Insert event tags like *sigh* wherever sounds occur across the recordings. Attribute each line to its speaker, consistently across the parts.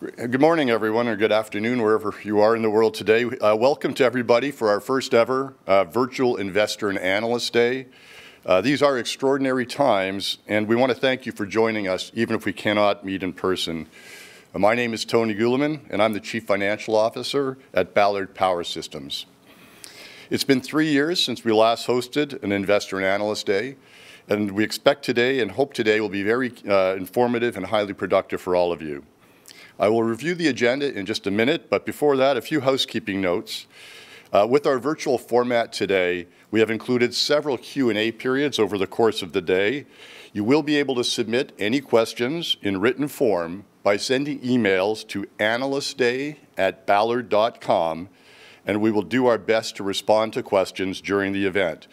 Speaker 1: Good morning, everyone, or good afternoon, wherever you are in the world today. Uh, welcome to everybody for our first ever uh, virtual Investor and Analyst Day. Uh, these are extraordinary times, and we want to thank you for joining us, even if we cannot meet in person. Uh, my name is Tony Guglielmin, and I'm the Chief Financial Officer at Ballard Power Systems. It's been three years since we last hosted an Investor and Analyst Day, and we expect today and hope today will be very uh, informative and highly productive for all of you. I will review the agenda in just a minute, but before that, a few housekeeping notes. Uh, with our virtual format today, we have included several Q&A periods over the course of the day. You will be able to submit any questions in written form by sending emails to analystday at ballard.com, and we will do our best to respond to questions during the event.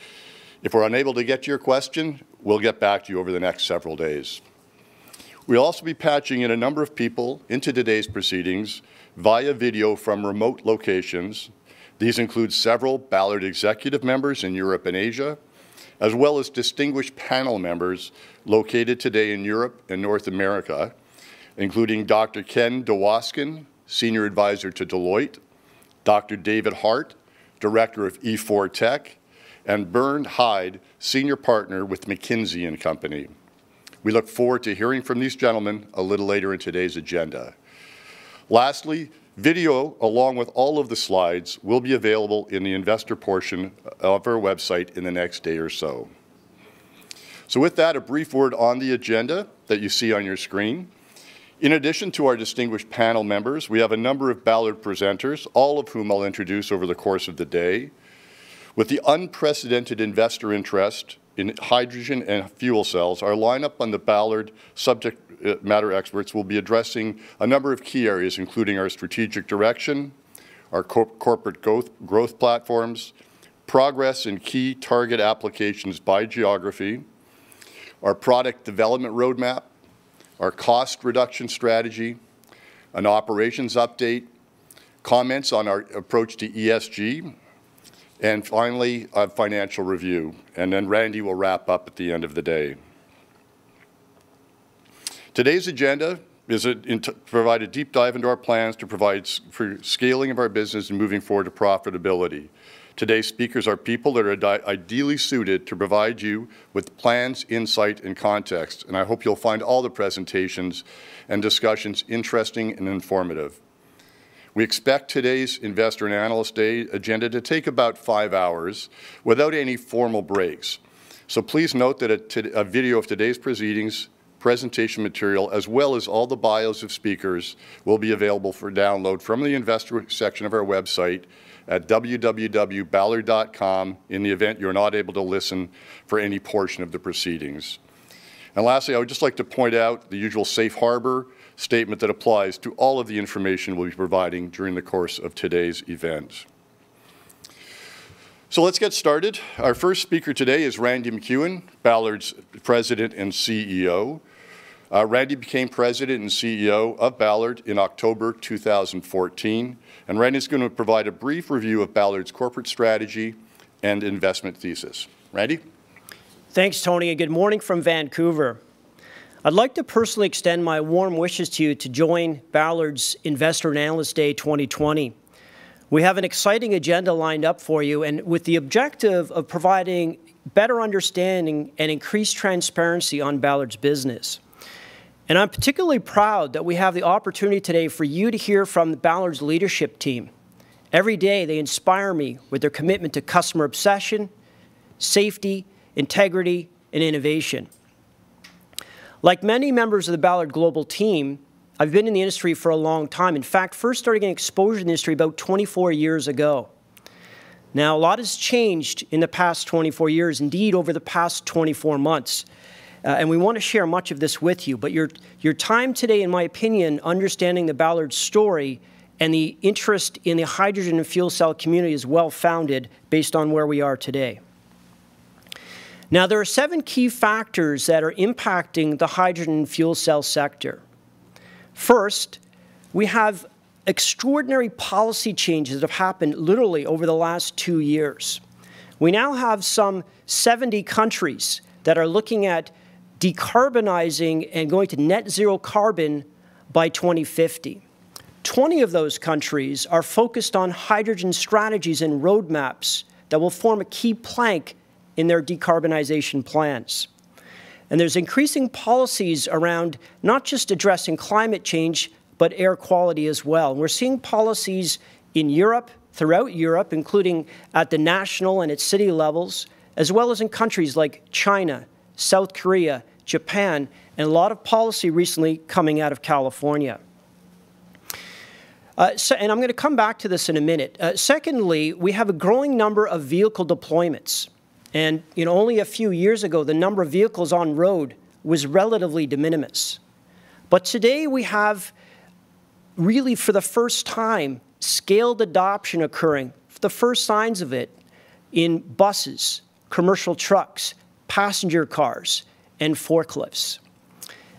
Speaker 1: If we're unable to get to your question, we'll get back to you over the next several days. We'll also be patching in a number of people into today's proceedings via video from remote locations. These include several Ballard executive members in Europe and Asia, as well as distinguished panel members located today in Europe and North America, including Dr. Ken Dwoskin, Senior Advisor to Deloitte, Dr. David Hart, Director of E4 Tech, and Bernd Heid, Senior Partner with McKinsey & Company. We look forward to hearing from these gentlemen a little later in today's agenda. Lastly, video along with all of the slides will be available in the investor portion of our website in the next day or so. So with that, a brief word on the agenda that you see on your screen. In addition to our distinguished panel members, we have a number of Ballard presenters, all of whom I'll introduce over the course of the day. With the unprecedented investor interest in hydrogen and fuel cells, our lineup on the Ballard subject uh, matter experts will be addressing a number of key areas, including our strategic direction, our corporate growth, growth platforms, progress in key target applications by geography, our product development roadmap, our cost reduction strategy, an operations update, comments on our approach to ESG, and finally, a financial review. And then Randy will wrap up at the end of the day. Today's agenda is to provide a deep dive into our plans to provide for scaling of our business and moving forward to profitability. Today's speakers are people that are ideally suited to provide you with plans, insight, and context, and I hope you'll find all the presentations and discussions interesting and informative. We expect today's Investor and Analyst Day agenda to take about five hours without any formal breaks. So please note that a, a video of today's proceedings presentation material, as well as all the bios of speakers, will be available for download from the investor section of our website at www.ballard.com in the event you're not able to listen for any portion of the proceedings. And lastly, I would just like to point out the usual safe harbor statement that applies to all of the information we'll be providing during the course of today's event. So let's get started. Our first speaker today is Randy MacEwen, Ballard's president and CEO. Uh, Randy became president and CEO of Ballard in October 2014, and Randy is going to provide a brief review of Ballard's corporate strategy and investment thesis. Randy?
Speaker 2: Thanks, Tony, and good morning from Vancouver. I'd like to personally extend my warm wishes to you to join Ballard's Investor and Analyst Day 2020. We have an exciting agenda lined up for you, and with the objective of providing better understanding and increased transparency on Ballard's business. And I'm particularly proud that we have the opportunity today for you to hear from Ballard's leadership team. Every day they inspire me with their commitment to customer obsession, safety, integrity, and innovation. Like many members of the Ballard Global team, I've been in the industry for a long time. In fact, first started getting exposure to the industry about 24 years ago. Now, a lot has changed in the past 24 years, indeed over the past 24 months. Uh, and we want to share much of this with you. But your, your time today, in my opinion, understanding the Ballard story and the interest in the hydrogen and fuel cell community is well founded based on where we are today. Now, there are seven key factors that are impacting the hydrogen fuel cell sector. First, we have extraordinary policy changes that have happened literally over the last two years. We now have some 70 countries that are looking at decarbonizing and going to net zero carbon by 2050. 20 of those countries are focused on hydrogen strategies and roadmaps that will form a key plank in their decarbonization plans. And there's increasing policies around not just addressing climate change, but air quality as well. And we're seeing policies in Europe, throughout Europe, including at the national and at city levels, as well as in countries like China, South Korea, Japan, and a lot of policy recently coming out of California. Uh, so, and I'm going to come back to this in a minute. Uh, secondly, we have a growing number of vehicle deployments. And you know, only a few years ago, the number of vehicles on road was relatively de minimis. But today we have really for the first time scaled adoption occurring, the first signs of it in buses, commercial trucks, passenger cars, and forklifts.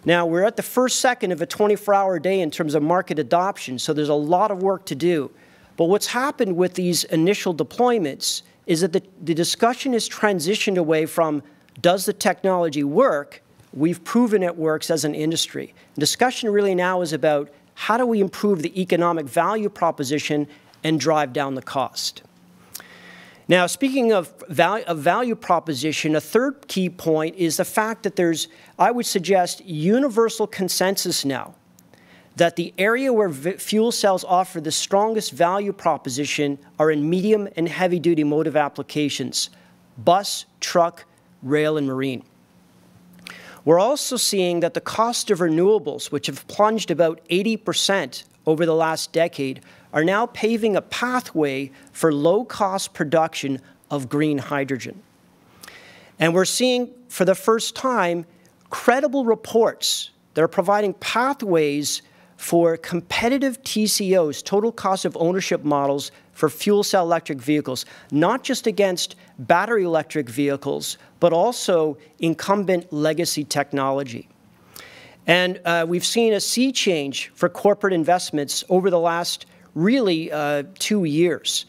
Speaker 2: Now, we're at the first second of a 24-hour day in terms of market adoption, so there's a lot of work to do. But what's happened with these initial deployments is that the, the discussion has transitioned away from does the technology work? We've proven it works as an industry. The discussion really now is about how do we improve the economic value proposition and drive down the cost. Now, speaking of value, of value, proposition, a third key point is the fact that there's, I would suggest, universal consensus now that the area where fuel cells offer the strongest value proposition are in medium and heavy duty motive applications bus, truck, rail, and marine. We're also seeing that the cost of renewables, which have plunged about 80% over the last decade, are now paving a pathway for low cost production of green hydrogen. And we're seeing for the first time credible reports that are providing pathways for competitive TCOs, total cost of ownership models for fuel cell electric vehicles, not just against battery electric vehicles, but also incumbent legacy technology. And uh, we've seen a sea change for corporate investments over the last really uh, two years.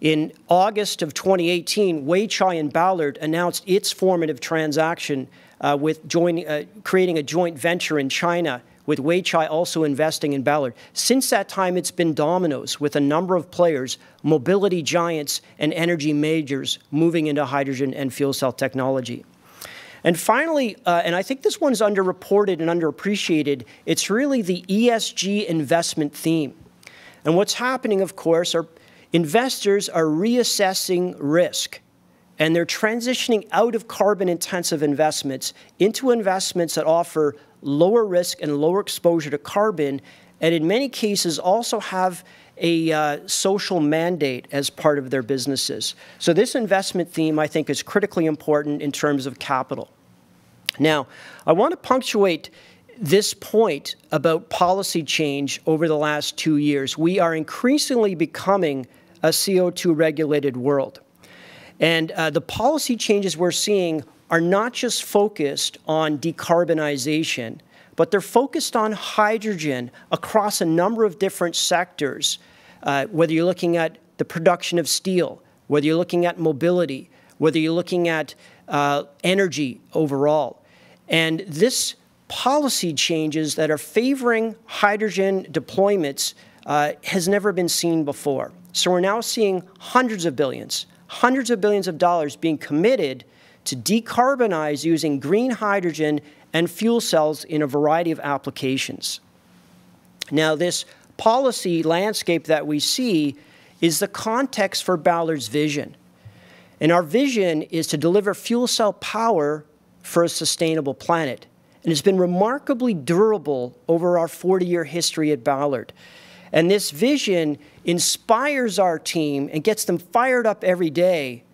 Speaker 2: In August of 2018, Weichai and Ballard announced its formative transaction uh, with joining, uh, creating a joint venture in China with Weichai also investing in Ballard. Since that time, it's been dominoes with a number of players, mobility giants and energy majors moving into hydrogen and fuel cell technology. And finally, uh, and I think this one's underreported and underappreciated, it's really the ESG investment theme. And what's happening, of course, are investors are reassessing risk and they're transitioning out of carbon intensive investments into investments that offer lower risk and lower exposure to carbon, and in many cases also have a uh, social mandate as part of their businesses. So this investment theme, I think, is critically important in terms of capital. Now, I want to punctuate this point about policy change over the last two years. We are increasingly becoming a CO2 regulated world. And uh, the policy changes we're seeing are not just focused on decarbonization, but they're focused on hydrogen across a number of different sectors, uh, whether you're looking at the production of steel, whether you're looking at mobility, whether you're looking at uh, energy overall. And this policy changes that are favoring hydrogen deployments uh, has never been seen before. So we're now seeing hundreds of billions, hundreds of billions of dollars being committed to decarbonize using green hydrogen and fuel cells in a variety of applications. Now, this policy landscape that we see is the context for Ballard's vision. And our vision is to deliver fuel cell power for a sustainable planet. And it's been remarkably durable over our 40 year history at Ballard. And this vision inspires our team and gets them fired up every day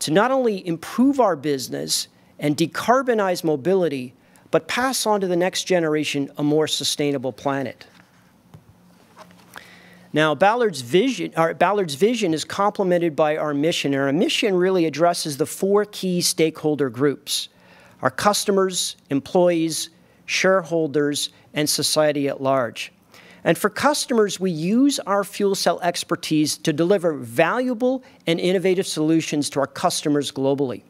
Speaker 2: to not only improve our business and decarbonize mobility, but pass on to the next generation a more sustainable planet. Now, Ballard's vision, our, Ballard's vision is complemented by our mission. And our mission really addresses the four key stakeholder groups our customers, employees, shareholders, and society at large. And for customers, we use our fuel cell expertise to deliver valuable and innovative solutions to our customers globally.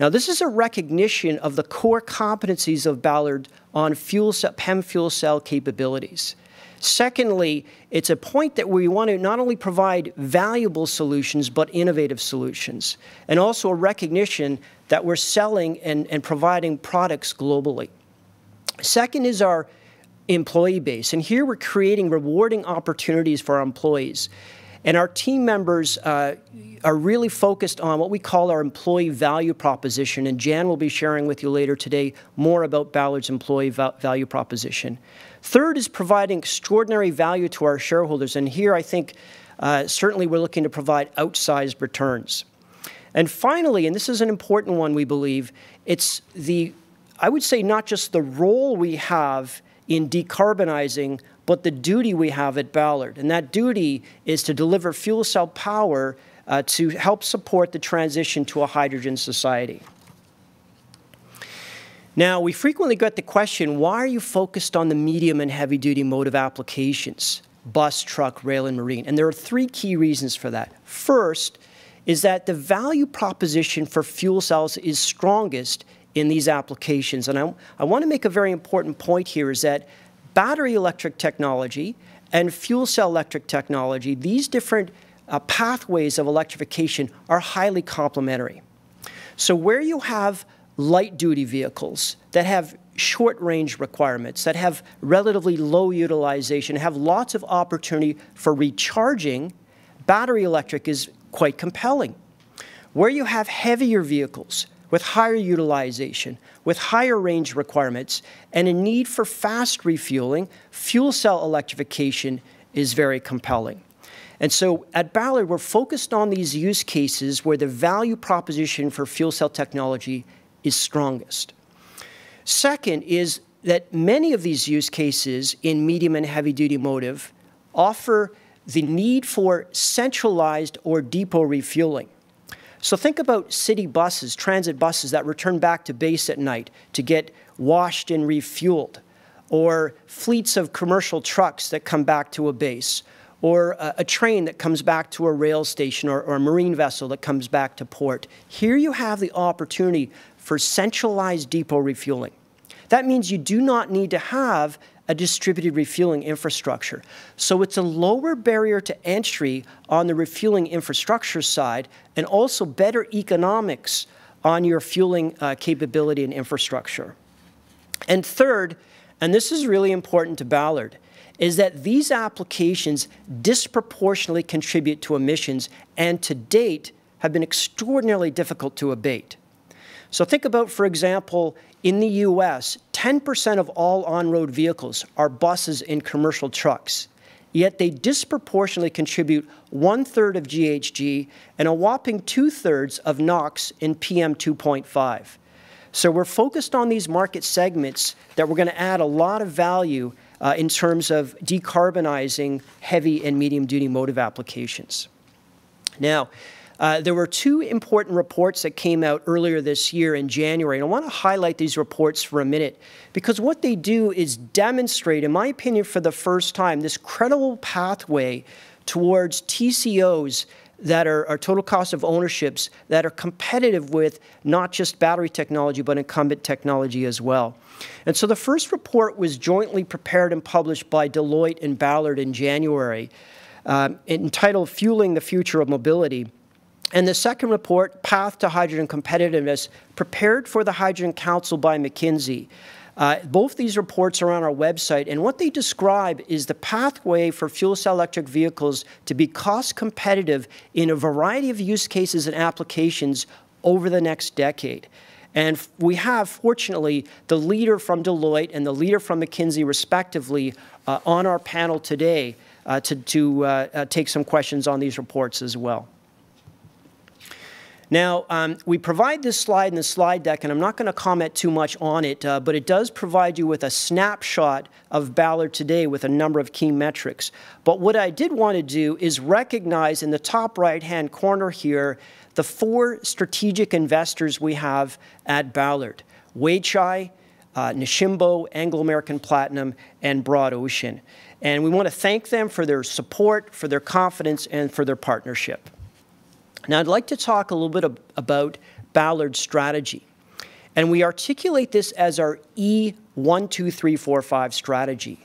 Speaker 2: Now, this is a recognition of the core competencies of Ballard on fuel cell, PEM fuel cell capabilities. Secondly, it's a point that we want to not only provide valuable solutions, but innovative solutions, and also a recognition that we're selling and, and providing products globally. Second is our employee base, and here we're creating rewarding opportunities for our employees. And our team members uh, are really focused on what we call our employee value proposition, and Jan will be sharing with you later today more about Ballard's employee value proposition. Third is providing extraordinary value to our shareholders, and here I think uh, certainly we're looking to provide outsized returns. And finally, and this is an important one we believe, it's the, I would say not just the role we have in decarbonizing but the duty we have at Ballard. And that duty is to deliver fuel cell power uh, to help support the transition to a hydrogen society. Now, we frequently get the question, why are you focused on the medium and heavy duty motive applications? Bus, truck, rail, and marine. And there are three key reasons for that. First is that the value proposition for fuel cells is strongest in these applications. And I, I want to make a very important point here is that battery electric technology and fuel cell electric technology, these different uh, pathways of electrification are highly complementary. So where you have light duty vehicles that have short range requirements, that have relatively low utilization, have lots of opportunity for recharging, battery electric is quite compelling. Where you have heavier vehicles with higher utilization, with higher range requirements, and a need for fast refueling, fuel cell electrification is very compelling. And so at Ballard, we're focused on these use cases where the value proposition for fuel cell technology is strongest. Second is that many of these use cases in medium and heavy duty motive offer the need for centralized or depot refueling. So think about city buses, transit buses that return back to base at night to get washed and refueled, or fleets of commercial trucks that come back to a base, or a, a train that comes back to a rail station, or, or a marine vessel that comes back to port. Here you have the opportunity for centralized depot refueling. That means you do not need to have a distributed refueling infrastructure. So it's a lower barrier to entry on the refueling infrastructure side and also better economics on your fueling uh, capability and infrastructure. And third, and this is really important to Ballard, is that these applications disproportionately contribute to emissions and to date have been extraordinarily difficult to abate. So think about, for example, in the U.S., 10% of all on-road vehicles are buses and commercial trucks, yet they disproportionately contribute one-third of GHG and a whopping two-thirds of NOx in PM 2.5. So we're focused on these market segments that we're going to add a lot of value uh, in terms of decarbonizing heavy and medium-duty motive applications. Now, uh, there were two important reports that came out earlier this year in January, and I want to highlight these reports for a minute because what they do is demonstrate, in my opinion, for the first time, this credible pathway towards TCOs that are, are, total cost of ownerships that are competitive with not just battery technology but incumbent technology as well. And so the first report was jointly prepared and published by Deloitte and Ballard in January, uh, entitled Fueling the Future of Mobility. And the second report, Path to Hydrogen Competitiveness, prepared for the Hydrogen Council by McKinsey. Uh, both these reports are on our website, and what they describe is the pathway for fuel cell electric vehicles to be cost competitive in a variety of use cases and applications over the next decade. And we have, fortunately, the leader from Deloitte and the leader from McKinsey, respectively, uh, on our panel today uh, to, to uh, uh, take some questions on these reports as well. Now, um, we provide this slide in the slide deck, and I'm not going to comment too much on it, uh, but it does provide you with a snapshot of Ballard today with a number of key metrics. But what I did want to do is recognize in the top right-hand corner here the four strategic investors we have at Ballard. Weichai, uh, Nisshinbo, Anglo-American Platinum, and Broad Ocean. And we want to thank them for their support, for their confidence, and for their partnership. Now, I'd like to talk a little bit ab about Ballard's strategy. And we articulate this as our E12345 strategy.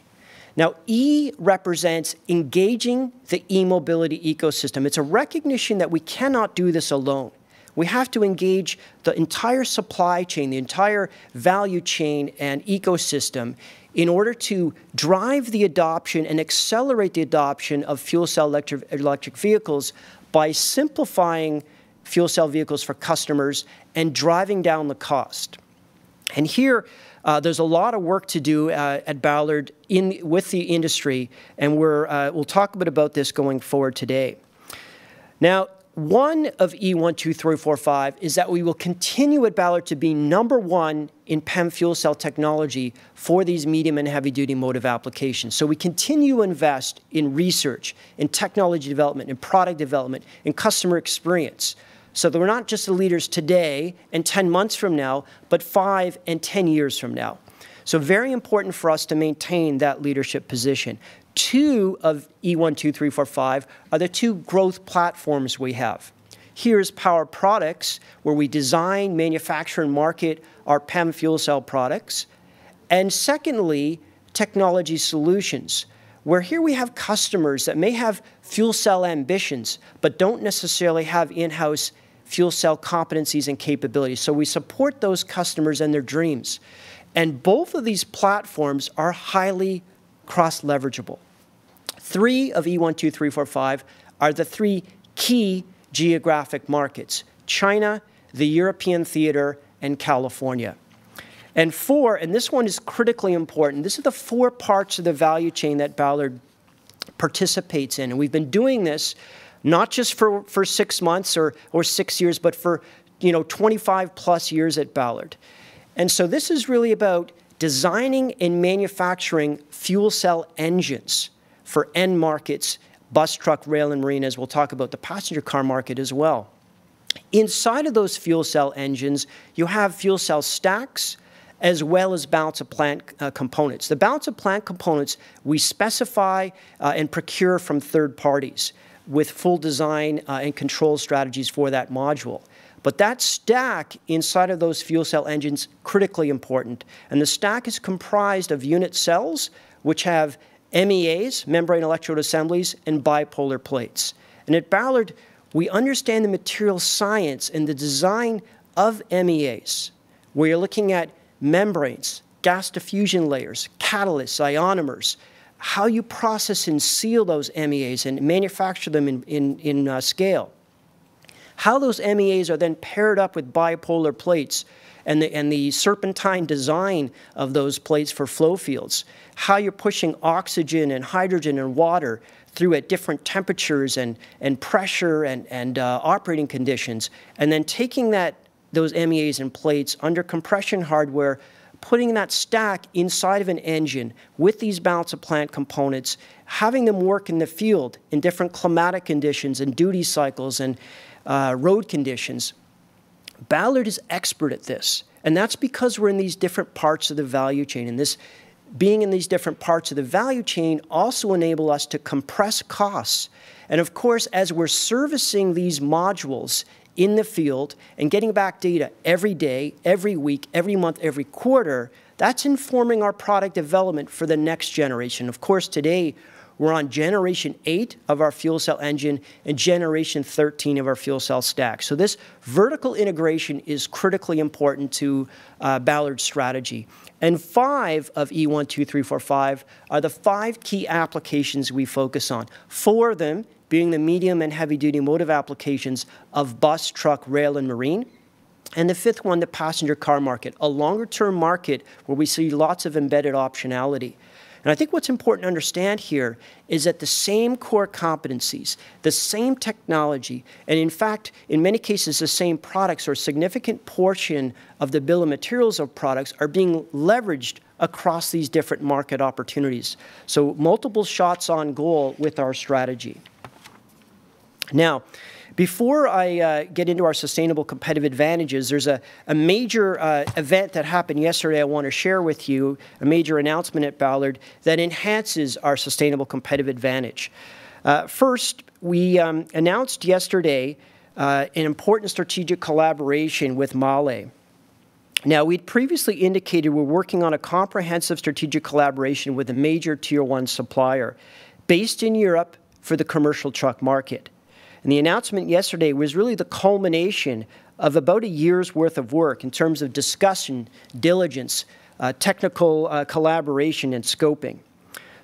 Speaker 2: Now, E represents engaging the e-mobility ecosystem. It's a recognition that we cannot do this alone. We have to engage the entire supply chain, the entire value chain and ecosystem in order to drive the adoption and accelerate the adoption of fuel cell electric, electric vehicles by simplifying fuel cell vehicles for customers and driving down the cost. And here, uh, there's a lot of work to do uh, at Ballard in, with the industry, and we're, uh, we'll talk a bit about this going forward today. Now, one of E12345 is that we will continue at Ballard to be number one in PEM fuel cell technology for these medium and heavy duty motive applications. So we continue to invest in research, in technology development, in product development, in customer experience. So that we're not just the leaders today and 10 months from now, but five and 10 years from now. So very important for us to maintain that leadership position. Two of E12345 are the two growth platforms we have. Here's Power Products, where we design, manufacture, and market our PEM fuel cell products. And secondly, Technology Solutions, where here we have customers that may have fuel cell ambitions, but don't necessarily have in-house fuel cell competencies and capabilities. So we support those customers and their dreams. And both of these platforms are highly cross-leverageable. Three of E12345 are the three key geographic markets, China, the European theater, and California. And four, and this one is critically important, this is the four parts of the value chain that Ballard participates in. And we've been doing this not just for, for six months or, or six years, but for you know, 25 plus years at Ballard. And so this is really about designing and manufacturing fuel cell engines for end markets, bus, truck, rail, and marine, as we'll talk about the passenger car market as well. Inside of those fuel cell engines, you have fuel cell stacks as well as balance of plant uh, components. The balance of plant components we specify uh, and procure from third parties with full design uh, and control strategies for that module. But that stack inside of those fuel cell engines critically important. And the stack is comprised of unit cells, which have MEAs, membrane electrode assemblies, and bipolar plates. And at Ballard, we understand the material science and the design of MEAs, where you're looking at membranes, gas diffusion layers, catalysts, ionomers, how you process and seal those MEAs and manufacture them in, in, in uh, scale. How those MEAs are then paired up with bipolar plates and the, and the serpentine design of those plates for flow fields. How you're pushing oxygen and hydrogen and water through at different temperatures and, and pressure and, and uh, operating conditions, and then taking that, those MEAs and plates under compression hardware putting that stack inside of an engine with these balance of plant components, having them work in the field in different climatic conditions and duty cycles and uh, road conditions. Ballard is expert at this, and that's because we're in these different parts of the value chain. And this being in these different parts of the value chain also enable us to compress costs. And of course, as we're servicing these modules in the field and getting back data every day, every week, every month, every quarter, that's informing our product development for the next generation. Of course, today we're on generation 8 of our fuel cell engine and generation 13 of our fuel cell stack. So this vertical integration is critically important to uh, Ballard's strategy. And five of E12345 are the five key applications we focus on. Four of them being the medium and heavy duty motive applications of bus, truck, rail, and marine. And the fifth one, the passenger car market, a longer term market where we see lots of embedded optionality. And I think what's important to understand here is that the same core competencies, the same technology, and in fact, in many cases, the same products or a significant portion of the bill of materials of products are being leveraged across these different market opportunities. So multiple shots on goal with our strategy. Now, before I uh, get into our sustainable competitive advantages, there's a, a major uh, event that happened yesterday I want to share with you, a major announcement at Ballard that enhances our sustainable competitive advantage. Uh, first, we um, announced yesterday uh, an important strategic collaboration with MAHLE. Now, we'd previously indicated we're working on a comprehensive strategic collaboration with a major Tier 1 supplier based in Europe for the commercial truck market. And the announcement yesterday was really the culmination of about a year's worth of work in terms of discussion, diligence, uh, technical uh, collaboration, and scoping.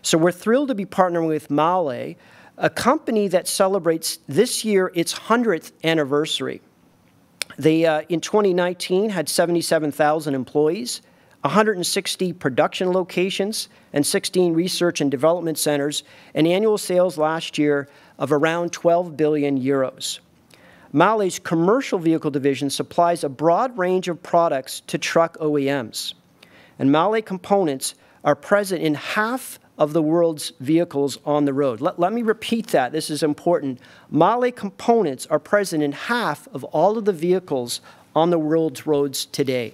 Speaker 2: So we're thrilled to be partnering with MAHLE, a company that celebrates this year its 100th anniversary. They, uh, in 2019, had 77,000 employees, 160 production locations, and 16 research and development centers, and annual sales last year of around 12 billion euros. MAHLE's commercial vehicle division supplies a broad range of products to truck OEMs. And MAHLE components are present in half of the world's vehicles on the road. Let, let me repeat that. This is important. MAHLE components are present in half of all of the vehicles on the world's roads today.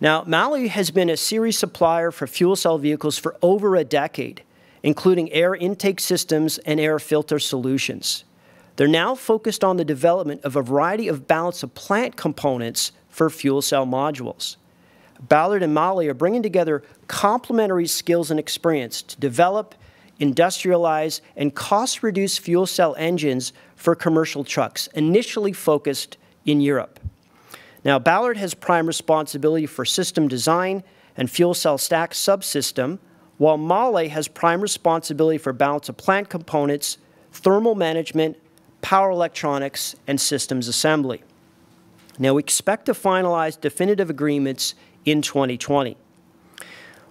Speaker 2: Now, MAHLE has been a series supplier for fuel cell vehicles for over a decade, including air intake systems and air filter solutions. They're now focused on the development of a variety of balance of plant components for fuel cell modules. Ballard and MAHLE are bringing together complementary skills and experience to develop, industrialize, and cost reduce fuel cell engines for commercial trucks, initially focused in Europe. Now, Ballard has prime responsibility for system design and fuel cell stack subsystem, while MAHLE has prime responsibility for balance of plant components, thermal management, power electronics, and systems assembly. Now, we expect to finalize definitive agreements in 2020.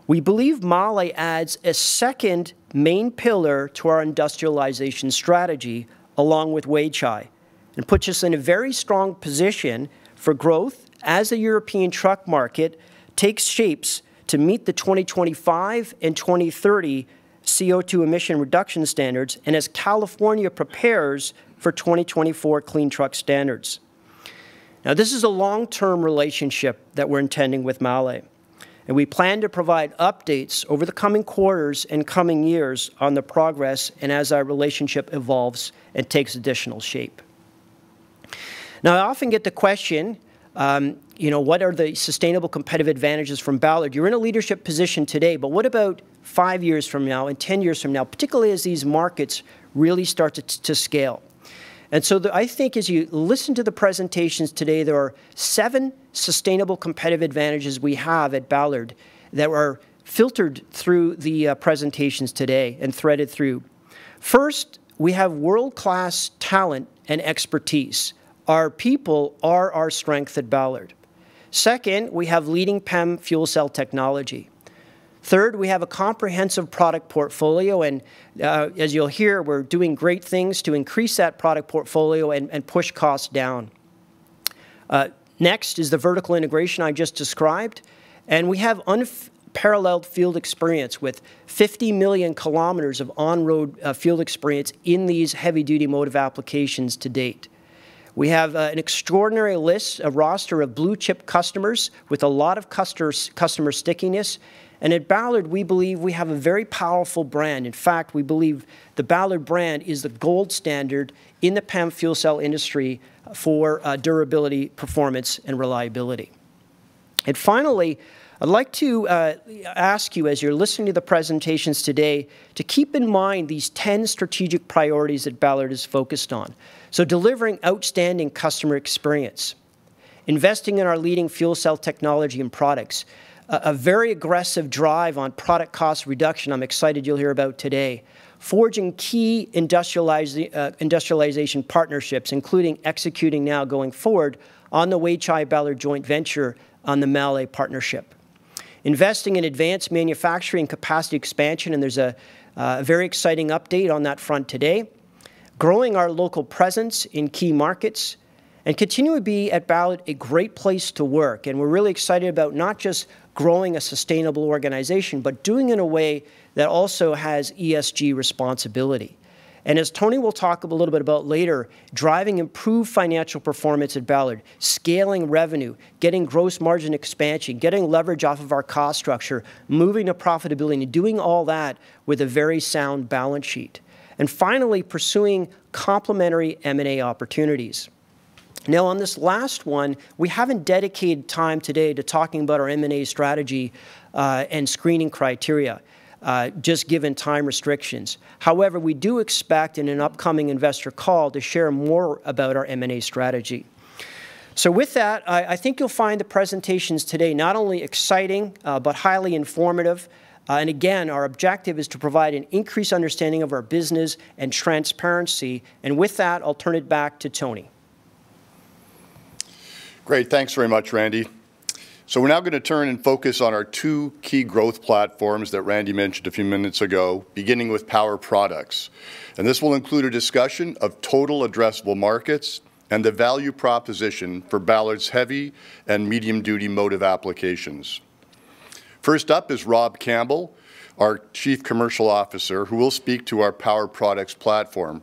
Speaker 2: We believe MAHLE adds a second main pillar to our industrialization strategy along with Weichai and puts us in a very strong position for growth as the European truck market takes shapes to meet the 2025 and 2030 CO2 emission reduction standards and as California prepares for 2024 clean truck standards. Now, this is a long-term relationship that we're intending with MAHLE, and we plan to provide updates over the coming quarters and coming years on the progress and as our relationship evolves and takes additional shape. Now, I often get the question, um, you know, what are the sustainable competitive advantages from Ballard? You're in a leadership position today, but what about five years from now and 10 years from now, particularly as these markets really start to, to scale? And so the, I think as you listen to the presentations today, there are seven sustainable competitive advantages we have at Ballard that are filtered through the uh, presentations today and threaded through. First, we have world-class talent and expertise. Our people are our strength at Ballard. Second, we have leading PEM fuel cell technology. Third, we have a comprehensive product portfolio, and uh, as you'll hear, we're doing great things to increase that product portfolio and, push costs down. Uh, next is the vertical integration I just described, and we have unparalleled field experience with 50 million kilometers of on-road uh, field experience in these heavy-duty motive applications to date. We have uh, an extraordinary list, a roster of blue chip customers with a lot of customer, customer stickiness and at Ballard, we believe we have a very powerful brand. In fact, we believe the Ballard brand is the gold standard in the PEM fuel cell industry for uh, durability, performance, and reliability. And finally, I'd like to uh, ask you, as you're listening to the presentations today, to keep in mind these 10 strategic priorities that Ballard is focused on. So delivering outstanding customer experience, investing in our leading fuel cell technology and products, a, very aggressive drive on product cost reduction I'm excited you'll hear about today. Forging key industrializ uh, industrialization partnerships, including executing now going forward on the Weichai Ballard joint venture on the MAHLE partnership. Investing in advanced manufacturing capacity expansion, and there's a, uh, a very exciting update on that front today. Growing our local presence in key markets, and continue to be at Ballard a great place to work. And we're really excited about not just growing a sustainable organization, but doing it in a way that also has ESG responsibility. And as Tony will talk a little bit about later, driving improved financial performance at Ballard, scaling revenue, getting gross margin expansion, getting leverage off of our cost structure, moving to profitability, and doing all that with a very sound balance sheet. And finally, pursuing complementary M&A opportunities. Now, on this last one, we haven't dedicated time today to talking about our M&A strategy uh, and screening criteria. Uh, just given time restrictions. However, we do expect in an upcoming investor call to share more about our M&A strategy. So with that, I, I, think you'll find the presentations today not only exciting, uh, but highly informative. Uh, and again, our objective is to provide an increased understanding of our business and transparency. And with that, I'll turn it back to Tony.
Speaker 1: Great. Thanks very much, Randy. So we're now going to turn and focus on our two key growth platforms that Randy mentioned a few minutes ago, beginning with power products. And this will include a discussion of total addressable markets and the value proposition for Ballard's heavy and medium-duty motive applications. First up is Rob Campbell, our Chief Commercial Officer, who will speak to our Power Products platform.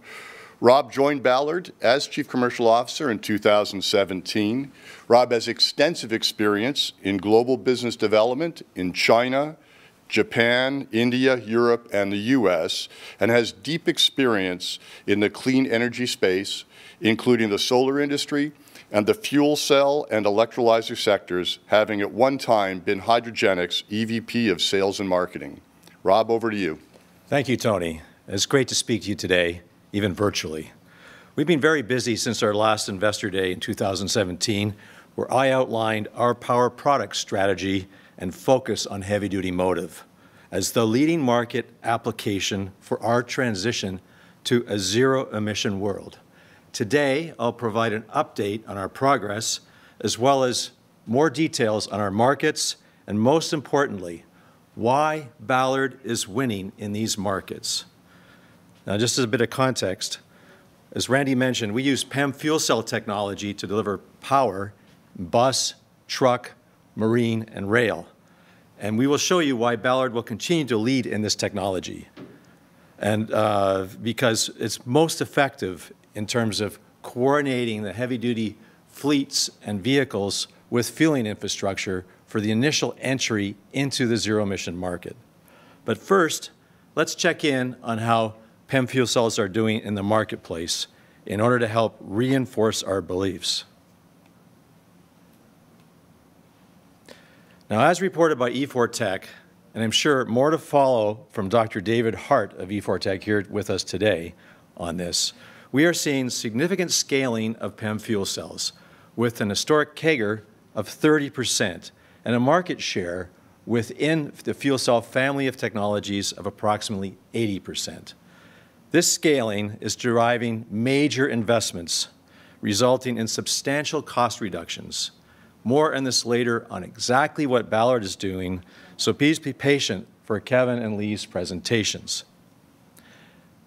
Speaker 1: Rob joined Ballard as Chief Commercial Officer in 2017. Rob has extensive experience in global business development in China, Japan, India, Europe, and the U.S., and has deep experience in the clean energy space, including the solar industry and the fuel cell and electrolyzer sectors, having at one time been Hydrogenics' EVP of Sales and Marketing. Rob, over to you.
Speaker 3: Thank you, Tony. It's great to speak to you today even virtually. We've been very busy since our last Investor Day in 2017, where I outlined our power product strategy and focus on heavy-duty motive as the leading market application for our transition to a zero-emission world. Today, I'll provide an update on our progress, as well as more details on our markets, and most importantly, why Ballard is winning in these markets. Now, just as a bit of context, as Randy mentioned, we use PEM fuel cell technology to deliver power bus, truck, marine, and rail. And we will show you why Ballard will continue to lead in this technology. And uh, because it's most effective in terms of coordinating the heavy-duty fleets and vehicles with fueling infrastructure for the initial entry into the zero-emission market. But first, let's check in on how PEM fuel cells are doing in the marketplace in order to help reinforce our beliefs. Now, as reported by E4 Tech, and I'm sure more to follow from Dr. David Hart of E4 Tech here with us today on this, we are seeing significant scaling of PEM fuel cells with an historic CAGR of 30% and a market share within the fuel cell family of technologies of approximately 80%. This scaling is driving major investments, resulting in substantial cost reductions. More on this later on exactly what Ballard is doing, so please be patient for Kevin and Lee's presentations.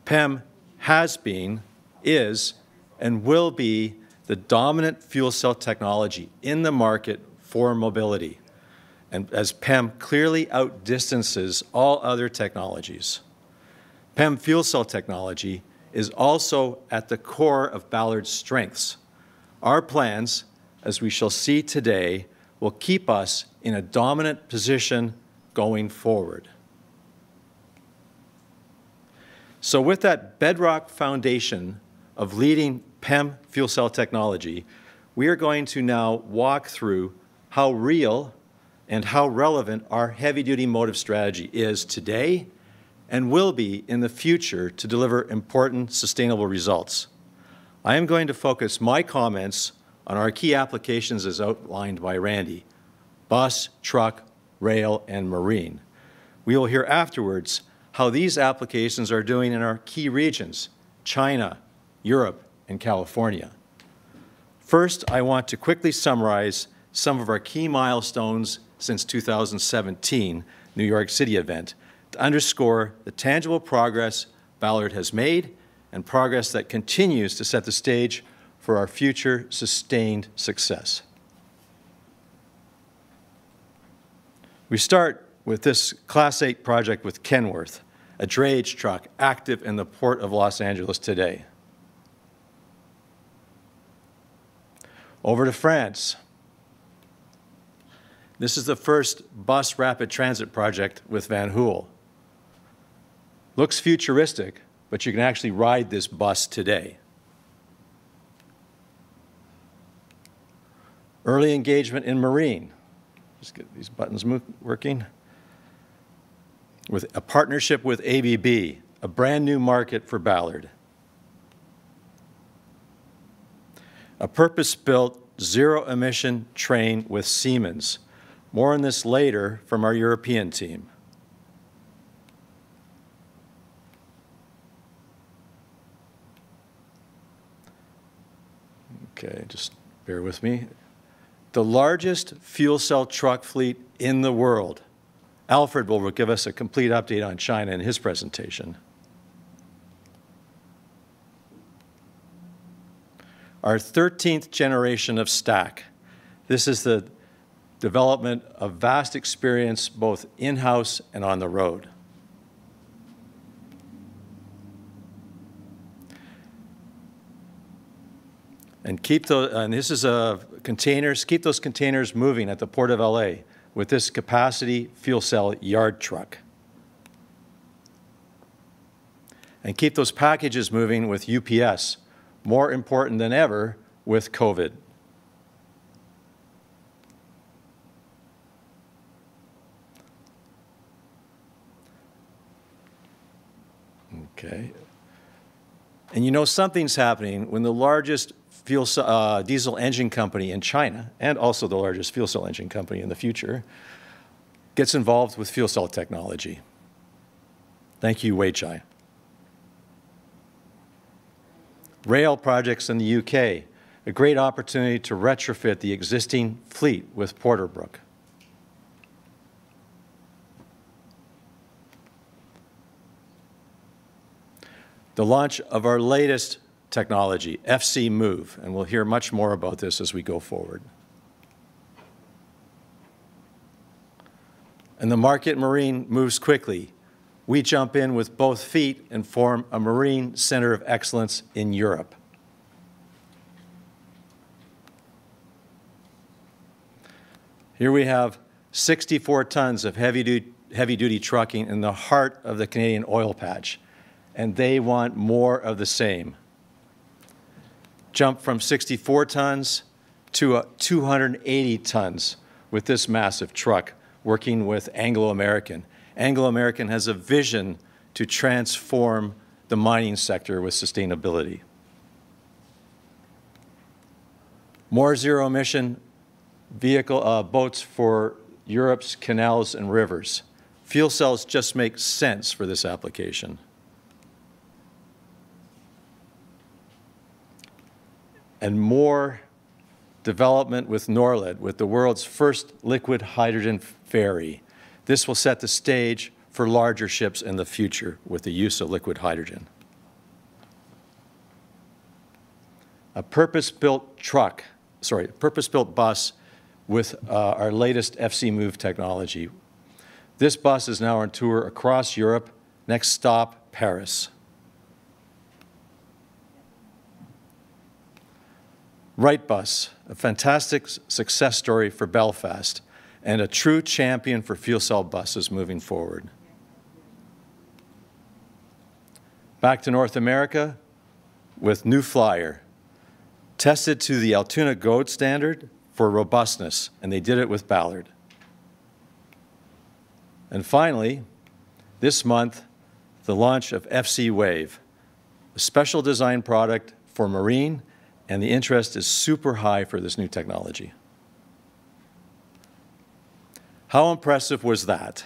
Speaker 3: PEM has been, is, and will be the dominant fuel cell technology in the market for mobility, and as PEM clearly outdistances all other technologies. PEM fuel cell technology is also at the core of Ballard's strengths. Our plans, as we shall see today, will keep us in a dominant position going forward. So with that bedrock foundation of leading PEM fuel cell technology, we are going to now walk through how real and how relevant our heavy-duty motive strategy is today and will be in the future to deliver important sustainable results. I am going to focus my comments on our key applications as outlined by Randy, bus, truck, rail, and marine. We will hear afterwards how these applications are doing in our key regions, China, Europe, and California. First, I want to quickly summarize some of our key milestones since 2017 New York City event to underscore the tangible progress Ballard has made and progress that continues to set the stage for our future sustained success. We start with this Class 8 project with Kenworth, a drayage truck active in the Port of Los Angeles today. Over to France. This is the first bus rapid transit project with Van Hool. Looks futuristic, but you can actually ride this bus today. Early engagement in marine. Just get these buttons working. With a partnership with ABB, a brand new market for Ballard. A purpose-built zero-emission train with Siemens. More on this later from our European team. Okay, just bear with me. The largest fuel cell truck fleet in the world. Alfred will give us a complete update on China in his presentation. Our 13th generation of stack. This is the development of vast experience both in-house and on the road. And keep the, and this is a containers, keep those containers moving at the Port of LA with this capacity fuel cell yard truck. And keep those packages moving with UPS, more important than ever with COVID. Okay. And you know something's happening when the largest fuel uh, diesel engine company in China, and also the largest fuel cell engine company in the future, gets involved with fuel cell technology. Thank you, Weichai. Rail projects in the UK, a great opportunity to retrofit the existing fleet with Porterbrook. The launch of our latest technology, FC Move, and we'll hear much more about this as we go forward. And the market marine moves quickly. We jump in with both feet and form a marine center of excellence in Europe. Here we have 64 tons of heavy-duty heavy trucking in the heart of the Canadian oil patch, and they want more of the same jump from 64 tons to 280 tons with this massive truck working with Anglo American. Anglo American has a vision to transform the mining sector with sustainability. More zero emission vehicle uh, boats for Europe's canals and rivers. Fuel cells just make sense for this application. and more development with Norled, with the world's first liquid hydrogen ferry. This will set the stage for larger ships in the future with the use of liquid hydrogen. A purpose-built truck, sorry, purpose-built bus with uh, our latest FC Move technology. This bus is now on tour across Europe. Next stop, Paris. Wrightbus, a fantastic success story for Belfast and a true champion for fuel cell buses moving forward. Back to North America with New Flyer, tested to the Altoona Gold standard for robustness, and they did it with Ballard. And finally, this month, the launch of FC Wave, a special design product for marine and the interest is super high for this new technology. How impressive was that?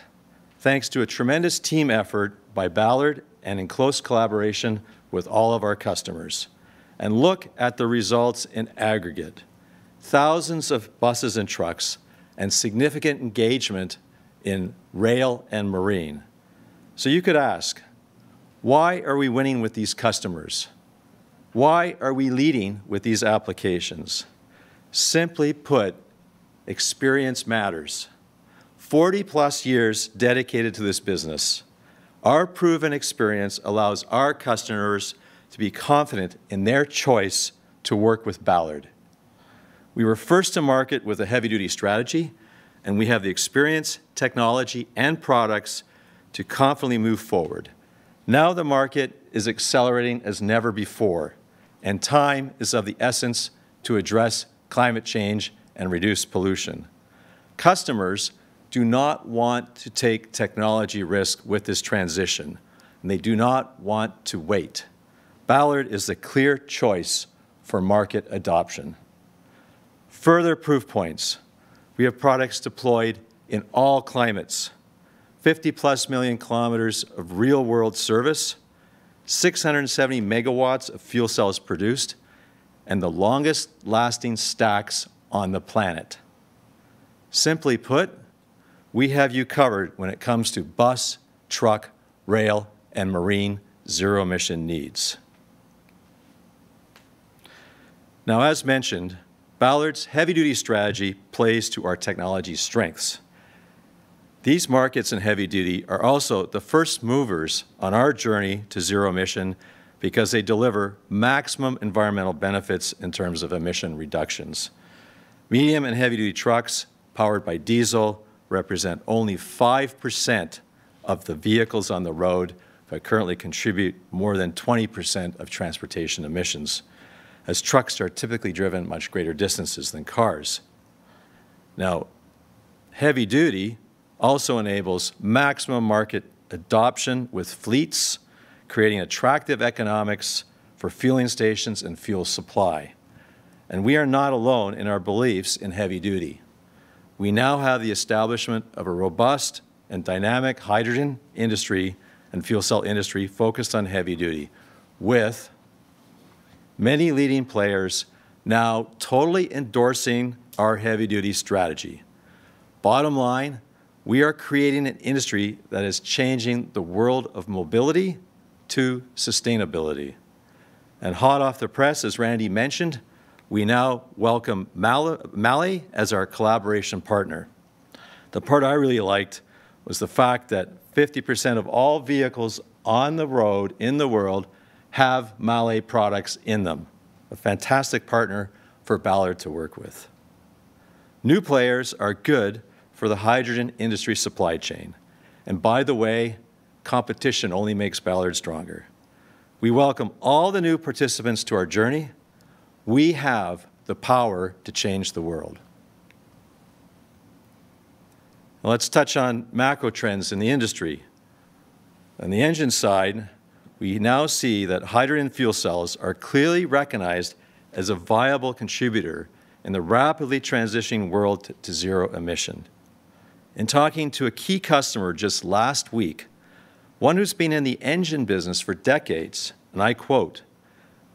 Speaker 3: Thanks to a tremendous team effort by Ballard and in close collaboration with all of our customers. And look at the results in aggregate. Thousands of buses and trucks and significant engagement in rail and marine. So you could ask, why are we winning with these customers? Why are we leading with these applications? Simply put, experience matters. 40 plus years dedicated to this business. Our proven experience allows our customers to be confident in their choice to work with Ballard. We were first to market with a heavy-duty strategy, and we have the experience, technology, and products to confidently move forward. Now the market is accelerating as never before and time is of the essence to address climate change and reduce pollution. Customers do not want to take technology risk with this transition, and they do not want to wait. Ballard is the clear choice for market adoption. Further proof points. We have products deployed in all climates, 50 plus million kilometers of real world service, 670 megawatts of fuel cells produced, and the longest lasting stacks on the planet. Simply put, we have you covered when it comes to bus, truck, rail, and marine zero emission needs. Now, as mentioned, Ballard's heavy-duty strategy plays to our technology strengths. These markets in heavy-duty are also the first movers on our journey to zero emission because they deliver maximum environmental benefits in terms of emission reductions. Medium and heavy-duty trucks powered by diesel represent only 5% of the vehicles on the road, but currently contribute more than 20% of transportation emissions as trucks are typically driven much greater distances than cars. Now, heavy duty also enables maximum market adoption with fleets, creating attractive economics for fueling stations and fuel supply. And we are not alone in our beliefs in heavy duty. We now have the establishment of a robust and dynamic hydrogen industry and fuel cell industry focused on heavy duty with many leading players now totally endorsing our heavy-duty strategy. Bottom line, we are creating an industry that is changing the world of mobility to sustainability. And hot off the press, as Randy mentioned, we now welcome MAHLE as our collaboration partner. The part I really liked was the fact that 50% of all vehicles on the road in the world have MAHLE products in them. A fantastic partner for Ballard to work with. New players are good for the hydrogen industry supply chain. And by the way, competition only makes Ballard stronger. We welcome all the new participants to our journey. We have the power to change the world. Now let's touch on macro trends in the industry. On the engine side, we now see that hydrogen fuel cells are clearly recognized as a viable contributor in the rapidly transitioning world to, to zero emission. In talking to a key customer just last week, one who's been in the engine business for decades, and I quote,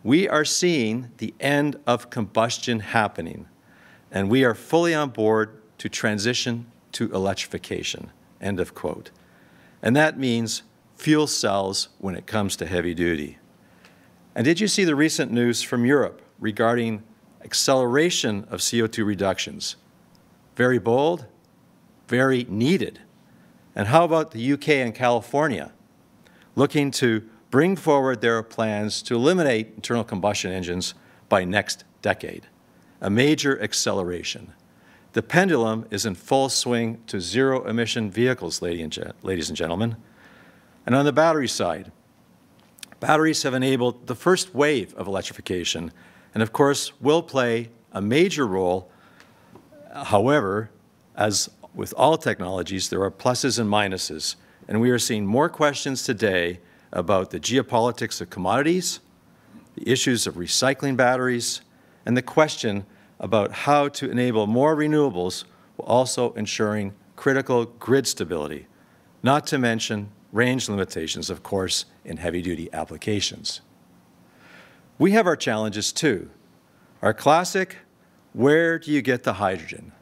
Speaker 3: we are seeing the end of combustion happening, and we are fully on board to transition to electrification, end of quote. And that means fuel cells when it comes to heavy duty. And did you see the recent news from Europe regarding acceleration of CO2 reductions? Very bold, very needed. And how about the UK and California looking to bring forward their plans to eliminate internal combustion engines by next decade? A major acceleration. The pendulum is in full swing to zero emission vehicles, ladies and gentlemen. And on the battery side, batteries have enabled the first wave of electrification and of course will play a major role. However, as with all technologies, there are pluses and minuses. And we are seeing more questions today about the geopolitics of commodities, the issues of recycling batteries, and the question about how to enable more renewables while also ensuring critical grid stability, not to mention range limitations, of course, in heavy-duty applications. We have our challenges too. Our classic, where do you get the hydrogen?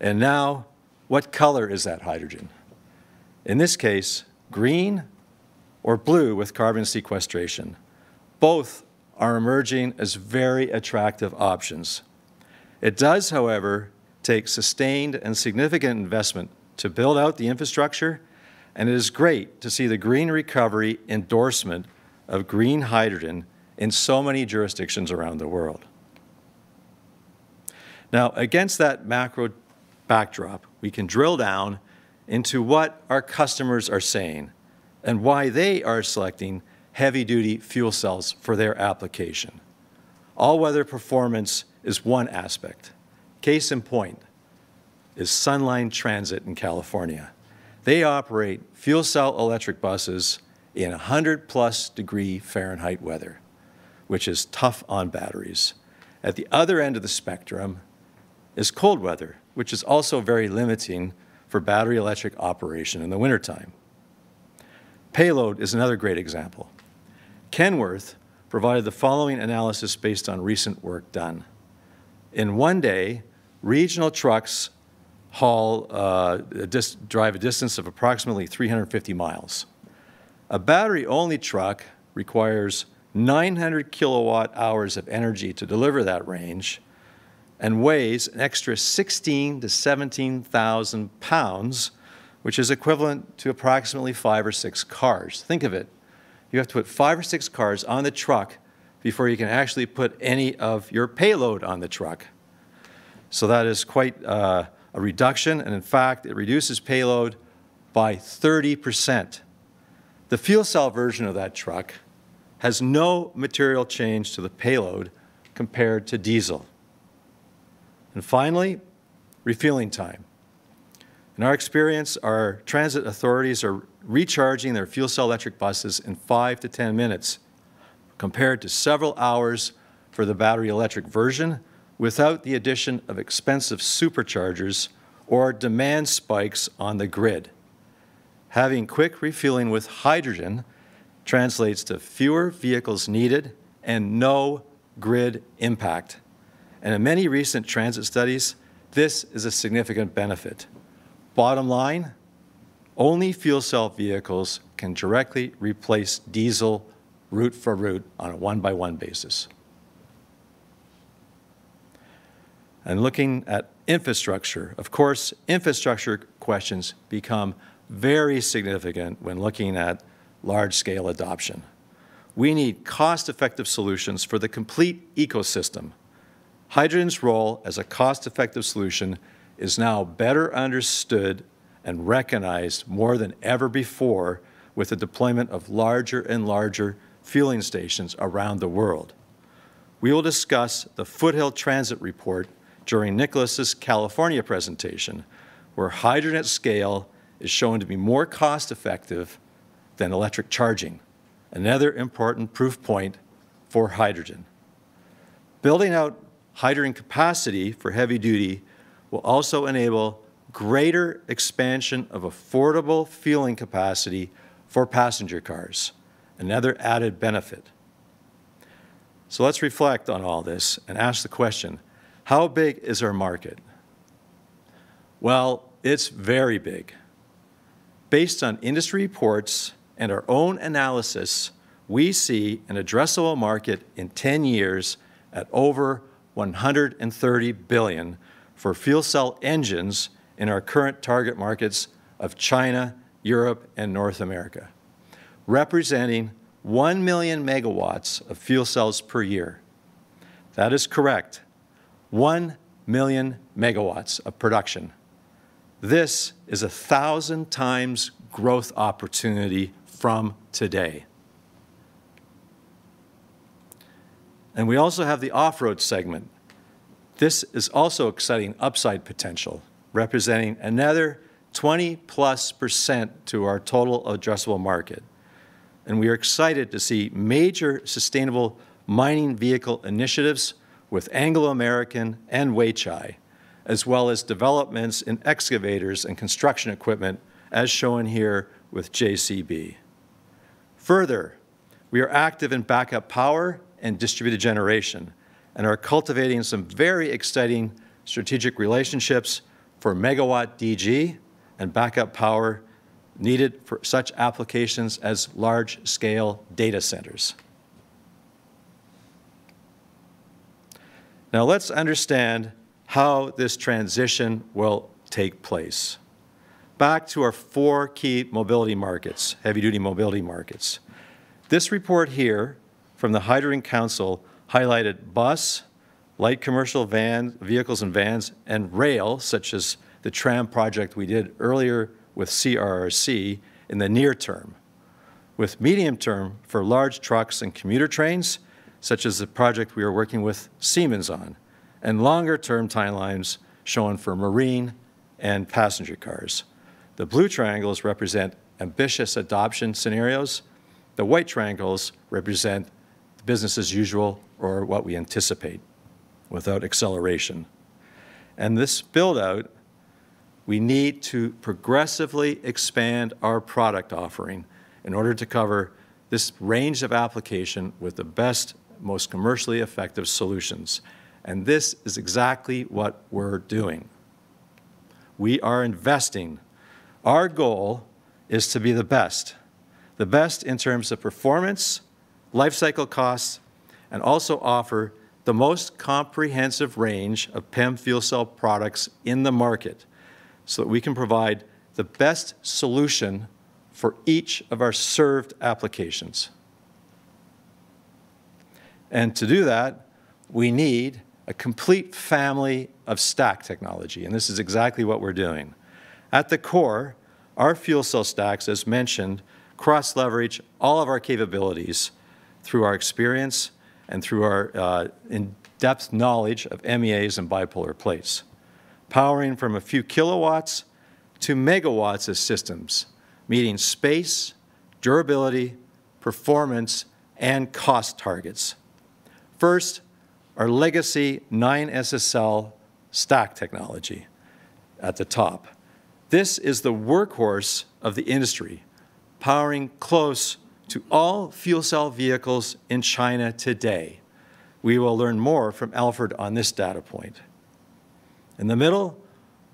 Speaker 3: And now, what color is that hydrogen? In this case, green or blue with carbon sequestration. Both are emerging as very attractive options. It does, however, take sustained and significant investment to build out the infrastructure and it is great to see the green recovery endorsement of green hydrogen in so many jurisdictions around the world. Now, against that macro backdrop, we can drill down into what our customers are saying and why they are selecting heavy-duty fuel cells for their application. All-weather performance is one aspect. Case in point is Sunline Transit in California. They operate fuel cell electric buses in 100 plus degree Fahrenheit weather, which is tough on batteries. At the other end of the spectrum is cold weather, which is also very limiting for battery electric operation in the wintertime. Payload is another great example. Kenworth provided the following analysis based on recent work done. In one day, regional trucks haul, uh, drive a distance of approximately 350 miles. A battery-only truck requires 900 kilowatt hours of energy to deliver that range and weighs an extra 16 to 17,000 pounds, which is equivalent to approximately five or six cars. Think of it. You have to put five or six cars on the truck before you can actually put any of your payload on the truck. So that is quite uh, a reduction, and in fact, it reduces payload by 30%. The fuel cell version of that truck has no material change to the payload compared to diesel. And finally, refueling time. In our experience, our transit authorities are recharging their fuel cell electric buses in five to 10 minutes, compared to several hours for the battery electric version without the addition of expensive superchargers or demand spikes on the grid. Having quick refueling with hydrogen translates to fewer vehicles needed and no grid impact. And in many recent transit studies, this is a significant benefit. Bottom line, only fuel cell vehicles can directly replace diesel route for route on a one-by-one -one basis. and looking at infrastructure. Of course, infrastructure questions become very significant when looking at large-scale adoption. We need cost-effective solutions for the complete ecosystem. Hydrogen's role as a cost-effective solution is now better understood and recognized more than ever before with the deployment of larger and larger fueling stations around the world. We will discuss the Foothill Transit Report during Nicholas's California presentation, where hydrogen at scale is shown to be more cost-effective than electric charging, another important proof point for hydrogen. Building out hydrogen capacity for heavy duty will also enable greater expansion of affordable fueling capacity for passenger cars, another added benefit. So let's reflect on all this and ask the question, how big is our market? Well, it's very big. Based on industry reports and our own analysis, we see an addressable market in 10 years at over 130 billion for fuel cell engines in our current target markets of China, Europe, and North America, representing 1 million megawatts of fuel cells per year. That is correct. 1 million megawatts of production. This is a thousand times growth opportunity from today. And we also have the off-road segment. This is also exciting upside potential, representing another 20 plus percent to our total addressable market. And we are excited to see major sustainable mining vehicle initiatives with Anglo-American and Weichai, as well as developments in excavators and construction equipment, as shown here with JCB. Further, we are active in backup power and distributed generation, and are cultivating some very exciting strategic relationships for megawatt DG and backup power needed for such applications as large-scale data centers. Now let's understand how this transition will take place. Back to our four key mobility markets, heavy-duty mobility markets. This report here from the Hydrogen Council highlighted bus, light commercial van, vehicles and vans, and rail, such as the tram project we did earlier with CRRC in the near term. With medium term for large trucks and commuter trains, such as the project we are working with Siemens on, and longer-term timelines shown for marine and passenger cars. The blue triangles represent ambitious adoption scenarios. The white triangles represent business as usual or what we anticipate without acceleration. And this build-out, we need to progressively expand our product offering in order to cover this range of application with the best, most commercially effective solutions. And this is exactly what we're doing. We are investing. Our goal is to be the best, the best in terms of performance, life cycle costs, and also offer the most comprehensive range of PEM fuel cell products in the market so that we can provide the best solution for each of our served applications. And to do that, we need a complete family of stack technology, and this is exactly what we're doing. At the core, our fuel cell stacks, as mentioned, cross-leverage all of our capabilities through our experience and through our uh, in-depth knowledge of MEAs and bipolar plates, powering from a few kilowatts to megawatts of systems, meeting space, durability, performance, and cost targets. First, our legacy 9SSL stack technology at the top. This is the workhorse of the industry, powering close to all fuel cell vehicles in China today. We will learn more from Alfred on this data point. In the middle,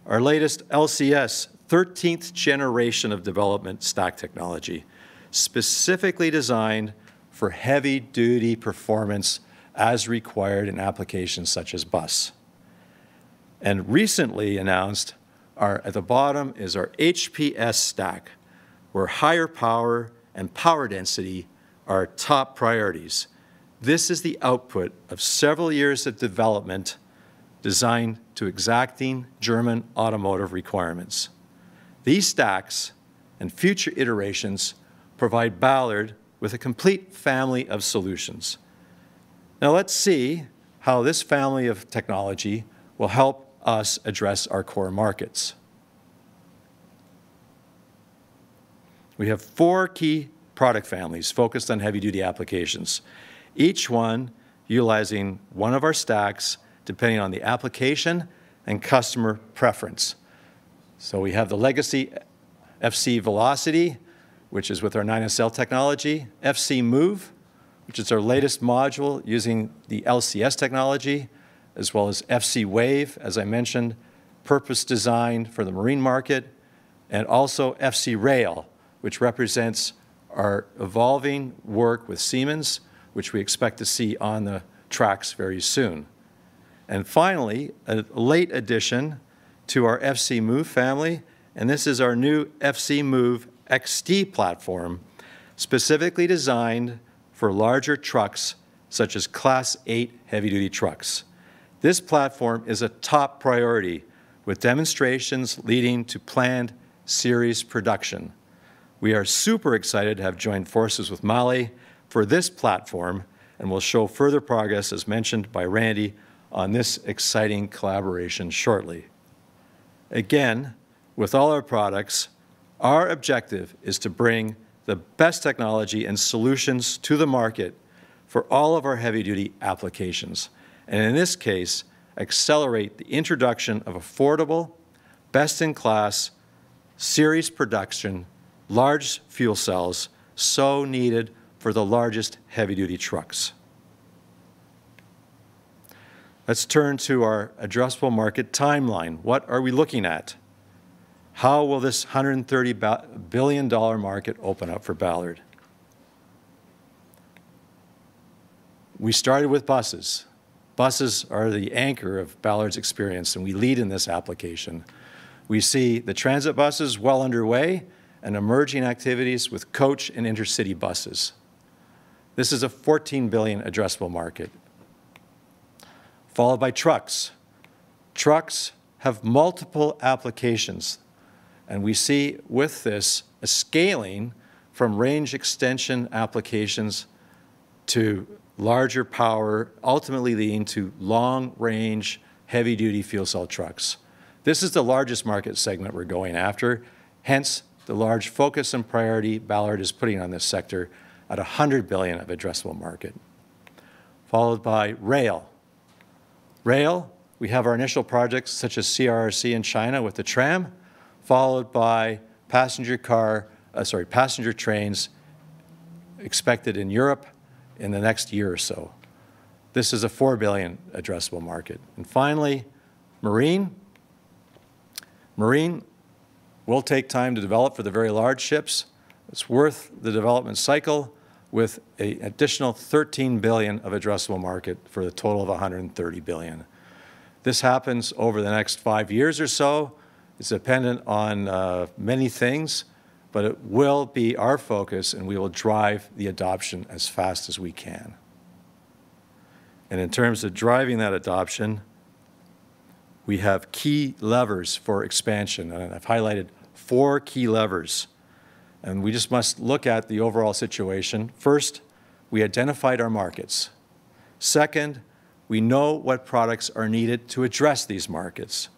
Speaker 3: our latest LCS 13th generation of development stack technology, specifically designed for heavy-duty performance as required in applications such as bus. And recently announced, at the bottom is our HPS stack, where higher power and power density are top priorities. This is the output of several years of development designed to exacting German automotive requirements. These stacks and future iterations provide Ballard with a complete family of solutions now let's see how this family of technology will help us address our core markets. We have four key product families focused on heavy-duty applications, each one utilizing one of our stacks depending on the application and customer preference. So we have the legacy FC Velocity, which is with our 9SSL technology, FC Move, which is our latest module using the LCS technology, as well as FC Wave, as I mentioned, purpose designed for the marine market, and also FC Rail, which represents our evolving work with Siemens, which we expect to see on the tracks very soon. And finally, a late addition to our FC Move family, and this is our new FC Move XD platform, specifically designed for larger trucks, such as Class 8 heavy-duty trucks. This platform is a top priority, with demonstrations leading to planned series production. We are super excited to have joined forces with MAHLE for this platform, and will show further progress, as mentioned by Randy, on this exciting collaboration shortly. Again, with all our products, our objective is to bring the best technology and solutions to the market for all of our heavy-duty applications, and in this case, accelerate the introduction of affordable, best-in-class, series production, large fuel cells so needed for the largest heavy-duty trucks. Let's turn to our addressable market timeline. What are we looking at? How will this $130 billion market open up for Ballard? We started with buses. Buses are the anchor of Ballard's experience, and we lead in this application. We see the transit buses well underway and emerging activities with coach and intercity buses. This is a 14 billion addressable market. Followed by trucks. Trucks have multiple applications and we see with this a scaling from range extension applications to larger power, ultimately leading to long-range, heavy-duty fuel cell trucks. This is the largest market segment we're going after, hence the large focus and priority Ballard is putting on this sector at 100 billion of addressable market. Followed by rail. Rail, we have our initial projects such as CRRC in China with the tram, followed by passenger car, uh, sorry, passenger trains expected in Europe in the next year or so. This is a 4 billion addressable market. And finally, marine. Marine will take time to develop for the very large ships. It's worth the development cycle with an additional 13 billion of addressable market for a total of 130 billion. This happens over the next five years or so. It's dependent on uh, many things, but it will be our focus and we will drive the adoption as fast as we can. And in terms of driving that adoption, we have key levers for expansion. And I've highlighted four key levers. And we just must look at the overall situation. First, we identified our markets. Second, we know what products are needed to address these markets.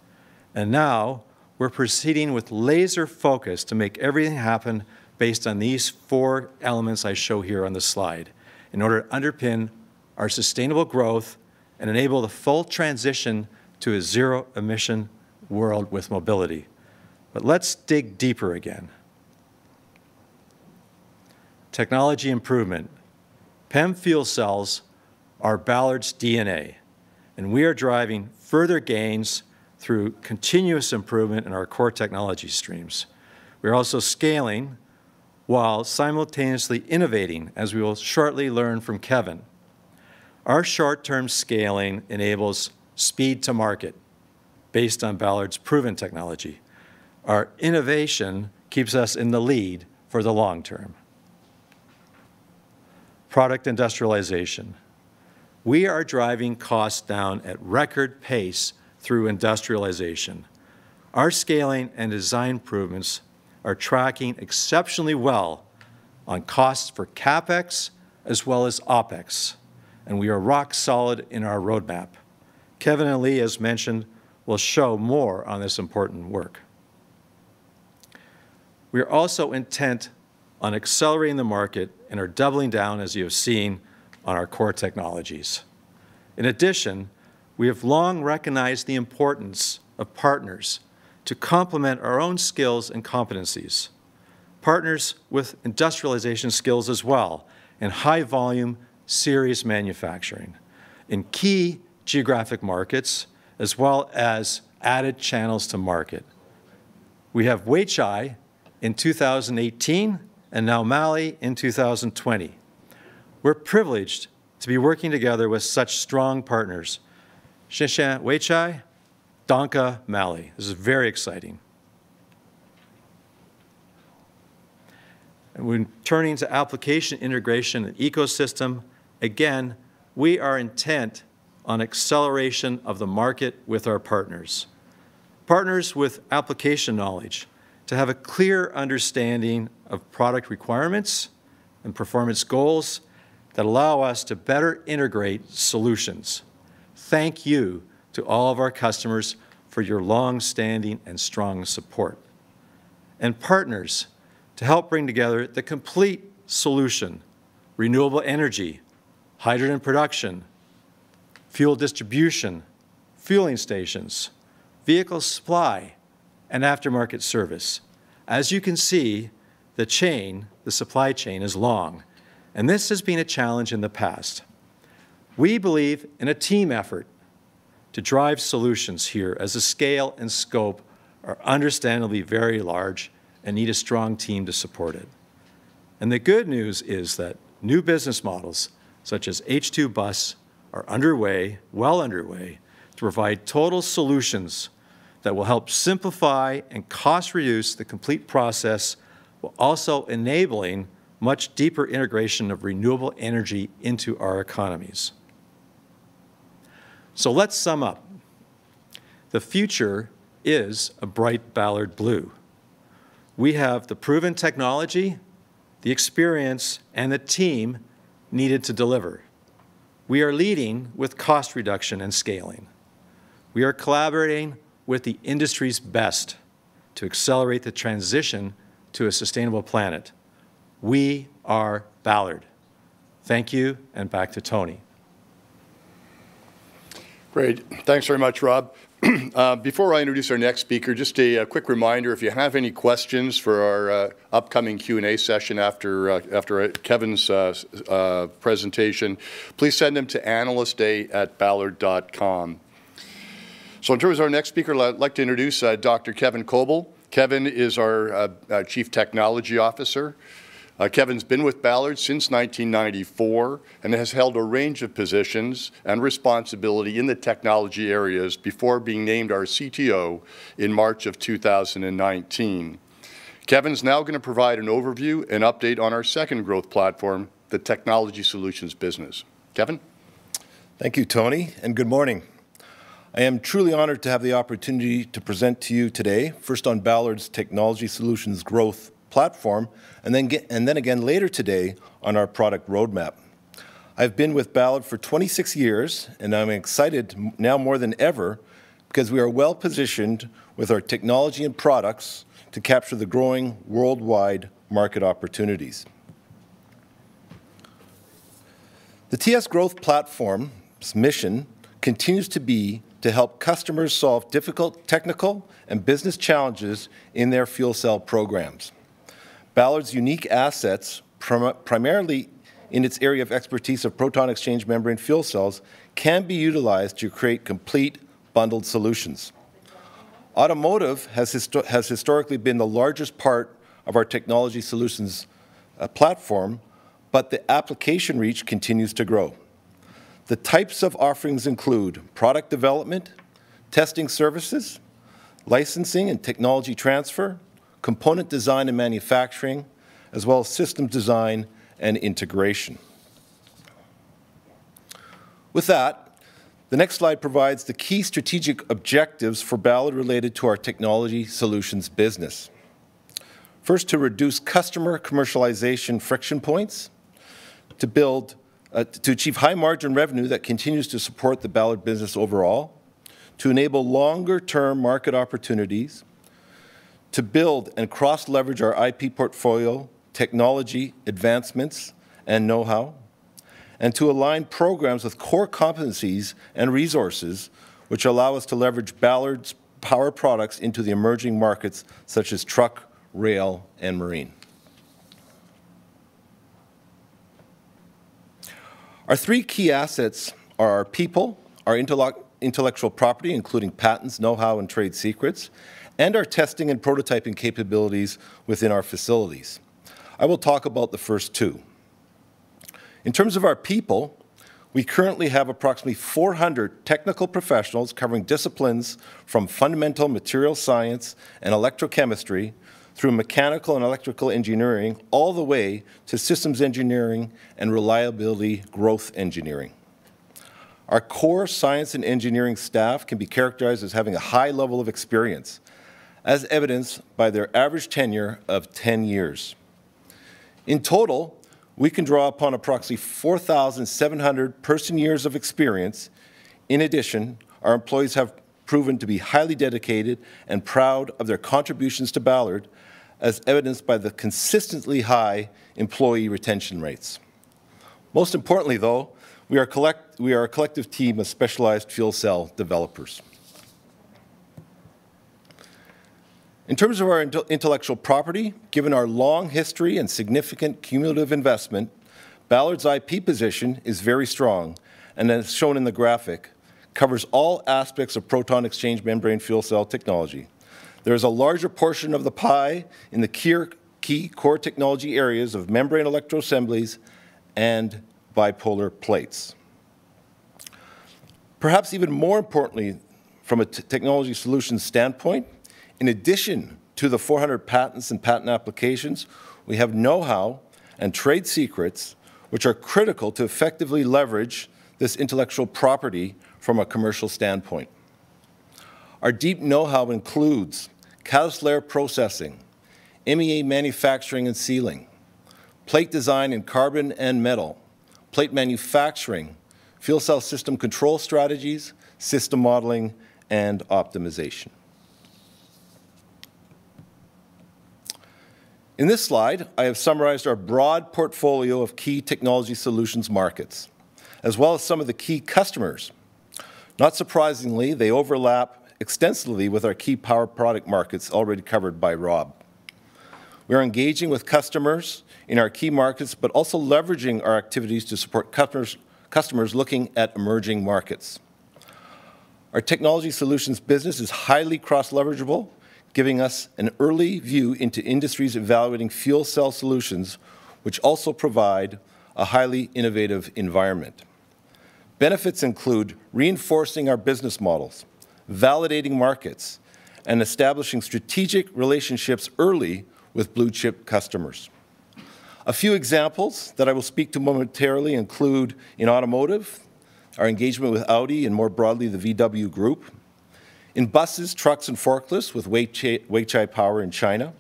Speaker 3: And now we're proceeding with laser focus to make everything happen based on these four elements I show here on the slide in order to underpin our sustainable growth and enable the full transition to a zero emission world with mobility. But let's dig deeper again. Technology improvement. PEM fuel cells are Ballard's DNA, and we are driving further gains through continuous improvement in our core technology streams. We're also scaling while simultaneously innovating, as we will shortly learn from Kevin. Our short-term scaling enables speed to market based on Ballard's proven technology. Our innovation keeps us in the lead for the long term. Product industrialization. We are driving costs down at record pace through industrialization. Our scaling and design improvements are tracking exceptionally well on costs for CapEx as well as OpEx, and we are rock solid in our roadmap. Kevin and Lee, as mentioned, will show more on this important work. We are also intent on accelerating the market and are doubling down, as you have seen, on our core technologies. In addition, we have long recognized the importance of partners to complement our own skills and competencies. Partners with industrialization skills as well, and high volume, serious manufacturing in key geographic markets, as well as added channels to market. We have Weichai in 2018 and now MAHLE in 2020. We're privileged to be working together with such strong partners Sheshan Weichai, Donka MAHLE. This is very exciting. And when turning to application integration and ecosystem, again, we are intent on acceleration of the market with our partners. Partners with application knowledge to have a clear understanding of product requirements and performance goals that allow us to better integrate solutions thank you to all of our customers for your long-standing and strong support. And partners to help bring together the complete solution, renewable energy, hydrogen production, fuel distribution, fueling stations, vehicle supply, and aftermarket service. As you can see, the chain, the supply chain, is long, and this has been a challenge in the past. We believe in a team effort to drive solutions here as the scale and scope are understandably very large and need a strong team to support it. And the good news is that new business models, such as H2 Bus, are underway, well underway, to provide total solutions that will help simplify and cost reduce the complete process while also enabling much deeper integration of renewable energy into our economies. So let's sum up. The future is a bright Ballard blue. We have the proven technology, the experience, and the team needed to deliver. We are leading with cost reduction and scaling. We are collaborating with the industry's best to accelerate the transition to a sustainable planet. We are Ballard. Thank you, and back to Tony.
Speaker 1: Great. Thanks very much, Rob. *clears throat* Uh, before I introduce our next speaker, just a, a, quick reminder, if you have any questions for our uh, upcoming Q&A session after, uh, after uh, Kevin's uh, uh, presentation, please send them to analystday at ballard.com. So in terms of our next speaker, I'd like to introduce uh, Dr. Kevin Colbow. Kevin is our uh, uh, Chief Technology Officer. Uh, Kevin's been with Ballard since 1994 and has held a range of positions and responsibility in the technology areas before being named our CTO in March of 2019. Kevin's now going to provide an overview and update on our second growth platform, the Technology Solutions business. Kevin?
Speaker 4: Thank you, Tony, and good morning. I am truly honored to have the opportunity to present to you today, first on Ballard's Technology Solutions growth platform, and then, get, and then again later today on our product roadmap. I've been with Ballard for 26 years, and I'm excited now more than ever because we are well positioned with our technology and products to capture the growing worldwide market opportunities. The TS Growth Platform's mission continues to be to help customers solve difficult technical and business challenges in their fuel cell programs. Ballard's unique assets, prim primarily in its area of expertise of proton exchange membrane fuel cells, can be utilized to create complete bundled solutions. Automotive has, histo has historically been the largest part of our technology solutions uh, platform, but the application reach continues to grow. The types of offerings include product development, testing services, licensing and technology transfer, component design and manufacturing, as well as system design and integration. With that, the next slide provides the key strategic objectives for Ballard related to our technology solutions business. First, to reduce customer commercialization friction points, to build, Uh, to achieve high margin revenue that continues to support the Ballard business overall, to enable longer term market opportunities, to build and cross-leverage our IP portfolio, technology advancements, and know-how, and to align programs with core competencies and resources which allow us to leverage Ballard's power products into the emerging markets such as truck, rail, and marine. Our three key assets are our people, our intellectual property, including patents, know-how, and trade secrets, and our testing and prototyping capabilities within our facilities. I will talk about the first two. In terms of our people, we currently have approximately 400 technical professionals covering disciplines from fundamental material science and electrochemistry through mechanical and electrical engineering all the way to systems engineering and reliability growth engineering. Our core science and engineering staff can be characterized as having a high level of experience as evidenced by their average tenure of 10 years. In total, we can draw upon approximately 4,700 person years of experience. In addition, our employees have proven to be highly dedicated and proud of their contributions to Ballard, as evidenced by the consistently high employee retention rates. Most importantly, though, we are, collect, we are a collective team of specialized fuel cell developers. In terms of our intellectual property, given our long history and significant cumulative investment, Ballard's IP position is very strong, and as shown in the graphic, covers all aspects of proton exchange membrane fuel cell technology. There is a larger portion of the pie in the key core technology areas of membrane electrode assemblies and bipolar plates. Perhaps even more importantly, from a technology solutions standpoint, in addition to the 400 patents and patent applications, we have know-how and trade secrets which are critical to effectively leverage this intellectual property from a commercial standpoint. Our deep know-how includes catalyst layer processing, MEA manufacturing and sealing, plate design in carbon and metal, plate manufacturing, fuel cell system control strategies, system modeling, and optimization. In this slide, I have summarized our broad portfolio of key technology solutions markets, as well as some of the key customers. Not surprisingly, they overlap extensively with our key power product markets already covered by Rob. We are engaging with customers in our key markets, but also leveraging our activities to support customers, customers looking at emerging markets. Our technology solutions business is highly cross-leverageable giving us an early view into industries evaluating fuel cell solutions, which also provide a highly innovative environment. Benefits include reinforcing our business models, validating markets, and establishing strategic relationships early with blue chip customers. A few examples that I will speak to momentarily include in automotive, our engagement with Audi and more broadly the VW Group, in buses, trucks, and forklifts with Weichai Power in China,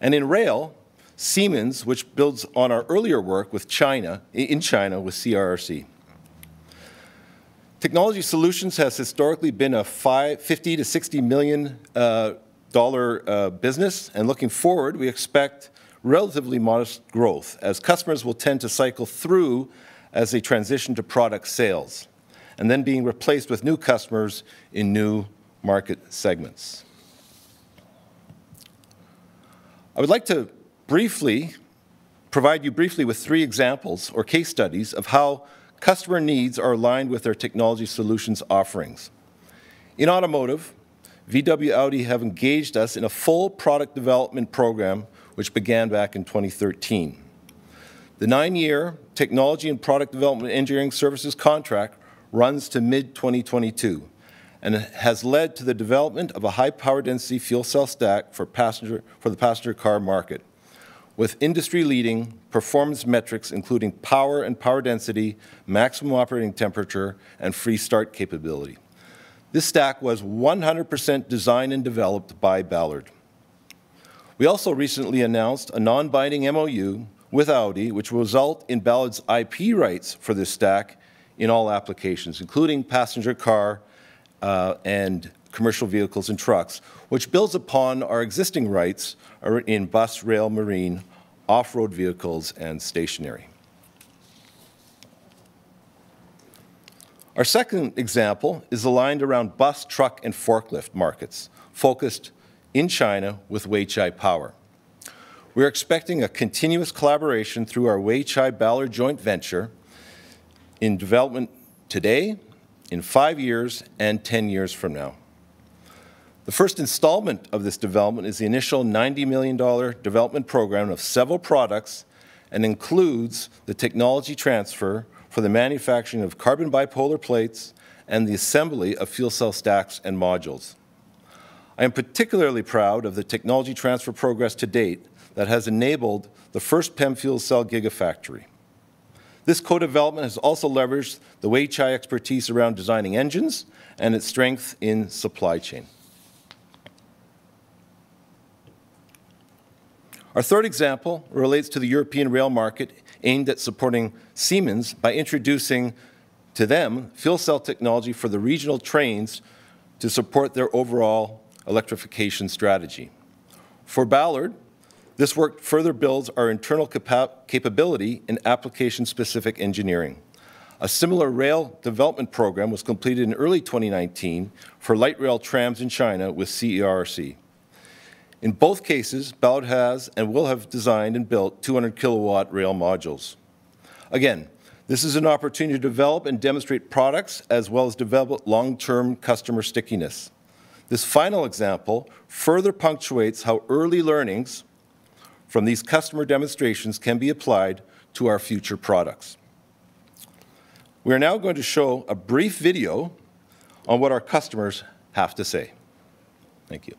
Speaker 4: and in rail, Siemens, which builds on our earlier work with China, in China with CRRC. Technology Solutions has historically been a five, 50 to 60 million uh, dollar uh, business, and looking forward, we expect relatively modest growth as customers will tend to cycle through as they transition to product sales, and then being replaced with new customers in new market segments. I would like to briefly provide you briefly with three examples or case studies of how customer needs are aligned with their technology solutions offerings. In automotive, VW Audi have engaged us in a full product development program which began back in 2013. The nine-year technology and product development engineering services contract runs to mid-2022 and has led to the development of a high power density fuel cell stack for, passenger, for the passenger car market, with industry-leading performance metrics including power and power density, maximum operating temperature, and free start capability. This stack was 100% designed and developed by Ballard. We also recently announced a non-binding MOU with Audi, which will result in Ballard's IP rights for this stack in all applications, including passenger car uh, and commercial vehicles and trucks, which builds upon our existing rights in bus, rail, marine, off-road vehicles, and stationary. Our second example is aligned around bus, truck, and forklift markets, focused in China with Weichai Power. We're expecting a continuous collaboration through our Weichai Ballard joint venture in development today in five years and 10 years from now. The first installment of this development is the initial $90 million development program of several products and includes the technology transfer for the manufacturing of carbon bipolar plates and the assembly of fuel cell stacks and modules. I am particularly proud of the technology transfer progress to date that has enabled the first PEM fuel cell gigafactory. This co-development has also leveraged the Weichai expertise around designing engines and its strength in supply chain. Our third example relates to the European rail market aimed at supporting Siemens by introducing to them fuel cell technology for the regional trains to support their overall electrification strategy. For Ballard, this work further builds our internal capa capability in application-specific engineering. A similar rail development program was completed in early 2019 for light rail trams in China with CRRC. In both cases, Ballard has and will have designed and built 200 kilowatt rail modules. Again, this is an opportunity to develop and demonstrate products as well as develop long-term customer stickiness. This final example further punctuates how early learnings from these customer demonstrations can be applied to our future products. We are now going to show a brief video on what our customers have to say. Thank you.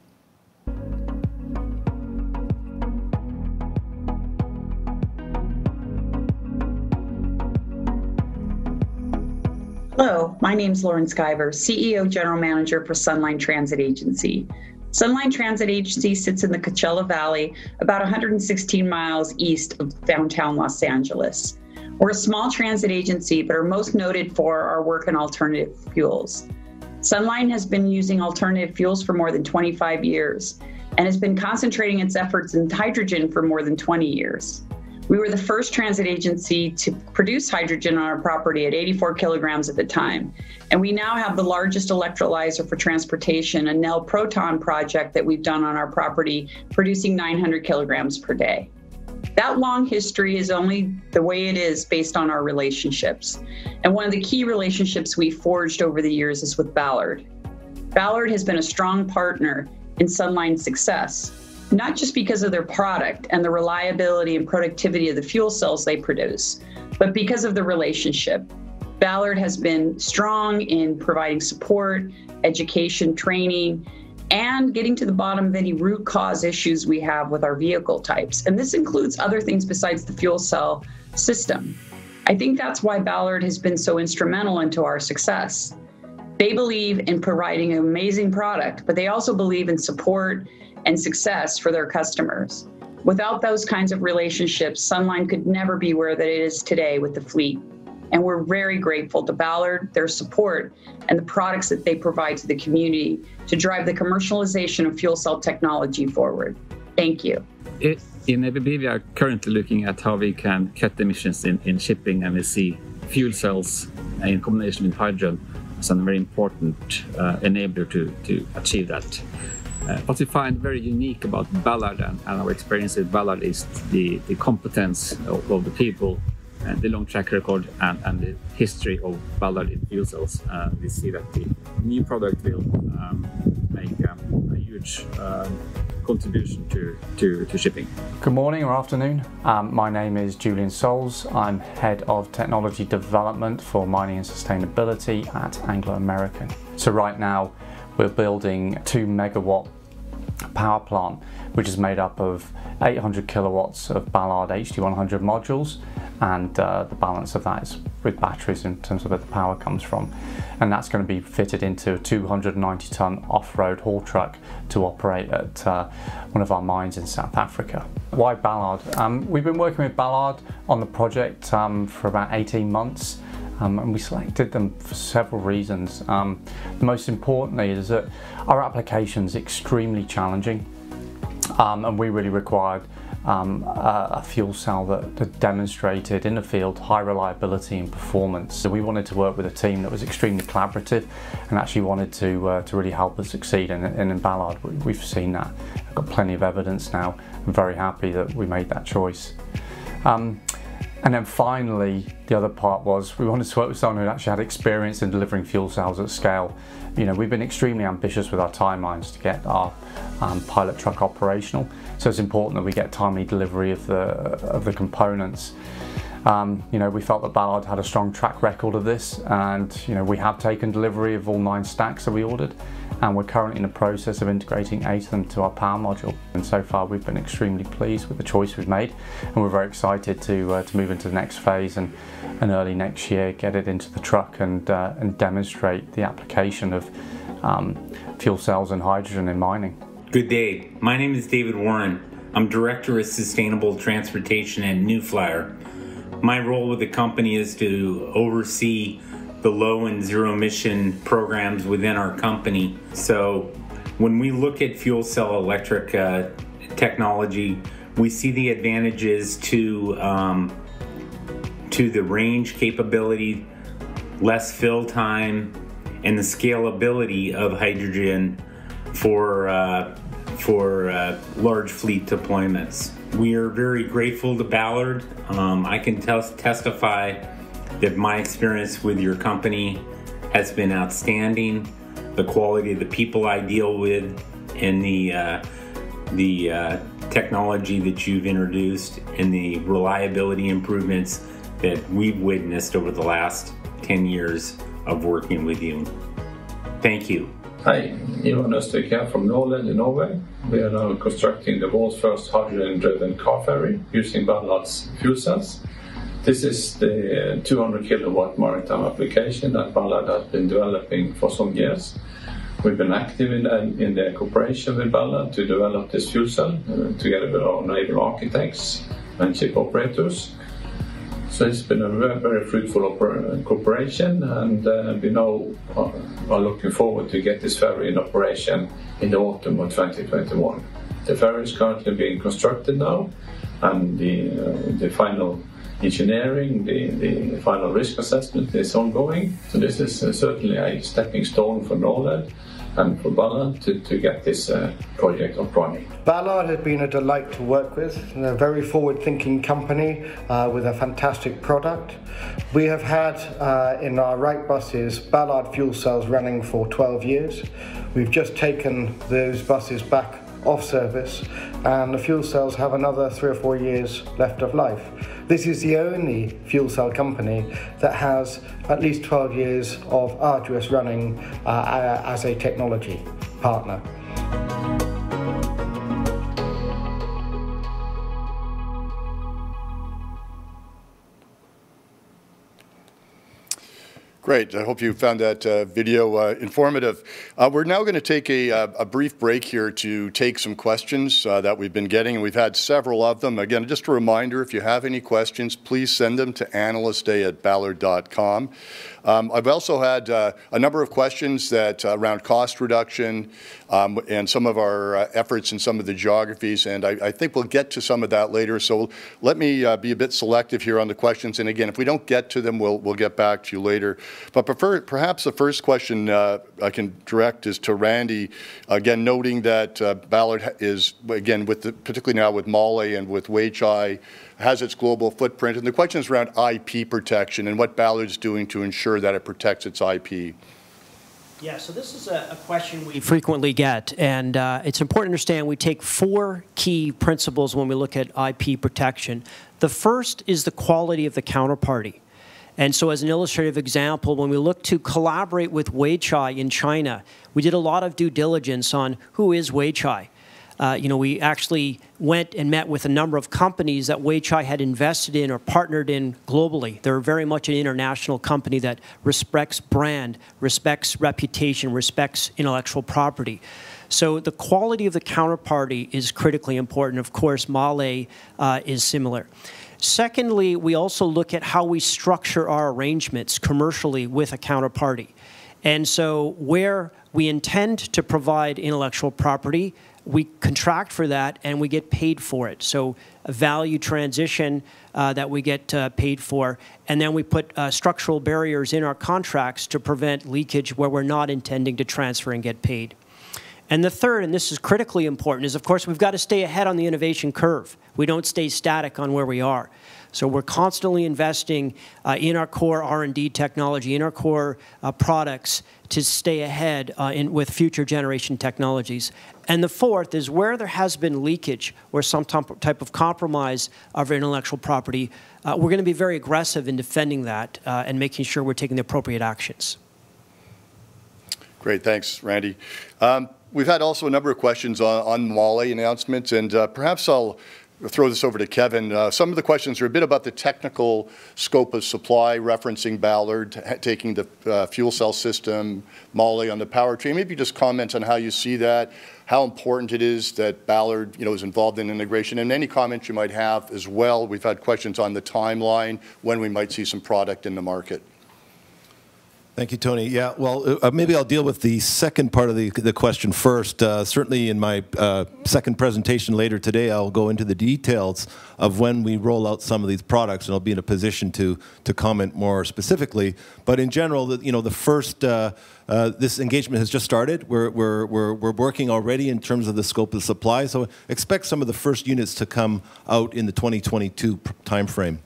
Speaker 5: Hello, my name is Lauren Skiver, CEO General Manager for Sunline Transit Agency. Sunline Transit Agency sits in the Coachella Valley, about 116 miles east of downtown Los Angeles. We're a small transit agency, but are most noted for our work in alternative fuels. Sunline has been using alternative fuels for more than 25 years and has been concentrating its efforts in hydrogen for more than 20 years. We were the first transit agency to produce hydrogen on our property at 84 kilograms at the time. And we now have the largest electrolyzer for transportation, a Nel Proton project that we've done on our property, producing 900 kilograms per day. That long history is only the way it is based on our relationships. And one of the key relationships we forged over the years is with Ballard. Ballard has been a strong partner in Sunline's success not just because of their product and the reliability and productivity of the fuel cells they produce, but because of the relationship. Ballard has been strong in providing support, education, training, and getting to the bottom of any root cause issues we have with our vehicle types. And this includes other things besides the fuel cell system. I think that's why Ballard has been so instrumental into our success. They believe in providing an amazing product, but they also believe in support and success for their customers. Without those kinds of relationships, Sunline could never be where that it is today with the fleet. And we're very grateful to Ballard, their support, and the products that they provide to the community to drive the commercialization of fuel cell technology forward. Thank you.
Speaker 6: In ABB, we are currently looking at how we can cut emissions in, in shipping, and we see fuel cells in combination with hydrogen as a very important uh, enabler to, to achieve that. Uh, what we find very unique about Ballard and, and, our experience with Ballard is the, the competence of, of, the people and the long track record and, and the history of Ballard in fuel cells. Uh, we see that the new product will um, make um, a huge um, contribution to, to, to, shipping.
Speaker 7: Good morning or afternoon. Um, my name is Julian Soles. I'm Head of Technology Development for Mining and Sustainability at Anglo American. So right now we're building a two megawatt power plant which is made up of 800 kilowatts of Ballard HD100 modules and uh, the balance of that is with batteries in terms of where the power comes from and that's going to be fitted into a 290 ton off-road haul truck to operate at uh, one of our mines in South Africa. Why Ballard? Um, we've been working with Ballard on the project um, for about 18 months um, and we selected them for several reasons. Um, most importantly is that our application is extremely challenging um, and we really required um, a, a, fuel cell that, that, demonstrated in the field high reliability and performance. So we wanted to work with a team that was extremely collaborative and actually wanted to, uh, to really help us succeed and, and in Ballard we've seen that. I've got plenty of evidence now. I'm very happy that we made that choice. Um, and then finally, the other part was we wanted to work with someone who actually had experience in delivering fuel cells at scale. You know, we've been extremely ambitious with our timelines to get our um, pilot truck operational. So it's important that we get timely delivery of the, of the components. Um, you know, we felt that Ballard had a strong track record of this and, you know, we have taken delivery of all nine stacks that we ordered and we're currently in the process of integrating eight of them to our power module. And so far we've been extremely pleased with the choice we've made and we're very excited to, uh, to move into the next phase and, and early next year get it into the truck and, uh, and demonstrate the application of um, fuel cells and hydrogen in mining.
Speaker 8: Good day, my name is David Warren. I'm Director of Sustainable Transportation at New Flyer. My role with the company is to oversee the low and zero emission programs within our company. So when we look at fuel cell electric uh, technology, we see the advantages to um, to the range capability, less fill time, and the scalability of hydrogen for uh, for uh, large fleet deployments. We are very grateful to Ballard. Um, I can testify that my experience with your company has been outstanding. The quality of the people I deal with and the uh, the uh, technology that you've introduced and the reliability improvements that we've witnessed over the last 10 years of working with you. Thank you.
Speaker 9: Hi, Ivan here from Norled in Norway. We are now constructing the world's first hydrogen-driven car ferry using Ballard's fuel cells. This is the 200 kilowatt maritime application that Ballard has been developing for some years. We've been active in in the cooperation with Ballard to develop this fuel cell uh, together with our naval architects and ship operators. So it's been a very, very fruitful cooperation, and uh, we now are looking forward to get this ferry in operation in the autumn of 2021. The ferry is currently being constructed now, and the, uh, the final engineering, the, the final risk assessment is ongoing. So this is uh, certainly a stepping stone for Norled and for Ballard to, to get this uh, project up running.
Speaker 10: Ballard has been a delight to work with. A very forward-thinking company uh, with a fantastic product. We have had uh, in our Wright buses Ballard fuel cells running for 12 years. We've just taken those buses back off service and the fuel cells have another three or four years left of life. This is the only fuel cell company that has at least 12 years of arduous running uh, as a technology partner.
Speaker 1: Great. I hope you found that uh, video uh, informative. Uh, we're now going to take a, uh, a, brief break here to take some questions uh, that we've been getting, and we've had several of them. Again, just a reminder, if you have any questions, please send them to analystday at ballard.com. Um, I've also had uh, a number of questions that uh, around cost reduction um, and some of our uh, efforts in some of the geographies, and I, I, think we'll get to some of that later. So let me uh, be a bit selective here on the questions. And again, if we don't get to them, we'll, we'll get back to you later. But prefer, perhaps the first question uh, I can direct is to Randy. Again, noting that uh, Ballard is, again, with the, particularly now with MAHLE and with Weichai, has its global footprint. And the question is around IP protection and what Ballard's doing to ensure that it protects its IP.
Speaker 2: Yeah, so this is a, a question we frequently get, and uh, it's important to understand we take four key principles when we look at IP protection. The first is the quality of the counterparty. And so as an illustrative example, when we look to collaborate with Weichai in China, we did a lot of due diligence on who is Weichai. Uh, you know, we actually went and met with a number of companies that Weichai had invested in or partnered in globally. They're very much an international company that respects brand, respects reputation, respects intellectual property. So the quality of the counterparty is critically important. Of course, MAHLE uh, is similar. Secondly, we also look at how we structure our arrangements commercially with a counterparty. And so where we intend to provide intellectual property, we contract for that and we get paid for it. So a value transition uh, that we get uh, paid for, and then we put uh, structural barriers in our contracts to prevent leakage where we're not intending to transfer and get paid. And the third, and this is critically important, is of course we've got to stay ahead on the innovation curve. We don't stay static on where we are. So we're constantly investing uh, in our core R&D technology, in our core uh, products to stay ahead uh, in, with future generation technologies. And the fourth is where there has been leakage or some type of compromise of intellectual property, uh, we're going to be very aggressive in defending that uh, and making sure we're taking the appropriate actions.
Speaker 1: Great, thanks, Randy. Um, we've had also a number of questions on, on MAHLE announcements, and uh, perhaps I'll throw this over to Kevin. Uh, some of the questions are a bit about the technical scope of supply, referencing Ballard, taking the uh, fuel cell system, MAHLE on the powertrain. Maybe just comment on how you see that, how important it is that Ballard you know, is involved in integration, and any comments you might have as well. We've had questions on the timeline, when we might see some product in the market.
Speaker 4: Thank you, Tony. Yeah, well, uh, maybe I'll deal with the second part of the, the question first. Uh, certainly in my uh, second presentation later today, I'll go into the details of when we roll out some of these products, and I'll be in a position to, to comment more specifically. But in general, the, you know, the first, uh, uh, this engagement has just started. We're, we're, we're, we're working already in terms of the scope of supply, so expect some of the first units to come out in the 2022 timeframe.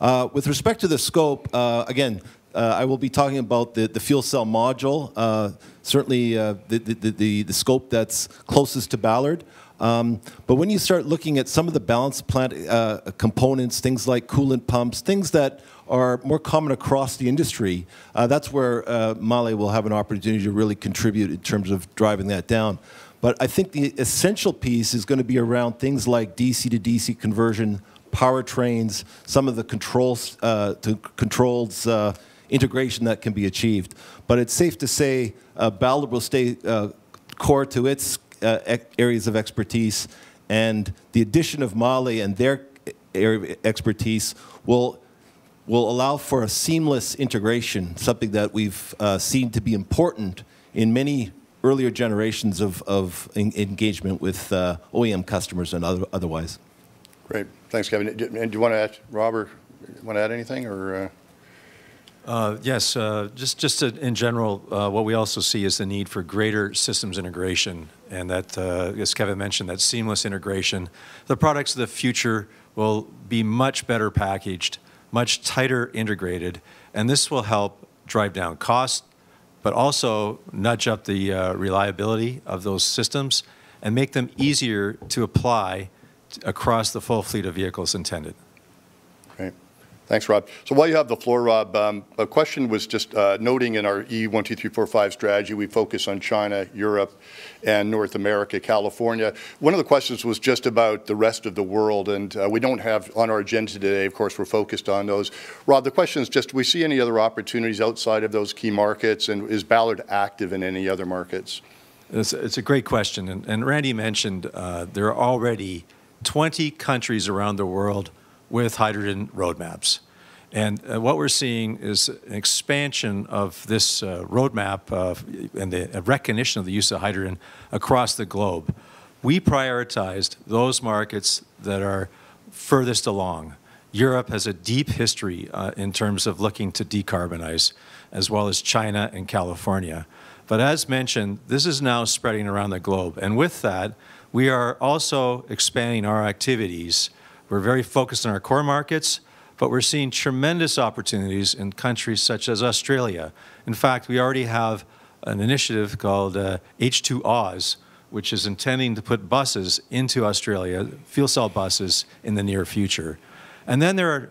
Speaker 4: Uh, with respect to the scope, uh, again, uh, I will be talking about the, the fuel cell module, uh, certainly uh, the, the, the, the, scope that's closest to Ballard. Um, but when you start looking at some of the balance plant uh, components, things like coolant pumps, things that are more common across the industry, uh, that's where uh, MAHLE will have an opportunity to really contribute in terms of driving that down. But I think the essential piece is going to be around things like DC to DC conversion, powertrains, some of the controls, to controls integration that can be achieved. But it's safe to say uh, Ballard will stay uh, core to its uh, areas of expertise, and the addition of MAHLE and their area of expertise will will allow for a seamless integration, something that we've uh, seen to be important in many earlier generations of, of en engagement with uh, OEM customers and other, otherwise.
Speaker 1: Great. Thanks, Kevin. And do you want to add, Robert, want to add anything? or? Uh?
Speaker 3: Yes, uh, just just to, in general, uh, what we also see is the need for greater systems integration, and that, uh, as Kevin mentioned, that seamless integration. The products of the future will be much better packaged, much tighter integrated, and this will help drive down cost, but also nudge up the uh, reliability of those systems and make them easier to apply across the full fleet of vehicles intended.
Speaker 1: Thanks, Rob. So while you have the floor, Rob, um, a question was just uh, noting in our E12345 strategy, we focus on China, Europe, and North America, California. One of the questions was just about the rest of the world, and uh, we don't have on our agenda today, of course, we're focused on those. Rob, the question is just, do we see any other opportunities outside of those key markets, and is Ballard active in any other markets?
Speaker 3: It's, it's a great question, and, and Randy mentioned uh, there are already 20 countries around the world with hydrogen roadmaps. And uh, what we're seeing is an expansion of this uh, roadmap and the recognition of the use of hydrogen across the globe. We prioritized those markets that are furthest along. Europe has a deep history uh, in terms of looking to decarbonize, as well as China and California. But as mentioned, this is now spreading around the globe. And with that, we are also expanding our activities we're very focused on our core markets, but we're seeing tremendous opportunities in countries such as Australia. In fact, we already have an initiative called uh, H2Oz, which is intending to put buses into Australia, fuel cell buses, in the near future. And then there are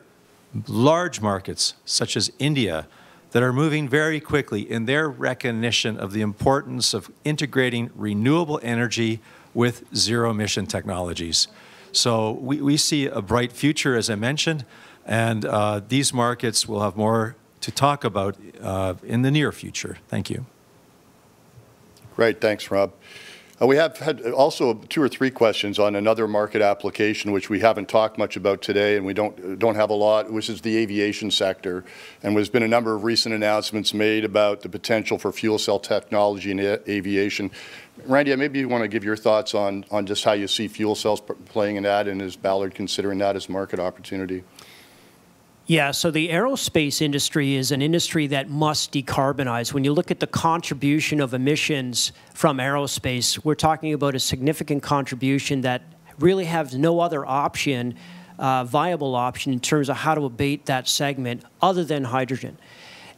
Speaker 3: large markets, such as India, that are moving very quickly in their recognition of the importance of integrating renewable energy with zero emission technologies. So we, we see a bright future, as I mentioned, and uh, these markets will have more to talk about uh, in the near future. Thank you.
Speaker 1: Great. Thanks, Rob. Uh, we have had also two or three questions on another market application, which we haven't talked much about today, and we don't don't have a lot, which is the aviation sector. And there's been a number of recent announcements made about the potential for fuel cell technology in aviation. Randy, maybe you want to give your thoughts on, on just how you see fuel cells playing in that, and is Ballard considering that as market opportunity?
Speaker 2: Yeah, so the aerospace industry is an industry that must decarbonize. When you look at the contribution of emissions from aerospace, we're talking about a significant contribution that really has no other option, uh, viable option, in terms of how to abate that segment other than hydrogen.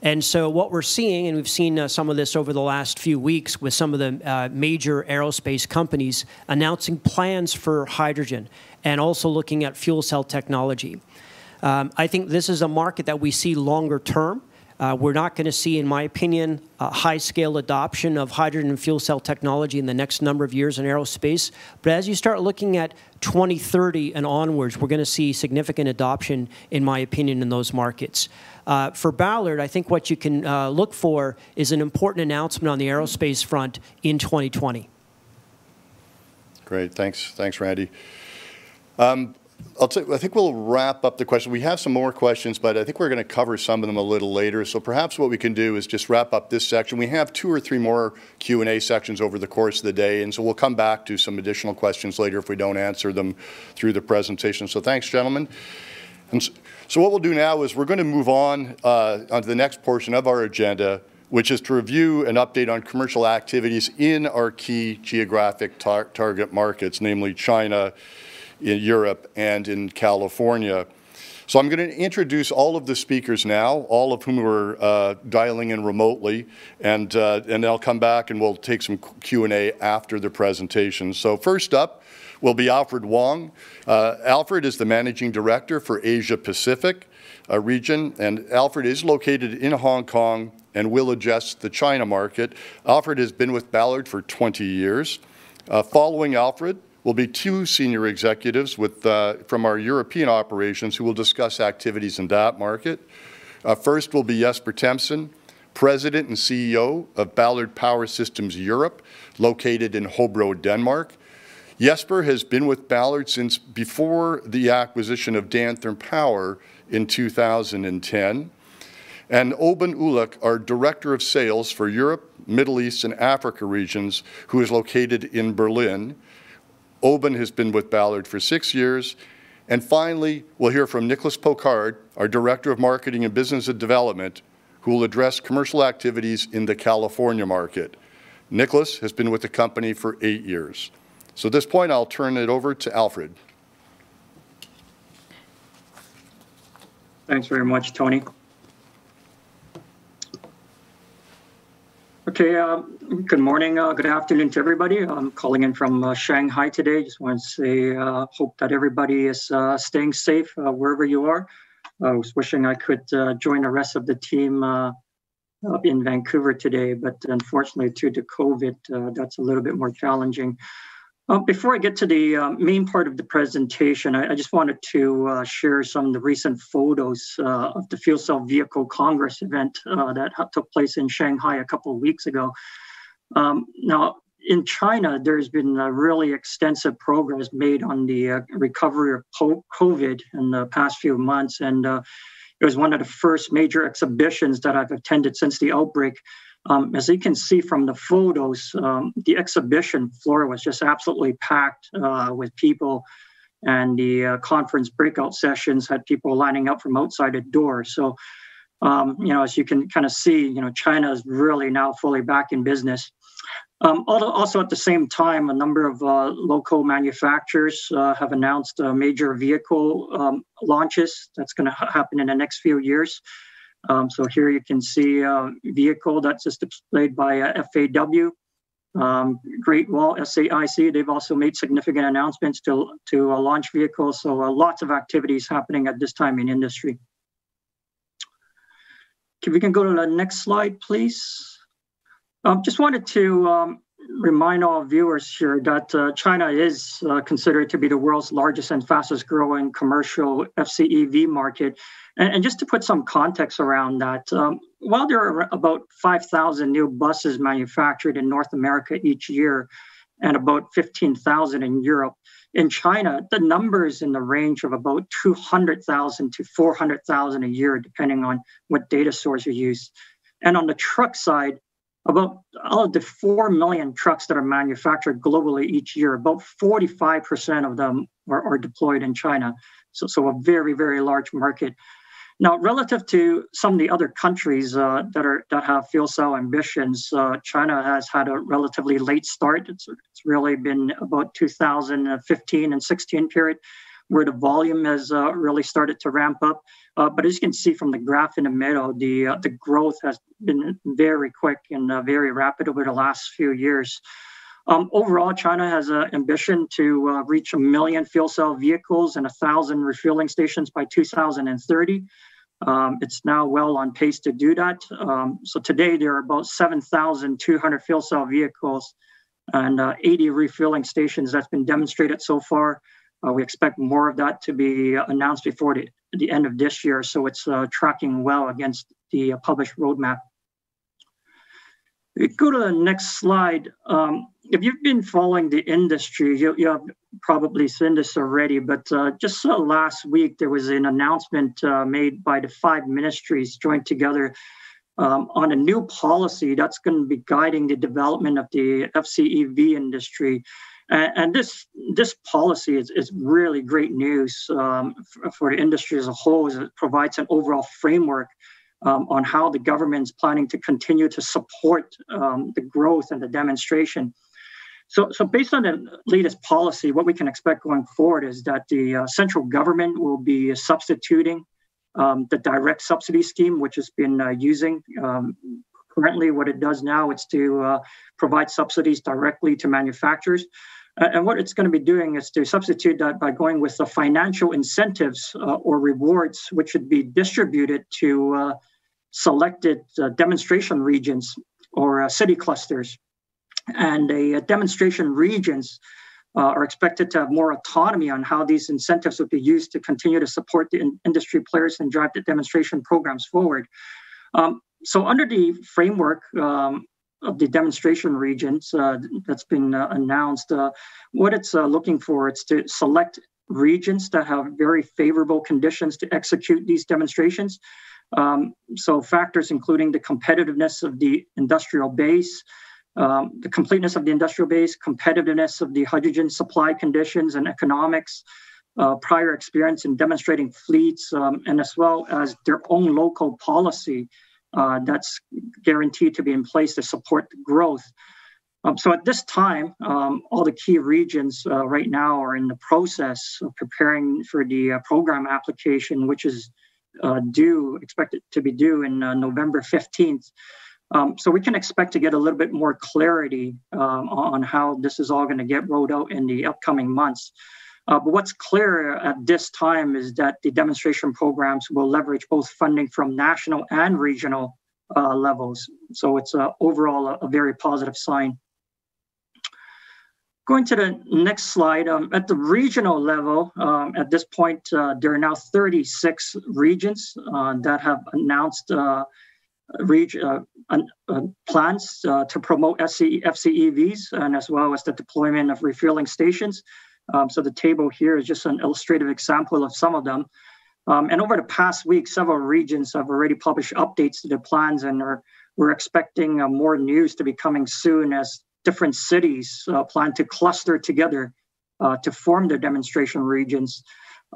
Speaker 2: And so what we're seeing, and we've seen uh, some of this over the last few weeks with some of the uh, major aerospace companies announcing plans for hydrogen and also looking at fuel cell technology. Um, I think this is a market that we see longer term. Uh, we're not going to see, in my opinion, a high-scale adoption of hydrogen and fuel cell technology in the next number of years in aerospace. But as you start looking at 2030 and onwards, we're going to see significant adoption, in my opinion, in those markets. Uh, for Ballard, I think what you can uh, look for is an important announcement on the aerospace front in 2020.
Speaker 1: Great. Thanks. Thanks, Randy. Um, i think we'll wrap up the question. We have some more questions, but I think we're going to cover some of them a little later. So perhaps what we can do is just wrap up this section. We have two or three more Q&A sections over the course of the day, and so we'll come back to some additional questions later if we don't answer them through the presentation. So thanks, gentlemen. And so what we'll do now is we're going to move on uh, onto the next portion of our agenda, which is to review an update on commercial activities in our key geographic tar target markets, namely China, in Europe, and in California. So I'm going to introduce all of the speakers now, all of whom are uh, dialing in remotely, and, uh, and I'll come back and we'll take some Q&A after the presentation. So first up, will be Alfred Wong. Uh, Alfred is the Managing Director for Asia Pacific uh, region, and Alfred is located in Hong Kong and will adjust the China market. Alfred has been with Ballard for 20 years. Uh, following Alfred will be two senior executives with, uh, from our European operations who will discuss activities in that market. Uh, first will be Jesper Themsen, President and CEO of Ballard Power Systems Europe, located in Hobro, Denmark. Jesper has been with Ballard since before the acquisition of Dantherm Power in 2010. And Oben Uluk, our Director of Sales for Europe, Middle East, and Africa regions, who is located in Berlin. Oben has been with Ballard for six years. And finally, we'll hear from Nicholas Pocard, our Director of Marketing and Business Development, who will address commercial activities in the California market. Nicholas has been with the company for eight years. So at this point, I'll turn it over to Alfred.
Speaker 11: Thanks very much, Tony. Okay, uh, good morning, uh, good afternoon to everybody. I'm calling in from uh, Shanghai today. Just want to say, uh, hope that everybody is uh, staying safe uh, wherever you are. I was wishing I could join the rest of the team in Vancouver today, but unfortunately, due to COVID, that's a little bit more challenging. Uh, before I get to the uh, main part of the presentation, I, I just wanted to uh, share some of the recent photos uh, of the Fuel Cell Vehicle Congress event uh, that took place in Shanghai a couple of weeks ago. Um, now, in China, there's been a really extensive progress made on the uh, recovery of COVID in the past few months, and it was one of the first major exhibitions that I've attended since the outbreak. Um, as you can see from the photos, um, the exhibition floor was just absolutely packed uh, with people, and the uh, conference breakout sessions had people lining up from outside the door. So, um, you know, as you can kind of see, you know, China is really now fully back in business. Um, also, at the same time, a number of uh, local manufacturers uh, have announced major vehicle um, launches that's going to ha- happen in the next few years. Um, so here you can see a vehicle that's just displayed by uh, FAW. Um, Great Wall SAIC, they've also made significant announcements to, to uh, launch vehicles. So uh, lots of activities happening at this time in industry. If we can go to the next slide, please. Um, just wanted to um, remind all viewers here that uh, China is uh, considered to be the world's largest and fastest growing commercial FCEV market. And, and just to put some context around that, um, while there are about 5,000 new buses manufactured in North America each year and about 15,000 in Europe, in China, the numbers in the range of about 200,000 to 400,000 a year, depending on what data source you use. And on the truck side, about all of the 4 million trucks that are manufactured globally each year, about 45% of them are, are deployed in China. So, so a very, very large market. Now, relative to some of the other countries uh, that are that have fuel cell ambitions, uh, China has had a relatively late start. It's, it's really been about 2015 and 16 period where the volume has uh, really started to ramp up. Uh, but as you can see from the graph in the middle, the uh, the growth has been very quick and uh, very rapid over the last few years. Um, overall, China has an ambition to uh, reach a million fuel cell vehicles and a thousand refueling stations by 2030. Um, it's now well on pace to do that. Um, so today there are about 7,200 fuel cell vehicles and uh, 80 refueling stations that's been demonstrated so far. Uh, we expect more of that to be announced before the, the end of this year, so it's uh, tracking well against the uh, published roadmap. We go to the next slide. Um, if you've been following the industry, you, you have probably seen this already, but uh, just uh, last week there was an announcement uh, made by the five ministries joined together um, on a new policy that's going to be guiding the development of the FCEV industry. And, and this this policy is, is really great news um, for, for, the industry as a whole. As it provides an overall framework um, on how the government is planning to continue to support um, the growth and the demonstration. So, so based on the latest policy, what we can expect going forward is that the uh, central government will be substituting um, the direct subsidy scheme, which has been uh, using um, currently. What it does now is to uh, provide subsidies directly to manufacturers. Uh, and what it's going to be doing is to substitute that by going with the financial incentives uh, or rewards, which should be distributed to uh, selected uh, demonstration regions or uh, city clusters. And the demonstration regions are expected to have more autonomy on how these incentives would be used to continue to support the in- industry players and drive the demonstration programs forward. Um, so, under the framework, um, of the demonstration regions uh, that's been uh, announced, uh, what it's uh, looking for, is to select regions that have very favorable conditions to execute these demonstrations. Um, so factors including the competitiveness of the industrial base, um, the completeness of the industrial base, competitiveness of the hydrogen supply conditions and economics, uh, prior experience in demonstrating fleets, um, and as well as their own local policy uh, that's guaranteed to be in place to support growth. Um, so at this time, um, all the key regions uh, right now are in the process of preparing for the uh, program application, which is uh, due, expected to be due in uh, November 15th. Um, so we can expect to get a little bit more clarity um, on how this is all going to get rolled out in the upcoming months. Uh, but what's clear at this time is that the demonstration programs will leverage both funding from national and regional uh, levels. So it's uh, overall a, a, very positive sign. Going to the next slide, um, at the regional level, um, at this point, uh, there are now 36 regions uh, that have announced uh, region, plans to promote SCE, FCEVs and as well as the deployment of refueling stations. Um, so the table here is just an illustrative example of some of them. Um, and over the past week, several regions have already published updates to their plans, and are, we're expecting uh, more news to be coming soon as different cities uh, plan to cluster together uh, to form their demonstration regions.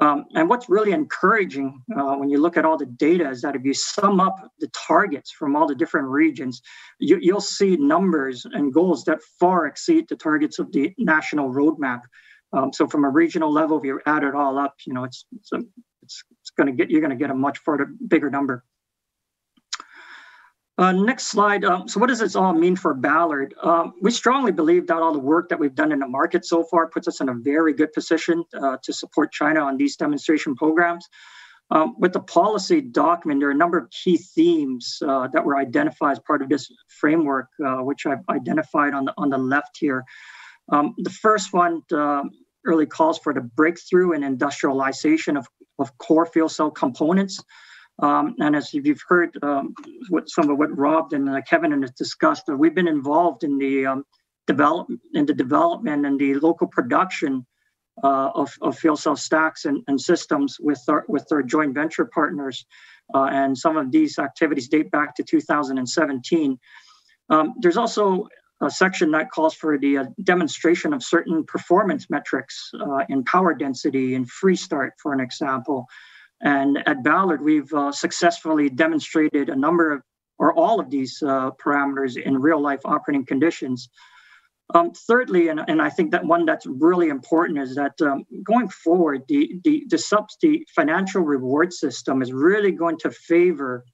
Speaker 11: Um, and what's really encouraging uh, when you look at all the data is that if you sum up the targets from all the different regions, you, will see numbers and goals that far exceed the targets of the national roadmap. Um, so from a regional level, if you add it all up, you know, it's it's, it's, it's going to get you're going to get a much further bigger number. Uh, next slide. Um, so what does this all mean for Ballard? Um, we strongly believe that all the work that we've done in the market so far puts us in a very good position uh, to support China on these demonstration programs. Um, with the policy document, there are a number of key themes uh, that were identified as part of this framework, uh, which I've identified on the on the left here. Um, the first one uh, really calls for the breakthrough in industrialization of, of core fuel cell components. Um, and as you've heard, um, what some of what Rob and uh, Kevin has discussed, uh, we've been involved in the um, development, in the development and the local production uh, of, of fuel cell stacks and, and, systems with our with our joint venture partners. Uh, and some of these activities date back to 2017. Um, there's also a section that calls for the uh, demonstration of certain performance metrics uh, in power density and free start, for an example. And at Ballard, we've uh, successfully demonstrated a number of, or all of these uh, parameters in real life operating conditions. Um, thirdly, and, and I think that one that's really important is that um, going forward, the, the, the, subs, the financial reward system is really going to favor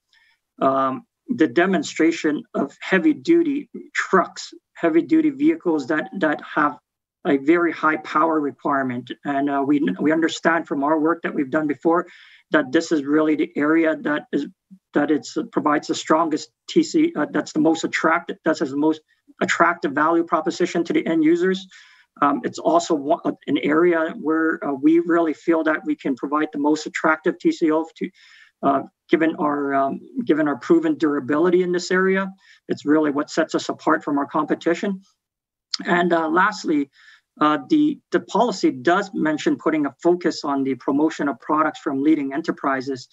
Speaker 11: um, the demonstration of heavy duty trucks, heavy duty vehicles that, that have a very high power requirement. And uh, we, we understand from our work that we've done before that this is really the area that is that it's uh, provides the strongest TC. Uh, that's the most attractive. that That's the most attractive value proposition to the end users. Um, it's also one, an area where uh, we really feel that we can provide the most attractive TCO to, uh, given our um, given our proven durability in this area. It's really what sets us apart from our competition. And uh, lastly, uh, the, the policy does mention putting a focus on the promotion of products from leading enterprises.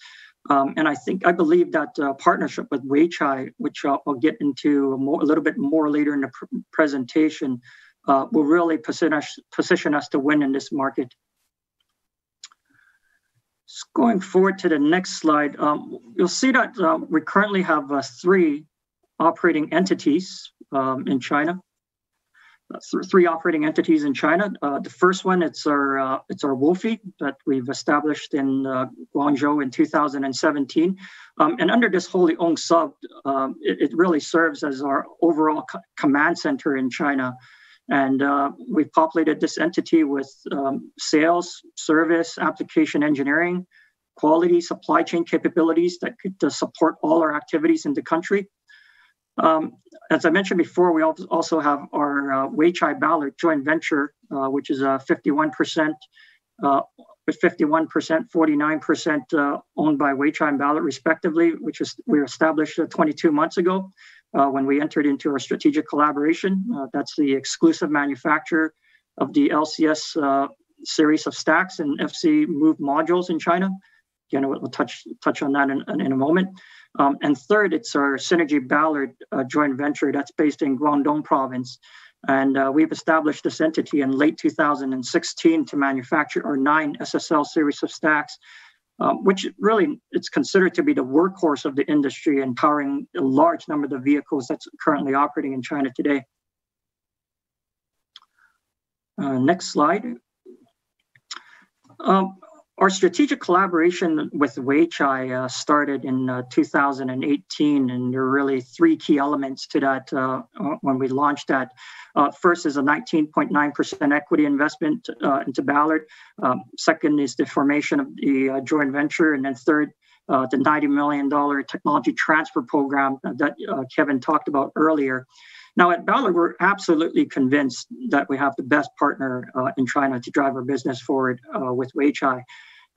Speaker 11: Um, and I think I believe that uh, partnership with Weichai, which I'll, I'll get into a, more, a, little bit more later in the pr- presentation, uh, will really position us, position us to win in this market. Just going forward to the next slide, um, you'll see that uh, we currently have uh, three operating entities um, in China three operating entities in China. Uh, the first one, it's our uh, it's our WFOE that we've established in uh, Guangzhou in 2017. Um, and under this wholly owned sub, um, it, it, really serves as our overall co- command center in China. And uh, we've populated this entity with um, sales, service, application engineering, quality, supply chain capabilities that could support all our activities in the country. Um, as I mentioned before, we also have our uh, Weichai Ballard joint venture, uh, which is a 51%, uh, with 51%, 49% uh, owned by Weichai and Ballard respectively, which was we established uh, 22 months ago. Uh, when we entered into our strategic collaboration. Uh, that's the exclusive manufacturer of the LCS uh, series of stacks and FC Move modules in China. Again, we'll touch touch on that in, in a moment. Um, and third, it's our Synergy Ballard uh, joint venture that's based in Guangdong province. And uh, we've established this entity in late 2016 to manufacture our 9SSL series of stacks, um, which really it's considered to be the workhorse of the industry and powering a large number of the vehicles that's currently operating in China today. Uh, next slide. Um, our strategic collaboration with Weichai uh, started in uh, 2018, and there are really three key elements to that uh, uh when we launched that. Uh, first is a 19.9% equity investment uh, into Ballard. Um, second is the formation of the joint venture, and then third, the $90 million technology transfer program that Kevin talked about earlier. Now, at Ballard, we're absolutely convinced that we have the best partner in China to drive our business forward with Weichai.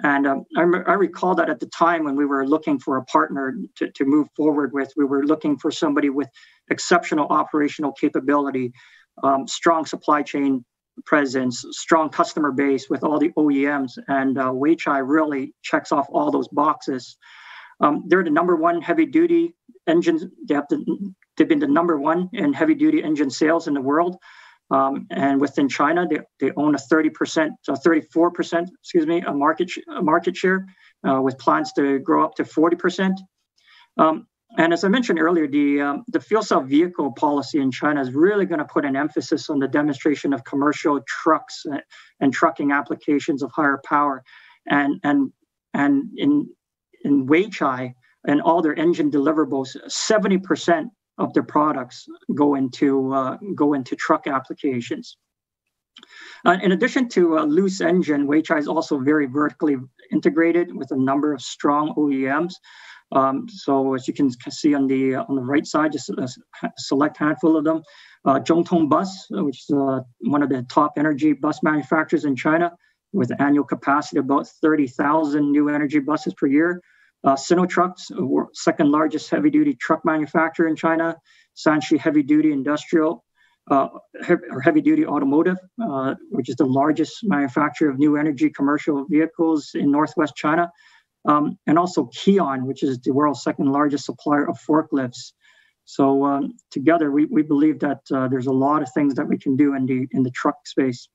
Speaker 11: And um, I, I, recall that at the time when we were looking for a partner to, to move forward with, we were looking for somebody with exceptional operational capability, um, strong supply chain presence, strong customer base with all the OEMs. And uh, Weichai really checks off all those boxes. Um, they're the number one heavy duty engines. They have the, they've been the number one in heavy duty engine sales in the world. Um, and within China, they, they own a 30%, uh, 34%, excuse me, a market, a market share uh, with plans to grow up to 40%. Um, and as I mentioned earlier, the, um, the fuel cell vehicle policy in China is really going to put an emphasis on the demonstration of commercial trucks and, and trucking applications of higher power. And, and, and in, in Weichai and all their engine deliverables, 70% of their products go into uh, go into truck applications. Uh, in addition to a loose engine, Weichai is also very vertically integrated with a number of strong OEMs. Um, so as you can see on the uh, on the right side, just a select handful of them. Uh, Zhongtong Bus, which is uh, one of the top energy bus manufacturers in China, with annual capacity of about 30,000 new energy buses per year. Uh, Sinotruk, second largest heavy duty truck manufacturer in China, Shaanxi Heavy Duty Industrial, uh, or heavy duty automotive, uh, which is the largest manufacturer of new energy commercial vehicles in northwest China, um, and also Kion, which is the world's second largest supplier of forklifts. So um, together, we, we believe that uh, there's a lot of things that we can do in the in the truck space.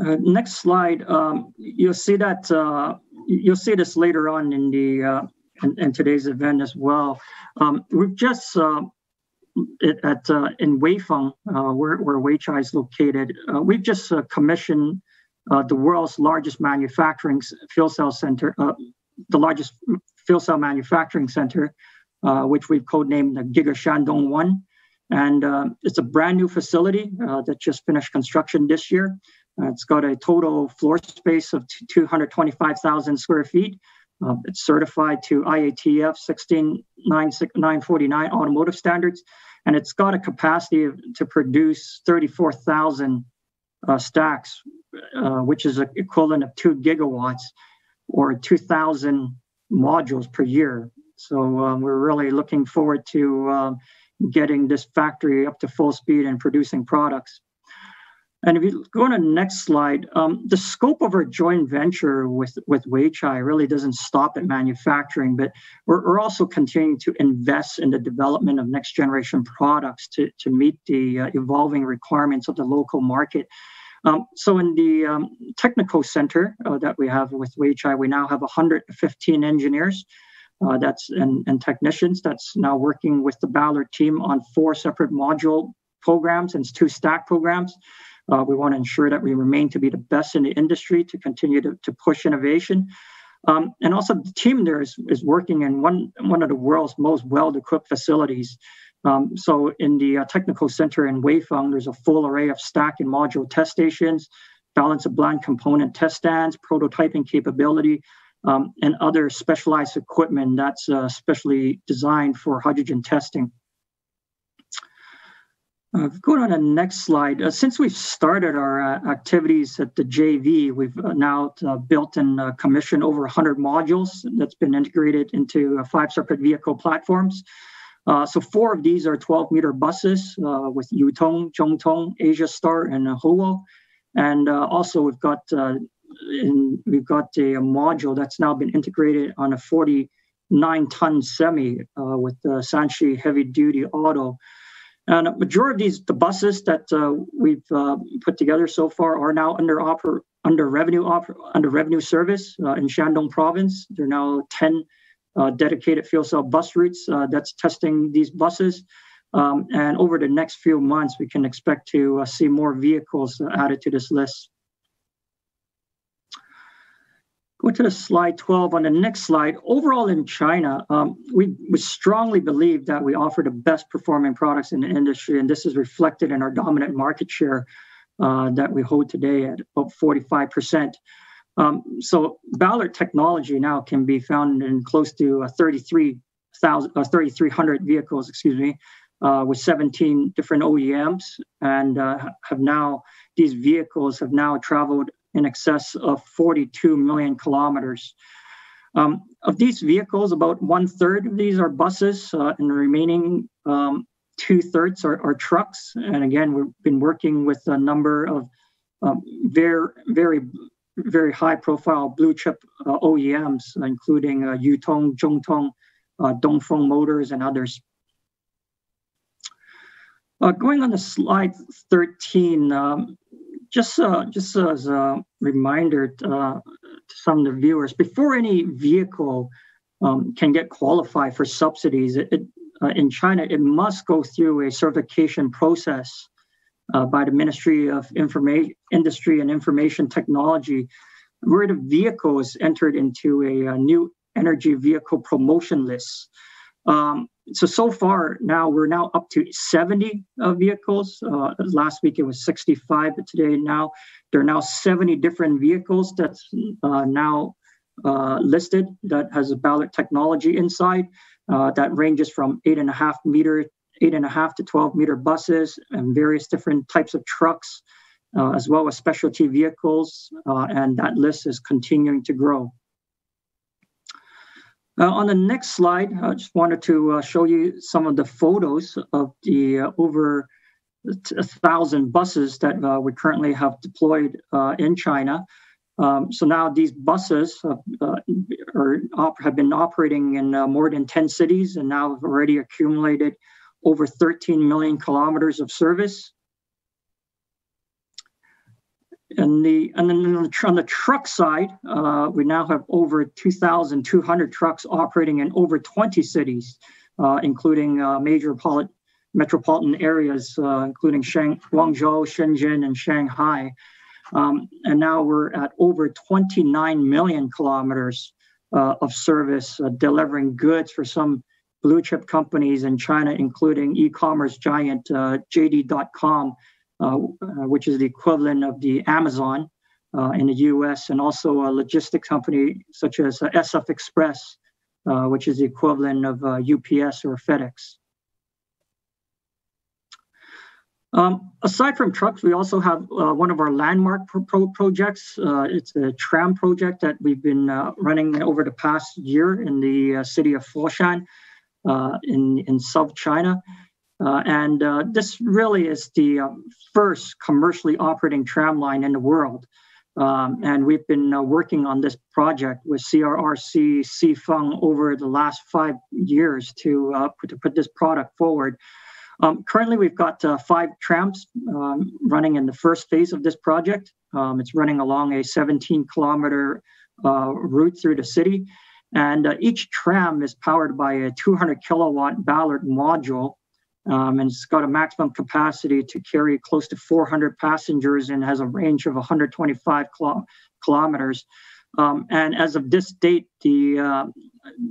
Speaker 11: Uh, next slide, um, you'll see that uh, you'll see this later on in the uh, in, in, today's event as well. Um, we've just uh, at uh, in Weifang, uh, where where Weichai is located, we've just commissioned the world's largest manufacturing fuel cell center, the largest fuel cell manufacturing center, which we've codenamed the Giga Shandong One. And it's a brand new facility that just finished construction this year. Uh, it's got a total floor space of 225,000 square feet. Uh, it's certified to IATF 16949 automotive standards, and it's got a capacity of, to produce 34,000 uh, stacks, uh, which is equivalent of two gigawatts or 2,000 modules per year. So um, we're really looking forward to um, getting this factory up to full speed and producing products. And if you go on to the next slide, um, the scope of our joint venture with, with Weichai really doesn't stop at manufacturing, but we're, we're also continuing to invest in the development of next generation products to, to meet the uh, evolving requirements of the local market. Um, so in the um, technical center uh, that we have with Weichai, we now have 115 engineers uh, that's and, and technicians that's now working with the Ballard team on four separate module programs and two stack programs. Uh, we want to ensure that we remain to be the best in the industry to continue to, to push innovation. Um, and also, the team there is, is working in one, one of the world's most well equipped facilities. Um, so, in the uh, technical center in Weifang, there's a full array of stack and module test stations, balance of plant component test stands, prototyping capability, um, and other specialized equipment that's uh, specially designed for hydrogen testing. Uh, go on to the next slide. Uh, since we've started our uh, activities at the JV, we've uh, now uh, built and uh, commissioned over 100 modules that's been integrated into five separate vehicle platforms. So four of these are 12 meter buses with Yutong, Zhongtong, Asia Star, and uh, Huo. And also we've got in, we've got a, a, module that's now been integrated on a 49 ton semi with the Shaanxi heavy duty auto. And a majority of these the buses that we've put together so far are now under oper- under revenue op- under revenue service in Shandong province. There are now 10 uh, dedicated fuel cell bus routes uh, that's testing these buses. Um, and over the next few months, we can expect to uh, see more vehicles added to this list. Go to the slide 12 on the next slide. Overall in China, um, we, we strongly believe that we offer the best performing products in the industry, and this is reflected in our dominant market share uh, that we hold today at about 45%. Um, so Ballard technology now can be found in close to uh, 33,000, uh, 3,300 vehicles, excuse me, uh, with 17 different OEMs, and uh, have now these vehicles have now traveled in excess of 42 million kilometers. Um, of these vehicles, about one third of these are buses, uh, and the remaining um, two thirds are, are, trucks. And again, we've been working with a number of um, very, very very high profile blue chip uh, OEMs, including uh, Yutong, Zhongtong, uh, Dongfeng Motors, and others. Uh, going on to slide 13, um, just, uh, just as a reminder uh, to some of the viewers, before any vehicle um, can get qualified for subsidies, it, it, uh, in China, it must go through a certification process uh, by the Ministry of Information, Industry and Information Technology, where the vehicle is entered into a, a new energy vehicle promotion list. Um, so so far now we're now up to 70 uh, vehicles. Uh, last week it was 65, but today now there are now 70 different vehicles that's uh, now uh, listed that has a Ballard technology inside. Uh, that ranges from eight and a half meter eight and a half to 12 meter buses and various different types of trucks, uh, as well as specialty vehicles. And that list is continuing to grow. Uh, on the next slide, I just wanted to uh, show you some of the photos of the uh, over a thousand buses that uh, we currently have deployed in China. Um, so now these buses have, are, have been operating in more than 10 cities and now have already accumulated over 13 million kilometers of service. And the and then on the, on the truck side, uh, we now have over 2,200 trucks operating in over 20 cities, uh, including uh, major metropolitan areas, uh, including Shang- Guangzhou, Shenzhen, and Shanghai. Um, and now we're at over 29 million kilometers uh, of service, delivering goods for some blue chip companies in China, including e commerce giant JD.com, which is the equivalent of the Amazon uh, in the US, and also a logistics company such as uh, SF Express, uh, which is the equivalent of UPS or FedEx. Um, aside from trucks, we also have uh, one of our landmark pro- pro- projects. Uh, it's a tram project that we've been uh, running over the past year in the city of Foshan. Uh, in, in South China. Uh, and uh, this really is the um, first commercially operating tram line in the world. Um, and we've been uh, working on this project with CRRC Sifang over the last five years to, uh, put, to put this product forward. Um, currently, we've got uh, five trams um, running in the first phase of this project. Um, it's running along a 17 kilometer route through the city. And uh, each tram is powered by a 200 kilowatt Ballard module. Um, and it's got a maximum capacity to carry close to 400 passengers and has a range of 125 kilo- kilometers. Um, and as of this date, the uh,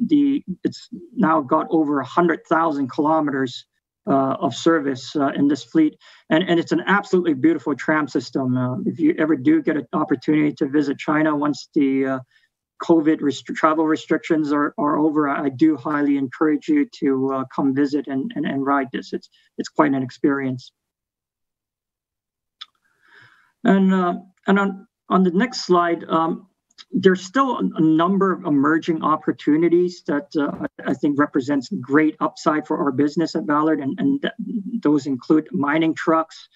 Speaker 11: the it's now got over 100,000 kilometers uh, of service uh, in this fleet, and and it's an absolutely beautiful tram system. Uh, if you ever do get an opportunity to visit China once the uh, COVID rest- travel restrictions are, are over, I do highly encourage you to uh, come visit and, and, and ride this. It's, it's quite an experience. And, uh, and on, on the next slide, um, there's still a number of emerging opportunities that uh, I think represents great upside for our business at Ballard, and, and th- those include mining trucks,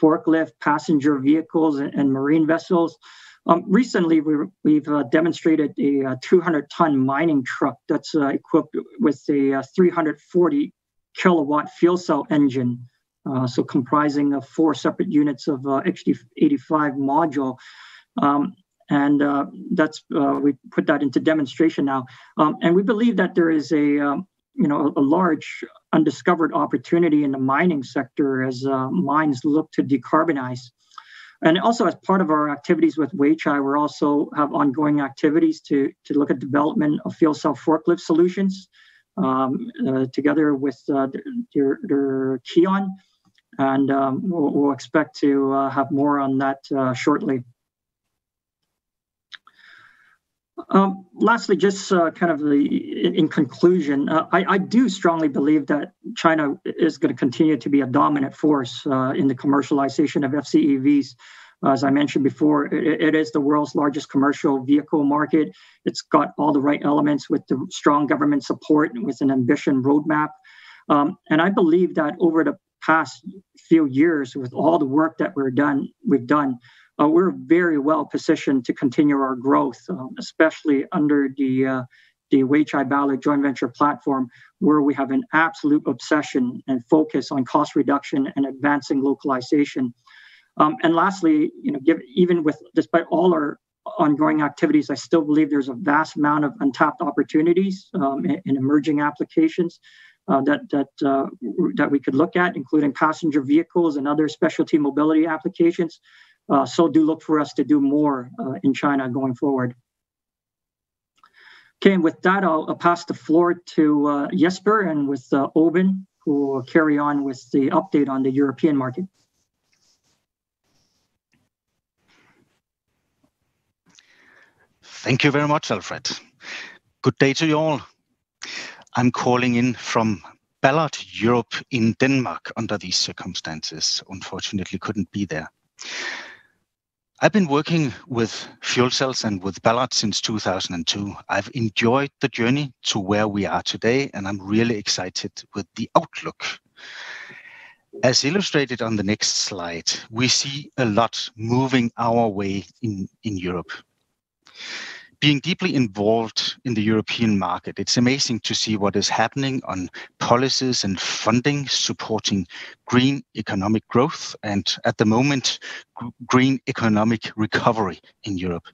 Speaker 11: forklift, passenger vehicles, and, and marine vessels. Um, recently, we, have uh, demonstrated a 200-ton mining truck that's uh, equipped with a uh, 340 kilowatt fuel cell engine, uh, so comprising of four separate units of XT85 module. Um, and uh, that's uh, we put that into demonstration now. Um, and we believe that there is a um, you know a large undiscovered opportunity in the mining sector as uh, mines look to decarbonize. And also, as part of our activities with Weichai, we also have ongoing activities to, to look at development of fuel cell forklift solutions um, uh, together with uh, their, their Kion. And um, we'll, we'll, expect to uh, have more on that uh, shortly. Um, lastly, just uh, kind of the in conclusion, uh, I, I, do strongly believe that China is going to continue to be a dominant force uh, in the commercialization of FCEVs. As I mentioned before, it, it is the world's largest commercial vehicle market. It's got all the right elements with the strong government support and with an ambition roadmap. Um, and I believe that over the past few years, with all the work that we're done, we've done, uh, we're very well positioned to continue our growth, um, especially under the uh, the Weichai Ballard joint venture platform, where we have an absolute obsession and focus on cost reduction and advancing localization. Um, and lastly, you know, give, even with despite all our ongoing activities, I still believe there's a vast amount of untapped opportunities um, in, in, emerging applications uh, that that uh, that we could look at, including passenger vehicles and other specialty mobility applications. Uh, so do look for us to do more uh, in China going forward. Okay, and with that, I'll, I'll pass the floor to uh, Jesper and with uh, Oben, who will carry on with the update on the European market.
Speaker 12: Thank you very much, Alfred. Good day to you all. I'm calling in from Ballard, Europe in Denmark under these circumstances. Unfortunately, couldn't be there. I've been working with fuel cells and with Ballard since 2002. I've enjoyed the journey to where we are today, and I'm really excited with the outlook. As illustrated on the next slide, we see a lot moving our way in, in Europe being deeply involved in the European market, it's amazing to see what is happening on policies and funding supporting green economic growth and, at the moment, green economic recovery in Europe.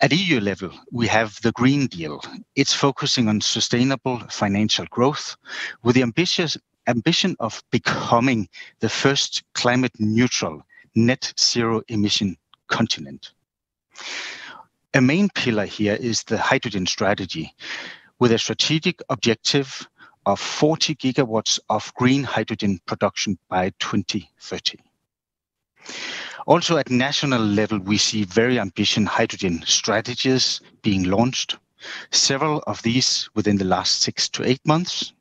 Speaker 12: At EU level, we have the Green Deal. It's focusing on sustainable financial growth with the ambitious ambition of becoming the first climate neutral net zero emission continent. A main pillar here is the hydrogen strategy, with a strategic objective of 40 gigawatts of green hydrogen production by 2030. Also at national level, we see very ambitious hydrogen strategies being launched, several of these within the last six to eight months.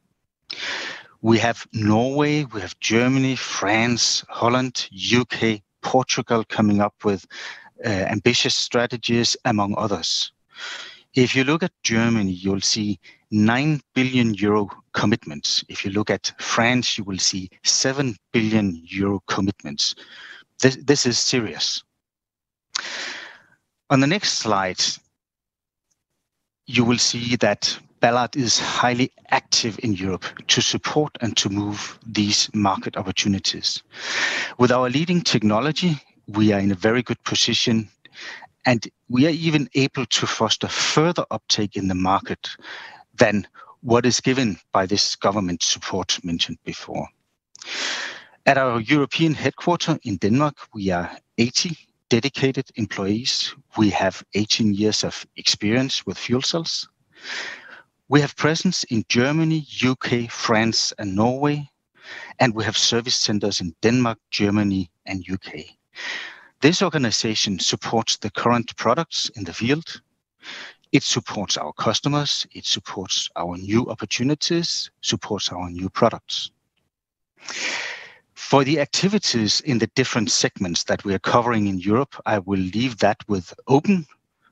Speaker 12: We have Norway, we have Germany, France, Holland, UK, Portugal coming up with Uh, ambitious strategies, among others. If you look at Germany, you'll see 9 billion euro commitments. If you look at France, you will see 7 billion euro commitments. This, this is serious. On the next slide, you will see that Ballard is highly active in Europe to support and to move these market opportunities. With our leading technology, we are in a very good position, and we are even able to foster further uptake in the market than what is given by this government support mentioned before. At our European headquarters in Denmark, we are 80 dedicated employees. We have 18 years of experience with fuel cells. We have presence in Germany, UK, France, and Norway, and we have service centers in Denmark, Germany, and UK. This organization supports the current products in the field. It supports our customers, it supports our new opportunities, supports our new products. For the activities in the different segments that we are covering in Europe, I will leave that with Oben,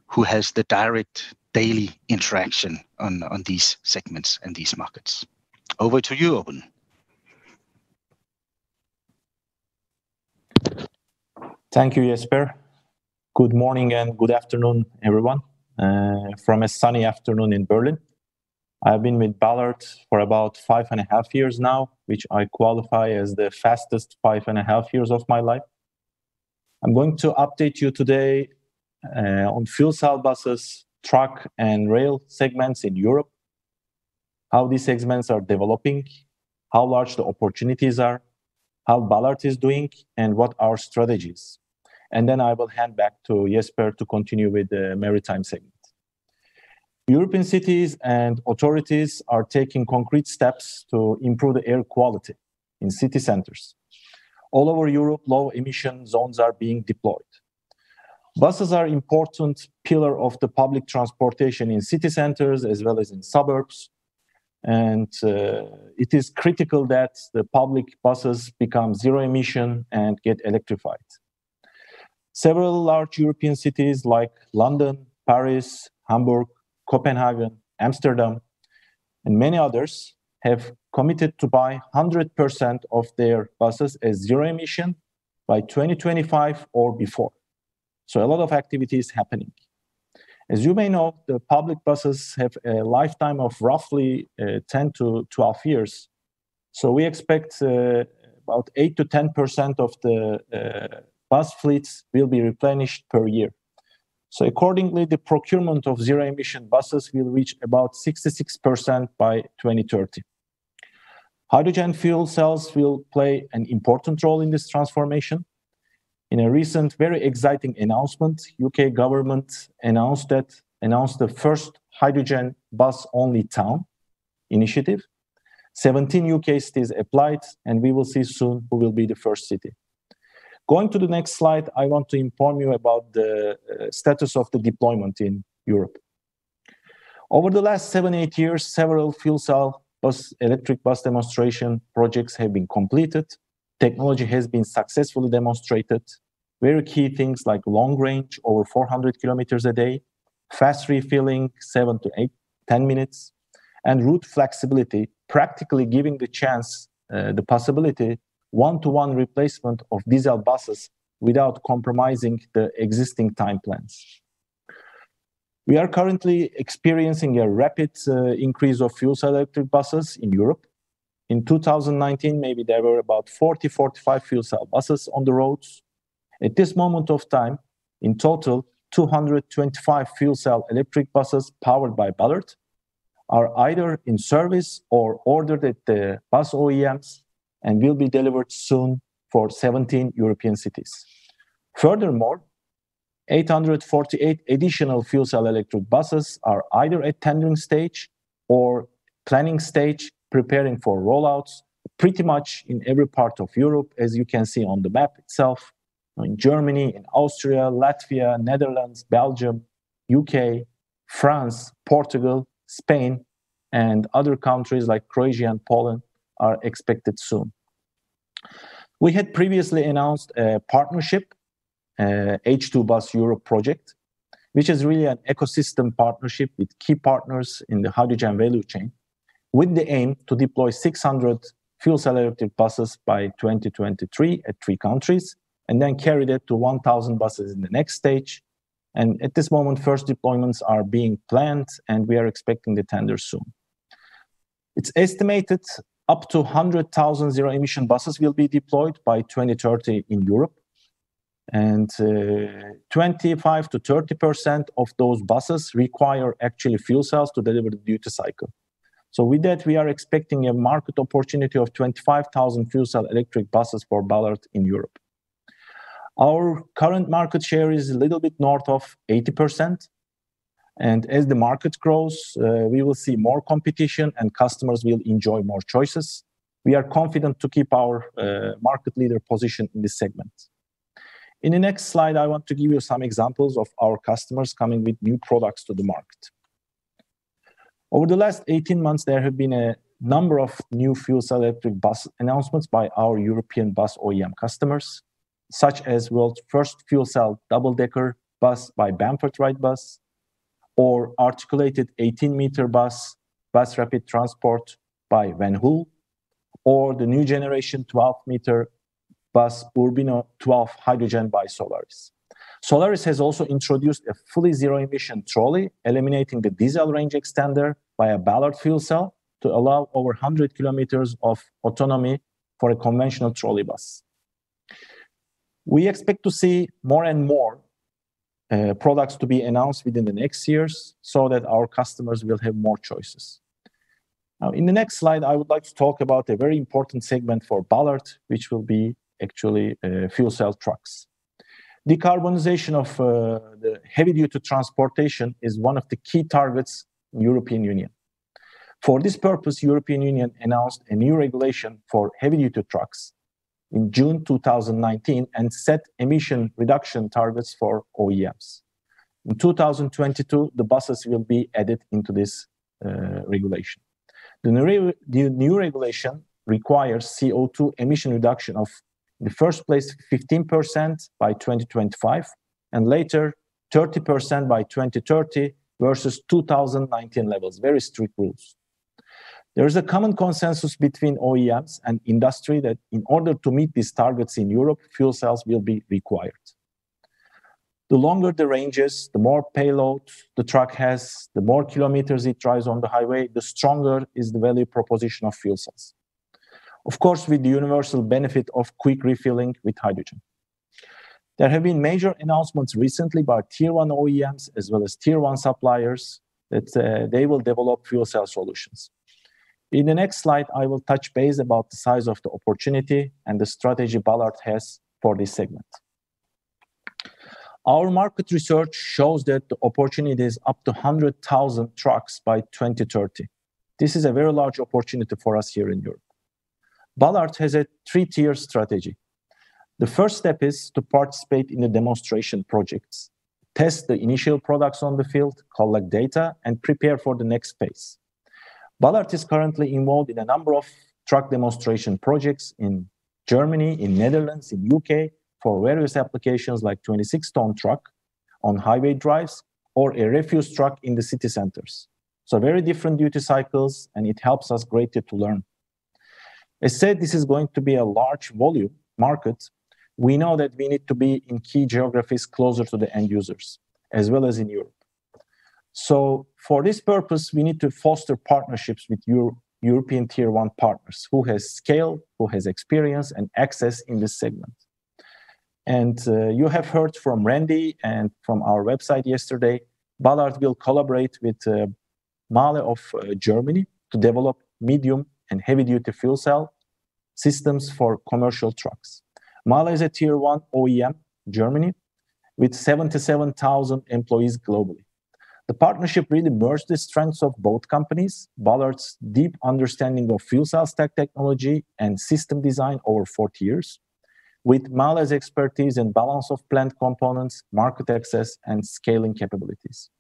Speaker 12: who has the direct daily interaction on, on these segments and these markets. Over to you, Oben.
Speaker 13: Thank you, Jesper. Good morning and good afternoon, everyone, uh, from a sunny afternoon in Berlin. I've been with Ballard for about five and a half years now, which I qualify as the fastest five and a half years of my life. I'm going to update you today uh, on fuel cell buses, truck and rail segments in Europe, how these segments are developing, how large the opportunities are, how Ballard is doing, and what our strategies. And then I will hand back to Jesper to continue with the maritime segment. European cities and authorities are taking concrete steps to improve the air quality in city centers. All over Europe, low emission zones are being deployed. Buses are important pillar of the public transportation in city centers as well as in suburbs. And uh, it is critical that the public buses become zero emission and get electrified. Several large European cities like London, Paris, Hamburg, Copenhagen, Amsterdam, and many others have committed to buy 100% of their buses as zero emission by 2025 or before. So a lot of activity is happening. As you may know, the public buses have a lifetime of roughly uh, 10 to 12 years. So we expect uh, about 8 to 10% of the uh, bus fleets will be replenished per year. So accordingly, the procurement of zero emission buses will reach about 66% by 2030. Hydrogen fuel cells will play an important role in this transformation. In a recent, very exciting announcement, UK government announced that announced the first hydrogen bus-only town initiative. 17 UK cities applied, and we will see soon who will be the first city. Going to the next slide, I want to inform you about the uh, status of the deployment in Europe. Over the last seven, eight years, several fuel cell bus, electric bus demonstration projects have been completed. Technology has been successfully demonstrated. Very key things like long range, over 400 kilometers a day, fast refilling, seven to eight, 10 minutes, and route flexibility, practically giving the chance, uh, the possibility one-to-one replacement of diesel buses without compromising the existing time plans. We are currently experiencing a rapid uh, increase of fuel cell electric buses in Europe. In 2019, maybe there were about 40, 45 fuel cell buses on the roads. At this moment of time, in total, 225 fuel cell electric buses powered by Ballard are either in service or ordered at the bus OEMs and will be delivered soon for 17 European cities. Furthermore, 848 additional fuel cell electric buses are either at tendering stage or planning stage, preparing for rollouts pretty much in every part of Europe, as you can see on the map itself, in Germany, in Austria, Latvia, Netherlands, Belgium, UK, France, Portugal, Spain, and other countries like Croatia and Poland are expected soon. We had previously announced a partnership, uh, H2 Bus Europe project, which is really an ecosystem partnership with key partners in the hydrogen value chain, with the aim to deploy 600 fuel cell electric buses by 2023 at three countries, and then carry that to 1,000 buses in the next stage. And at this moment, first deployments are being planned, and we are expecting the tender soon. It's estimated up to 100,000 zero emission buses will be deployed by 2030 in Europe. And uh, 25 to 30% of those buses require actually fuel cells to deliver the duty cycle. So with that, we are expecting a market opportunity of 25,000 fuel cell electric buses for Ballard in Europe. Our current market share is a little bit north of 80%. And as the market grows, uh, we will see more competition and customers will enjoy more choices. We are confident to keep our uh, market leader position in this segment. In the next slide, I want to give you some examples of our customers coming with new products to the market. Over the last 18 months, there have been a number of new fuel cell electric bus announcements by our European bus OEM customers, such as world's first fuel cell double-decker bus by Bamford Wrightbus, or articulated 18-meter bus, bus rapid transport by Van Hool, or the new generation 12-meter bus Urbino 12 hydrogen by Solaris. Solaris has also introduced a fully zero-emission trolley, eliminating the diesel range extender by a Ballard fuel cell to allow over 100 kilometers of autonomy for a conventional trolley bus. We expect to see more and more products to be announced within the next years so that our customers will have more choices. Now, in the next slide, I would like to talk about a very important segment for Ballard, which will be actually uh, fuel cell trucks. Decarbonization of uh, the heavy-duty transportation is one of the key targets in European Union. For this purpose, European Union announced a new regulation for heavy-duty trucks in June 2019 and set emission reduction targets for OEMs. In 2022, the buses will be added into this uh, regulation. The new, the new regulation requires CO2 emission reduction of, in the first place, 15% by 2025, and later 30% by 2030 versus 2019 levels. Very strict rules. There is a common consensus between OEMs and industry that in order to meet these targets in Europe, fuel cells will be required. The longer the ranges, the more payload the truck has, the more kilometers it drives on the highway, the stronger is the value proposition of fuel cells. Of course, with the universal benefit of quick refilling with hydrogen. There have been major announcements recently by tier one OEMs as well as tier one suppliers that uh, they will develop fuel cell solutions. In the next slide, I will touch base about the size of the opportunity and the strategy Ballard has for this segment. Our market research shows that the opportunity is up to 100,000 trucks by 2030. This is a very large opportunity for us here in Europe. Ballard has a three-tier strategy. The first step is to participate in the demonstration projects, test the initial products on the field, collect data, and prepare for the next phase. Ballard is currently involved in a number of truck demonstration projects in Germany, in Netherlands, in UK for various applications like 26-ton truck on highway drives or a refuse truck in the city centers. So very different duty cycles, and it helps us greatly to learn. As said, this is going to be a large volume market. We know that we need to be in key geographies closer to the end users, as well as in Europe. So for this purpose, we need to foster partnerships with Euro- European tier one partners who has scale, who has experience and access in this segment. And uh, you have heard from Randy and from our website yesterday, Ballard will collaborate with uh, MAHLE of uh, Germany to develop medium and heavy duty fuel cell systems for commercial trucks. MAHLE is a tier one OEM, Germany, with 77,000 employees globally. The partnership really merged the strengths of both companies, Ballard's deep understanding of fuel cell stack technology and system design over 40 years, with MAHLE's expertise in balance of plant components, market access, and scaling capabilities.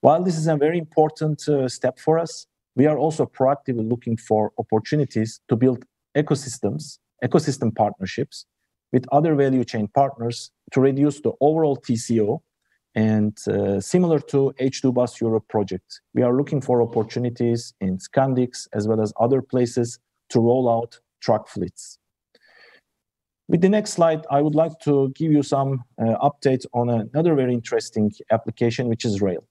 Speaker 13: While this is a very important uh, step for us, we are also proactively looking for opportunities to build ecosystems, ecosystem partnerships with other value chain partners to reduce the overall TCO and uh, similar to H2 Bus Europe project, we are looking for opportunities in Scandix as well as other places to roll out truck fleets. With the next slide, I would like to give you some uh, updates on another very interesting application, which is rail.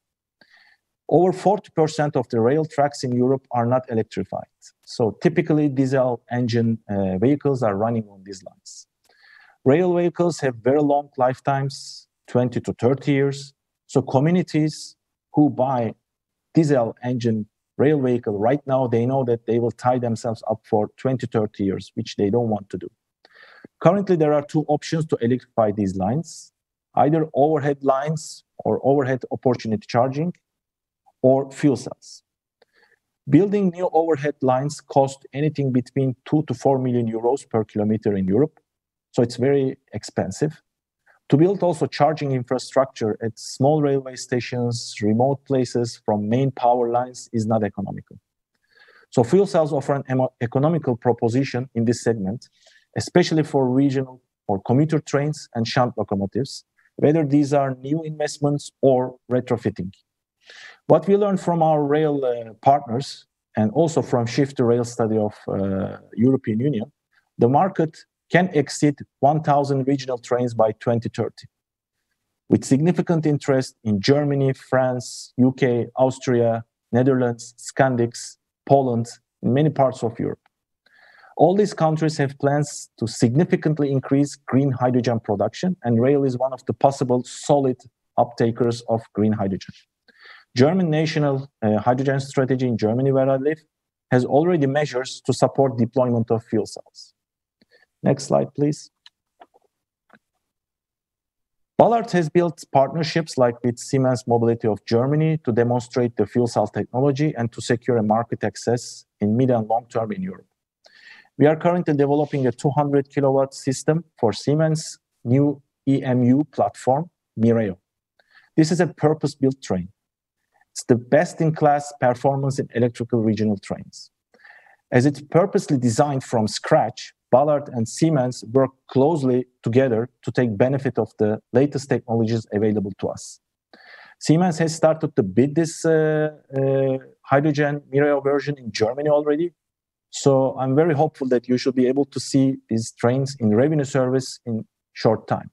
Speaker 13: Over 40% of the rail tracks in Europe are not electrified. So typically, diesel engine uh, vehicles are running on these lines. Rail vehicles have very long lifetimes, 20 to 30 years. So communities who buy diesel engine rail vehicle right now, they know that they will tie themselves up for 20, 30 years, which they don't want to do. Currently, there are two options to electrify these lines, either overhead lines or overhead opportunity charging or fuel cells. Building new overhead lines cost anything between two to four million euros per kilometer in Europe. So it's very expensive. To build also charging infrastructure at small railway stations, remote places from main power lines is not economical. So fuel cells offer an economical proposition in this segment, especially for regional or commuter trains and shunt locomotives, whether these are new investments or retrofitting. What we learned from our rail uh, partners and also from Shift2Rail study of uh, European Union, the market can exceed 1,000 regional trains by 2030, with significant interest in Germany, France, UK, Austria, Netherlands, Scandics, Poland, and many parts of Europe. All these countries have plans to significantly increase green hydrogen production, and rail is one of the possible solid uptakers of green hydrogen. German national uh, hydrogen strategy in Germany, where I live, has already measures to support deployment of fuel cells. Next slide, please. Ballard has built partnerships like with Siemens Mobility of Germany to demonstrate the fuel cell technology and to secure a market access in mid and long term in Europe. We are currently developing a 200 kilowatt system for Siemens' new EMU platform, Mireo. This is a purpose built train. It's the best in class performance in electrical regional trains. As it's purposely designed from scratch, Ballard and Siemens work closely together to take benefit of the latest technologies available to us. Siemens has started to bid this uh, uh, hydrogen Mireo version in Germany already, so I'm very hopeful that you should be able to see these trains in revenue service in short time.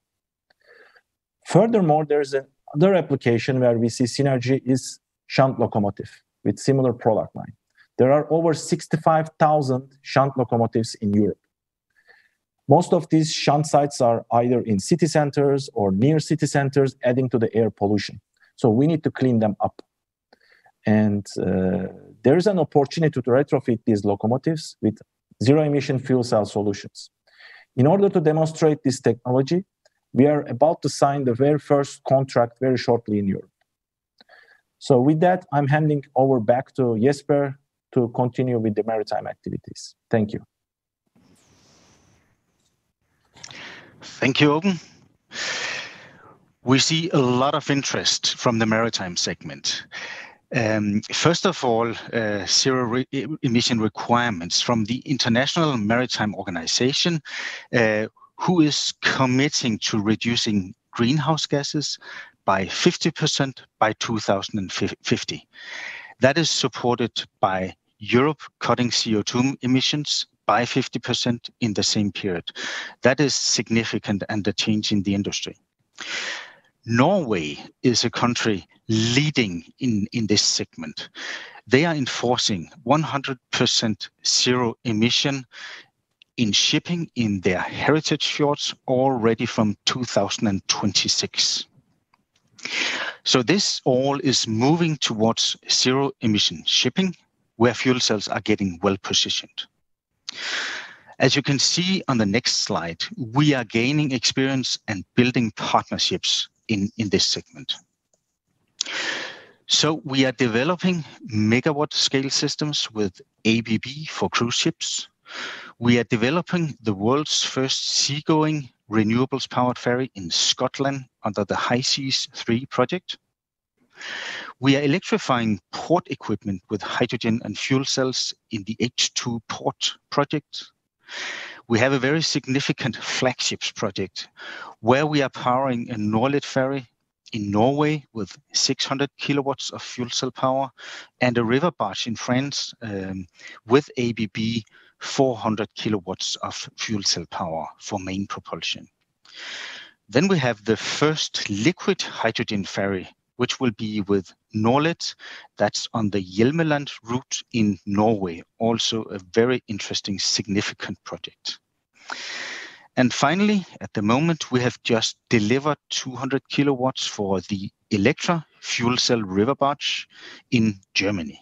Speaker 13: Furthermore, there's another application where we see synergy is shunt locomotive with similar product line. There are over 65,000 shunt locomotives in Europe. Most of these shunt sites are either in city centers or near city centers, adding to the air pollution. So we need to clean them up. And uh, there is an opportunity to retrofit these locomotives with zero emission fuel cell solutions. In order to demonstrate this technology, we are about to sign the very first contract very shortly in Europe. So with that, I'm handing over back to Jesper to continue with the maritime activities. Thank you.
Speaker 12: Thank you, Oben. We see a lot of interest from the maritime segment. Um, first of all, uh, zero emission requirements from the International Maritime Organization, uh, who is committing to reducing greenhouse gases by 50% by 2050. That is supported by Europe cutting CO2 emissions by 50% in the same period. That is significant and a change in the industry. Norway is a country leading in, in this segment. They are enforcing 100% zero emission in shipping in their heritage fjords already from 2026. So this all is moving towards zero emission shipping, where fuel cells are getting well positioned. As you can see on the next slide, we are gaining experience and building partnerships in, this segment. So we are developing megawatt scale systems with ABB for cruise ships. We are developing the world's first seagoing renewables powered ferry in Scotland under the HySeas 3 project. We are electrifying port equipment with hydrogen and fuel cells in the H2 port project. We have a very significant flagships project where we are powering a Norled ferry in Norway with 600 kilowatts of fuel cell power and a river barge in France um, with ABB 400 kilowatts of fuel cell power for main propulsion. Then we have the first liquid hydrogen ferry, which will be with Norled. That's on the Hjelmeland route in Norway. Also a very interesting, significant project. And finally, at the moment, we have just delivered 200 kilowatts for the Electra fuel cell river barge in Germany.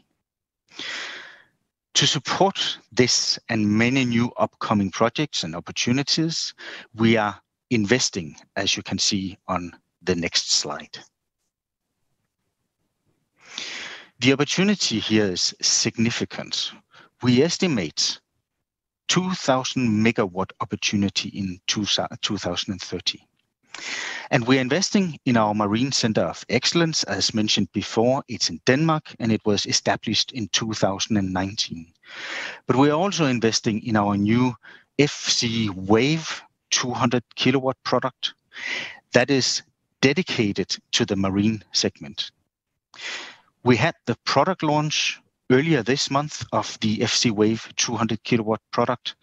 Speaker 12: To support this and many new upcoming projects and opportunities, we are investing, as you can see on the next slide. The opportunity here is significant. We estimate 2,000 megawatt opportunity in 2030. And we're investing in our Marine Center of Excellence. As mentioned before, it's in Denmark and it was established in 2019. But we're also investing in our new FC Wave 200 kilowatt product that is dedicated to the marine segment. We had the product launch earlier this month of the FC Wave 200 kilowatt product.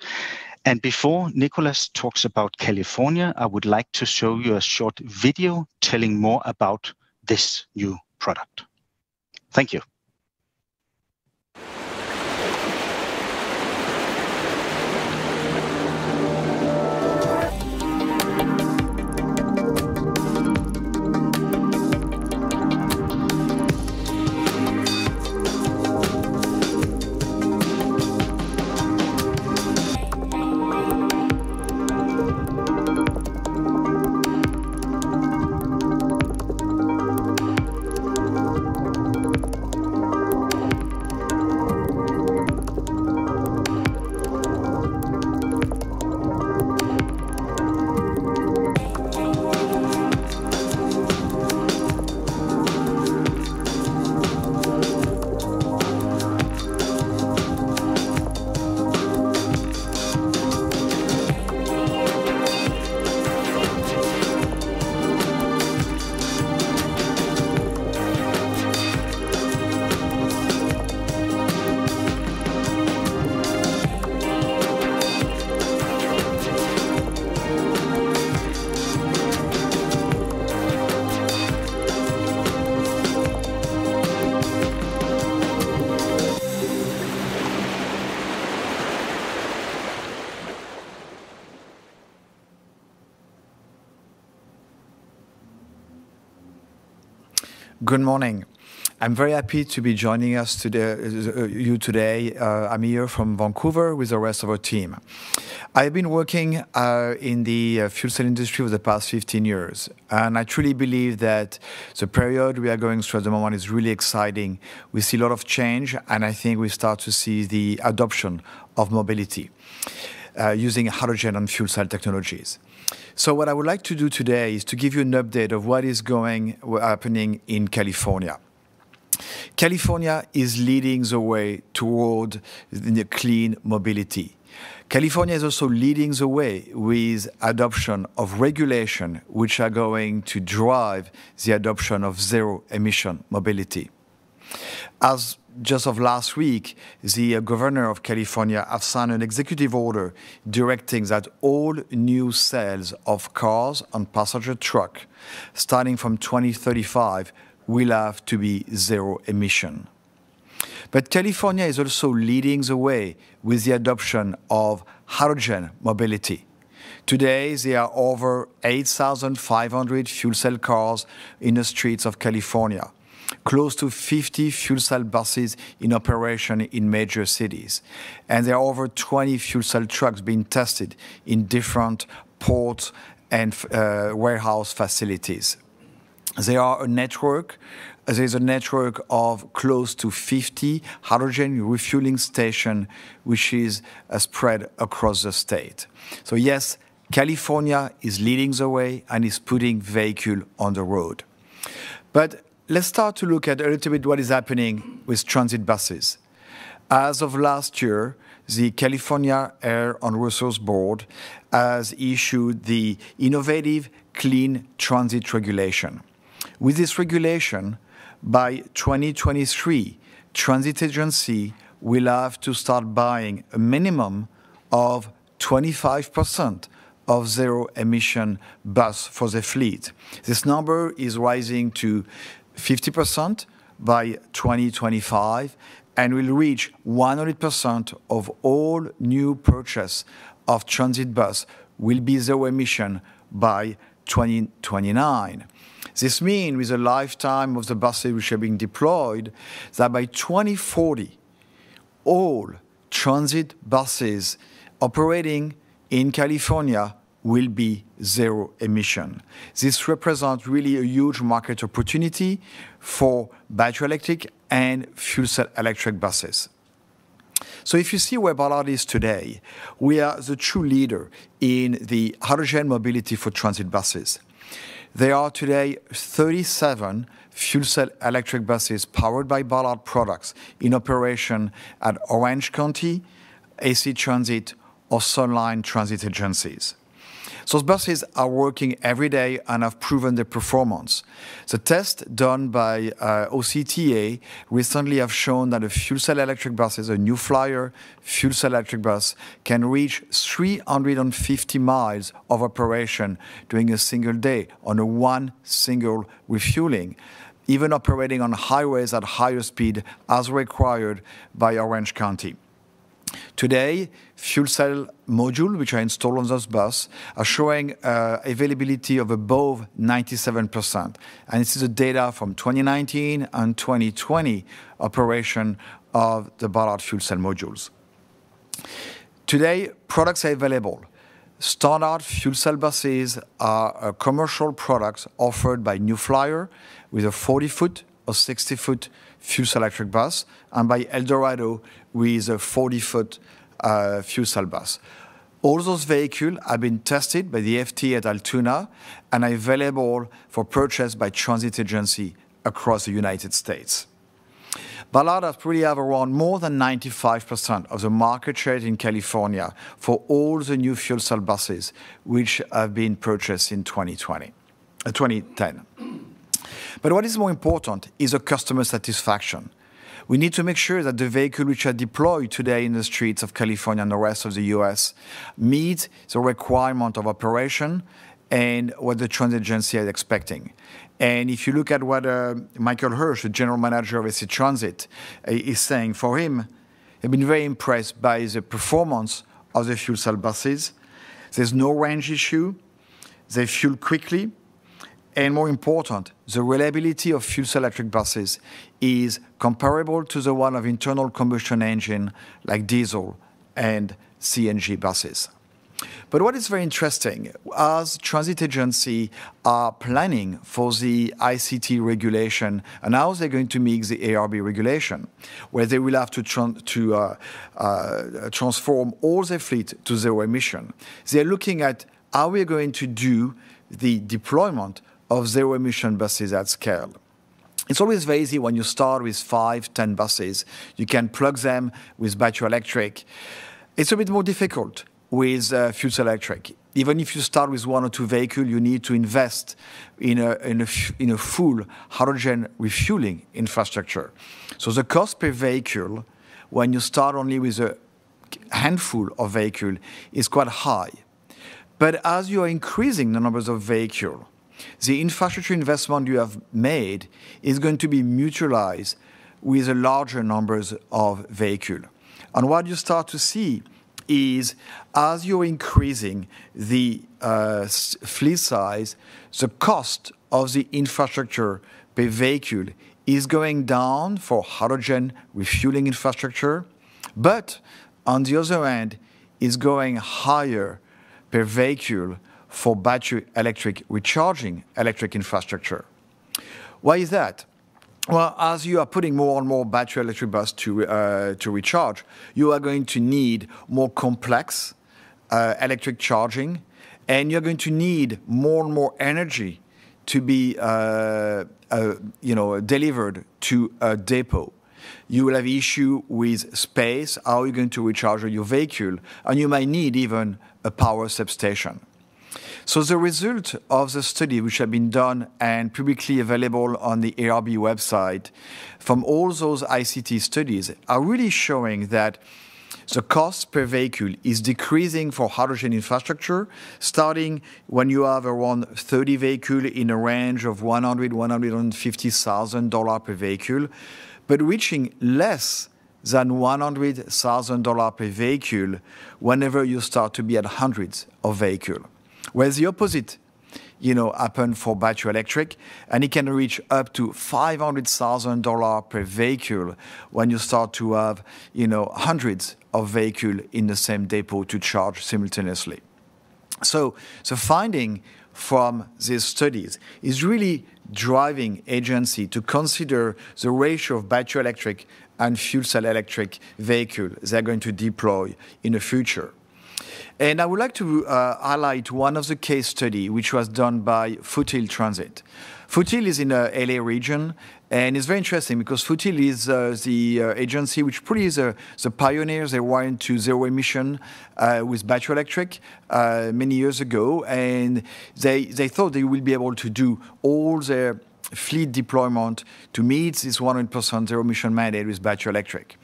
Speaker 12: And before Nicholas talks about California, I would like to show you a short video telling more about this new product. Thank you.
Speaker 14: Good morning. I'm very happy to be joining us today, uh, you today. Uh, I'm here from Vancouver with the rest of our team. I've been working uh, in the uh, fuel cell industry for the past 15 years, and I truly believe that the period we are going through at the moment is really exciting. We see a lot of change, and I think we start to see the adoption of mobility uh, using hydrogen and fuel cell technologies. So what I would like to do today is to give you an update of what is going happening in California. California is leading the way toward the clean mobility. California is also leading the way with adoption of regulation which are going to drive the adoption of zero emission mobility. As just of last week, the uh, governor of California has signed an executive order directing that all new sales of cars and passenger truck starting from 2035 will have to be zero emission. But California is also leading the way with the adoption of hydrogen mobility. Today, there are over 8,500 fuel cell cars in the streets of California close to 50 fuel cell buses in operation in major cities. And there are over 20 fuel cell trucks being tested in different ports and uh, warehouse facilities. There are a network there's a network of close to 50 hydrogen refueling stations, which is uh, spread across the state. So yes, California is leading the way and is putting vehicle on the road. But let's start to look at a little bit what is happening with transit buses. As of last year, the California Air and Resource Board has issued the Innovative Clean Transit Regulation. With this regulation, by 2023, transit agency will have to start buying a minimum of 25 percent of zero emission bus for the fleet. This number is rising to 50% by 2025 and will reach 100% of all new purchase of transit bus will be zero emission by 2029. This means with the lifetime of the buses which are being deployed, that by 2040, all transit buses operating in California will be zero emission. This represents really a huge market opportunity for battery electric and fuel cell electric buses. So if you see where Ballard is today, we are the true leader in the hydrogen mobility for transit buses. There are today 37 fuel cell electric buses powered by Ballard products in operation at Orange County, AC Transit, or Sunline Transit agencies. Those buses are working every day and have proven their performance. The test done by uh, OCTA recently have shown that a fuel cell electric bus is a new flyer fuel cell electric bus can reach 350 miles of operation during a single day on a one single refueling even operating on highways at higher speed as required by Orange County. Today, fuel cell modules, which are installed on those bus, are showing uh, availability of above 97%. And this is the data from 2019 and 2020 operation of the Ballard fuel cell modules. Today, products are available. Standard fuel cell buses are commercial products offered by New Flyer with a 40-foot or 60-foot fuel cell electric bus, and by Eldorado with a 40-foot uh, fuel cell bus. All those vehicles have been tested by the FTA at Altoona and are available for purchase by transit agency across the United States. Ballard has probably have around more than 95% of the market share in California for all the new fuel cell buses which have been purchased in 2020, uh, 2010. But what is more important is the customer satisfaction. We need to make sure that the vehicles which are deployed today in the streets of California and the rest of the US meet the requirement of operation and what the transit agency is expecting. And if you look at what uh, Michael Hirsch, the general manager of AC Transit, uh, is saying, for him, he's been very impressed by the performance of the fuel cell buses. There's no range issue. They fuel quickly. And more important, the reliability of fuel cell electric buses is comparable to the one of internal combustion engine like diesel and CNG buses. But what is very interesting, as transit agency are planning for the ICT regulation, and how they're going to mix the ARB regulation, where they will have to, to uh, uh, transform all their fleet to zero emission. They're looking at how we're going to do the deployment of zero emission buses at scale. It's always very easy when you start with five, ten buses. You can plug them with battery electric. It's a bit more difficult with uh, fuel electric. Even if you start with one or two vehicles, you need to invest in a, in a, in a full hydrogen refueling infrastructure. So the cost per vehicle, when you start only with a handful of vehicles, is quite high. But as you are increasing the numbers of vehicles, the infrastructure investment you have made is going to be mutualized with a larger numbers of vehicles. And what you start to see is as you're increasing the uh, fleet size, the cost of the infrastructure per vehicle is going down for hydrogen refueling infrastructure, but on the other hand, is going higher per vehicle for battery electric recharging electric infrastructure. Why is that? Well, as you are putting more and more battery electric bus to, uh, to recharge, you are going to need more complex uh, electric charging, and you're going to need more and more energy to be uh, uh you know, delivered to a depot. You will have issue with space, how are you going to recharge your vehicle, and you might need even a power substation. So the result of the study, which have been done and publicly available on the ARB website, from all those ICT studies, are really showing that the cost per vehicle is decreasing for hydrogen infrastructure, starting when you have around 30 vehicles in a range of 100, 150,000 dollars per vehicle, but reaching less than $100,000 per vehicle whenever you start to be at hundreds of vehicles. Whereas the opposite, you know, happened for battery electric, and it can reach up to $500,000 per vehicle when you start to have, you know, hundreds of vehicles in the same depot to charge simultaneously. So the finding from these studies is really driving agency to consider the ratio of battery electric and fuel cell electric vehicle they're going to deploy in the future. And I would like to uh, highlight one of the case study which was done by Foothill Transit. Foothill is in the LA region, And it's very interesting because Foothill is uh, the uh, agency which probably is the pioneers. They went into zero emission uh, with battery electric uh, many years ago, and they, they thought they will be able to do all their fleet deployment to meet this 100% zero emission mandate with battery electric.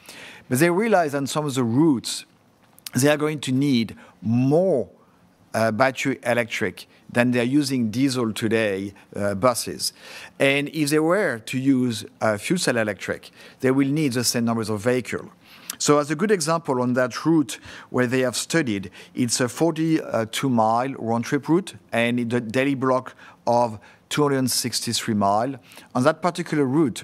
Speaker 14: But they realized on some of the routes, they are going to need more uh, battery electric than they're using diesel today uh, buses. And if they were to use uh, fuel cell electric, they will need the same numbers of vehicles. So as a good example on that route where they have studied, it's a 42 mile round trip route and the daily block of 263 mile. On that particular route,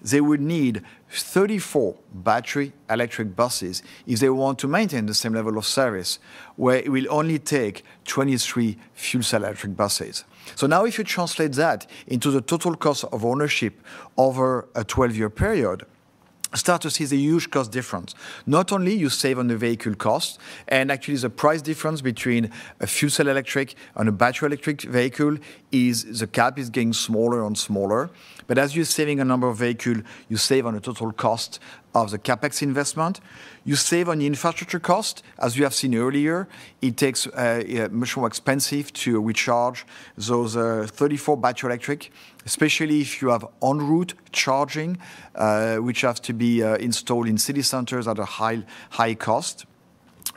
Speaker 14: they would need 34 battery electric buses if they want to maintain the same level of service, where it will only take 23 fuel cell electric buses. So now if you translate that into the total cost of ownership over a 12-year period, start to see the huge cost difference. Not only you save on the vehicle cost, and actually the price difference between a fuel cell electric and a battery electric vehicle is the cap is getting smaller and smaller. But as you're saving a number of vehicles, you save on the total cost of the capex investment. You save on the infrastructure cost. As you have seen earlier, it takes uh, much more expensive to recharge those uh, 34 battery electric, especially if you have en route charging, uh, which have to be installed in city centers at a high, high cost.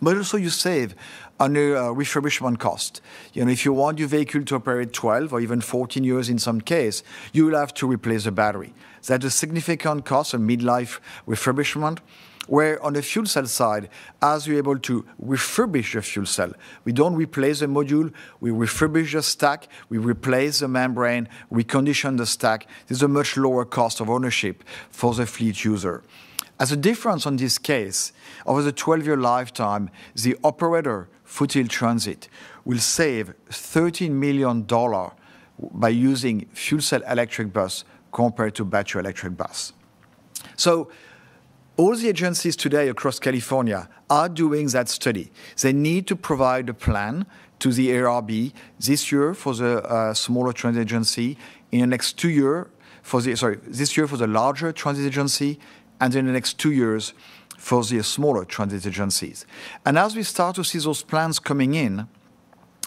Speaker 14: But also you save on a uh, refurbishment cost. You know, if you want your vehicle to operate 12 or even 14 years in some case, you will have to replace the battery. That's a significant cost of midlife refurbishment. Where on the fuel cell side, as you're able to refurbish the fuel cell, we don't replace the module, we refurbish the stack, we replace the membrane, we condition the stack. There's a much lower cost of ownership for the fleet user. As a difference on this case, over the 12-year lifetime, the operator Foothill Transit will save $13 million by using fuel cell electric bus compared to battery electric bus. So all the agencies today across California are doing that study. They need to provide a plan to the ARB this year for the uh, smaller transit agency, in the next two years for the sorry this year for the larger transit agency, and in the next two years for the smaller transit agencies. And as we start to see those plans coming in,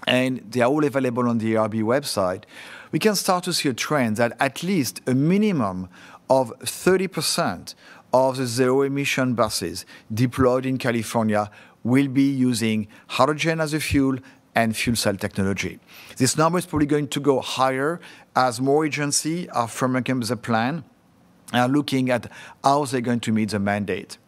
Speaker 14: and they are all available on the ARB website, we can start to see a trend that at least a minimum of 30% of the zero emission buses deployed in California will be using hydrogen as a fuel and fuel cell technology. This number is probably going to go higher as more agencies are firming up the plan and are looking at how they're going to meet the mandate.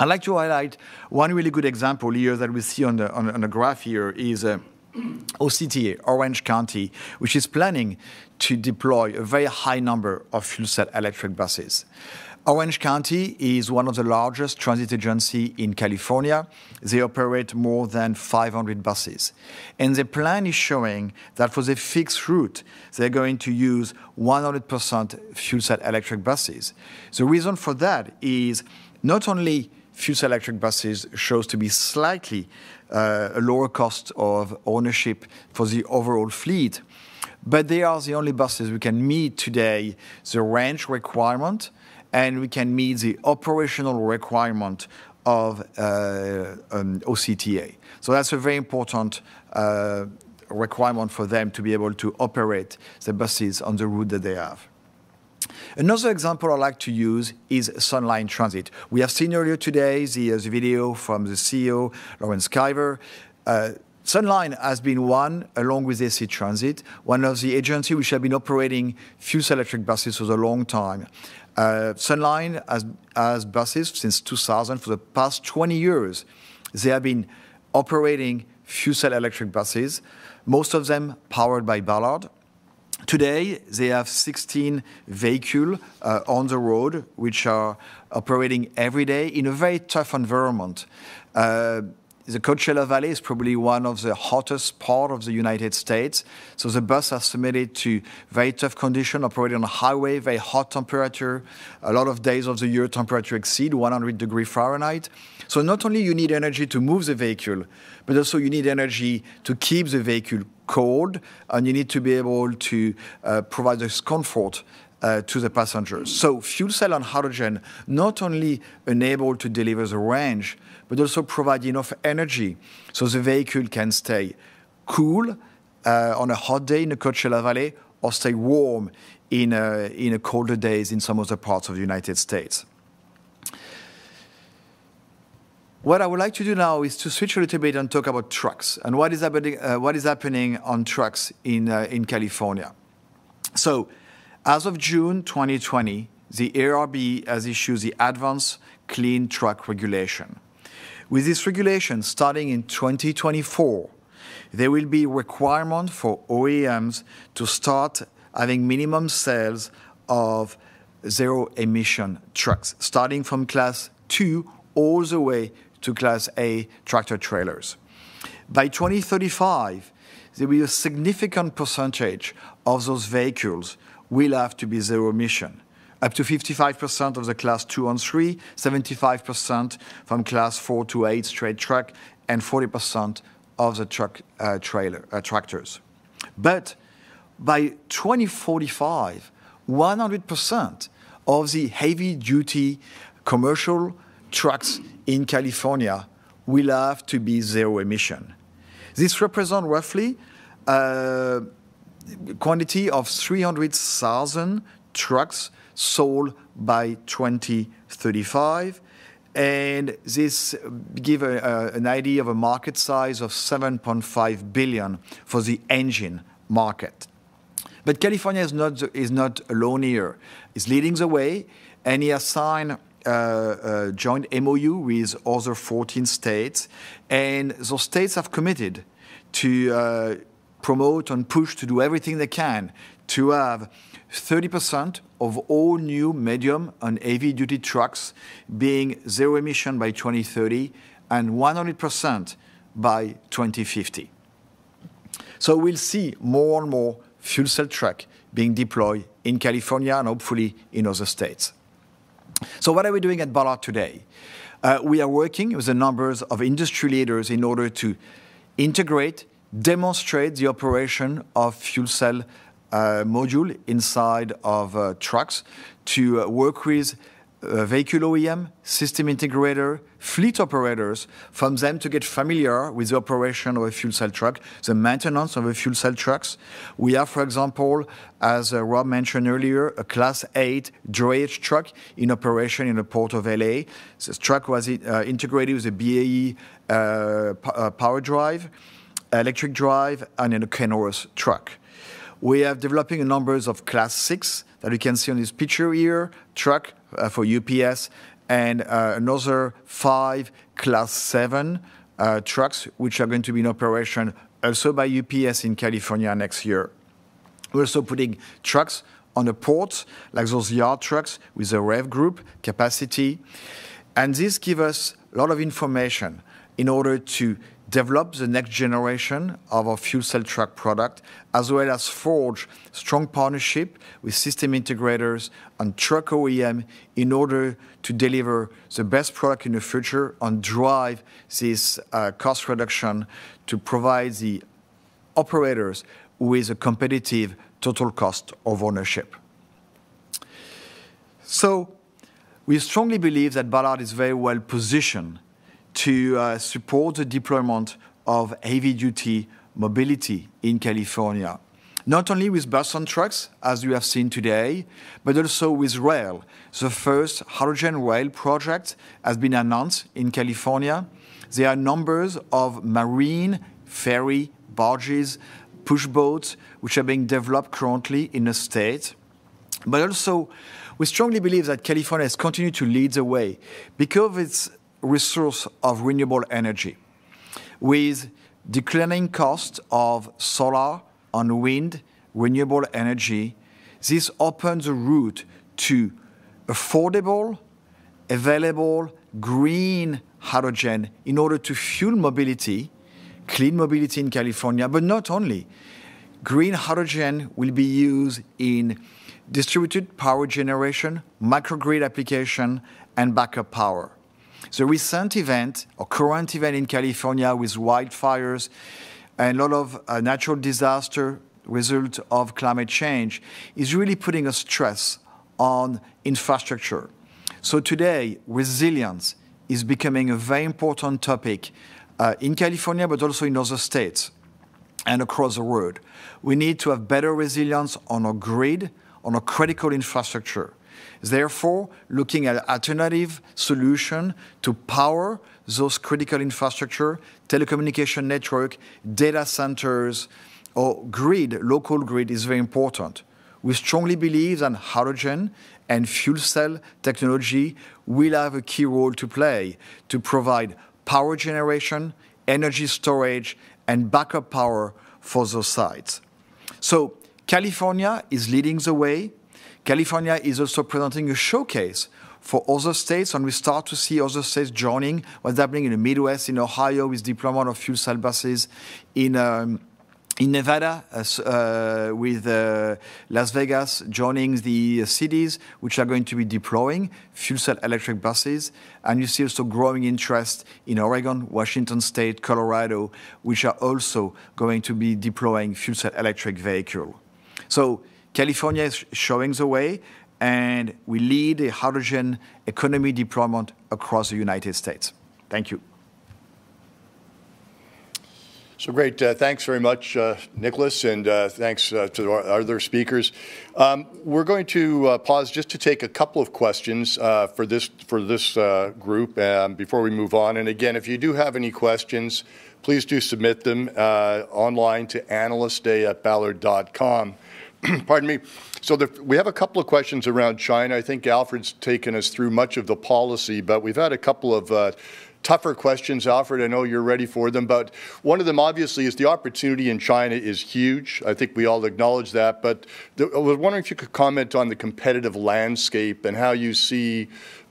Speaker 14: I'd like to highlight one really good example here that we see on the, on, on the graph here is uh, OCTA, Orange County, which is planning to deploy a very high number of fuel cell electric buses. Orange County is one of the largest transit agencies in California. They operate more than 500 buses. And the plan is showing that for the fixed route, they're going to use 100% fuel cell electric buses. The reason for that is not only fuel cell electric buses shows to be slightly uh, a lower cost of ownership for the overall fleet. But they are the only buses we can meet today the range requirement and we can meet the operational requirement of uh, OCTA. So that's a very important uh, requirement for them to be able to operate the buses on the route that they have. Another example I like to use is Sunline Transit. We have seen earlier today the, uh, the video from the CEO, Lauren Skiver. Uh, Sunline has been one, along with AC Transit, one of the agencies which have been operating fuel electric buses for a long time. Uh, Sunline has, has buses since 2000 for the past 20 years. They have been operating fuel cell electric buses, most of them powered by Ballard. Today, they have 16 vehicles uh, on the road, which are operating every day in a very tough environment. Uh, the Coachella Valley is probably one of the hottest part of the United States. So the bus are submitted to very tough condition, operating on a highway, very hot temperature. A lot of days of the year, temperature exceed 100 degree Fahrenheit. So not only you need energy to move the vehicle, but also you need energy to keep the vehicle cold, and you need to be able to uh, provide this comfort uh, to the passengers. So fuel cell and hydrogen not only enable to deliver the range, but also provide enough energy so the vehicle can stay cool uh, on a hot day in the Coachella Valley or stay warm in, uh, in a colder days in some other parts of the United States. What I would like to do now is to switch a little bit and talk about trucks and what is happening, uh, what is happening on trucks in, uh, in California. So, as of June 2020, the ARB has issued the Advanced Clean Truck Regulation. With this regulation starting in 2024, there will be requirement for OEMs to start having minimum sales of zero emission trucks, starting from class 2 all the way to class A tractor trailers. By 2035, there will be a significant percentage of those vehicles will have to be zero emission. Up to 55% of the class 2 and 3, 75% from class 4 to 8 straight truck, and 40% of the truck uh, trailer uh, tractors. But by 2045, 100% of the heavy duty commercial trucks in California will have to be zero emission. This represents roughly a quantity of 300,000 trucks sold by 2035 and this give a, a, an idea of a market size of 7.5 billion for the engine market. But California is not, is not alone here. It's leading the way, and he has signed uh, a joint MOU with other 14 states, and those states have committed to uh, promote and push to do everything they can to have 30% of all new medium and heavy duty trucks being zero emission by 2030 and 100% by 2050. So we'll see more and more fuel cell truck being deployed in California and hopefully in other states. So what are we doing at Ballard today? Uh, we are working with a number of industry leaders in order to integrate, demonstrate the operation of fuel cell module inside of uh, trucks to uh, work with uh, vehicle OEM, system integrator, fleet operators, from them to get familiar with the operation of a fuel cell truck, the maintenance of a fuel cell trucks. We have, for example, as Rob mentioned earlier, a Class 8 drayage truck in operation in the port of LA. This truck was integrated with a BAE power drive, electric drive, and a Kenworth truck. We are developing a numbers of Class 6 that you can see on this picture here, truck uh, for UPS, and uh, another five Class 7 uh, trucks, which are going to be in operation also by UPS in California next year. We're also putting trucks on the ports, like those yard trucks with a REV Group Capacity. And this gives us a lot of information in order to develop the next generation of our fuel cell truck product, as well as forge strong partnership with system integrators and truck OEM in order to deliver the best product in the future and drive this uh, cost reduction to provide the operators with a competitive total cost of ownership. So we strongly believe that Ballard is very well positioned to uh, support the deployment of heavy-duty mobility in California, not only with bus and trucks, as you have seen today, but also with rail. The first hydrogen rail project has been announced in California. There are numbers of marine ferry barges, push boats, which are being developed currently in the state. But also, we strongly believe that California has continued to lead the way because of its resource of renewable energy. With declining cost of solar and wind renewable energy, this opens a route to affordable, available green hydrogen in order to fuel mobility, clean mobility in California, but not only. Green hydrogen will be used in distributed power generation, microgrid application, and backup power. The recent event, or current event in California with wildfires and a lot of uh, natural disaster result of climate change is really putting a stress on infrastructure. So today, resilience is becoming a very important topic uh, in California, but also in other states and across the world. We need to have better resilience on our grid, on our critical infrastructure. Therefore, looking at alternative solution to power those critical infrastructure, telecommunication network, data centers, or grid, local grid is very important. We strongly believe that hydrogen and fuel cell technology will have a key role to play to provide power generation, energy storage, and backup power for those sites. So California is leading the way. California is also presenting a showcase for other states, and we start to see other states joining what's happening in the Midwest, in Ohio, with deployment of fuel cell buses, in um, in Nevada, uh, with uh, Las Vegas joining the cities which are going to be deploying fuel cell electric buses. And you see also growing interest in Oregon, Washington State, Colorado, which are also going to be deploying fuel cell electric vehicle. So California is showing the way, and we lead a hydrogen economy deployment across the United States. Thank you.
Speaker 1: So great. Uh, thanks very much, uh, Nicholas, and uh, thanks uh, to our other speakers. Um, we're going to uh, pause just to take a couple of questions uh, for this for this group um, before we move on. And again, if you do have any questions, please do submit them online to analystday at ballard.com. *clears throat* Pardon me. So the, we have a couple of questions around China. I think Alfred's taken us through much of the policy, but we've had a couple of uh, tougher questions, Alfred. I know you're ready for them, but one of them obviously is the opportunity in China is huge. I think we all acknowledge that, but I was wondering if you could comment on the competitive landscape and how you see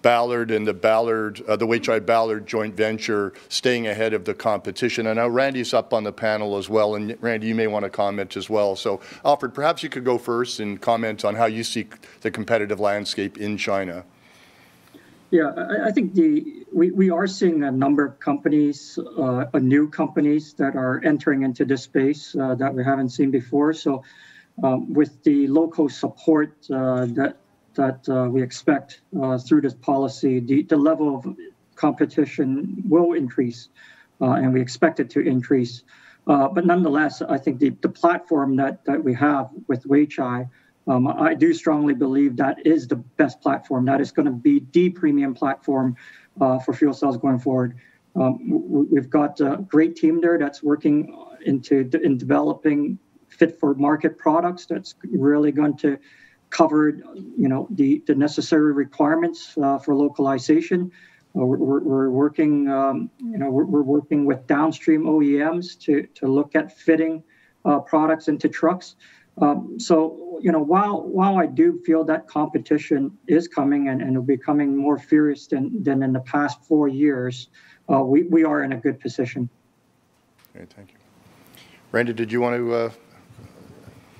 Speaker 1: Ballard and the Ballard, uh, the Weichai Ballard joint venture staying ahead of the competition. And now Randy's up on the panel as well, and Randy, you may want to comment as well. So, Alfred, perhaps you could go first and comment on how you see the competitive landscape in China.
Speaker 11: Yeah, I, I think the we, we are seeing a number of companies, uh, new companies that are entering into this space uh, that we haven't seen before. So, um, with the local support uh, that that uh, we expect uh, through this policy, the, the level of competition will increase, uh, and we expect it to increase. but nonetheless, I think the, the platform that, that we have with Weichai um, I do strongly believe that is the best platform. That is going to be the premium platform uh, for fuel cells going forward. Um, we've got a great team there that's working into in developing fit for market products. That's really going to cover, you know, the, the necessary requirements uh, for localization. Uh, we're, we're, working, um, you know, we're, we're, working with downstream OEMs to to look at fitting uh, products into trucks. Um, so, you know, while while I do feel that competition is coming and, and will be coming more furious than, than in the past four years, uh, we, we are in a good position.
Speaker 1: Okay, thank you. Randy, did you want to uh,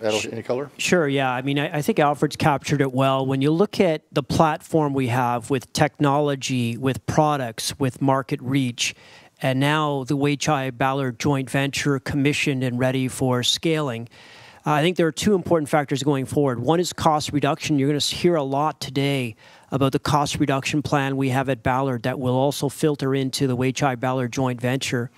Speaker 1: any color?
Speaker 2: Sure, yeah. I mean, I, I, think Alfred's captured it well. When you look at the platform we have with technology, with products, with market reach, and now the Weichai Ballard joint venture commissioned and ready for scaling – uh, I think there are two important factors going forward. One is cost reduction. You're going to hear a lot today about the cost reduction plan we have at Ballard that will also filter into the Weichai Ballard joint venture.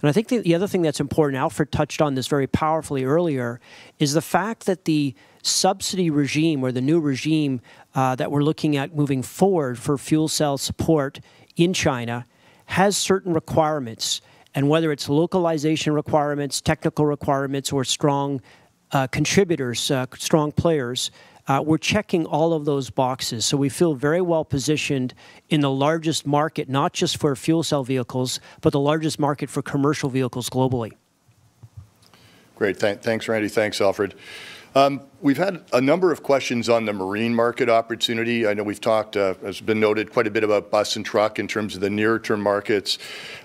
Speaker 2: And I think the, the other thing that's important, Alfred touched on this very powerfully earlier, is the fact that the subsidy regime or the new regime uh, that we're looking at moving forward for fuel cell support in China has certain requirements. And whether it's localization requirements, technical requirements, or strong uh, contributors, uh, strong players, uh, we're checking all of those boxes. So we feel very well positioned in the largest market, not just for fuel cell vehicles, but the largest market for commercial vehicles globally.
Speaker 1: Great. Th thanks, Randy. Thanks, Alfred. Um, we've had a number of questions on the marine market opportunity. I know we've talked, uh, as been noted, quite a bit about bus and truck in terms of the near-term markets.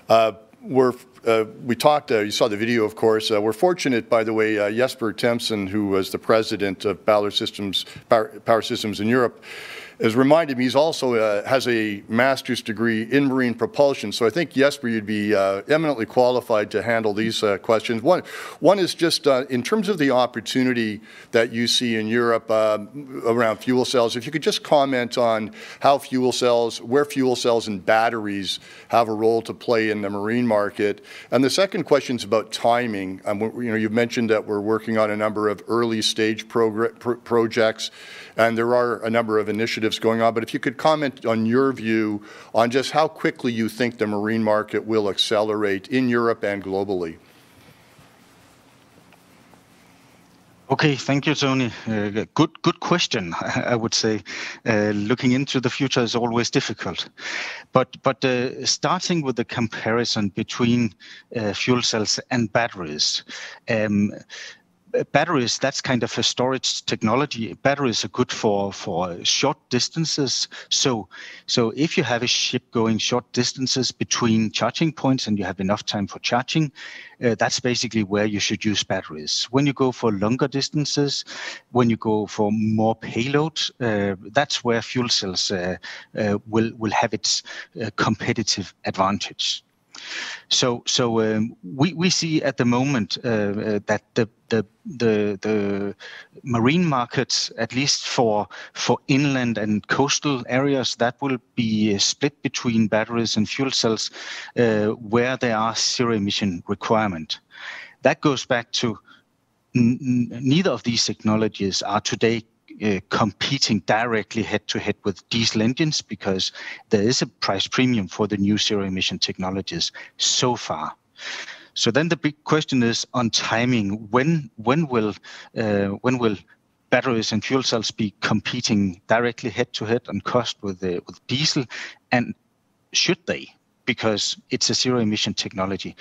Speaker 1: Uh, we're uh, we talked, uh, you saw the video, of course. Uh, we're fortunate, by the way, uh, Jesper Thomsen, who was the president of Ballard Systems, Power, Power Systems in Europe, has reminded me he's also uh, has a master's degree in marine propulsion. So I think Jesper, you'd be uh, eminently qualified to handle these uh, questions. One, one is just uh, in terms of the opportunity that you see in Europe um, around fuel cells. If you could just comment on how fuel cells, where fuel cells and batteries have a role to play in the marine market. And the second question is about timing. Um, you know, you've mentioned that we're working on a number of early stage pro projects, and there are a number of initiatives going on. But if you could comment on your view on just how quickly you think the marine market will accelerate in Europe and globally.
Speaker 12: Okay, thank you, Tony. Uh, good, good question. *laughs* I would say uh, looking into the future is always difficult, but but uh, starting with the comparison between uh, fuel cells and batteries. Um, batteries, that's kind of a storage technology. Batteries are good for, for short distances. So, so if you have a ship going short distances between charging points and you have enough time for charging, uh, that's basically where you should use batteries. When you go for longer distances, when you go for more payload, uh, that's where fuel cells uh, uh will, will have its uh, competitive advantage. So, so um, we we see at the moment uh, uh, that the, the the the marine markets, at least for for inland and coastal areas, that will be split between batteries and fuel cells, uh, where there are zero emission requirement. That goes back to neither of these technologies are today uh, competing directly head to head with diesel engines because there is a price premium for the new zero emission technologies so far. So then the big question is on timing. When when will uh, when will batteries and fuel cells be competing directly head to head on cost with uh, with diesel, and should they? Because it's a zero emission technology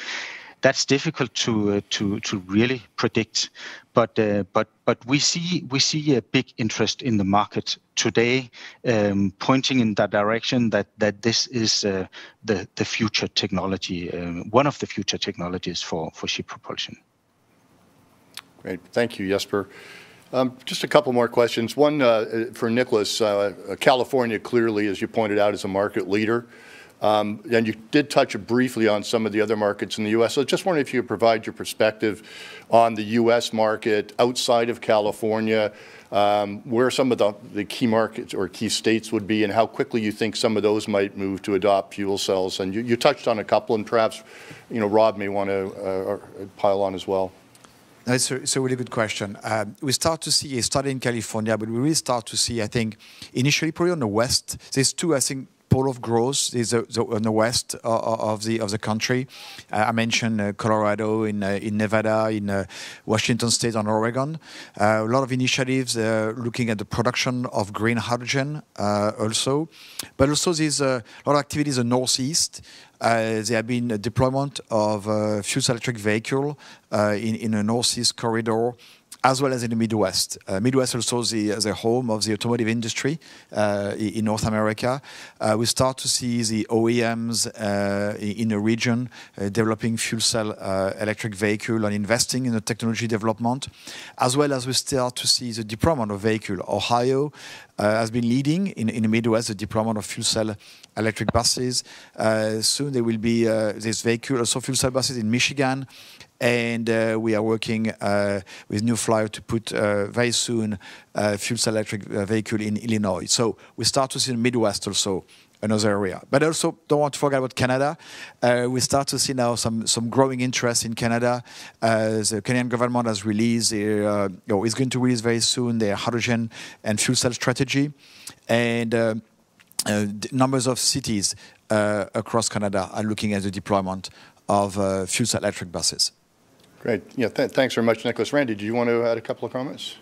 Speaker 12: that's difficult to uh, to to really predict. But uh, but but we see we see a big interest in the market today, um, pointing in that direction that that this is uh, the the future technology, one of the future technologies for for ship propulsion.
Speaker 1: Great, thank you, Jesper. Um, just a couple more questions. One uh, for Nicholas. Uh, California clearly, as you pointed out, is a market leader. Um, and you did touch briefly on some of the other markets in the U.S. So I just wondering if you could provide your perspective on the U.S. market outside of California, um, where some of the, key markets or key states would be, and how quickly you think some of those might move to adopt fuel cells. And you, touched on a couple, and perhaps, you know, Rob may want to uh, pile on as well.
Speaker 14: It's a, really good question. Uh, we start to see, it started in California, but we really start to see, I think, initially probably on the west, there's two, I think, pole of growth is the, the, on the west uh, uh, of the of the country. Uh, I mentioned Colorado, in in Nevada, in Washington State, and Oregon. a lot of initiatives looking at the production of green hydrogen also, but also there's a lot of activities in the northeast. Uh, there have been a deployment of uh, fuel electric vehicle uh, in, in a northeast corridor as well as in the Midwest. Uh, Midwest also the, the home of the automotive industry uh, in North America. Uh, we start to see the OEMs uh, in the region uh, developing fuel cell uh, electric vehicle and investing in the technology development, as well as we start to see the deployment of vehicle. Ohio has been leading in, in the Midwest the deployment of fuel cell electric buses. soon there will be this vehicle, also fuel cell buses in Michigan, and uh, we are working uh, with New Flyer to put uh, very soon a fuel cell electric vehicle in Illinois. So we start to see the Midwest also another area. But also don't want to forget about Canada. Uh, we start to see now some some growing interest in Canada. Uh, the Canadian government has released, their, uh, or is going to release very soon their hydrogen and fuel cell strategy, and. Numbers of cities across Canada are looking at the deployment of fuel cell electric buses.
Speaker 1: Great. Yeah, th thanks very much, Nicholas. Randy, do you want to add a couple of comments?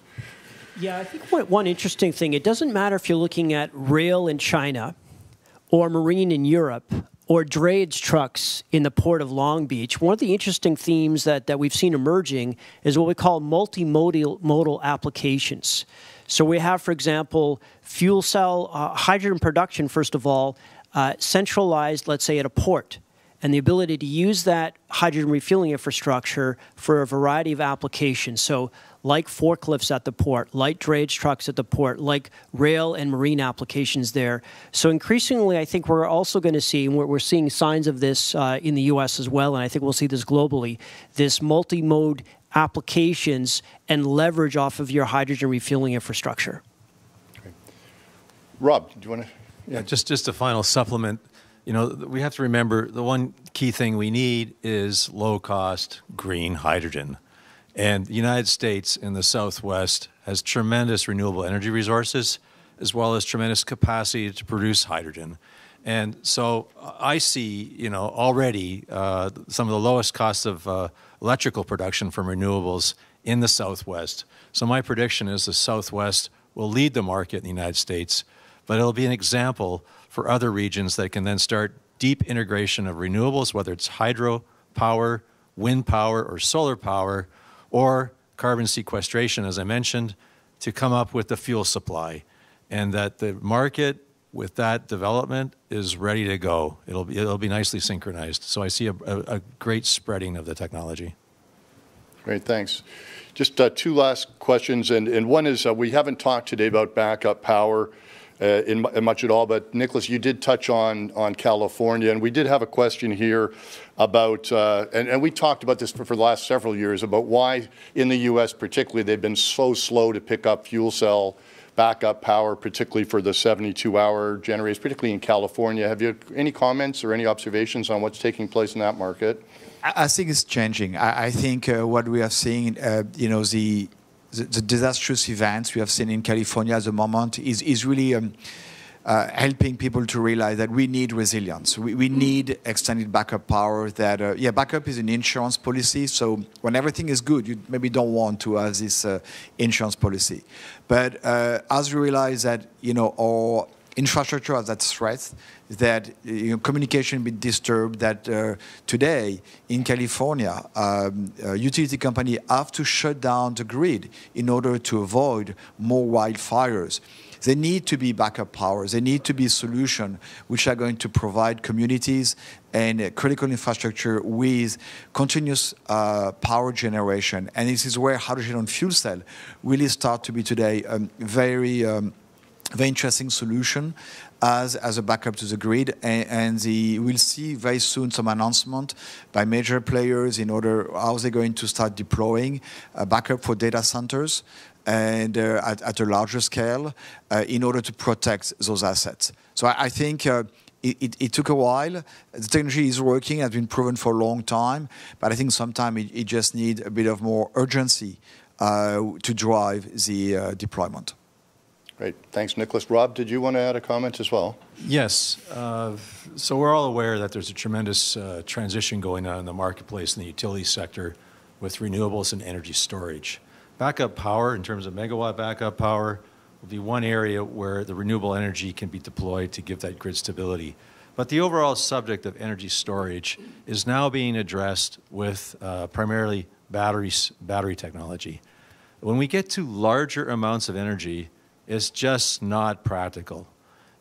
Speaker 2: Yeah, I think one interesting thing, it doesn't matter if you're looking at rail in China or marine in Europe or drayage trucks in the port of Long Beach. One of the interesting themes that, that we've seen emerging is what we call multimodal modal applications. So we have, for example, fuel cell uh, hydrogen production, first of all, uh, centralized, let's say, at a port and the ability to use that hydrogen refueling infrastructure for a variety of applications. So like forklifts at the port, like drayage trucks at the port, like rail and marine applications there. So increasingly, I think we're also going to see, and we're, we're seeing signs of this uh, in the U.S. as well, and I think we'll see this globally, this multi-mode applications and leverage off of your hydrogen refueling infrastructure.
Speaker 1: Rob, do you want to?
Speaker 3: Yeah, just just a final supplement. You know, we have to remember the one key thing we need is low cost green hydrogen. And the United States in the Southwest has tremendous renewable energy resources as well as tremendous capacity to produce hydrogen. And so I see, you know, already uh, some of the lowest costs of uh, electrical production from renewables in the Southwest. So my prediction is the Southwest will lead the market in the United States, but it'll be an example for other regions that can then start deep integration of renewables, whether it's hydro power, wind power, or solar power, or carbon sequestration, as I mentioned, to come up with the fuel supply. And that the market with that development is ready to go. It'll be, it'll be nicely synchronized. So I see a, a, a great spreading of the technology.
Speaker 1: Great, thanks. Just uh, two last questions, and, and one is uh, we haven't talked today about backup power in, in, much at all, but Nicholas, you did touch on, on California, and we did have a question here about, uh, and, and, we talked about this for, for, the last several years, about why in the U.S. particularly they've been so slow to pick up fuel cell backup power, particularly for the 72-hour generators, particularly in California. Have you any comments or any observations on what's taking place in that market?
Speaker 14: I think it's changing. I, I think uh, what we are seeing, uh, you know, the, the, the disastrous events we have seen in California at the moment is is really. Um, uh, helping people to realize that we need resilience. We, we need extended backup power. That uh, yeah, backup is an insurance policy. So when everything is good, you maybe don't want to have this uh, insurance policy. But uh, as we realize that you know our infrastructure has that threat, that you know, communication be disturbed. That uh, today in California, um, utility company have to shut down the grid in order to avoid more wildfires. They need to be backup power. They need to be solutions which are going to provide communities and uh, critical infrastructure with continuous uh, power generation. And this is where hydrogen on fuel cell really start to be today a very um, very interesting solution as, as a backup to the grid. And, and the, we'll see very soon some announcement by major players in order how they're going to start deploying a backup for data centers and uh, at, at, a larger scale uh, in order to protect those assets. So I, I think uh, it, it, it, took a while. The technology is working, has been proven for a long time, but I think sometimes it, it just needs a bit of more urgency uh, to drive the uh, deployment.
Speaker 1: Great. Thanks, Nicholas. Rob, did you want to add a comment as well?
Speaker 3: Yes. Uh, so we're all aware that there's a tremendous transition going on in the marketplace in the utility sector with renewables and energy storage. Backup power, in terms of megawatt backup power, will be one area where the renewable energy can be deployed to give that grid stability. But the overall subject of energy storage is now being addressed with uh, primarily batteries, battery technology. When we get to larger amounts of energy, it's just not practical.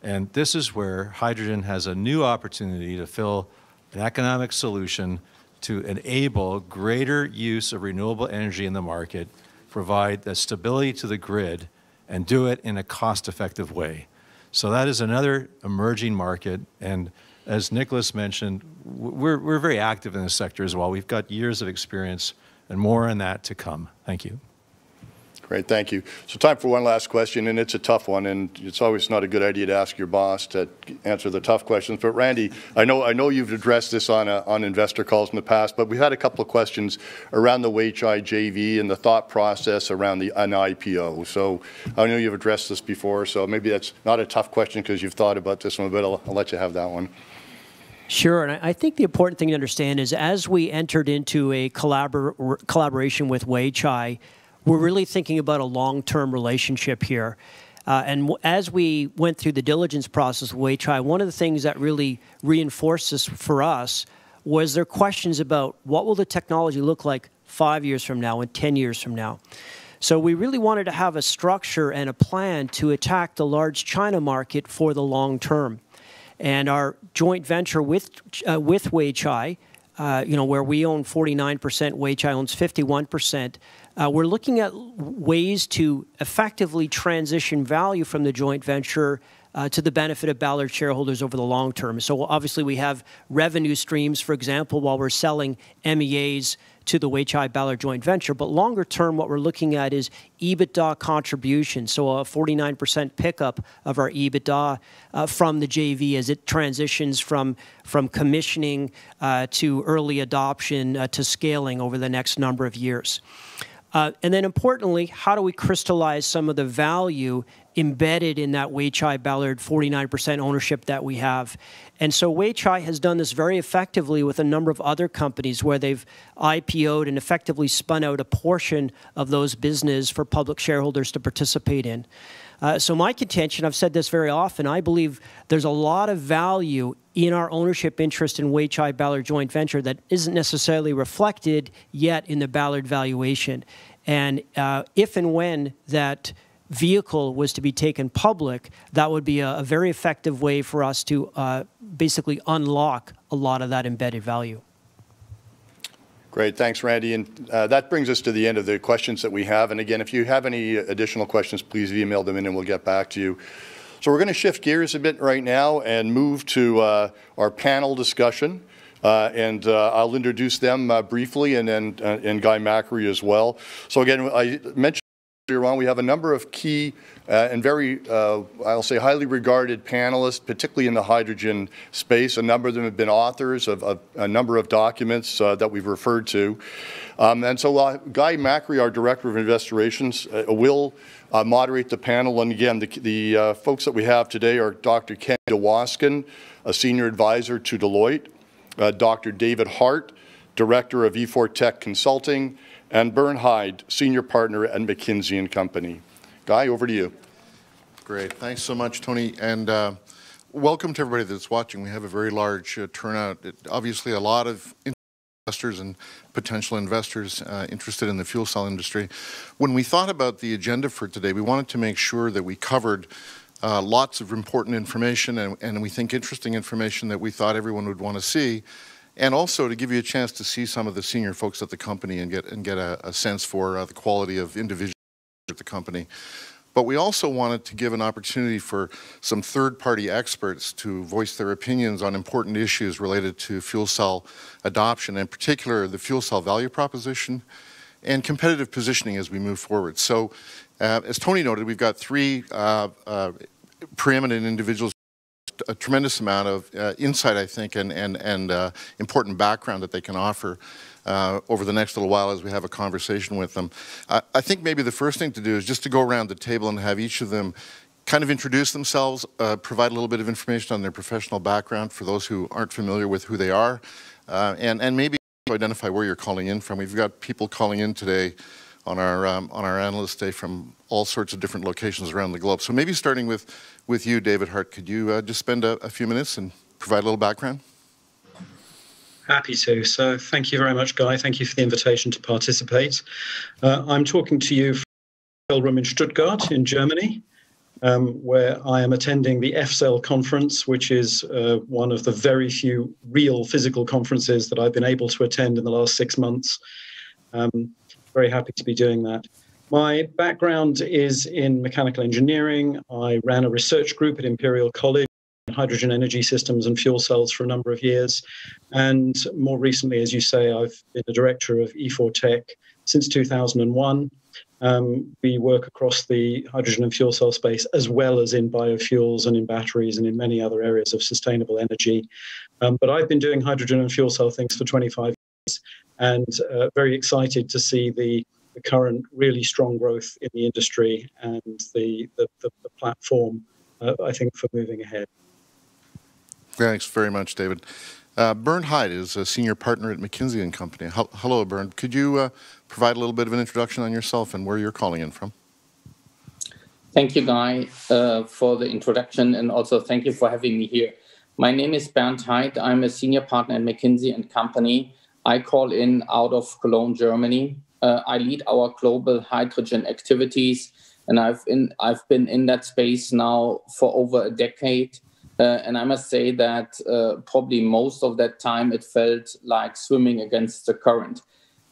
Speaker 3: And this is where hydrogen has a new opportunity to fill an economic solution to enable greater use of renewable energy in the market provide the stability to the grid and do it in a cost-effective way. So that is another emerging market. And as Nicholas mentioned, we're, we're very active in this sector as well. We've got years of experience and more on that to come. Thank you.
Speaker 1: Great, thank you. So time for one last question, and it's a tough one, and it's always not a good idea to ask your boss to answer the tough questions. But Randy, I know I know you've addressed this on a, on investor calls in the past, but we've had a couple of questions around the Weichai JV and the thought process around the an IPO. So I know you've addressed this before, so maybe that's not a tough question because you've thought about this one, but I'll, I'll let you have that one.
Speaker 2: Sure, and I think the important thing to understand is as we entered into a collabor- collaboration with Weichai we're really thinking about a long term relationship here. Uh, and w- as we went through the diligence process with Weichai, one of the things that really reinforced this for us was their questions about what will the technology look like five years from now and 10 years from now. So we really wanted to have a structure and a plan to attack the large China market for the long term. And our joint venture with, uh, with Weichai uh, you know, where we own 49%, Weichai owns 51%, uh, we're looking at ways to effectively transition value from the joint venture uh, to the benefit of Ballard shareholders over the long term. So obviously we have revenue streams, for example, while we're selling MEAs to the Weichai Ballard joint venture. But longer term, what we're looking at is EBITDA contribution. So a 49% pickup of our EBITDA uh, from the JV as it transitions from, from commissioning uh, to early adoption uh, to scaling over the next number of years. Uh, and then importantly, how do we crystallize some of the value embedded in that Weichai Ballard 49% ownership that we have? And so Weichai has done this very effectively with a number of other companies where they've IPO'd and effectively spun out a portion of those business for public shareholders to participate in. Uh, so my contention, I've said this very often, I believe there's a lot of value in our ownership interest in Weichai Ballard joint venture that isn't necessarily reflected yet in the Ballard valuation. And uh, if and when that vehicle was to be taken public, that would be a, a very effective way for us to uh, basically unlock a lot of that embedded value.
Speaker 1: Great. Thanks, Randy. And uh, that brings us to the end of the questions that we have. And again, if you have any additional questions, please email them in and we'll get back to you. So we're going to shift gears a bit right now and move to uh, our panel discussion. Uh, and uh, I'll introduce them uh, briefly and then uh, and Guy McAree as well. So again, I mentioned we have a number of key uh, and very, uh, I'll say, highly regarded panelists, particularly in the hydrogen space. A number of them have been authors of, of a number of documents uh, that we've referred to. Um, and so uh, Guy McAree, our Director of Investor Relations, uh, will uh, moderate the panel. And again, the, the folks that we have today are Dr. Ken DeWoskin, a Senior Advisor to Deloitte, Dr. David Hart, Director of E4 Tech Consulting, and Bernd Heid, Senior Partner at McKinsey & Company. Guy, over to you.
Speaker 15: Great. Thanks so much, Tony. And uh, welcome to everybody that's watching. We have a very large uh, turnout. It, obviously, a lot of investors and potential investors uh, interested in the fuel cell industry. When we thought about the agenda for today, we wanted to make sure that we covered uh, lots of important information and, and we think interesting information that we thought everyone would want to see and also to give you a chance to see some of the senior folks at the company and get and get a, a sense for uh, the quality of individuals at the company. But we also wanted to give an opportunity for some third-party experts to voice their opinions on important issues related to fuel cell adoption, in particular the fuel cell value proposition and competitive positioning as we move forward. So uh, as Tony noted, we've got three uh, uh, preeminent individuals a tremendous amount of uh, insight, I think, and, and, and uh, important background that they can offer uh, over the next little while as we have a conversation with them. I, I think maybe the first thing to do is just to go around the table and have each of them kind of introduce themselves, uh, provide a little bit of information on their professional background for those who aren't familiar with who they are, uh, and, and maybe identify where you're calling in from. We've got people calling in today on our, um, on our analyst day from all sorts of different locations around the globe. So maybe starting with, with you, David Hart, could you uh, just spend a, a few minutes and provide a little background?
Speaker 16: Happy to. So thank you very much, Guy. Thank you for the invitation to participate. Uh, I'm talking to you from the room in Stuttgart in Germany, um, where I am attending the f-cell conference, which is uh, one of the very few real physical conferences that I've been able to attend in the last six months. Um, very happy to be doing that. My background is in mechanical engineering. I ran a research group at Imperial College in hydrogen energy systems and fuel cells for a number of years. And more recently, as you say, I've been the director of E4 Tech since 2001. Um, we work across the hydrogen and fuel cell space as well as in biofuels and in batteries and in many other areas of sustainable energy. Um, but I've been doing hydrogen and fuel cell things for 25 years and uh, very excited to see the, the, current really strong growth in the industry and the, the, the platform, uh, I think, for moving ahead.
Speaker 15: Thanks very much, David. Uh, Bernd Heid is a senior partner at McKinsey and Company. H hello, Bernd. Could you uh, provide a little bit of an introduction on yourself and where you're calling in from?
Speaker 17: Thank you, Guy, uh, for the introduction, and also thank you for having me here. My name is Bernd Heid. I'm a senior partner at McKinsey and Company. I call in out of Cologne, Germany. Uh, I lead our global hydrogen activities, and I've in I've been in that space now for over a decade Uh, and I must say that uh, probably most of that time it felt like swimming against the current.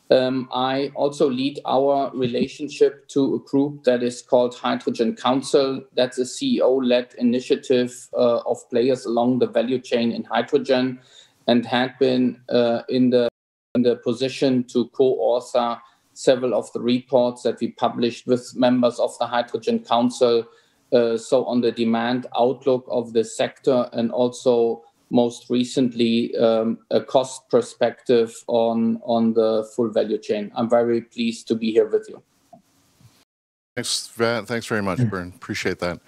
Speaker 17: Um, I also lead our relationship to a group that is called Hydrogen Council. That's a CEO led initiative uh, of players along the value chain in hydrogen and had been uh, in, the, in the position to co author several of the reports that we published with members of the Hydrogen Council. Uh, so, on the demand outlook of the sector and also most recently um, a cost perspective on on the full value chain. I'm very pleased to be here with you.
Speaker 15: Thanks, thanks very much, Bernd. Appreciate that.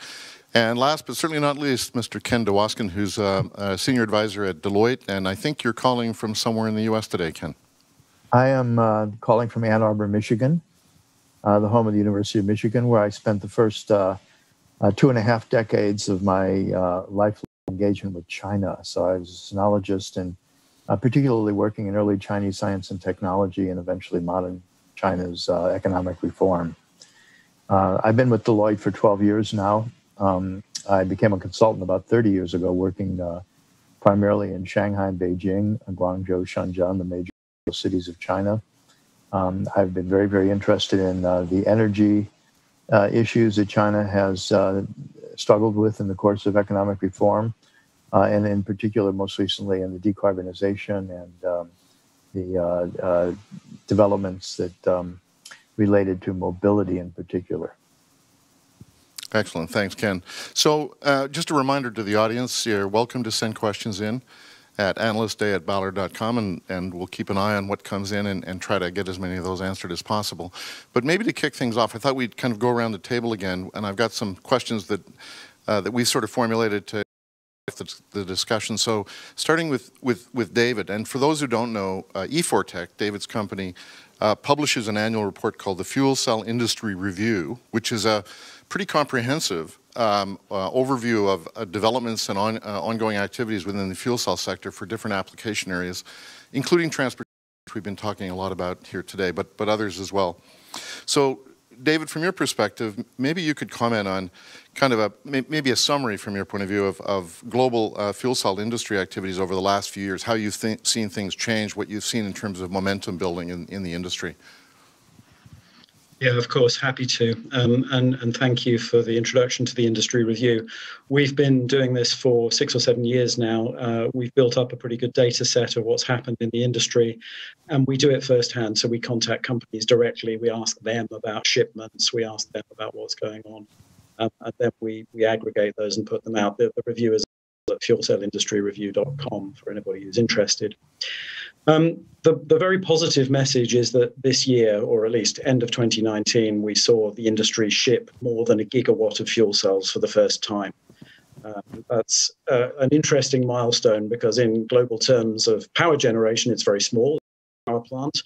Speaker 15: And last but certainly not least, Mr. Ken DeWoskin, who's a, a, senior advisor at Deloitte, and I think you're calling from somewhere in the U.S. today, Ken.
Speaker 18: I am uh, calling from Ann Arbor, Michigan, uh, the home of the University of Michigan, where I spent the first uh, uh two and a half decades of my uh, life engagement with China. So I was a sinologist and uh, particularly working in early Chinese science and technology and eventually modern China's uh, economic reform. Uh, I've been with Deloitte for 12 years now. Um, I became a consultant about 30 years ago, working uh, primarily in Shanghai Beijing, Guangzhou, Shenzhen, the major cities of China. Um, I've been very, very interested in uh, the energy uh, issues that China has struggled with in the course of economic reform uh, and in particular, most recently in the decarbonization and um, the uh, uh, developments that um, related to mobility in particular.
Speaker 15: Excellent. Thanks, Ken. So uh, just a reminder to the audience, you're welcome to send questions in at analystday at ballard.com, and, and we'll keep an eye on what comes in and, and try to get as many of those answered as possible. But maybe to kick things off, I thought we'd kind of go around the table again, and I've got some questions that, uh, that we sort of formulated to the, the, discussion. So starting with, with, with David, and for those who don't know, uh, E4Tech, David's company, uh, publishes an annual report called the Fuel Cell Industry Review, which is a pretty comprehensive um, uh, overview of uh, developments and on, uh, ongoing activities within the fuel cell sector for different application areas, including transportation, which we've been talking a lot about here today, but, but others as well. So David, from your perspective, maybe you could comment on kind of a maybe a summary from your point of view of, of global uh, fuel cell industry activities over the last few years, how you've th seen things change, what you've seen in terms of momentum building in, in the industry.
Speaker 16: Yeah, of course, happy to. Um, and, and thank you for the introduction to the industry review. We've been doing this for six or seven years now. Uh, we've built up a pretty good data set of what's happened in the industry, and we do it firsthand. So we contact companies directly, we ask them about shipments, we ask them about what's going on, um, and then we, we aggregate those and put them out. The, the review is at fuelcellindustry.review.com for anybody who's interested. Um, the, the very positive message is that this year, or at least end of 2019, we saw the industry ship more than a gigawatt of fuel cells for the first time. Um, that's uh, an interesting milestone because, in global terms of power generation, it's very small power plant.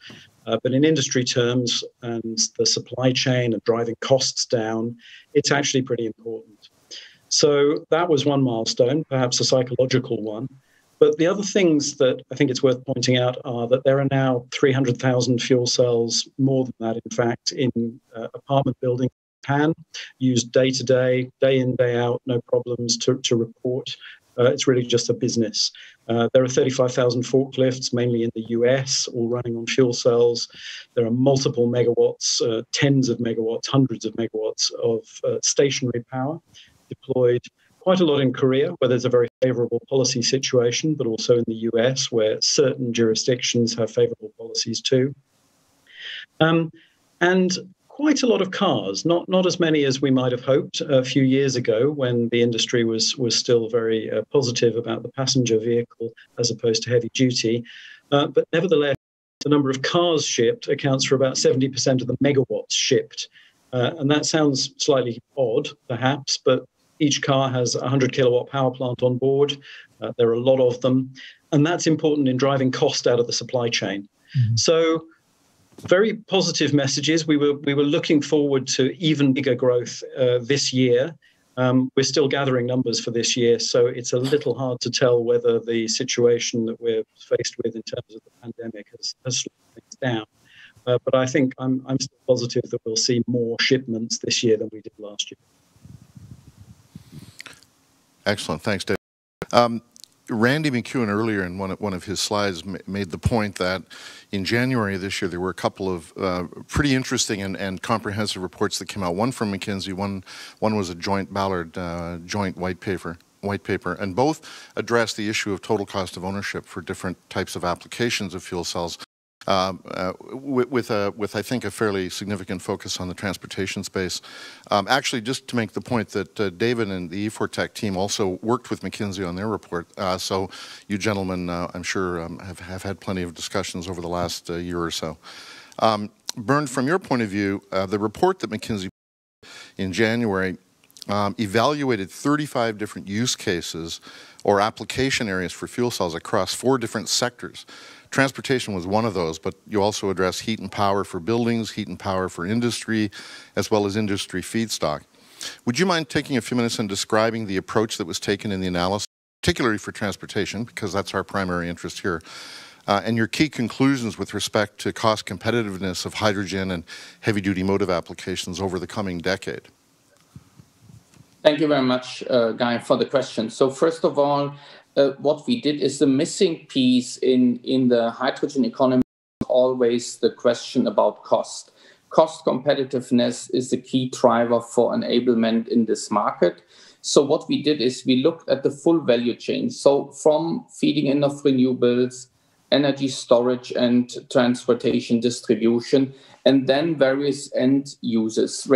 Speaker 16: Uh, but in industry terms and the supply chain and driving costs down, it's actually pretty important. So that was one milestone, perhaps a psychological one. But the other things that I think it's worth pointing out are that there are now 300,000 fuel cells, more than that, in fact, in uh, apartment buildings in Japan, used day to day, day in, day out, no problems to, to report. Uh, it's really just a business. Uh, there are 35,000 forklifts, mainly in the US, all running on fuel cells. There are multiple megawatts, uh, tens of megawatts, hundreds of megawatts of uh, stationary power deployed quite a lot in Korea, where there's a very favorable policy situation, but also in the US, where certain jurisdictions have favorable policies too. Um, and quite a lot of cars, not not as many as we might have hoped a few years ago when the industry was was still very uh, positive about the passenger vehicle as opposed to heavy duty. Uh, but nevertheless, the number of cars shipped accounts for about 70% of the megawatts shipped. Uh, and that sounds slightly odd, perhaps, but each car has a 100 kilowatt power plant on board. Uh, there are a lot of them. And that's important in driving cost out of the supply chain. Mm-hmm. So, very positive messages. We were, we were looking forward to even bigger growth uh, this year. Um, we're still gathering numbers for this year, so it's a little hard to tell whether the situation that we're faced with in terms of the pandemic has, has slowed things down. Uh, but I think I'm, I'm still positive that we'll see more shipments this year than we did last year.
Speaker 15: Excellent. Thanks, Dave. Um, Randy MacEwen earlier in one of, one of his slides made the point that in January this year there were a couple of uh, pretty interesting and, and, comprehensive reports that came out. One from McKinsey, one one was a joint Ballard uh, joint white paper white paper, and both address the issue of total cost of ownership for different types of applications of fuel cells. Um, uh, with, a, with, I think, a fairly significant focus on the transportation space. Um, actually, just to make the point that uh, David and the E4Tech team also worked with McKinsey on their report. Uh, so you gentlemen, uh, I'm sure, um, have, have had plenty of discussions over the last uh, year or so. Um, Bernd, from your point of view, uh, the report that McKinsey in January um, evaluated 35 different use cases or application areas for fuel cells across four different sectors. Transportation was one of those, but you also address heat and power for buildings, heat and power for industry, as well as industry feedstock. Would you mind taking a few minutes and describing the approach that was taken in the analysis, particularly for transportation, because that's our primary interest here, uh, and your key conclusions with respect to cost competitiveness of hydrogen and heavy-duty motive applications over the coming decade?
Speaker 17: Thank you very much, uh, Guy, for the question. So first of all, uh, what we did is the missing piece in, in the hydrogen economy always the question about cost. Cost competitiveness is the key driver for enablement in this market. So what we did is we looked at the full value chain. So from feeding in of renewables, energy storage and transportation distribution, and then various end users,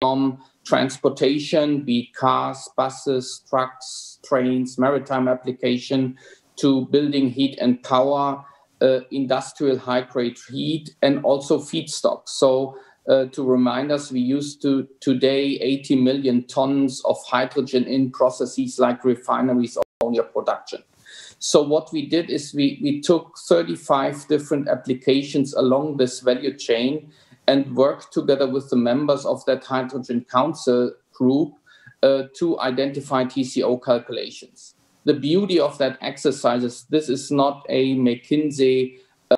Speaker 17: from transportation, be it cars, buses, trucks, trains, maritime application, to building heat and power, uh, industrial high grade heat, and also feedstock. So, uh, to remind us, we used to today 80 million tons of hydrogen in processes like refineries or ammonia production. So what we did is we, we took 35 different applications along this value chain and work together with the members of that hydrogen council group uh, to identify TCO calculations. The beauty of that exercise is this is not a McKinsey uh,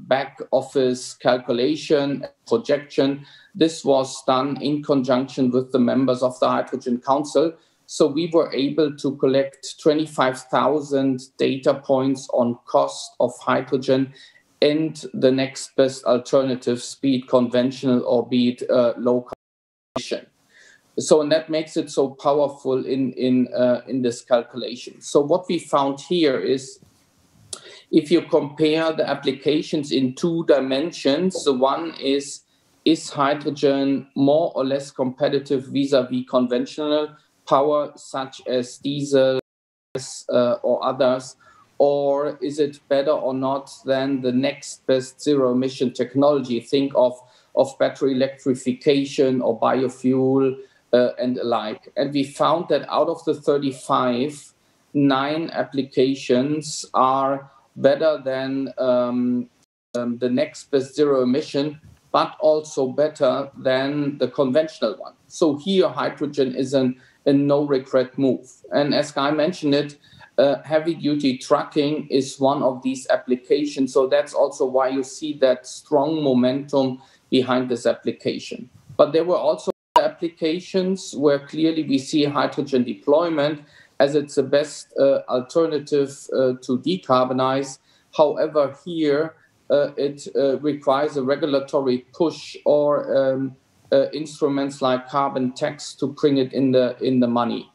Speaker 17: back office calculation projection. This was done in conjunction with the members of the Hydrogen Council. So we were able to collect 25,000 data points on cost of hydrogen and the next best alternative, be it conventional or be it uh, low carbon. So and that makes it so powerful in in uh, in this calculation. So what we found here is if you compare the applications in two dimensions, the one is is hydrogen more or less competitive vis-a-vis conventional power such as diesel uh, or others or is it better or not than the next best zero emission technology? Think of, of battery electrification or biofuel uh, and alike. And we found that out of the 35, nine applications are better than um, um, the next best zero emission, but also better than the conventional one. So here, hydrogen is an, a no regret move. And as Guy mentioned it, uh, heavy duty trucking is one of these applications. So that's also why you see that strong momentum behind this application. But there were also applications where clearly we see hydrogen deployment as it's the best uh, alternative uh, to decarbonize. However, here uh, it uh, requires a regulatory push or um, uh, instruments like carbon tax to bring it in the in the money.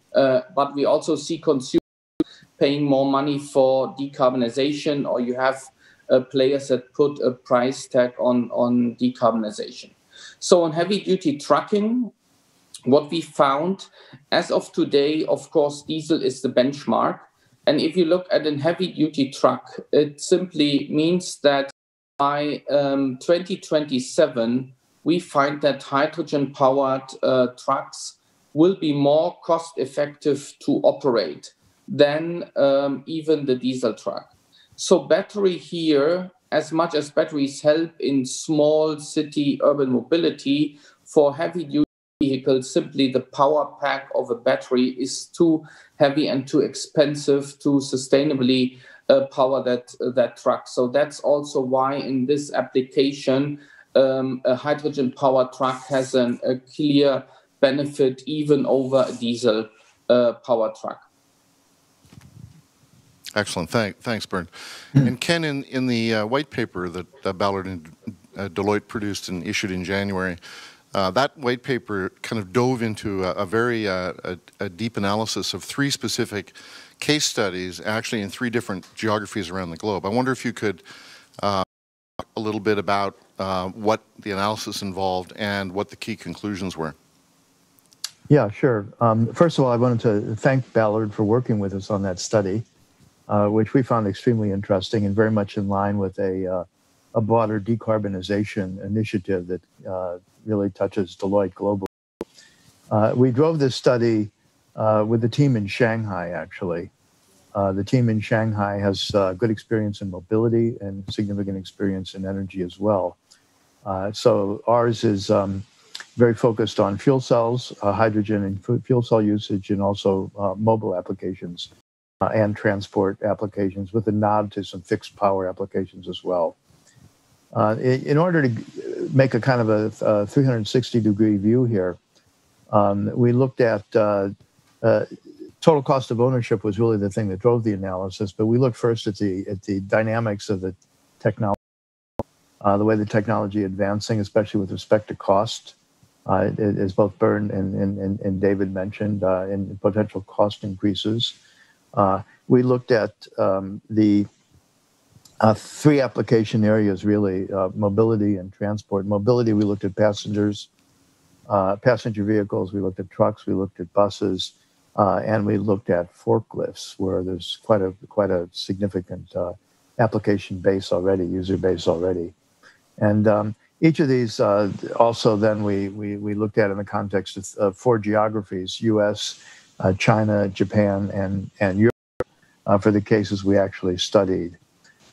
Speaker 17: but we also see consumers paying more money for decarbonization, or you have uh, players that put a price tag on, on decarbonization. So, on heavy duty trucking, what we found as of today, of course, diesel is the benchmark. And if you look at a heavy duty truck, it simply means that by um, 2027, we find that hydrogen powered uh, trucks will be more cost effective to operate than um, even the diesel truck. So, battery here, as much as batteries help in small city urban mobility, for heavy duty vehicles, simply the power pack of a battery is too heavy and too expensive to sustainably uh, power that, uh, that truck. So, that's also why in this application, um, a hydrogen powered truck has an, a clear benefit even over a diesel uh, power truck.
Speaker 15: Excellent. Thank, thanks, Bernd. And Ken, in, in the uh, white paper that uh, Ballard and uh, Deloitte produced and issued in January, uh, that white paper kind of dove into a, a very uh, a, a deep analysis of three specific case studies, actually in three different geographies around the globe. I wonder if you could uh, talk a little bit about uh, what the analysis involved and what the key conclusions were.
Speaker 18: Yeah, sure. Um, first of all, I wanted to thank Ballard for working with us on that study, uh, which we found extremely interesting and very much in line with a, uh, a broader decarbonization initiative that uh, really touches Deloitte globally. Uh, we drove this study uh, with the team in Shanghai, actually. Uh, the team in Shanghai has good experience in mobility and significant experience in energy as well. so ours is um, very focused on fuel cells, uh, hydrogen and fuel cell usage, and also uh, mobile applications uh, and transport applications with a nod to some fixed power applications as well. Uh, in, order to make a kind of a, a 360 degree view here, um, we looked at uh, uh, total cost of ownership was really the thing that drove the analysis, but we looked first at the at the dynamics of the technology, the way the technology advancing, especially with respect to cost uh, as both Bernd and, and, and David mentioned, uh, in potential cost increases. Uh, we looked at um, the uh, three application areas really uh, mobility and transport. Mobility, we looked at passengers, uh, passenger vehicles, we looked at trucks, we looked at buses, and we looked at forklifts, where there's quite a quite a significant application base already, user base already. And um, each of these uh, also then we, we, we looked at in the context of, of four geographies, US, uh, China, Japan, and, and Europe uh, for the cases we actually studied.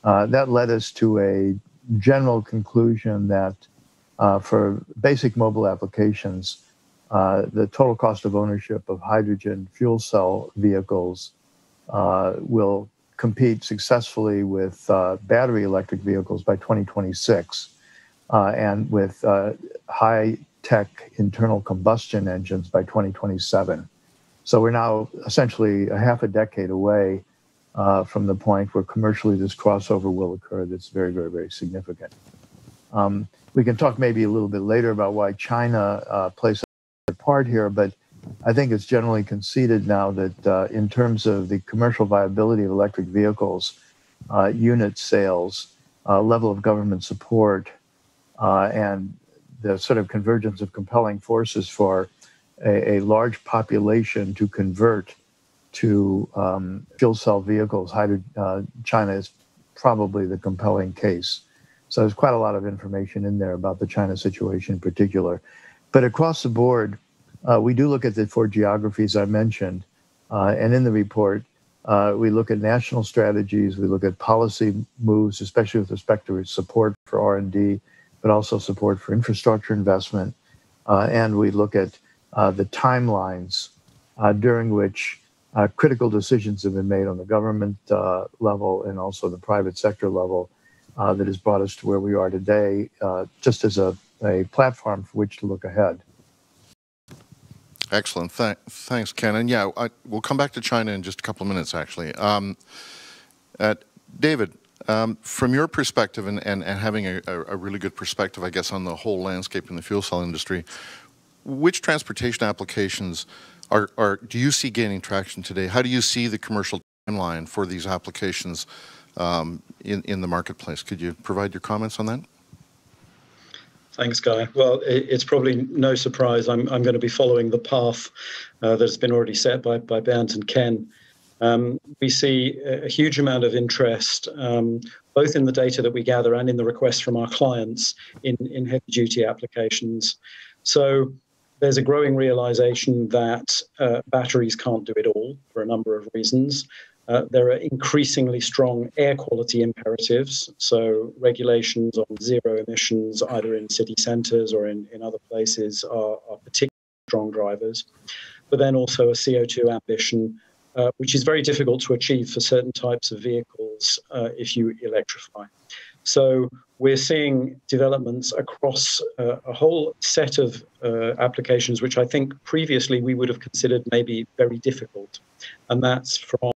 Speaker 18: Uh, that led us to a general conclusion that uh, for basic mobile applications, uh, the total cost of ownership of hydrogen fuel cell vehicles will compete successfully with battery electric vehicles by 2026 uh, and with uh, high tech internal combustion engines by 2027. So we're now essentially a half a decade away uh, from the point where commercially this crossover will occur that's very, very, very significant. Um, we can talk maybe a little bit later about why China uh, plays a part here, but I think it's generally conceded now that uh, in terms of the commercial viability of electric vehicles, uh, unit sales, level of government support, uh, and the sort of convergence of compelling forces for a, a large population to convert to um, fuel cell vehicles. Uh, China is probably the compelling case. So there's quite a lot of information in there about the China situation in particular. But across the board, uh, we do look at the four geographies I mentioned. Uh, and in the report, uh, we look at national strategies. We look at policy moves, especially with respect to support for R&D but also support for infrastructure investment. Uh, and we look at uh, the timelines during which uh, critical decisions have been made on the government uh, level and also the private sector level uh, that has brought us to where we are today, just as a, a platform for which to look ahead.
Speaker 15: Excellent. Th thanks, Ken. And yeah, I, we'll come back to China in just a couple of minutes, actually. Um, David, um, from your perspective and, and, and having a, a, really good perspective, I guess, on the whole landscape in the fuel cell industry, which transportation applications are, are do you see gaining traction today? How do you see the commercial timeline for these applications um, in, in the marketplace? Could you provide your comments on that?
Speaker 16: Thanks, Guy. Well, it's probably no surprise I'm, I'm going to be following the path uh, that has been already set by, by Bernd and Ken. Um, we see a huge amount of interest, um, both in the data that we gather and in the requests from our clients in, in heavy duty applications. So there's a growing realization that uh, batteries can't do it all for a number of reasons. Uh, there are increasingly strong air quality imperatives, so regulations on zero emissions, either in city centres or in, in other places, are, are particularly strong drivers. But then also a CO2 ambition uh, which is very difficult to achieve for certain types of vehicles uh, if you electrify. So we're seeing developments across uh, a whole set of uh, applications, which I think previously we would have considered maybe very difficult. And that's from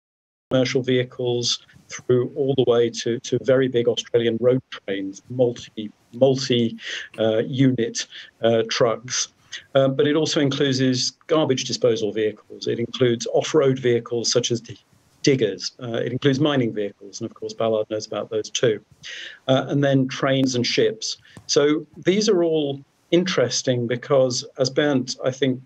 Speaker 16: commercial vehicles through all the way to, to very big Australian road trains, multi multi uh, unit uh, trucks. Um, but it also includes garbage disposal vehicles. It includes off-road vehicles such as diggers. Uh, it includes mining vehicles, and of course Ballard knows about those too. Uh, and then trains and ships. So these are all interesting because, as Bernd I think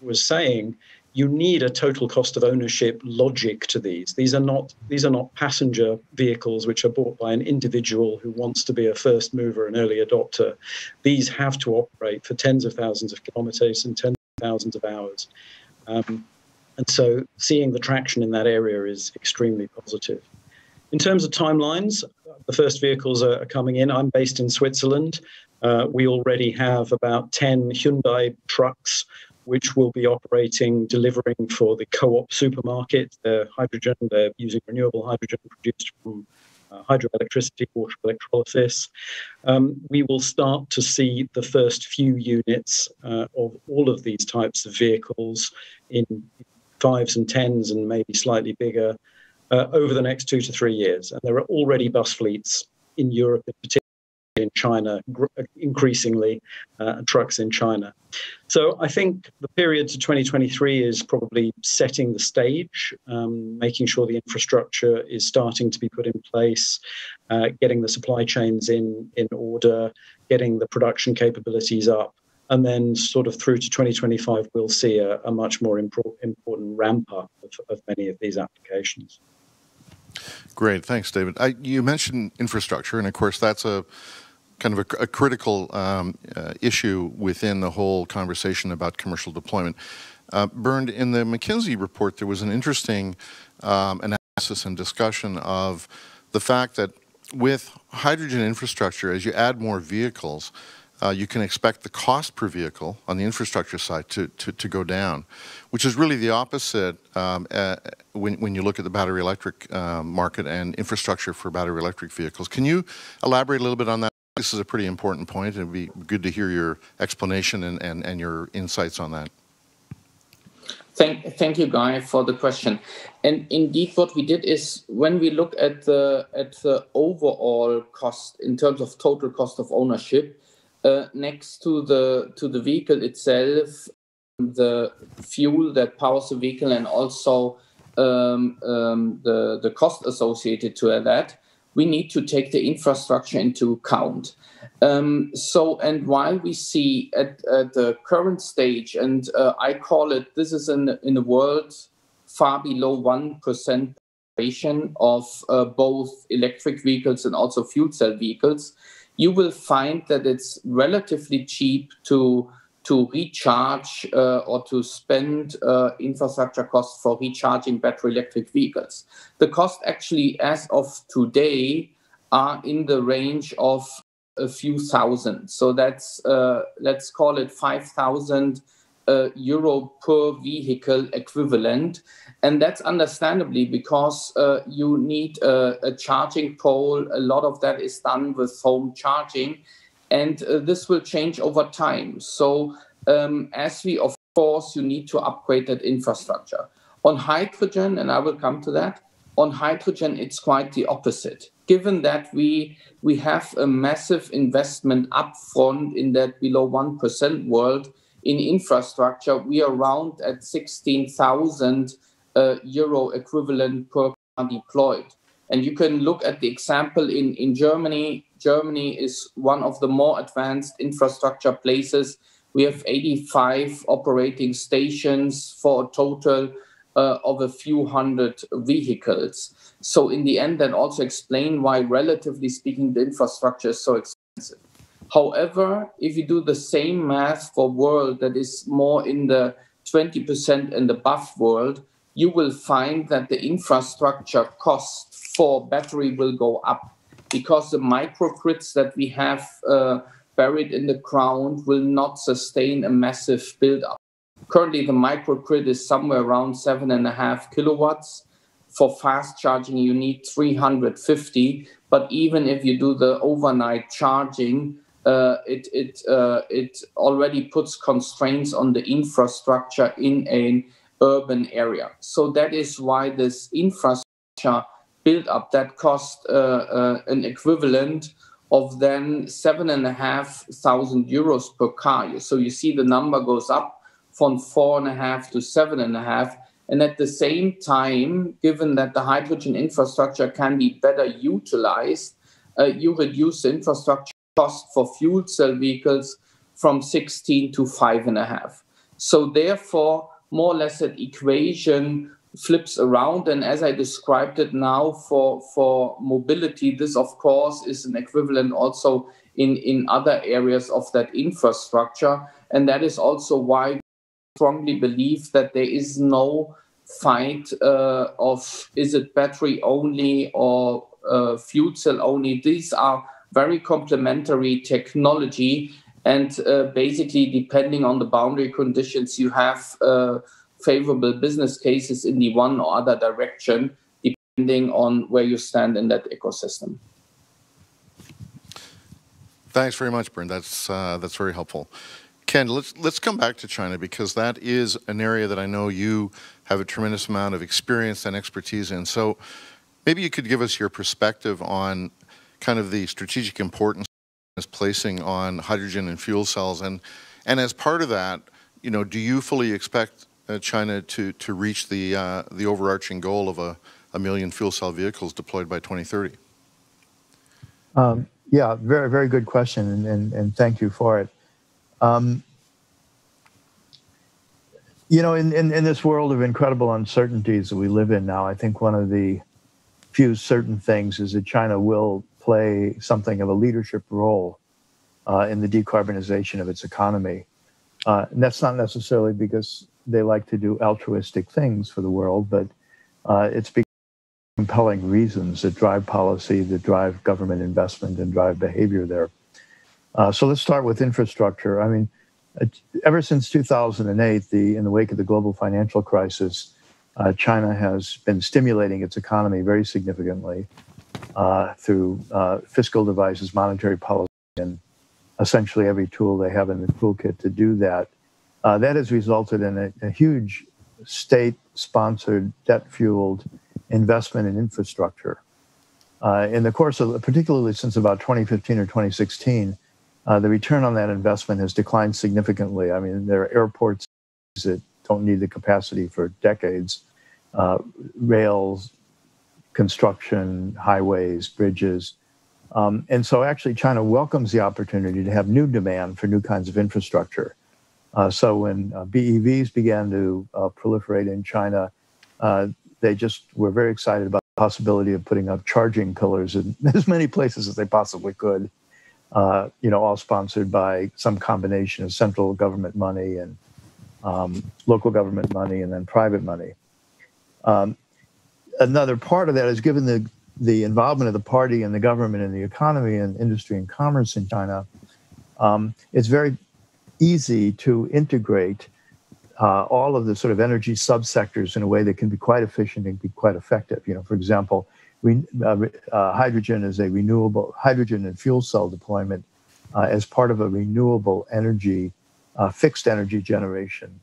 Speaker 16: was saying, you need a total cost of ownership logic to these. These are not these are not passenger vehicles which are bought by an individual who wants to be a first mover, an early adopter. These have to operate for tens of thousands of kilometers and tens of thousands of hours. Um, and so seeing the traction in that area is extremely positive. In terms of timelines, the first vehicles are, coming in. I'm based in Switzerland. Uh, we already have about 10 Hyundai trucks which will be operating, delivering for the co-op supermarket. They're hydrogen, they're using renewable hydrogen produced from uh, hydroelectricity, water electrolysis. Um, we will start to see the first few units uh, of all of these types of vehicles in fives and tens and maybe slightly bigger uh, over the next two to three years. And there are already bus fleets in Europe in particular in China, increasingly uh, trucks in China. So I think the period to 2023 is probably setting the stage, um, making sure the infrastructure is starting to be put in place, uh, getting the supply chains in in order, getting the production capabilities up. And then, sort of through to 2025, we'll see a, a much more impro- important ramp up of, of many of these applications.
Speaker 15: Great, thanks, David. I, you mentioned infrastructure, and of course, that's a kind of a, a critical um, uh, issue within the whole conversation about commercial deployment. Uh, Bernd, in the McKinsey report, there was an interesting um, analysis and discussion of the fact that with hydrogen infrastructure, as you add more vehicles, uh, you can expect the cost per vehicle on the infrastructure side to, to, to go down, which is really the opposite um, uh, when, when you look at the battery electric uh, market and infrastructure for battery electric vehicles. Can you elaborate a little bit on that? This is a pretty important point, and it'd be good to hear your explanation and, and, and your insights on that.
Speaker 17: Thank, thank you, Guy, for the question. And indeed, what we did is when we look at the at the overall cost in terms of total cost of ownership, uh, next to the to the vehicle itself, the fuel that powers the vehicle, and also um, um, the the cost associated to that, we need to take the infrastructure into account. Um, so, and while we see at, at the current stage, and uh, I call it, this is in, in the world far below 1% of uh, both electric vehicles and also fuel cell vehicles, you will find that it's relatively cheap to to recharge uh, or to spend uh, infrastructure costs for recharging battery electric vehicles. The cost actually, as of today, are in the range of a few thousand. So that's uh, let's call it five thousand euro per vehicle equivalent, and that's understandably because uh, you need a, a charging pole. A lot of that is done with home charging and uh, this will change over time. So um, as we, of course, you need to upgrade that infrastructure. On hydrogen, and I will come to that, on hydrogen, it's quite the opposite. Given that we we have a massive investment upfront in that below 1% world in infrastructure, we are around at 16,000 uh, euro equivalent per deployed. And you can look at the example in, in Germany. Germany is one of the more advanced infrastructure places. We have 85 operating stations for a total uh, of a few hundred vehicles. So, in the end, that also explain why, relatively speaking, the infrastructure is so expensive. However, if you do the same math for world that is more in the 20% and above world, you will find that the infrastructure cost for battery will go up because the microgrids that we have uh, buried in the ground will not sustain a massive buildup. Currently, the microgrid is somewhere around seven and a half kilowatts. For fast charging, you need 350. But even if you do the overnight charging, uh, it it uh, it already puts constraints on the infrastructure in an urban area. So that is why this infrastructure build up that cost uh, uh, an equivalent of then seven and a half thousand euros per car. So you see the number goes up from four and a half to seven and a half. And at the same time, given that the hydrogen infrastructure can be better utilized, uh, you reduce the infrastructure cost for fuel cell vehicles from 16 to five and a half. So therefore, more or less that equation flips around. And as I described it now for, for mobility, this of course is an equivalent also in, in other areas of that infrastructure. And that is also why I strongly believe that there is no fight uh, of is it battery only or uh, fuel cell only. These are very complementary technology. And uh, basically, depending on the boundary conditions you have, uh, favorable business cases in the one or other direction, depending on where you stand in that ecosystem.
Speaker 15: Thanks very much, Bernd. That's uh, that's very helpful. Ken, let's let's come back to China because that is an area that I know you have a tremendous amount of experience and expertise in. So maybe you could give us your perspective on kind of the strategic importance is placing on hydrogen and fuel cells and and as part of that, you know, do you fully expect uh, China to, to reach the, uh, the overarching goal of a, a million fuel cell vehicles deployed by 2030?
Speaker 18: Um, yeah, very, very good question, and, and, and thank you for it. Um, you know, in, in, in this world of incredible uncertainties that we live in now, I think one of the few certain things is that China will play something of a leadership role uh, in the decarbonization of its economy. Uh, and that's not necessarily because they like to do altruistic things for the world, but uh, it's because compelling reasons that drive policy, that drive government investment, and drive behavior there. Uh, so let's start with infrastructure. I mean, ever since 2008, the in the wake of the global financial crisis, uh, China has been stimulating its economy very significantly uh, through uh, fiscal devices, monetary policy, and essentially every tool they have in the toolkit to do that. Uh, that has resulted in a, a huge state sponsored, debt fueled investment in infrastructure. Uh, in the course of, particularly since about 2015 or 2016, uh, the return on that investment has declined significantly. I mean, there are airports that don't need the capacity for decades, rails, construction, highways, bridges. Um, and so, actually, China welcomes the opportunity to have new demand for new kinds of infrastructure. Uh, so when uh, BEVs began to uh, proliferate in China, uh, they just were very excited about the possibility of putting up charging pillars in *laughs* as many places as they possibly could. Uh, you know, all sponsored by some combination of central government money and um, local government money and then private money. Um, another part of that is given the the involvement of the party and the government and the economy and industry and commerce in China, um, it's very easy to integrate uh, all of the sort of energy subsectors in a way that can be quite efficient and be quite effective. You know, for example, re, uh, uh, hydrogen is a renewable hydrogen and fuel cell deployment uh, as part of a renewable energy, uh, fixed energy generation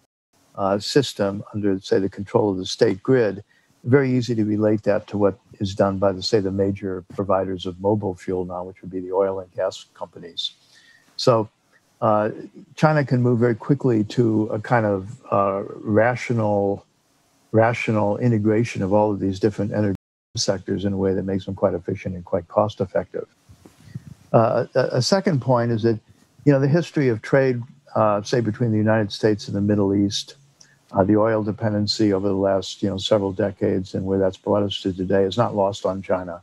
Speaker 18: uh, system under, say, the control of the state grid. Very easy to relate that to what is done by the, say, the major providers of mobile fuel now, which would be the oil and gas companies. So uh, China can move very quickly to a kind of uh, rational, rational integration of all of these different energy sectors in a way that makes them quite efficient and quite cost effective. Uh, a, a, second point is that, you know, the history of trade, uh, say between the United States and the Middle East, uh, the oil dependency over the last, you know, several decades and where that's brought us to today is not lost on China.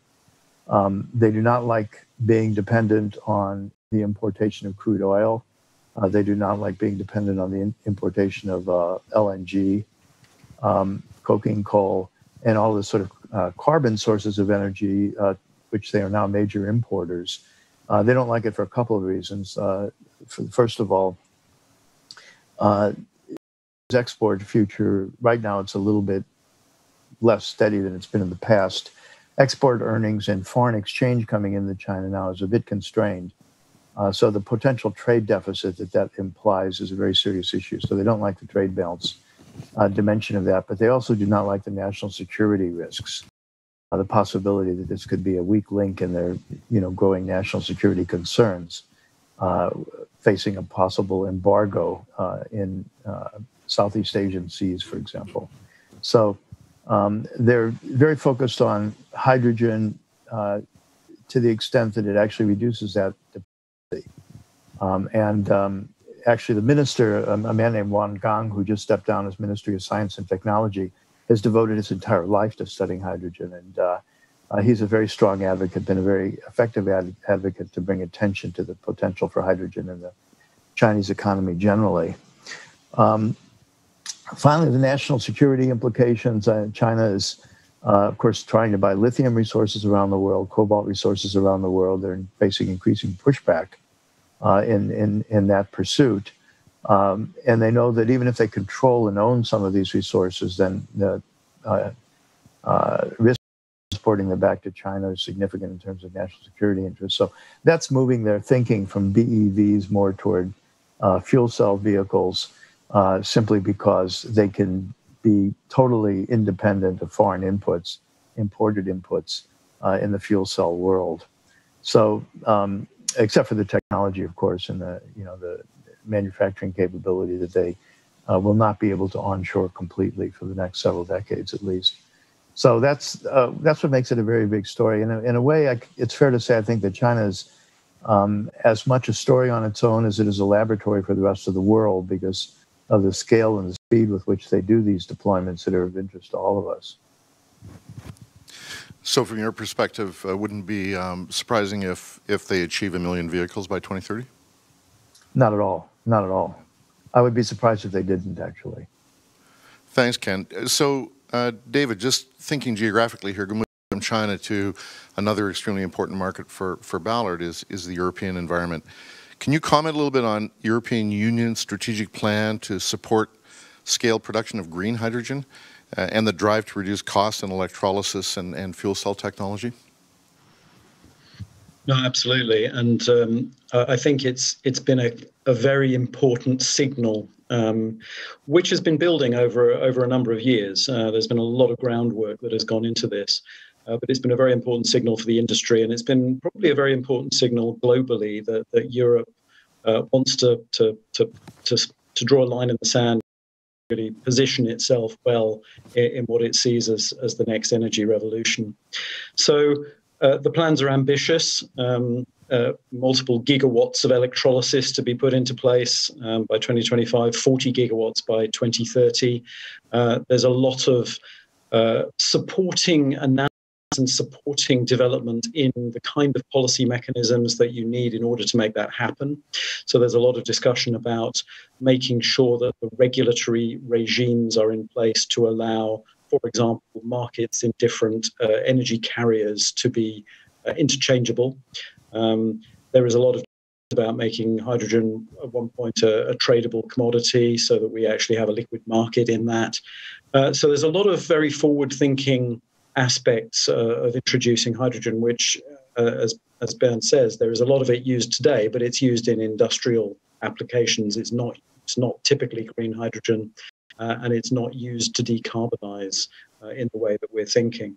Speaker 18: Um, they do not like being dependent on the importation of crude oil. Uh, they do not like being dependent on the in- importation of uh, LNG, um, coking coal, and all the sort of uh, carbon sources of energy, uh, which they are now major importers. Uh, they don't like it for a couple of reasons. Uh, for, first of all, export future right now it's a little bit less steady than it's been in the past. Export earnings and foreign exchange coming into China now is a bit constrained. Uh, so the potential trade deficit that that implies is a very serious issue. So they don't like the trade balance uh, dimension of that, but they also do not like the national security risks. uh, the possibility that this could be a weak link in their, you know, growing national security concerns, uh, facing a possible embargo uh, in uh, Southeast Asian seas, for example. So um, they're very focused on hydrogen uh, to the extent that it actually reduces that dependency. Um, and um, actually, the minister, um, a man named Wang Gang, who just stepped down as Ministry of Science and Technology, has devoted his entire life to studying hydrogen. And uh, uh, he's a very strong advocate, been a very effective ad- advocate to bring attention to the potential for hydrogen in the Chinese economy generally. Um, finally, the national security implications. Uh, China is, uh, of course, trying to buy lithium resources around the world, cobalt resources around the world. They're facing increasing pushback uh, in, in, in that pursuit. Um, and they know that even if they control and own some of these resources, then the uh, uh, risk of exporting them back to China is significant in terms of national security interests. So that's moving their thinking from BEVs more toward uh, fuel cell vehicles uh, simply because they can be totally independent of foreign inputs, imported inputs uh, in the fuel cell world. So, um, except for the technology, of course, and the you know the manufacturing capability that they uh, will not be able to onshore completely for the next several decades at least. So that's uh, that's what makes it a very big story. And in, a way, I, it's fair to say I think that China is um, as much a story on its own as it is a laboratory for the rest of the world because of the scale and the speed with which they do these deployments that are of interest to all of us.
Speaker 15: So, from your perspective, uh, wouldn't be um, surprising if if they achieve a million vehicles by 2030?
Speaker 18: Not at all. Not at all. I would be surprised if they didn't, actually.
Speaker 15: Thanks, Ken. So, uh, David, just thinking geographically here, from China to another extremely important market for, for Ballard is, is the European environment. Can you comment a little bit on European Union's strategic plan to support scale production of green hydrogen uh, and the drive to reduce costs in electrolysis and, and fuel cell technology?
Speaker 16: No, absolutely, and um, I think it's it's been a, a very important signal, um, which has been building over over a number of years. Uh, there's been a lot of groundwork that has gone into this, uh, but it's been a very important signal for the industry, and it's been probably a very important signal globally that that Europe uh, wants to, to to to to draw a line in the sand really position itself well in, in, what it sees as, as the next energy revolution. So uh, the plans are ambitious. Um, uh, multiple gigawatts of electrolysis to be put into place um, by 2025, 40 gigawatts by 2030. Uh, there's a lot of uh, supporting analysis and supporting development in the kind of policy mechanisms that you need in order to make that happen. So there's a lot of discussion about making sure that the regulatory regimes are in place to allow for example, markets in different uh, energy carriers to be uh, interchangeable. Um, there is a lot of about making hydrogen at one point a, a, tradable commodity so that we actually have a liquid market in that. Uh, so there's a lot of very forward thinking aspects uh, of introducing hydrogen, which, uh, as, as Bernd says, there is a lot of it used today, but it's used in industrial applications. It's not, it's not typically green hydrogen uh, and it's not used to decarbonize in the way that we're thinking.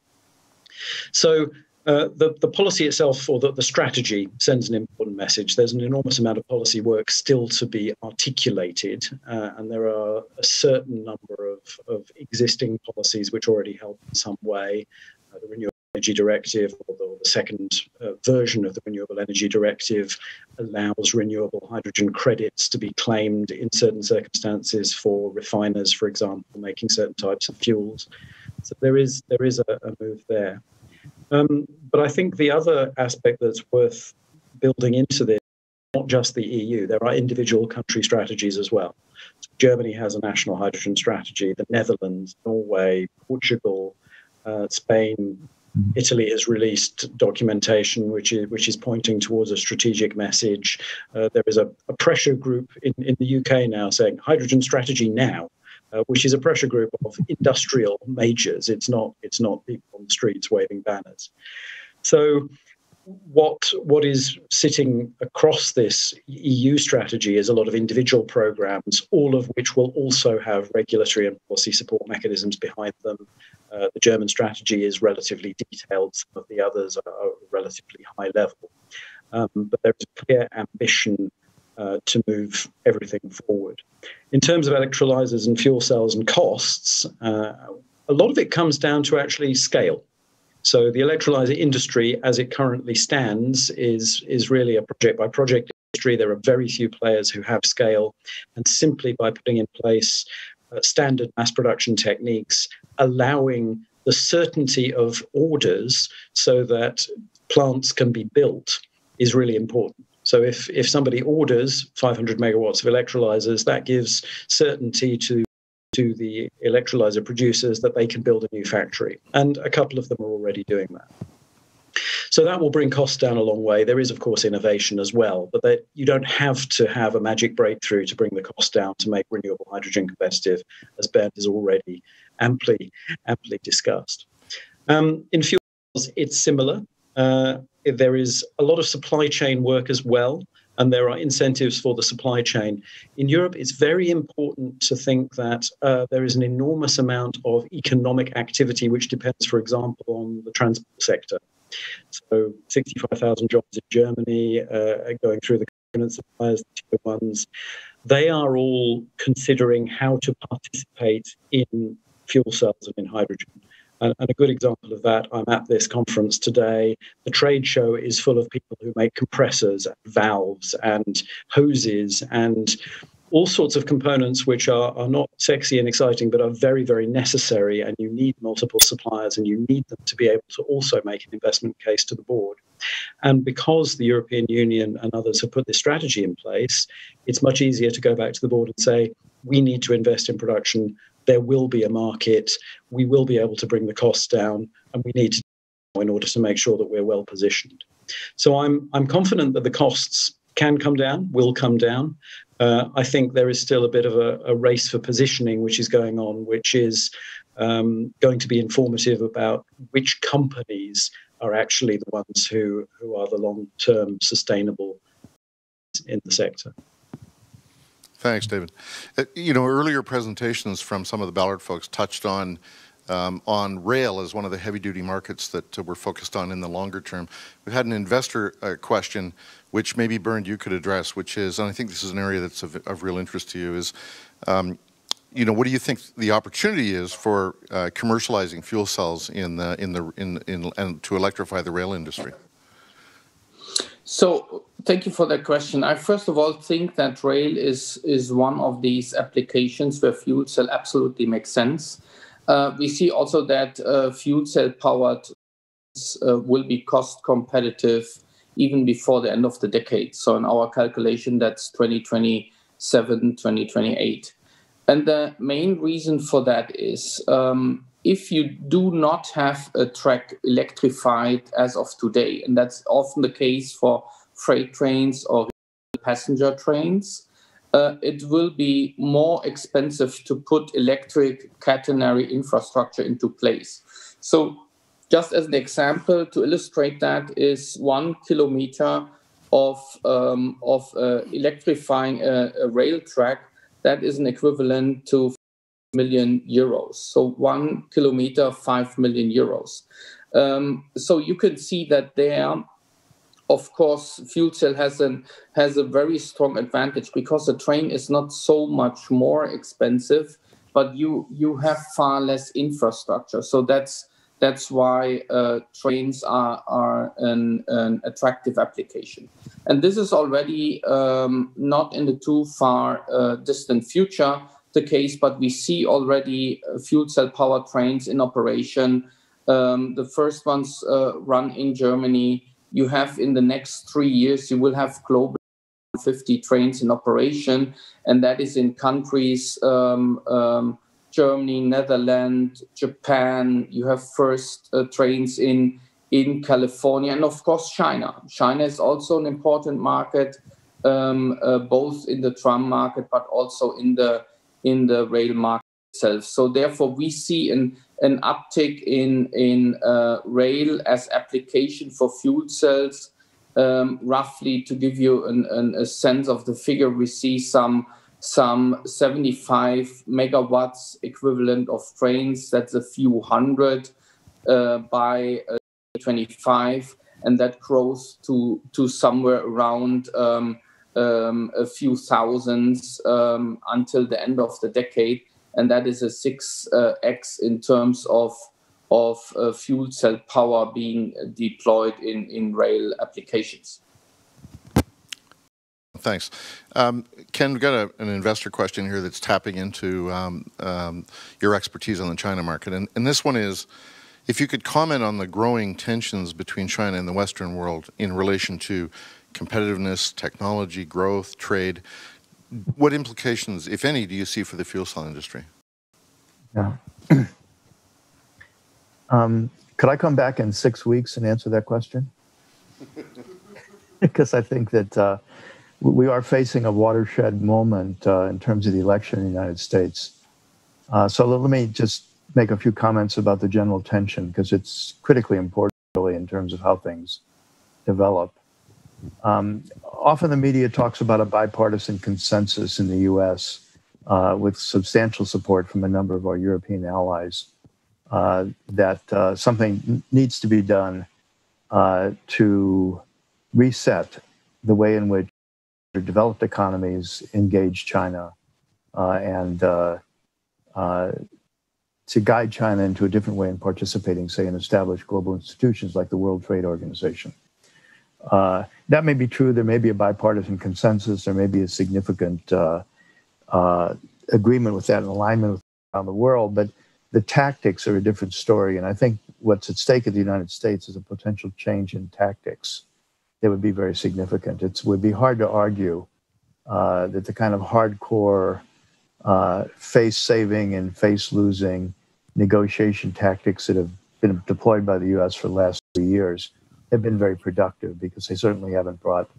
Speaker 16: So uh, the, the policy itself or the, the strategy sends an important message. There's an enormous amount of policy work still to be articulated, uh, and there are a certain number of, of existing policies which already help in some way. Uh, the Renewable Energy Directive, or the, the second uh, version of the Renewable Energy Directive, allows renewable hydrogen credits to be claimed in certain circumstances for refiners, for example, making certain types of fuels. So there is there is a, a move there. Um, but I think the other aspect that's worth building into this, not just the EU, there are individual country strategies as well. So Germany has a national hydrogen strategy. The Netherlands, Norway, Portugal, uh, Spain, Italy has released documentation which is which is pointing towards a strategic message. Uh, there is a, a, pressure group in, in the UK now saying hydrogen strategy now, uh, which is a pressure group of industrial majors. It's not it's not people on the streets waving banners. So what what is sitting across this EU strategy is a lot of individual programs, all of which will also have regulatory and policy support mechanisms behind them Uh, the German strategy is relatively detailed. Some of the others are, relatively high level. Um, but there is a clear ambition uh, to move everything forward. In terms of electrolyzers and fuel cells and costs, uh, a lot of it comes down to actually scale. So the electrolyzer industry, as it currently stands, is is really a project by project industry. There are very few players who have scale, and simply by putting in place uh, standard mass production techniques, allowing the certainty of orders so that plants can be built is really important. So if, if somebody orders 500 megawatts of electrolyzers, that gives certainty to to the electrolyzer producers that they can build a new factory. And a couple of them are already doing that. So that will bring costs down a long way. There is, of course, innovation as well, but that you don't have to have a magic breakthrough to bring the cost down to make renewable hydrogen competitive, as Bernd has already amply, amply discussed. Um, in fuels, it's similar. Uh, there is a lot of supply chain work as well, and there are incentives for the supply chain. In Europe, it's very important to think that uh, there is an enormous amount of economic activity which depends, for example, on the transport sector. So 65,000 jobs in Germany uh, going through the component suppliers, the ones. They are all considering how to participate in fuel cells and in hydrogen. And, a good example of that, I'm at this conference today. The trade show is full of people who make compressors, valves, and hoses, and all sorts of components which are, are not sexy and exciting, but are very, very necessary. And you need multiple suppliers and you need them to be able to also make an investment case to the board. And because the European Union and others have put this strategy in place, it's much easier to go back to the board and say, we need to invest in production there will be a market. We will be able to bring the costs down, and we need to in order to make sure that we're well positioned. So I'm I'm confident that the costs can come down, will come down. Uh, I think there is still a bit of a, a, race for positioning which is going on, which is um, going to be informative about which companies are actually the ones who, who are the long term sustainable in the sector.
Speaker 15: Thanks, David. Uh, you know, earlier presentations from some of the Ballard folks touched on um, on rail as one of the heavy-duty markets that uh, we're focused on in the longer term. We've had an investor uh, question, which maybe Bernd you could address, which is, and I think this is an area that's of, of real interest to you, is, um, you know, what do you think the opportunity is for uh, commercializing fuel cells in the in the in in and to electrify the rail industry?
Speaker 17: So thank you for that question. I first of all think that rail is is one of these applications where fuel cell absolutely makes sense. Uh, we see also that uh, fuel cell powered uh, will be cost competitive even before the end of the decade. So in our calculation, that's 2027, 2028. And the main reason for that is um, if you do not have a track electrified as of today, and that's often the case for freight trains or passenger trains, uh, it will be more expensive to put electric catenary infrastructure into place. So, just as an example to illustrate that is one kilometer of um, of uh, electrifying a, a rail track that is an equivalent to million euros. So one kilometer, five million euros. Um, so you can see that there, of course, fuel cell has an has a very strong advantage because the train is not so much more expensive, but you you have far less infrastructure. So that's that's why uh, trains are are an, an, attractive application, and this is already um, not in the too far uh, distant future the case, but we see already uh, fuel cell power trains in operation. Um, the first ones uh, run in Germany. You have in the next three years, you will have global 50 trains in operation, and that is in countries um, um, Germany, Netherlands, Japan. You have first uh, trains in in California, and of course China. China is also an important market, um, uh, both in the tram market, but also in the in the rail market itself. So therefore, we see an an uptick in in uh, rail as application for fuel cells. Um, roughly, to give you an, an, a sense of the figure, we see some some 75 megawatts equivalent of trains. That's a few hundred uh, by uh, 25, and that grows to to somewhere around um, um, a few thousands um, until the end of the decade, and that is a six uh, x in terms of of uh, fuel cell power being deployed in in rail applications.
Speaker 15: Thanks. Um, Ken, we've got a, an investor question here that's tapping into um, um, your expertise on the China market. And, and, this one is if you could comment on the growing tensions between China and the Western world in relation to competitiveness, technology, growth, trade. What implications, if any, do you see for the fuel cell industry?
Speaker 18: Yeah. *clears throat* um, could I come back in six weeks and answer that question? *laughs* because I think that uh, we are facing a watershed moment uh, in terms of the election in the United States. Uh, so let me just make a few comments about the general tension because it's critically important really in terms of how things develop. Um, often the media talks about a bipartisan consensus in the U.S. Uh, with substantial support from a number of our European allies uh, that uh, something needs to be done uh, to reset the way in which developed economies engage China uh, and uh, to guide China into a different way in participating, say, in established global institutions like the World Trade Organization. Uh, that may be true. There may be a bipartisan consensus. There may be a significant uh, uh, agreement with that and alignment with around the world. But the tactics are a different story. And I think what's at stake in the United States is a potential change in tactics that would be very significant. It would be hard to argue uh, that the kind of hardcore uh, face saving and face losing negotiation tactics that have been deployed by the US for the last three years have been very productive because they certainly haven't brought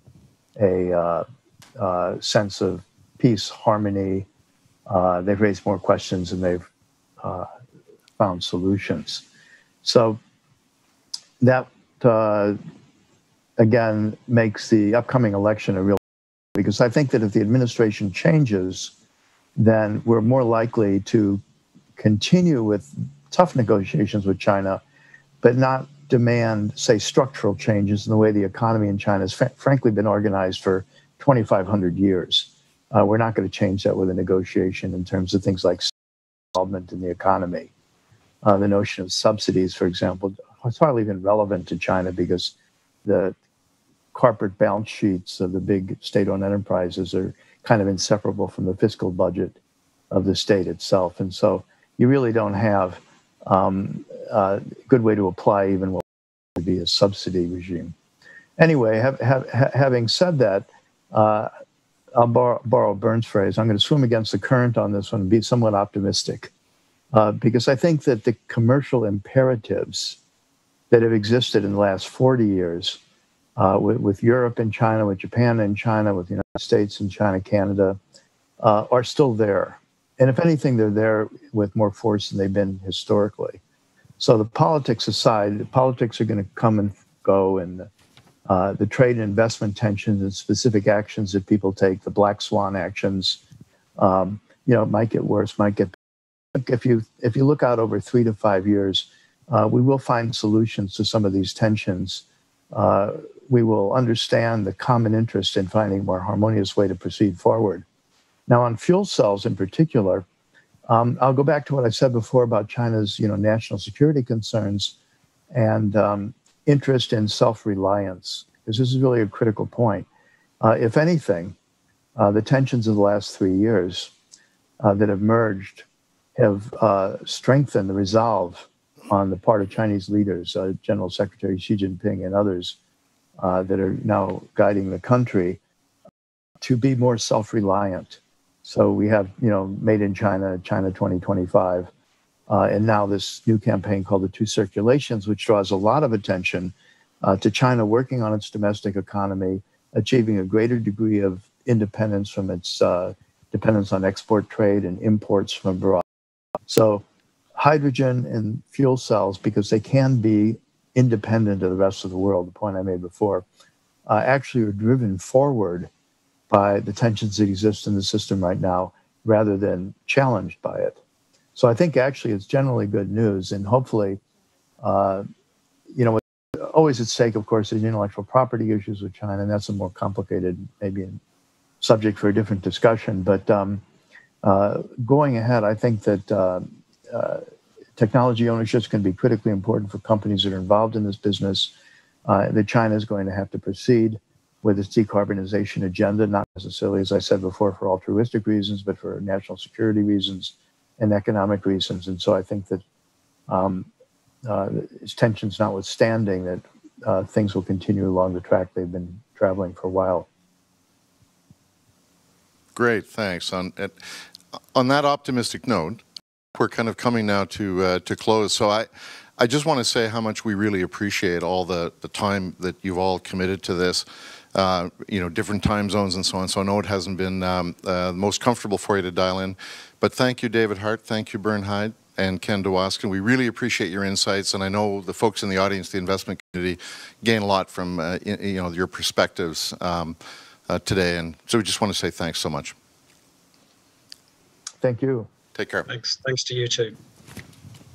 Speaker 18: a uh, uh sense of peace, harmony. Uh, they've raised more questions than they've uh, found solutions. So that again makes the upcoming election a real because I think that if the administration changes, then we're more likely to continue with tough negotiations with China, but not demand, say, structural changes in the way the economy in China has fr- frankly been organized for 2,500 years. Uh, we're not going to change that with a negotiation in terms of things like involvement in the economy. Uh, the notion of subsidies, for example, it's hardly even relevant to China because the corporate balance sheets of the big state-owned enterprises are kind of inseparable from the fiscal budget of the state itself, and so you really don't have um, good way to apply even what would be a subsidy regime. Anyway, have, have, having said that, uh, I'll borrow, borrow Bernd's phrase. I'm going to swim against the current on this one and be somewhat optimistic, uh, because I think that the commercial imperatives that have existed in the last 40 years uh, with, with, Europe and China, with Japan and China, with the United States and China, Canada, uh, are still there. And if anything, they're there with more force than they've been historically. So the politics aside, the politics are going to come and go, and uh, the trade and investment tensions and specific actions that people take, the black swan actions, um, you know, might get worse, might get. If you if you look out over three to five years, uh, we will find solutions to some of these tensions uh, we will understand the common interest in finding a more harmonious way to proceed forward. Now, on fuel cells in particular, um, I'll go back to what I said before about China's, you know, national security concerns and um, interest in self-reliance, because this is really a critical point. Uh, if anything, uh, the tensions of the last three years uh, that have merged have uh, strengthened the resolve on the part of Chinese leaders, uh, General Secretary Xi Jinping and others, uh, that are now guiding the country to be more self-reliant. So we have, you know, Made in China, China 2025, uh, and now this new campaign called the Two Circulations, which draws a lot of attention uh, to China working on its domestic economy, achieving a greater degree of independence from its uh, dependence on export trade and imports from abroad. So hydrogen and fuel cells, because they can be independent of the rest of the world, the point I made before, uh, actually are driven forward by the tensions that exist in the system right now rather than challenged by it. So I think actually it's generally good news, and hopefully, uh, you know, always at stake, of course, is intellectual property issues with China, and that's a more complicated, maybe subject for a different discussion. But um, uh, going ahead, I think that uh, uh, technology ownership is going to be critically important for companies that are involved in this business. Uh, that China is going to have to proceed with its decarbonization agenda, not necessarily, as I said before, for altruistic reasons, but for national security reasons and economic reasons. And so I think that um, uh, tensions notwithstanding, that uh, things will continue along the track they've been traveling for a while.
Speaker 15: Great, thanks. On on that optimistic note, we're kind of coming now to uh, to close. So I I just want to say how much we really appreciate all the the time that you've all committed to this. Uh, you know, different time zones and so on. So I know it hasn't been um, uh, most comfortable for you to dial in. But thank you, David Hart. Thank you, Bernhard and Ken DeWoskin. We really appreciate your insights, and I know the folks in the audience, the investment community, gain a lot from uh, you know your perspectives um, uh, today. And so we just want to say thanks so much.
Speaker 18: Thank you.
Speaker 15: Take care.
Speaker 16: Thanks. Thanks to you too.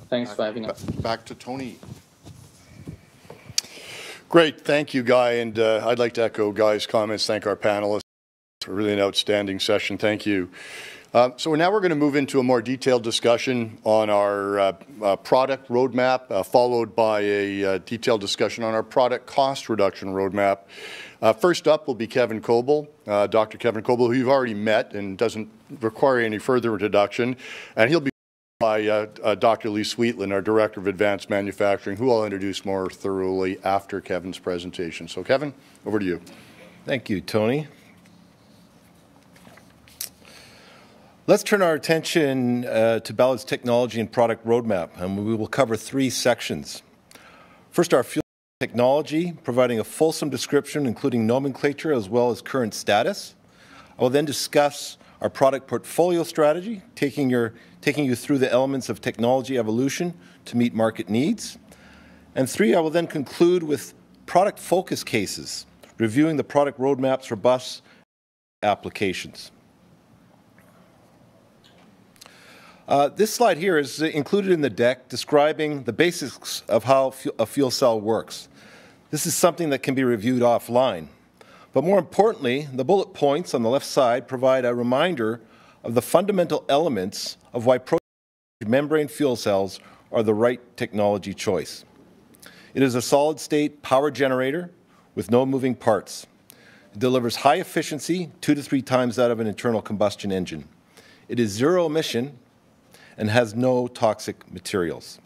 Speaker 17: Thanks for having us.
Speaker 15: Back to Tony.
Speaker 1: Great. Thank you, Guy. And uh, I'd like to echo Guy's comments. Thank our panelists. for really an outstanding session. Thank you. Uh, so now we're going to move into a more detailed discussion on our uh, uh, product roadmap, uh, followed by a uh, detailed discussion on our product cost reduction roadmap. Uh, first up will be Kevin Colbow, Dr. Kevin Colbow, who you've already met and doesn't require any further introduction. And he'll be by uh, uh, Dr. Lee Sweetland, our Director of Advanced Manufacturing, who I'll introduce more thoroughly after Kevin's presentation. So, Kevin, over to you.
Speaker 4: Thank you, Tony. Let's turn our attention uh, to Ballard's technology and product roadmap, and we will cover three sections. First, our fuel technology, providing a fulsome description, including nomenclature as well as current status. I will then discuss our product portfolio strategy, taking, your, taking you through the elements of technology evolution to meet market needs. And three, I will then conclude with product focus cases, reviewing the product roadmaps for bus applications. Uh, this slide here is included in the deck describing the basics of how a fuel cell works. This is something that can be reviewed offline. But more importantly, the bullet points on the left side provide a reminder of the fundamental elements of why membrane fuel cells are the right technology choice. It is a solid state power generator with no moving parts. It delivers high efficiency, two to three times that of an internal combustion engine. It is zero emission and has no toxic materials.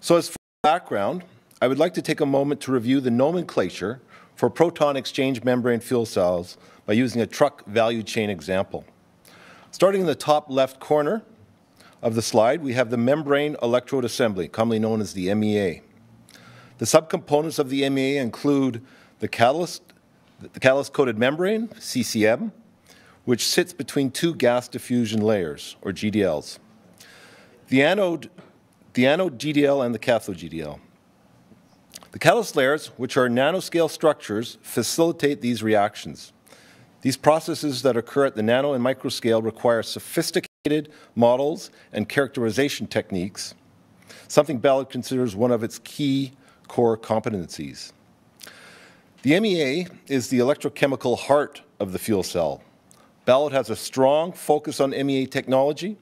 Speaker 4: So as for background, I would like to take a moment to review the nomenclature for proton exchange membrane fuel cells by using a truck value chain example. Starting in the top left corner of the slide, we have the membrane electrode assembly, commonly known as the MEA. The subcomponents of the MEA include the catalyst, the catalyst-coated membrane, CCM, which sits between two gas diffusion layers, or GDLs. The anode, the anode GDL and the cathode GDL. The catalyst layers, which are nanoscale structures, facilitate these reactions. These processes that occur at the nano and microscale require sophisticated models and characterization techniques, something Ballard considers one of its key core competencies. The MEA is the electrochemical heart of the fuel cell. Ballard has a strong focus on MEA technology.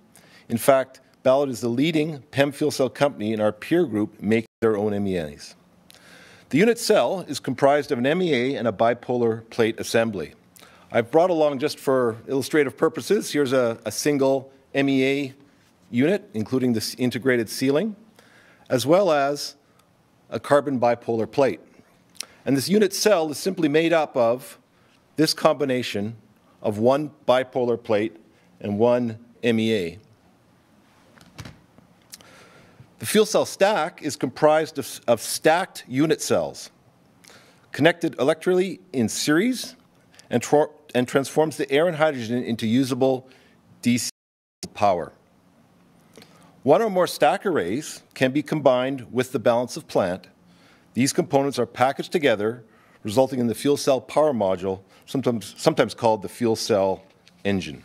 Speaker 4: In fact, Ballard is the leading PEM fuel cell company in our peer group making their own MEAs. The unit cell is comprised of an MEA and a bipolar plate assembly. I've brought along, just for illustrative purposes, here's a, a single MEA unit, including this integrated sealing, as well as a carbon bipolar plate. And this unit cell is simply made up of this combination of one bipolar plate and one MEA. The fuel cell stack is comprised of, of stacked unit cells connected electrically in series and, and transforms the air and hydrogen into usable DC power. One or more stack arrays can be combined with the balance of plant. These components are packaged together, resulting in the fuel cell power module, sometimes, sometimes called the fuel cell engine.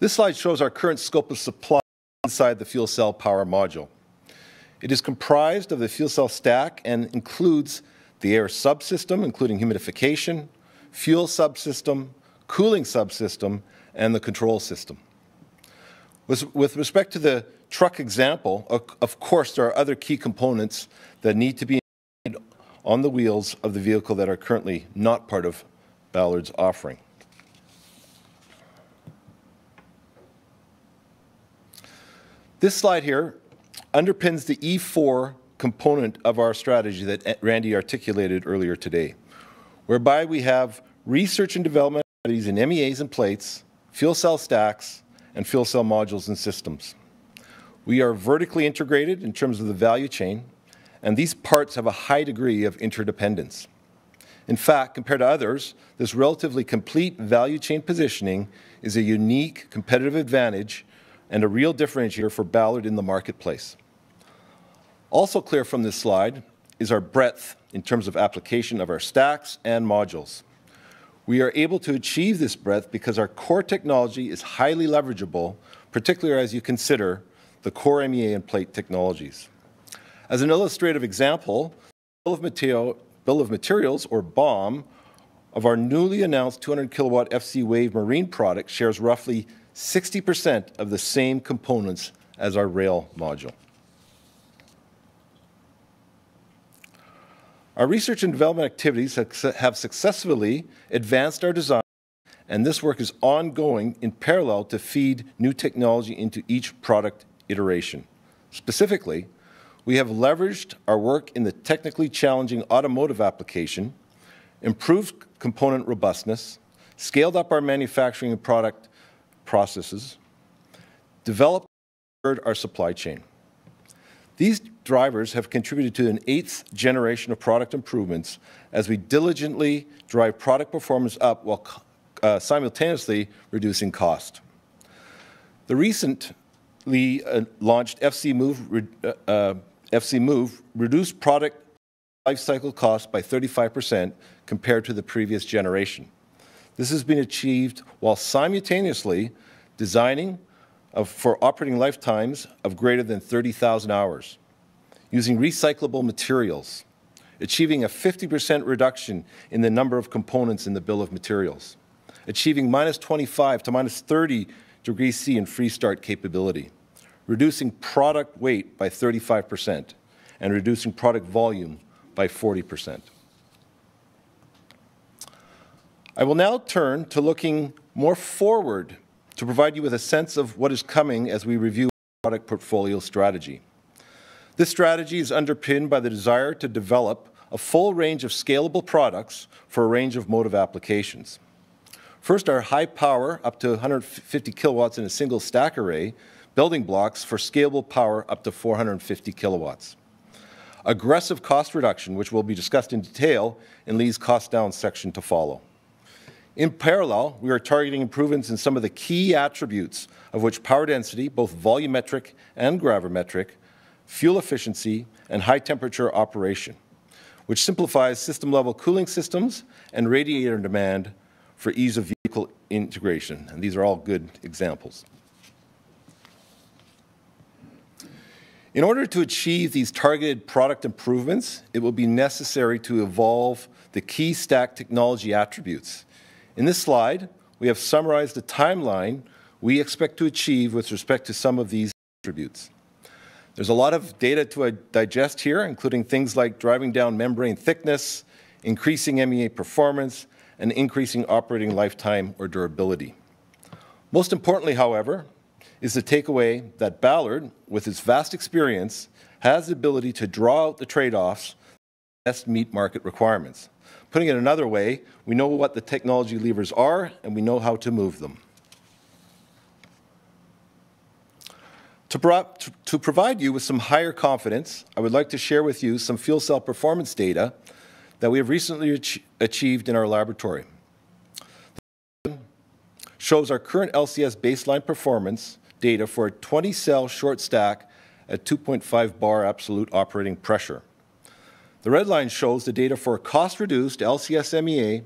Speaker 4: This slide shows our current scope of supply inside the fuel cell power module. It is comprised of the fuel cell stack and includes the air subsystem, including humidification, fuel subsystem, cooling subsystem, and the control system. With, respect to the truck example, of course, there are other key components that need to be on the wheels of the vehicle that are currently not part of Ballard's offering. This slide here underpins the E4 component of our strategy that Randy articulated earlier today, whereby we have research and development activities in MEAs and plates, fuel cell stacks, and fuel cell modules and systems. We are vertically integrated in terms of the value chain, and these parts have a high degree of interdependence. In fact, compared to others, this relatively complete value chain positioning is a unique competitive advantage and a real differentiator for Ballard in the marketplace. Also clear from this slide is our breadth in terms of application of our stacks and modules. We are able to achieve this breadth because our core technology is highly leverageable, particularly as you consider the core MEA and plate technologies. As an illustrative example, bill of, bill of materials, or BOM, of our newly announced 200 kilowatt FC Wave marine product shares roughly 60% of the same components as our rail module. Our research and development activities have successfully advanced our design, and this work is ongoing in parallel to feed new technology into each product iteration. Specifically, we have leveraged our work in the technically challenging automotive application, improved component robustness, scaled up our manufacturing and product processes, developed our supply chain. These drivers have contributed to an eighth generation of product improvements as we diligently drive product performance up while uh, simultaneously reducing cost. The recently uh, launched FC Move, uh, uh FC Move reduced product lifecycle costs by 35% compared to the previous generation. This has been achieved while simultaneously designing for operating lifetimes of greater than 30,000 hours, using recyclable materials, achieving a 50% reduction in the number of components in the bill of materials, achieving minus 25 to minus 30 degrees C in free start capability, reducing product weight by 35%, and reducing product volume by 40%. I will now turn to looking more forward to provide you with a sense of what is coming as we review our product portfolio strategy. This strategy is underpinned by the desire to develop a full range of scalable products for a range of motive applications. First, our high power, up to 150 kilowatts in a single stack array, building blocks for scalable power up to 450 kilowatts. Aggressive cost reduction, which will be discussed in detail in Lee's cost down section to follow. In parallel, we are targeting improvements in some of the key attributes of which power density, both volumetric and gravimetric, fuel efficiency, and high temperature operation, which simplifies system level cooling systems and radiator demand for ease of vehicle integration. And these are all good examples. In order to achieve these targeted product improvements, it will be necessary to evolve the key stack technology attributes in this slide, we have summarized the timeline we expect to achieve with respect to some of these attributes. There's a lot of data to uh, digest here, including things like driving down membrane thickness, increasing MEA performance, and increasing operating lifetime or durability. Most importantly, however, is the takeaway that Ballard, with its vast experience, has the ability to draw out the trade-offs that best meet market requirements. Putting it another way, we know what the technology levers are and we know how to move them. To, pro to, provide you with some higher confidence, I would like to share with you some fuel cell performance data that we have recently ach achieved in our laboratory. This shows our current LCS baseline performance data for a 20 cell short stack at 2.5 bar absolute operating pressure. The red line shows the data for a cost-reduced LCS MEA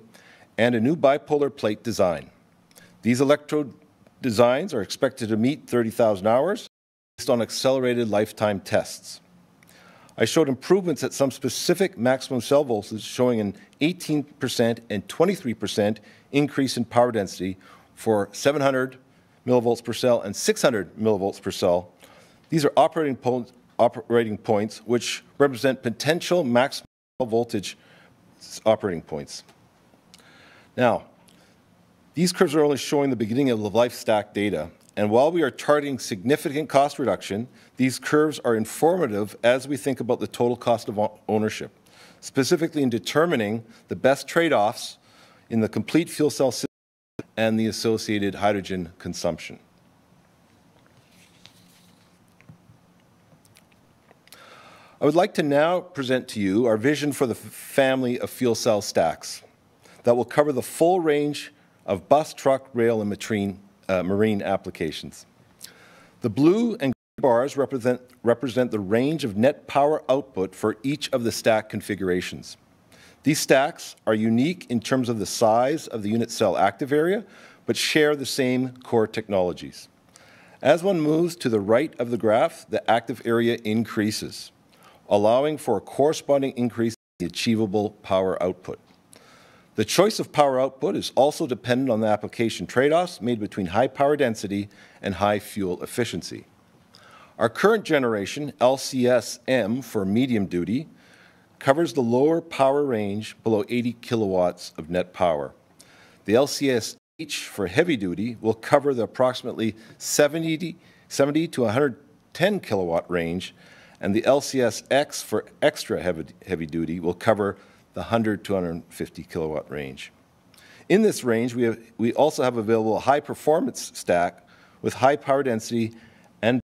Speaker 4: and a new bipolar plate design. These electrode designs are expected to meet 30,000 hours based on accelerated lifetime tests. I showed improvements at some specific maximum cell voltages showing an 18% and 23% increase in power density for 700 millivolts per cell and 600 millivolts per cell. These are operating, operating points which represent potential maximum voltage operating points. Now, these curves are only showing the beginning of the life stack data, and while we are targeting significant cost reduction, these curves are informative as we think about the total cost of ownership, specifically in determining the best trade-offs in the complete fuel cell system and the associated hydrogen consumption. I would like to now present to you our vision for the family of fuel cell stacks that will cover the full range of bus, truck, rail, and marine, uh, marine applications. The blue and green bars represent, represent the range of net power output for each of the stack configurations. These stacks are unique in terms of the size of the unit cell active area, but share the same core technologies. As one moves to the right of the graph, the active area increases, allowing for a corresponding increase in the achievable power output. The choice of power output is also dependent on the application trade-offs made between high power density and high fuel efficiency. Our current generation, LCS-M for medium duty, covers the lower power range below 80 kilowatts of net power. The LCS-H for heavy duty will cover the approximately 70, 70 to 110 kilowatt range, and the LCS-X for extra heavy, heavy duty will cover the 100 to 150 kilowatt range. In this range, we, have, we also have available a high performance stack with high power density and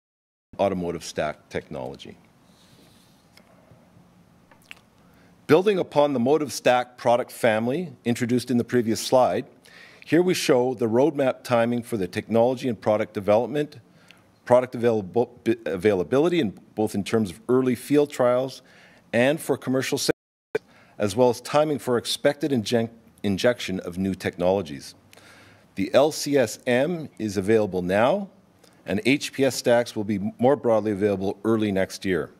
Speaker 4: automotive stack technology. Building upon the Motive Stack product family introduced in the previous slide, here we show the roadmap timing for the technology and product development, product availability, in, both in terms of early field trials and for commercial sales, as well as timing for expected injection of new technologies. The LCS-M is available now, and HPS stacks will be more broadly available early next year.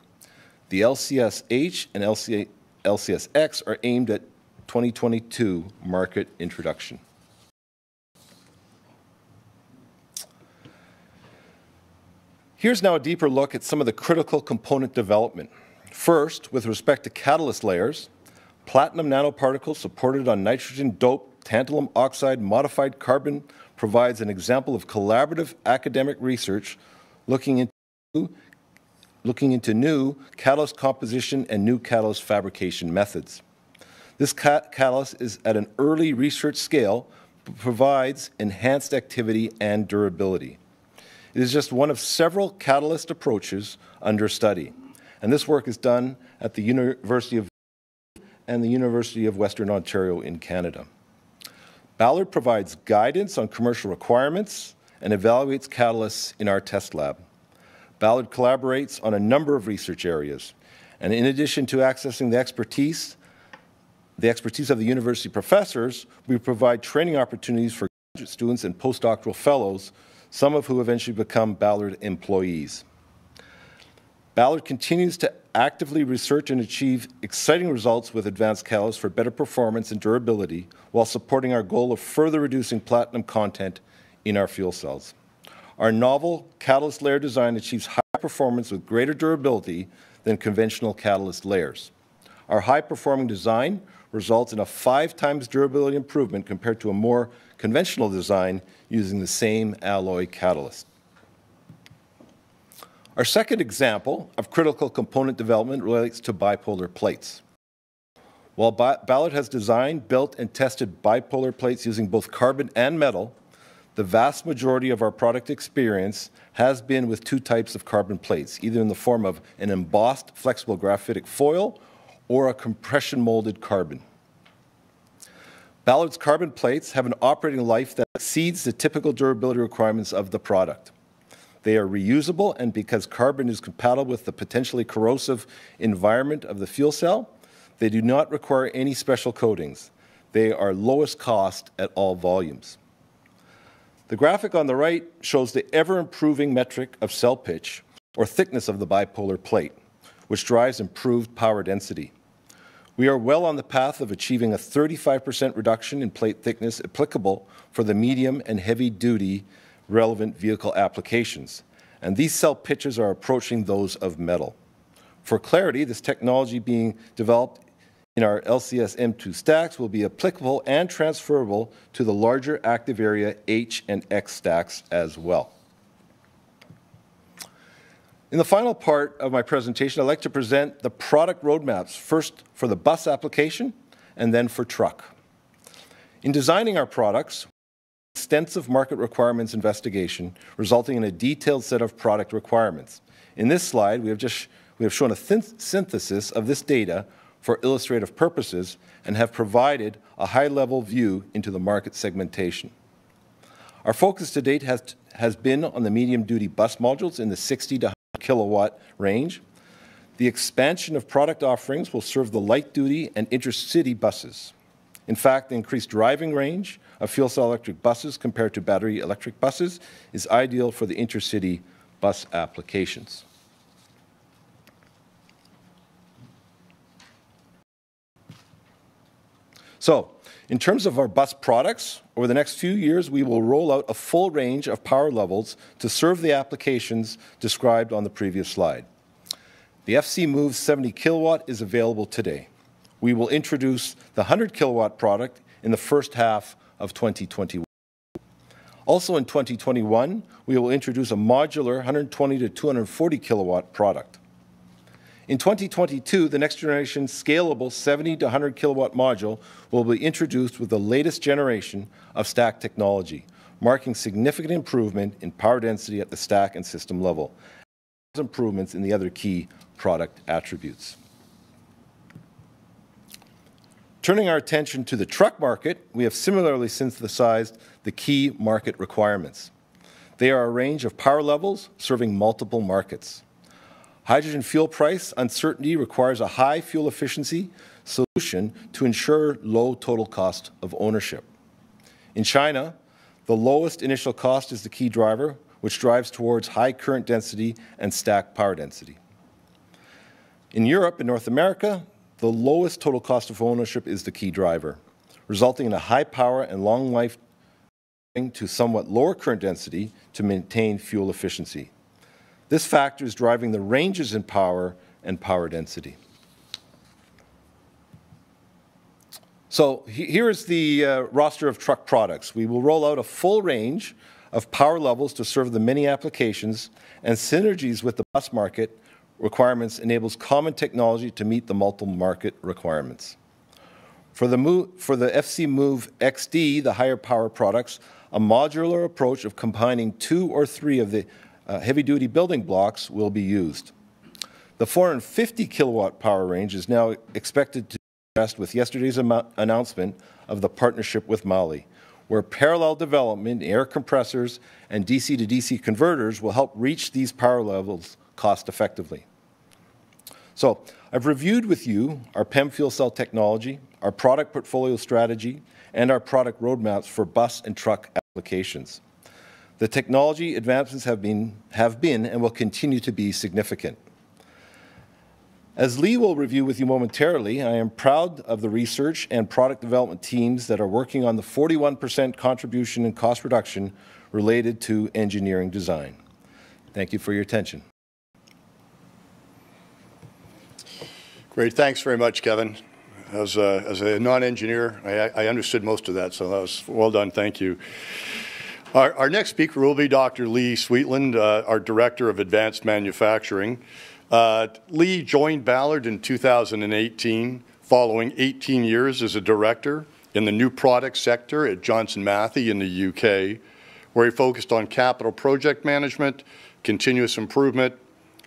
Speaker 4: The LCS-H and LCSX are aimed at 2022 market introduction. Here's now a deeper look at some of the critical component development. First, with respect to catalyst layers, platinum nanoparticles supported on nitrogen-doped tantalum oxide modified carbon provides an example of collaborative academic research looking into looking into new catalyst composition and new catalyst fabrication methods. This catalyst is at an early research scale, but provides enhanced activity and durability. It is just one of several catalyst approaches under study, and this work is done at the University of and the University of Western Ontario in Canada. Ballard provides guidance on commercial requirements and evaluates catalysts in our test lab. Ballard collaborates on a number of research areas. And in addition to accessing the expertise, the expertise of the university professors, we provide training opportunities for graduate students and postdoctoral fellows, some of who eventually become Ballard employees. Ballard continues to actively research and achieve exciting results with advanced catalysts for better performance and durability while supporting our goal of further reducing platinum content in our fuel cells. Our novel catalyst layer design achieves high performance with greater durability than conventional catalyst layers. Our high-performing design results in a five times durability improvement compared to a more conventional design using the same alloy catalyst. Our second example of critical component development relates to bipolar plates. While Ballard has designed, built, and tested bipolar plates using both carbon and metal, the vast majority of our product experience has been with two types of carbon plates, either in the form of an embossed flexible graphitic foil or a compression molded carbon. Ballard's carbon plates have an operating life that exceeds the typical durability requirements of the product. They are reusable, and because carbon is compatible with the potentially corrosive environment of the fuel cell, they do not require any special coatings. They are lowest cost at all volumes. The graphic on the right shows the ever-improving metric of cell pitch, or thickness of the bipolar plate, which drives improved power density. We are well on the path of achieving a 35% reduction in plate thickness applicable for the medium and heavy-duty relevant vehicle applications, and these cell pitches are approaching those of metal. For clarity, this technology being developed in our LCS M2 stacks will be applicable and transferable to the larger active area H and X stacks as well. In the final part of my presentation, I'd like to present the product roadmaps, first for the bus application and then for truck. In designing our products, extensive market requirements investigation resulting in a detailed set of product requirements. In this slide, we have just we have shown a synthesis of this data for illustrative purposes and have provided a high-level view into the market segmentation. Our focus to date has, has been on the medium-duty bus modules in the 60 to kilowatt range. The expansion of product offerings will serve the light-duty and intercity buses. In fact, the increased driving range of fuel cell electric buses compared to battery electric buses is ideal for the intercity bus applications. So, in terms of our bus products, over the next few years, we will roll out a full range of power levels to serve the applications described on the previous slide. The FC Move 70 kilowatt is available today. We will introduce the 100 kilowatt product in the first half of 2021. Also in 2021, we will introduce a modular 120 to 240 kilowatt product. In 2022, the next generation scalable 70 to 100 kilowatt module will be introduced with the latest generation of stack technology, marking significant improvement in power density at the stack and system level, improvements in the other key product attributes. Turning our attention to the truck market, we have similarly synthesized the key market requirements. They are a range of power levels serving multiple markets. Hydrogen fuel price uncertainty requires a high fuel efficiency solution to ensure low total cost of ownership. In China, the lowest initial cost is the key driver, which drives towards high current density and stack power density. In Europe and North America, the lowest total cost of ownership is the key driver, resulting in a high power and long life to somewhat lower current density to maintain fuel efficiency. This factor is driving the ranges in power and power density. So here is the uh, roster of truck products. We will roll out a full range of power levels to serve the many applications and synergies with the bus market requirements enables common technology to meet the multiple market requirements. For the, move, for the FC Move XD, the higher power products, a modular approach of combining two or three of the uh, heavy-duty building blocks will be used. The 450 kilowatt power range is now expected to addressed with yesterday's announcement of the partnership with MAHLE, where parallel development, air compressors, and DC to DC converters will help reach these power levels cost effectively. So I've reviewed with you our PEM fuel cell technology, our product portfolio strategy, and our product roadmaps for bus and truck applications. The technology advancements have been, have been and will continue to be significant. As Lee will review with you momentarily, I am proud of the research and product development teams that are working on the 41% contribution and cost reduction related to engineering design. Thank you for your attention.
Speaker 1: Great. Thanks very much, Kevin. As a, as a non-engineer, I, I understood most of that, so that was well done. Thank you. Our, our, next speaker will be Dr. Lee Sweetland, uh, our Director of Advanced Manufacturing. Uh, Lee joined Ballard in 2018, following 18 years as a director in the new product sector at Johnson Matthey in the UK, where he focused on capital project management, continuous improvement,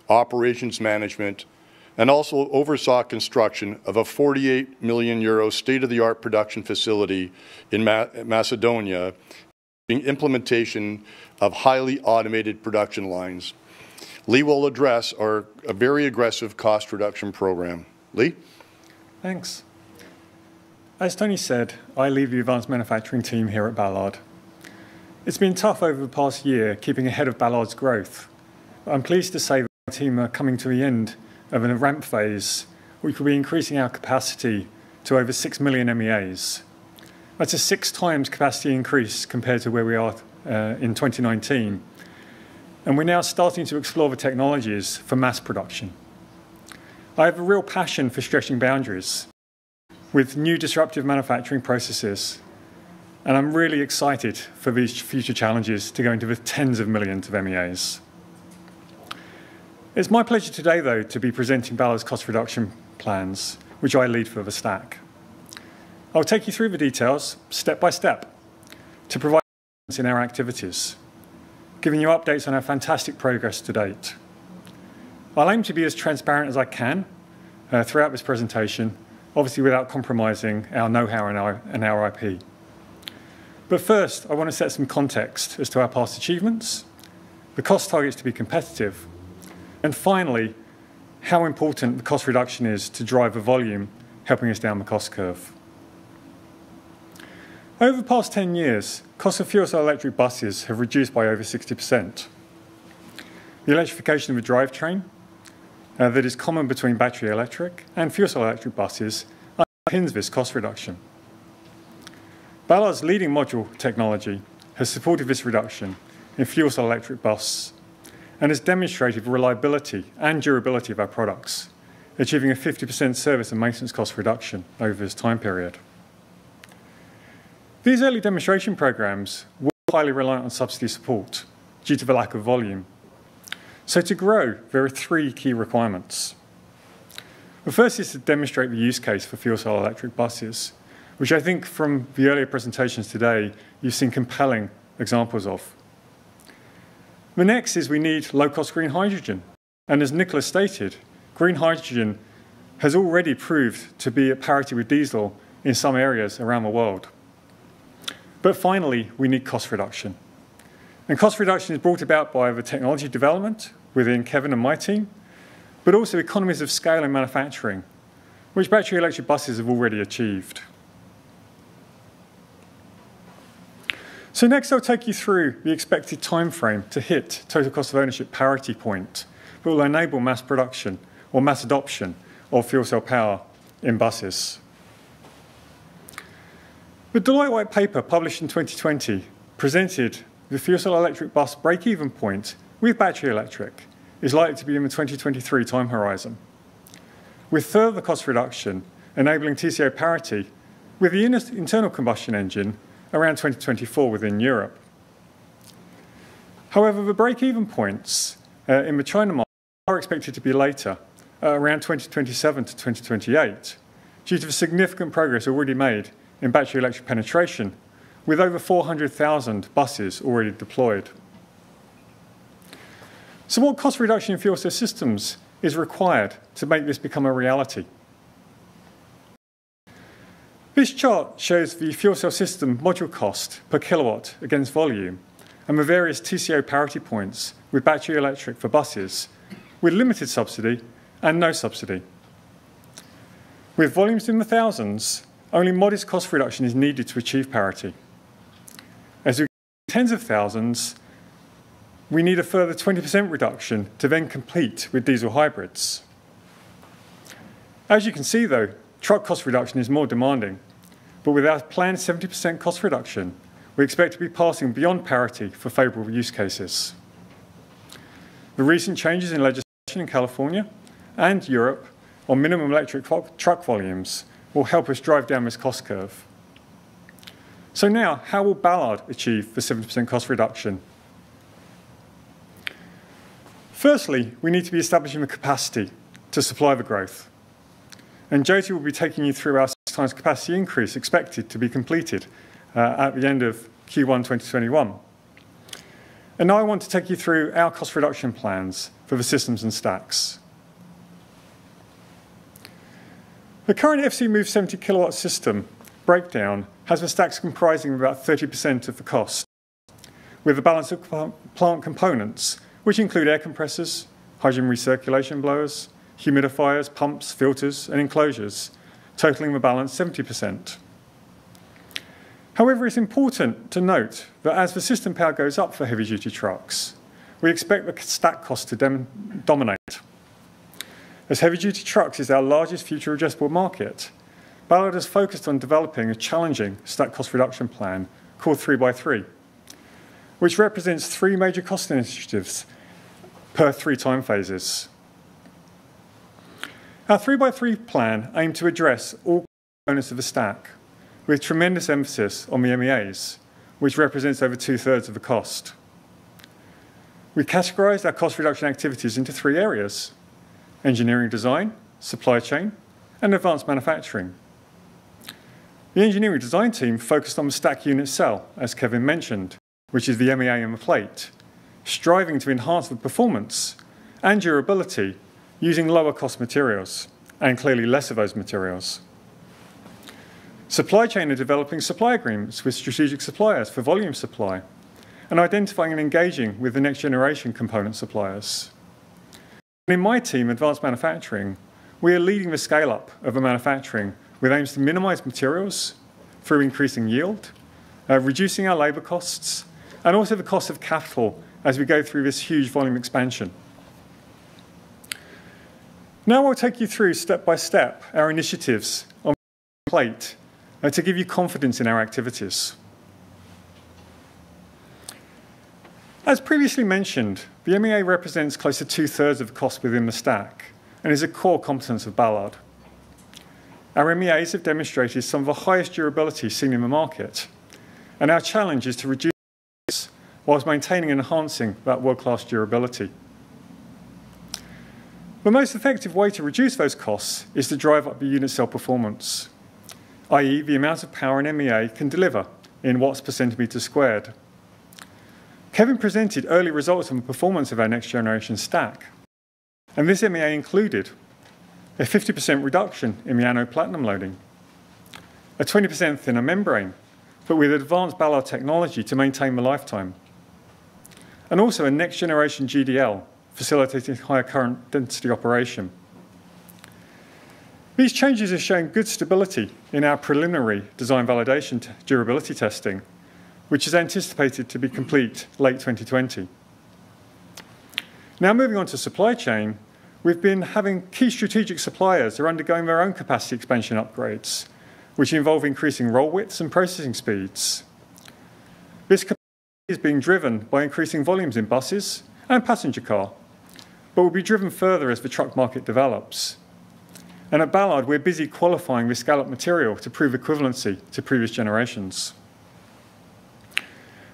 Speaker 1: operations management, and also oversaw construction of a 48 million euro state-of-the-art production facility in Ma Macedonia implementation of highly automated production lines. Lee will address our a very aggressive cost reduction program. Lee?
Speaker 19: Thanks. As Tony said, I lead the advanced manufacturing team here at Ballard. It's been tough over the past year keeping ahead of Ballard's growth. I'm pleased to say that team are coming to the end of a ramp phase, which will be increasing our capacity to over 6 million MEAs. That's a six times capacity increase compared to where we are uh, in 2019. And we're now starting to explore the technologies for mass production. I have a real passion for stretching boundaries with new disruptive manufacturing processes. And I'm really excited for these future challenges to go into the tens of millions of MEAs. It's my pleasure today, though, to be presenting Ballard's cost reduction plans, which I lead for the stack. I'll take you through the details step by step to provide in our activities, giving you updates on our fantastic progress to date. I'll aim to be as transparent as I can uh, throughout this presentation, obviously without compromising our know-how and our, and our IP. But first, I want to set some context as to our past achievements, the cost targets to be competitive, and finally, how important the cost reduction is to drive the volume, helping us down the cost curve. Over the past 10 years, costs of fuel cell electric buses have reduced by over 60%. The electrification of the drivetrain uh, that is common between battery electric and fuel cell electric buses underpins this cost reduction. Ballard's leading module technology has supported this reduction in fuel cell electric bus and has demonstrated the reliability and durability of our products, achieving a 50% service and maintenance cost reduction over this time period. These early demonstration programs were highly reliant on subsidy support due to the lack of volume. So to grow, there are three key requirements. The first is to demonstrate the use case for fuel cell electric buses, which I think from the earlier presentations today, you've seen compelling examples of. The next is we need low-cost green hydrogen. And as Nicholas stated, green hydrogen has already proved to be at parity with diesel in some areas around the world. But finally, we need cost reduction. And cost reduction is brought about by the technology development within Kevin and my team, but also economies of scale in manufacturing, which battery electric buses have already achieved. So next I'll take you through the expected time frame to hit total cost of ownership parity point that will enable mass production or mass adoption of fuel cell power in buses. The Deloitte White Paper published in 2020 presented the fuel cell electric bus break-even point with battery electric is likely to be in the 2023 time horizon, with further cost reduction enabling TCO parity with the internal combustion engine around 2024 within Europe. However, the break-even points uh, in the China market are expected to be later, uh, around 2027 to 2028, due to the significant progress already made in battery electric penetration, with over 400,000 buses already deployed. So what cost reduction in fuel cell systems is required to make this become a reality? This chart shows the fuel cell system module cost per kilowatt against volume and the various TCO parity points with battery electric for buses with limited subsidy and no subsidy. With volumes in the thousands, only modest cost reduction is needed to achieve parity. As we tens of thousands, we need a further 20% reduction to then complete with diesel hybrids. As you can see, though, Truck cost reduction is more demanding, but with our planned 70% cost reduction, we expect to be passing beyond parity for favourable use cases. The recent changes in legislation in California and Europe on minimum electric truck volumes will help us drive down this cost curve. So now, how will Ballard achieve the 70% cost reduction? Firstly, we need to be establishing the capacity to supply the growth and Jyoti will be taking you through our six times capacity increase expected to be completed uh, at the end of Q1 2021. And now I want to take you through our cost reduction plans for the systems and stacks. The current FC Move 70 kilowatt system breakdown has the stacks comprising about 30% of the cost with a balance of plant components, which include air compressors, hydrogen recirculation blowers, humidifiers, pumps, filters, and enclosures, totaling the balance 70%. However, it's important to note that as the system power goes up for heavy-duty trucks, we expect the stack cost to dominate. As heavy-duty trucks is our largest future addressable market, Ballard has focused on developing a challenging stack cost reduction plan called 3x3, which represents three major cost initiatives per three time phases. Our 3x3 plan aimed to address all components of the stack, with tremendous emphasis on the MEAs, which represents over two-thirds of the cost. We categorized our cost reduction activities into three areas: engineering design, supply chain, and advanced manufacturing. The engineering design team focused on the stack unit cell, as Kevin mentioned, which is the MEA in the plate, striving to enhance the performance and durability using lower cost materials, and clearly less of those materials. Supply chain are developing supply agreements with strategic suppliers for volume supply and identifying and engaging with the next generation component suppliers. In my team, Advanced Manufacturing, we are leading the scale-up of the manufacturing with aims to minimize materials through increasing yield, uh, reducing our labor costs, and also the cost of capital as we go through this huge volume expansion. Now I'll take you through step by step our initiatives on plate uh, to give you confidence in our activities. As previously mentioned, the MEA represents close to two-thirds of the cost within the stack and is a core competence of Ballard. Our MEAs have demonstrated some of the highest durability seen in the market, and our challenge is to reduce whilst maintaining and enhancing that world-class durability. The most effective way to reduce those costs is to drive up the unit cell performance, i.e., the amount of power an MEA can deliver in watts per centimeter squared. Kevin presented early results on the performance of our next generation stack, and this MEA included a 50% reduction in the anode platinum loading, a 20% thinner membrane, but with advanced Ballard technology to maintain the lifetime, and also a next generation GDL facilitating higher current density operation. These changes have shown good stability in our preliminary design validation durability testing, which is anticipated to be complete late 2020. Now moving on to supply chain, we've been having key strategic suppliers are undergoing their own capacity expansion upgrades, which involve increasing roll widths and processing speeds. This capacity is being driven by increasing volumes in buses and passenger car, but will be driven further as the truck market develops. And at Ballard, we're busy qualifying this scale-up material to prove equivalency to previous generations.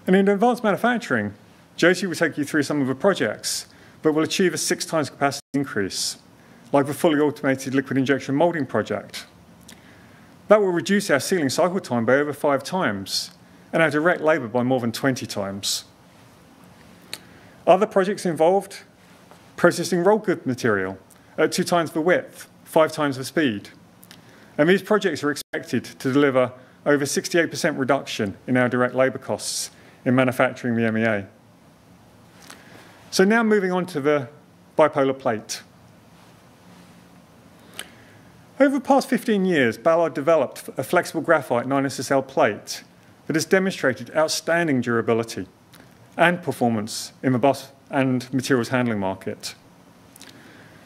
Speaker 19: In advanced manufacturing, Jyoti will take you through some of the projects that will achieve a six times capacity increase, like the fully automated liquid injection molding project. That will reduce our sealing cycle time by over five times and our direct labor by more than 20 times. Other projects involved processing roll good material at two times the width, five times the speed. And these projects are expected to deliver over 68% reduction in our direct labor costs in manufacturing the MEA. So now moving on to the bipolar plate. Over the past 15 years, Ballard developed a flexible graphite 9SSL plate that has demonstrated outstanding durability and performance in the bus and materials handling market.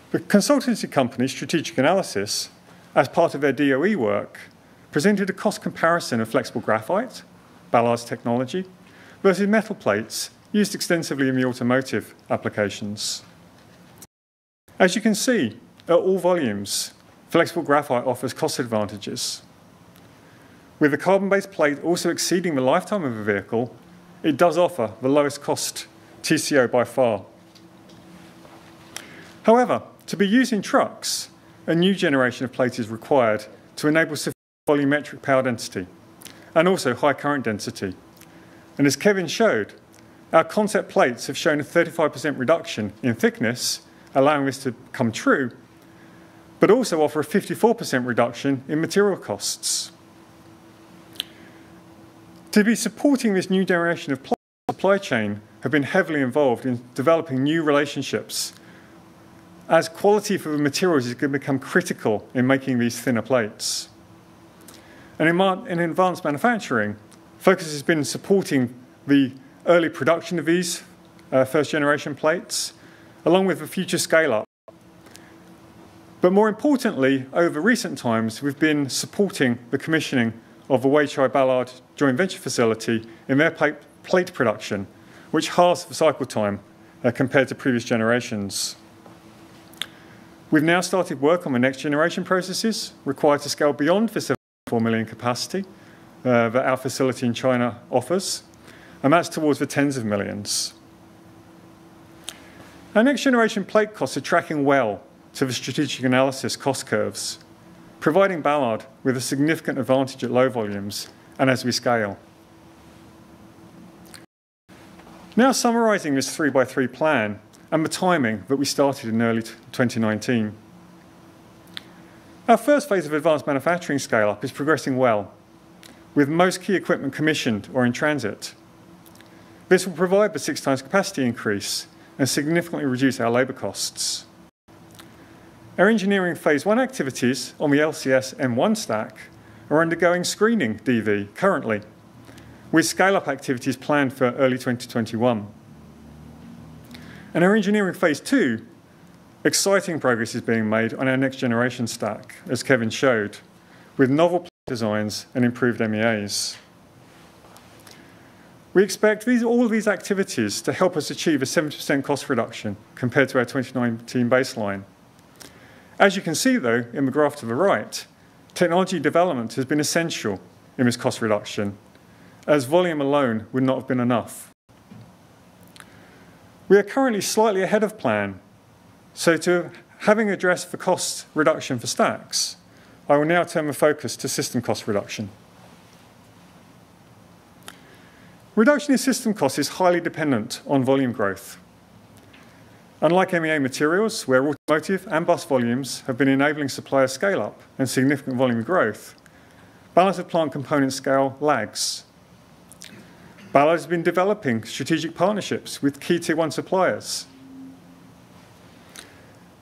Speaker 19: The consultancy company, Strategic Analysis, as part of their DOE work, presented a cost comparison of flexible graphite, Ballard's technology, versus metal plates used extensively in the automotive applications. As you can see, at all volumes, flexible graphite offers cost advantages. With the carbon-based plate also exceeding the lifetime of a vehicle, it does offer the lowest cost TCO by far. However, to be used in trucks, a new generation of plate is required to enable sufficient volumetric power density and also high current density. And as Kevin showed, our concept plates have shown a 35% reduction in thickness, allowing this to come true, but also offer a 54% reduction in material costs. To be supporting this new generation of supply chain have been heavily involved in developing new relationships as quality for the materials is going to become critical in making these thinner plates. And in, in advanced manufacturing, focus has been supporting the early production of these uh, first generation plates, along with the future scale up. But more importantly, over recent times, we've been supporting the commissioning of the Weichai Ballard joint venture facility in their plate, plate production, which halves the cycle time uh, compared to previous generations. We've now started work on the next generation processes required to scale beyond the 74 million capacity uh, that our facility in China offers, and that's towards the tens of millions. Our next generation plate costs are tracking well to the strategic analysis cost curves, providing Ballard with a significant advantage at low volumes and as we scale. Now summarising this 3x3 plan, and the timing that we started in early 2019. Our first phase of advanced manufacturing scale up is progressing well, with most key equipment commissioned or in transit. This will provide the six times capacity increase and significantly reduce our labour costs. Our engineering phase one activities on the LCS M1 stack are undergoing screening DV currently, with scale up activities planned for early 2021. And our engineering phase two, exciting progress is being made on our next generation stack, as Kevin showed, with novel designs and improved MEAs. We expect these, all these activities to help us achieve a 70% cost reduction compared to our 2019 baseline. As you can see, though, in the graph to the right, technology development has been essential in this cost reduction, as volume alone would not have been enough. We are currently slightly ahead of plan. So to having addressed the cost reduction for stacks, I will now turn the focus to system cost reduction. Reduction in system cost is highly dependent on volume growth. Unlike MEA materials, where automotive and bus volumes have been enabling supplier scale-up and significant volume growth, balance of plant component scale lags. Ballard has been developing strategic partnerships with key tier one suppliers.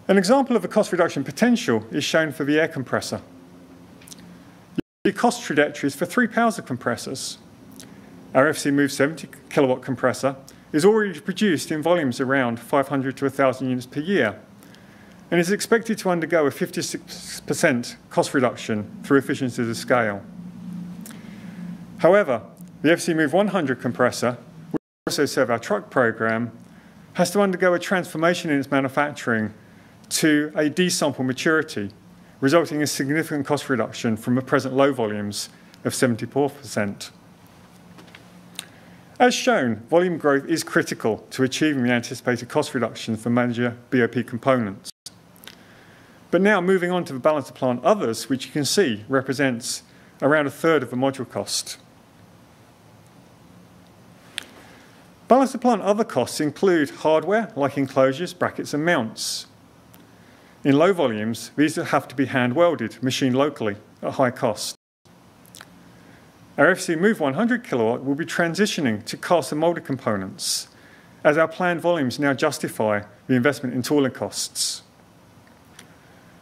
Speaker 19: An example of the cost reduction potential is shown for the air compressor. The cost trajectories for three powder compressors. Our FC Move 70 kilowatt compressor is already produced in volumes around 500 to 1,000 units per year and is expected to undergo a 56% cost reduction through efficiencies of scale. However, the FC Move 100 compressor, which also serve our truck program, has to undergo a transformation in its manufacturing to a D-sample maturity, resulting in significant cost reduction from the present low volumes of 74%. As shown, volume growth is critical to achieving the anticipated cost reduction for major BOP components. But now moving on to the balance of plant others, which you can see represents around a third of the module cost. Balance of plant other costs include hardware like enclosures, brackets, and mounts. In low volumes, these have to be hand welded, machined locally at high cost. Our FC Move 100 kilowatt will be transitioning to cast and molded components as our planned volumes now justify the investment in tooling costs.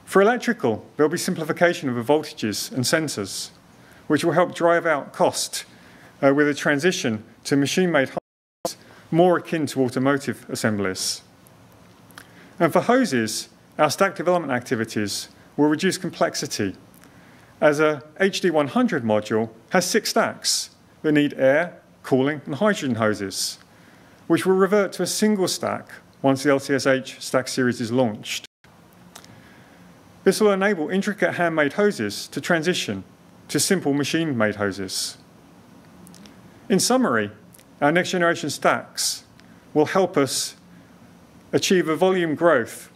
Speaker 19: For electrical, there'll be simplification of the voltages and sensors, which will help drive out cost uh, with a transition to machine-made more akin to automotive assemblies. And for hoses, our stack development activities will reduce complexity as a HD100 module has six stacks that need air, cooling, and hydrogen hoses, which will revert to a single stack once the LCSH stack series is launched. This will enable intricate handmade hoses to transition to simple machine-made hoses. In summary, our next generation stacks will help us achieve a volume growth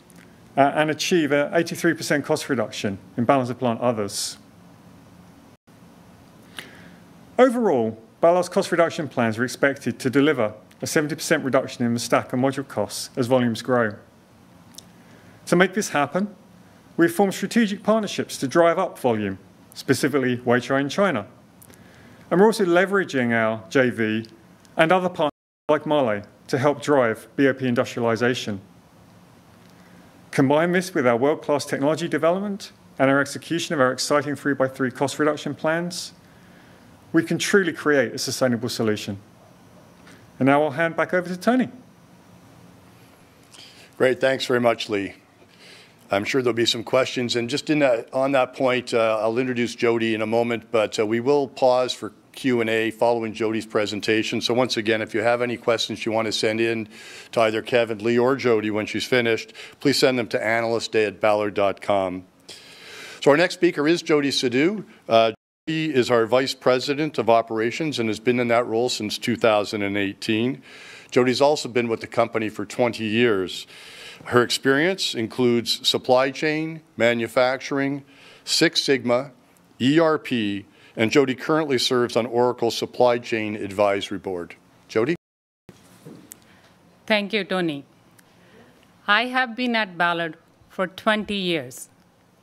Speaker 19: uh, and achieve an 83% cost reduction in balance of plant others. Overall, Ballard's cost reduction plans are expected to deliver a 70% reduction in the stack and module costs as volumes grow. To make this happen, we've formed strategic partnerships to drive up volume, specifically Weichai in China. And we're also leveraging our JV and other partners like MAHLE to help drive BOP industrialization. Combine this with our world-class technology development and our execution of our exciting 3x3 cost reduction plans, we can truly create a sustainable solution. And now I'll hand back over to Tony.
Speaker 1: Great. Thanks very much, Lee. I'm sure there'll be some questions. And just on that point, uh, I'll introduce Jyoti in a moment, but uh, we will pause for Q&A following Jyoti's presentation. So once again, if you have any questions you want to send in to either Kevin, Lee, or Jyoti when she's finished, please send them to analystday at ballard.com. So our next speaker is Jyoti Sidhu. Uh, he is our Vice President of Operations and has been in that role since 2018. Jyoti's also been with the company for 20 years. Her experience includes supply chain, manufacturing, Six Sigma, ERP, and Jyoti currently serves on Oracle's Supply Chain Advisory Board. Jyoti?
Speaker 20: Thank you, Tony. I have been at Ballard for 20 years,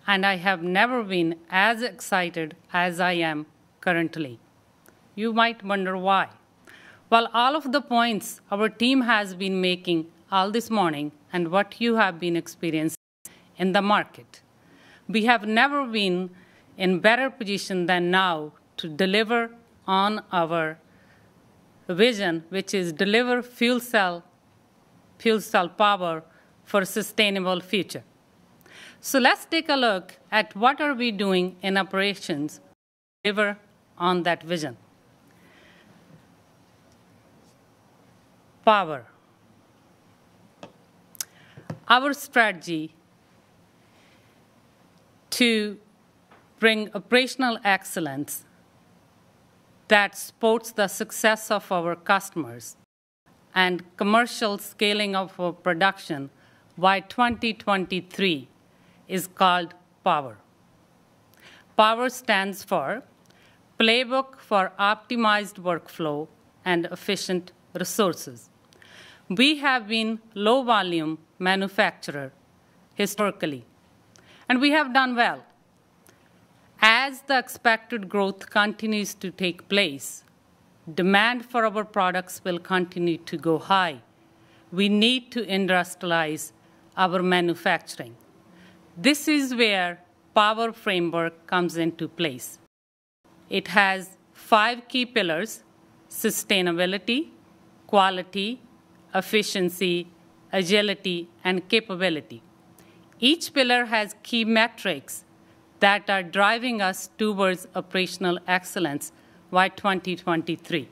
Speaker 20: and I have never been as excited as I am currently. You might wonder why. Well, all of the points our team has been making all this morning and what you have been experiencing in the market, we have never been in better position than now to deliver on our vision, which is deliver fuel cell, fuel cell power for sustainable future. So let's take a look at what are we doing in operations to deliver on that vision. Power. Our strategy to bring operational excellence that supports the success of our customers and commercial scaling of our production by 2023 is called POWER. POWER stands for Playbook for Optimized Workflow and Efficient Resources. We have been low volume manufacturer historically, and we have done well. As the expected growth continues to take place, demand for our products will continue to go high. We need to industrialize our manufacturing. This is where Power Framework comes into place. It has five key pillars sustainability, quality, efficiency, agility, and capability. Each pillar has key metrics that are driving us towards operational excellence by 2023.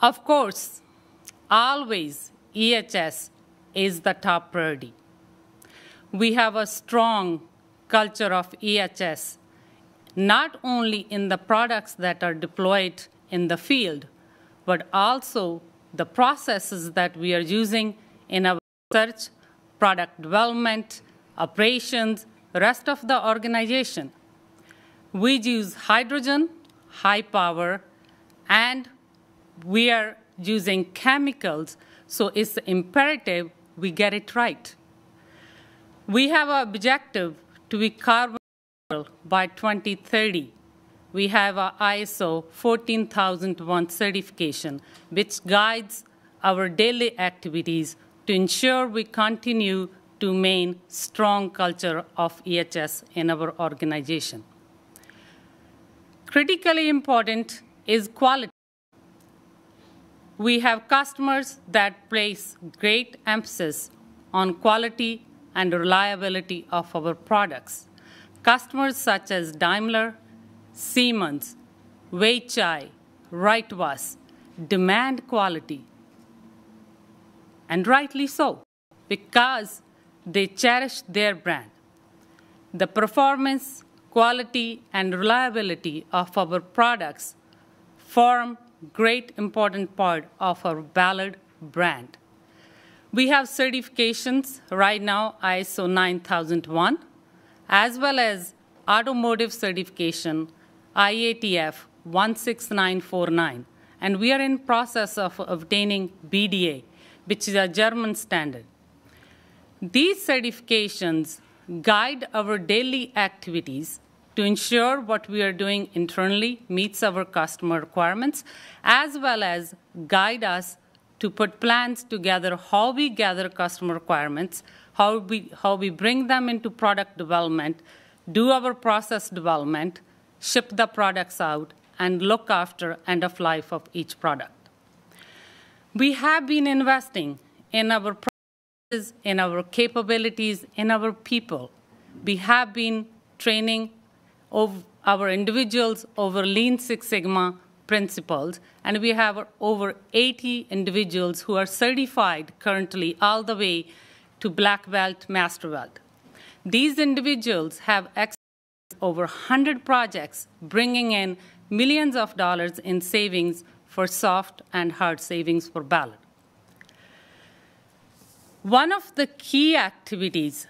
Speaker 20: Of course, always EHS is the top priority. We have a strong culture of EHS, not only in the products that are deployed in the field, but also the processes that we are using in our research, product development, operations, rest of the organization. We use hydrogen, high power, and we are using chemicals, so it's imperative we get it right. We have an objective to be carbon neutral by 2030. We have a ISO 14001 certification, which guides our daily activities to ensure we continue to maintain strong culture of EHS in our organization. Critically important is quality. We have customers that place great emphasis on quality and reliability of our products. Customers such as Daimler, Siemens, Weichai, Wrightbus demand quality, and rightly so, because they cherish their brand. The performance, quality, and reliability of our products form great important part of our Ballard brand. We have certifications right now, ISO 9001, as well as automotive certification, IATF 16949, and we are in process of obtaining VDA, which is a German standard. These certifications guide our daily activities to ensure what we are doing internally meets our customer requirements, as well as guide us to put plans together how we gather customer requirements, how we, how we bring them into product development, do our process development, ship the products out, and look after end of life of each product. We have been investing in our in our capabilities, in our people. We have been training our individuals over Lean Six Sigma principles, and we have over 80 individuals who are certified currently all the way to Black Belt, Master Belt. These individuals have over 100 projects, bringing in millions of dollars in savings for soft and hard savings for Ballard. One of the key activities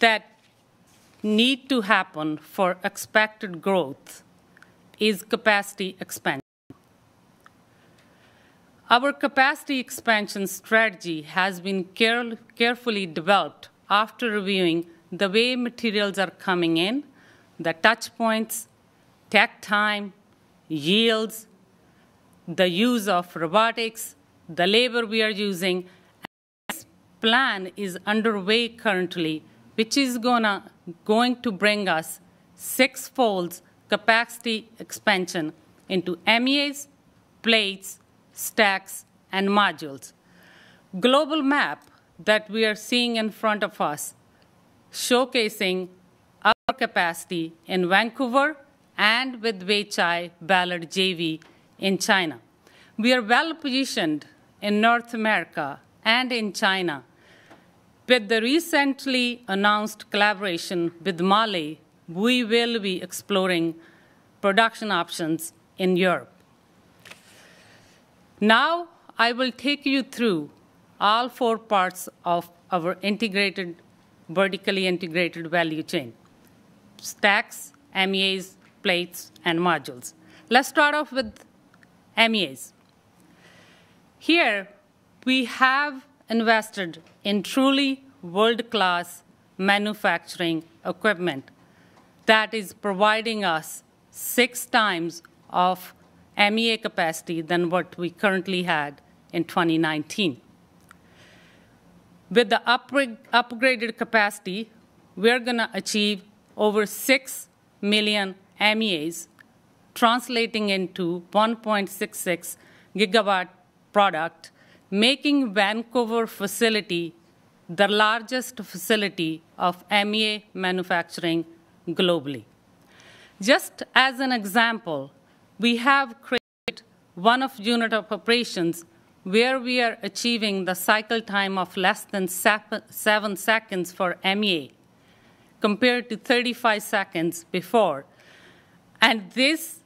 Speaker 20: that need to happen for expected growth is capacity expansion. Our capacity expansion strategy has been care carefully developed after reviewing the way materials are coming in, the touch points, takt time, yields, the use of robotics, the labor we are using. Plan is underway currently, which is gonna, going to bring us six-fold capacity expansion into MEAs, plates, stacks, and modules. Global map that we are seeing in front of us showcasing our capacity in Vancouver and with Weichai Ballard JV in China. We are well positioned in North America and in China. With the recently announced collaboration with MAHLE, we will be exploring production options in Europe. Now, I will take you through all four parts of our integrated vertically integrated value chain stacks, MEAs, plates, and modules. Let's start off with MEAs. Here, we have invested in truly world class manufacturing equipment that is providing us six times of MEA capacity than what we currently had in 2019. With the upgraded capacity, we're going to achieve over 6 million MEAs, translating into 1.66 gigawatt product, making Vancouver facility the largest facility of MEA manufacturing globally. Just as an example, we have created one of unit of operations where we are achieving the cycle time of less than seven seconds for MEA compared to 35 seconds before. And this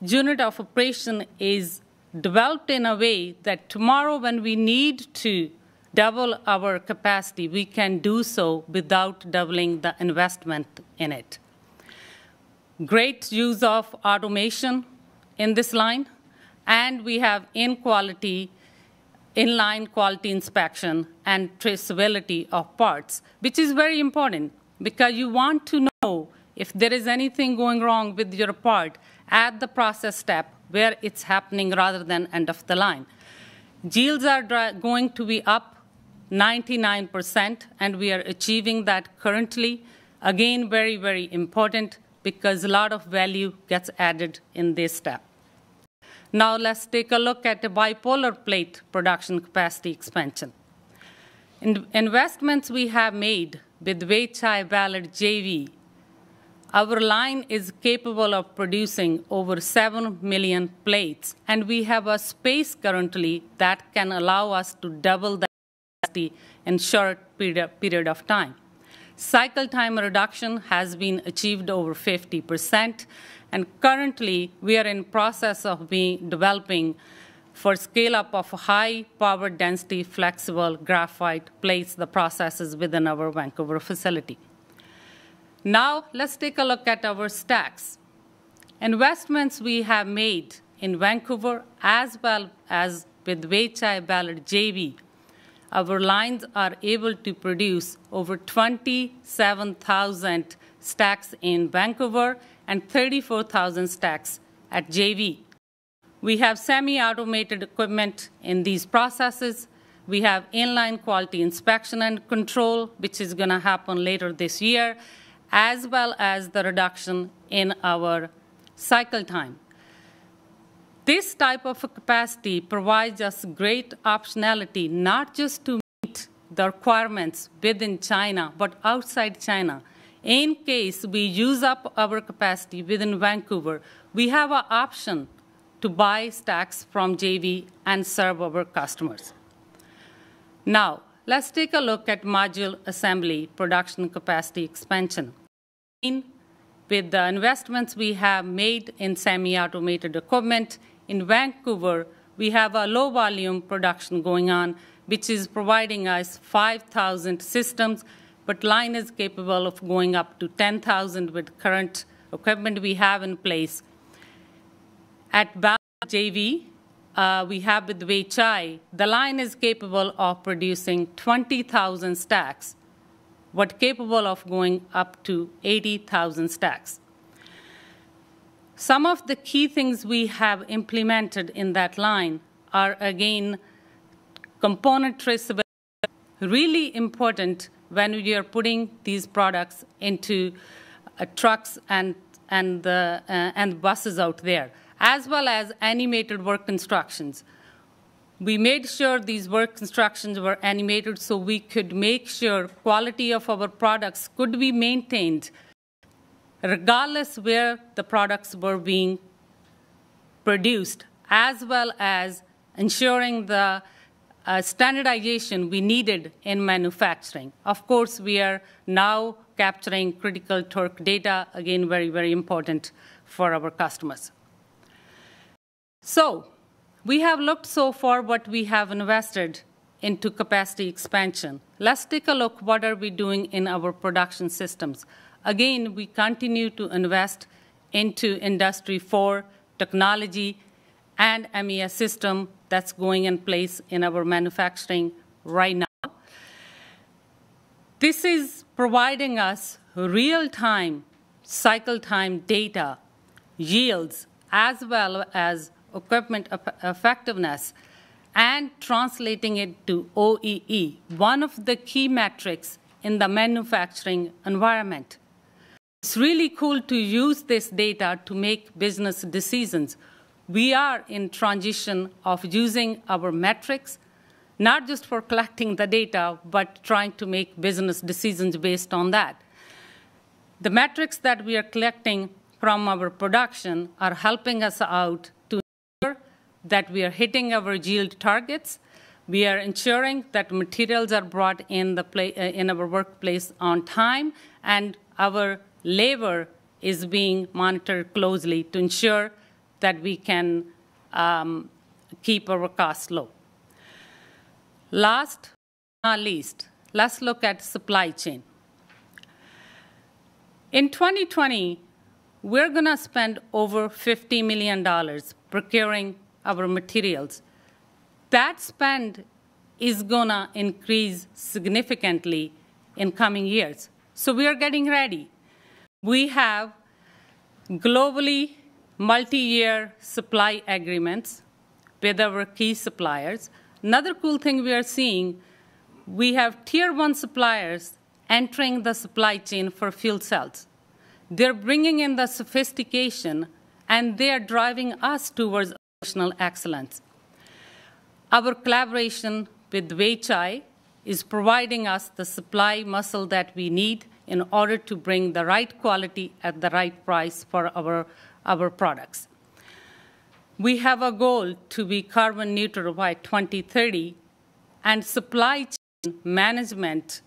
Speaker 20: unit of operation is developed in a way that tomorrow when we need to double our capacity, we can do so without doubling the investment in it. Great use of automation in this line and we have in quality, inline quality inspection and traceability of parts, which is very important because you want to know if there is anything going wrong with your part at the process step where it's happening rather than end of the line. Yields are going to be up 99%, and we are achieving that currently. Again, very, very important because a lot of value gets added in this step. Now let's take a look at the bipolar plate production capacity expansion. In investments we have made with Weichai Ballard JV, our line is capable of producing over 7 million plates, and we have a space currently that can allow us to double that capacity in short period of time. Cycle time reduction has been achieved over 50%, and currently, we are in process of being, developing for scale-up of high power density flexible graphite plates the processes within our Vancouver facility. Now, let's take a look at our stacks. Investments we have made in Vancouver as well as with Weichai Ballard JV our lines are able to produce over 27,000 stacks in Vancouver and 34,000 stacks at JV. We have semi-automated equipment in these processes. We have inline quality inspection and control, which is going to happen later this year, as well as the reduction in our cycle time. This type of capacity provides us great optionality, not just to meet the requirements within China, but outside China. In case we use up our capacity within Vancouver, we have an option to buy stacks from JV and serve our customers. Now, let's take a look at module assembly production capacity expansion. With the investments we have made in semi-automated equipment, in Vancouver, we have a low volume production going on, which is providing us 5,000 systems, but line is capable of going up to 10,000 with current equipment we have in place. At Ballard JV, uh, we have with Weichai, the line is capable of producing 20,000 stacks, but capable of going up to 80,000 stacks. Some of the key things we have implemented in that line are, again, component traceability, really important when we are putting these products into uh, trucks and, and, the, uh, and buses out there as well as animated work instructions. We made sure these work instructions were animated so we could make sure quality of our products could be maintained regardless where the products were being produced, as well as ensuring the uh, standardization we needed in manufacturing. Of course, we are now capturing critical torque data, again, very, very important for our customers. So we have looked so far what we have invested into capacity expansion. Let's take a look what are we doing in our production systems. Again, we continue to invest into Industry 4 technology and MES system that's going in place in our manufacturing right now. This is providing us real-time cycle time data, yields, as well as equipment effectiveness and translating it to OEE, one of the key metrics in the manufacturing environment. It's really cool to use this data to make business decisions. We are in transition of using our metrics, not just for collecting the data, but trying to make business decisions based on that. The metrics that we are collecting from our production are helping us out that we are hitting our yield targets. We are ensuring that materials are brought in, the uh, in our workplace on time, and our labor is being monitored closely to ensure that we can um, keep our costs low. Last but not least, let's look at supply chain. In 2020, we're going to spend over $50 million procuring our materials. That spend is going to increase significantly in coming years. So we are getting ready. We have globally multi-year supply agreements with our key suppliers. Another cool thing we are seeing, we have tier one suppliers entering the supply chain for fuel cells. They're bringing in the sophistication and they are driving us towards operational excellence. Our collaboration with Weichai is providing us the supply muscle that we need in order to bring the right quality at the right price for our, our products. We have a goal to be carbon neutral by 2030, and supply chain management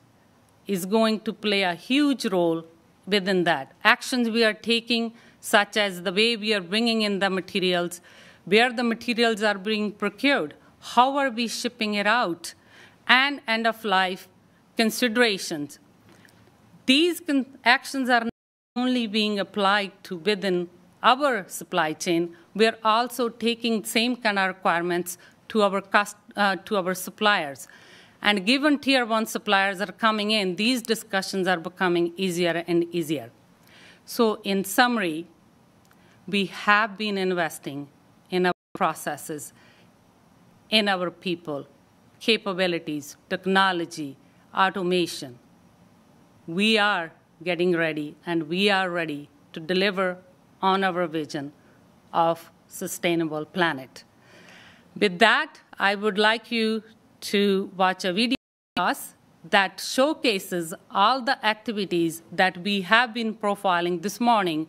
Speaker 20: is going to play a huge role within that. Actions we are taking, such as the way we are bringing in the materials, where the materials are being procured, how are we shipping it out, and end of life considerations. These con actions are not only being applied to within our supply chain, we are also taking same kind of requirements to our, cost, uh, to our suppliers. And given tier one suppliers are coming in, these discussions are becoming easier and easier. So, in summary, we have been investing processes, in our people, capabilities, technology, automation. We are getting ready, and we are ready to deliver on our vision of sustainable planet. With that, I would like you to watch a video that showcases all the activities that we have been profiling this morning,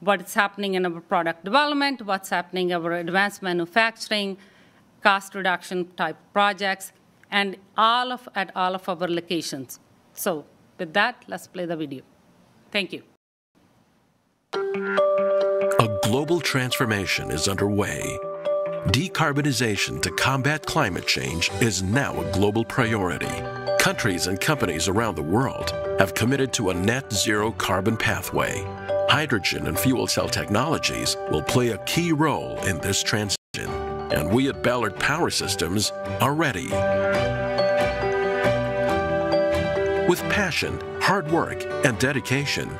Speaker 20: what's happening in our product development, what's happening in our advanced manufacturing, cost reduction type projects, and all of at all of our locations. So with that, let's play the video. Thank you.
Speaker 21: A global transformation is underway Decarbonization to combat climate change is now a global priority. Countries and companies around the world have committed to a net zero carbon pathway. Hydrogen and fuel cell technologies will play a key role in this transition, and we at Ballard Power Systems are ready. With passion, hard work, and dedication,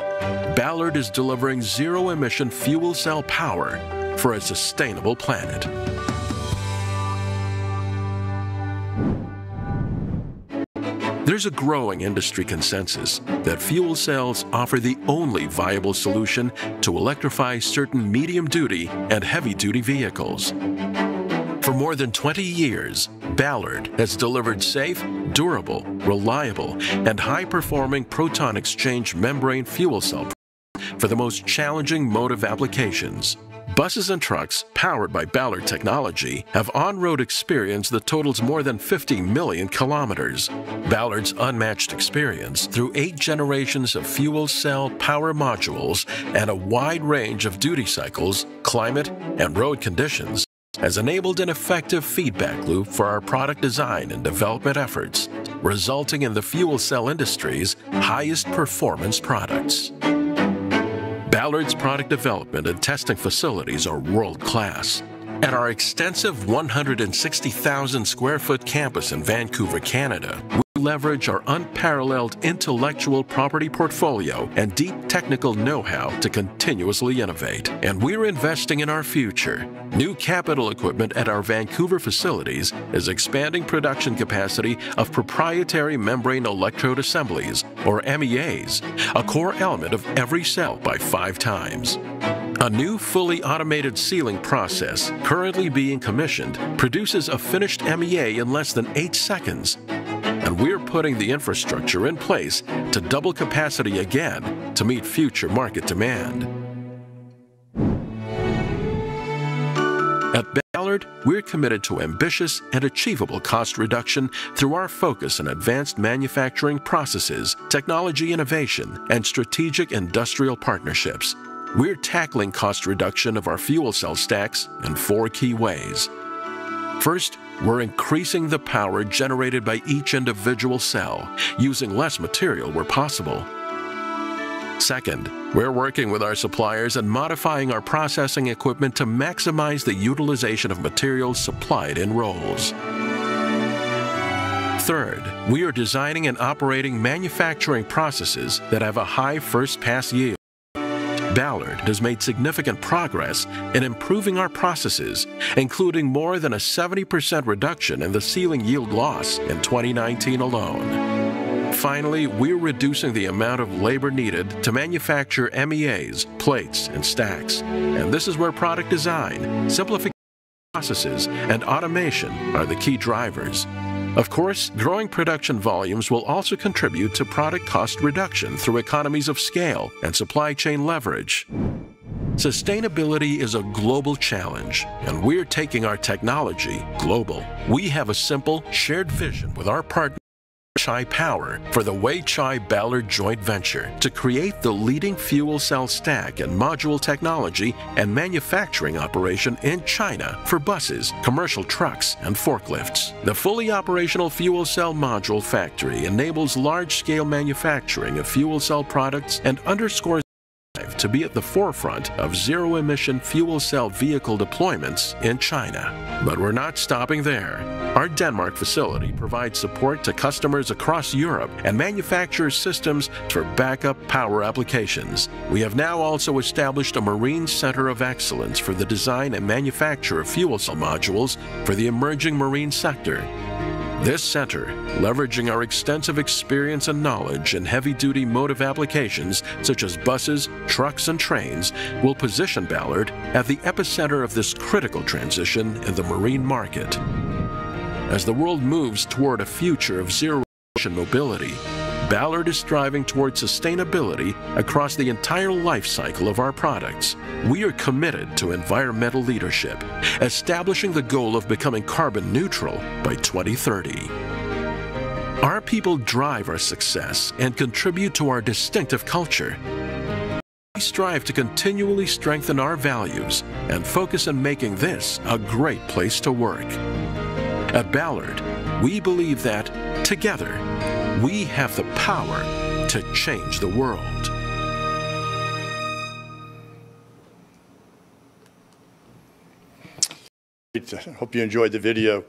Speaker 21: Ballard is delivering zero emission fuel cell power for a sustainable planet. There's a growing industry consensus that fuel cells offer the only viable solution to electrify certain medium duty and heavy duty vehicles. For more than 20 years, Ballard has delivered safe, durable, reliable, and high performing proton exchange membrane fuel cell for the most challenging motive applications. Buses and trucks powered by Ballard technology have on road experience that totals more than 50 million kilometers. Ballard's unmatched experience through eight generations of fuel cell power modules and a wide range of duty cycles, climate, and road conditions has enabled an effective feedback loop for our product design and development efforts, resulting in the fuel cell industry's highest performance products. Ballard's product development and testing facilities are world class. At our extensive 160,000 square foot campus in Vancouver, Canada, leverage our unparalleled intellectual property portfolio and deep technical know how to continuously innovate. And we're investing in our future. New capital equipment at our Vancouver facilities is expanding production capacity of proprietary membrane electrode assemblies, or MEAs, a core element of every cell by five times. A new fully automated sealing process, currently being commissioned, produces a finished MEA in less than eight seconds. And we're putting the infrastructure in place to double capacity again to meet future market demand. At Ballard, we're committed to ambitious and achievable cost reduction through our focus on advanced manufacturing processes, technology innovation, and strategic industrial partnerships. We're tackling cost reduction of our fuel cell stacks in four key ways. First, we're increasing the power generated by each individual cell, using less material where possible. Second, we're working with our suppliers and modifying our processing equipment to maximize the utilization of materials supplied in rolls. Third, we are designing and operating manufacturing processes that have a high first pass yield. Ballard has made significant progress in improving our processes, including more than a 70% reduction in the sealing yield loss in 2019 alone. Finally, we're reducing the amount of labor needed to manufacture MEAs, plates, and stacks. And this is where product design, simplification processes, and automation are the key drivers. Of course, growing production volumes will also contribute to product cost reduction through economies of scale and supply chain leverage. Sustainability is a global challenge, and we're taking our technology global. We have a simple, shared vision with our partner. Weichai Power for the Weichai Ballard joint venture to create the leading fuel cell stack and module technology and manufacturing operation in China for buses, commercial trucks, and forklifts. The fully operational fuel cell module factory enables large scale manufacturing of fuel cell products and underscores to be at the forefront of zero emission fuel cell vehicle deployments in China. But we're not stopping there. Our Denmark facility provides support to customers across Europe and manufactures systems for backup power applications. We have now also established a Marine Center of Excellence for the design and manufacture of fuel cell modules for the emerging marine sector. This center, leveraging our extensive experience and knowledge in heavy duty motive applications such as buses, trucks, and trains, will position Ballard at the epicenter of this critical transition in the marine market. As the world moves toward a future of zero emission mobility, Ballard is striving toward sustainability across the entire life cycle of our products. We are committed to environmental leadership, establishing the goal of becoming carbon neutral by 2030. Our people drive our success and contribute to our distinctive culture. We strive to continually strengthen our values and focus on making this a great place to work. At Ballard, we believe that, together, we have the power to change the world.
Speaker 1: I Hope you enjoyed the video.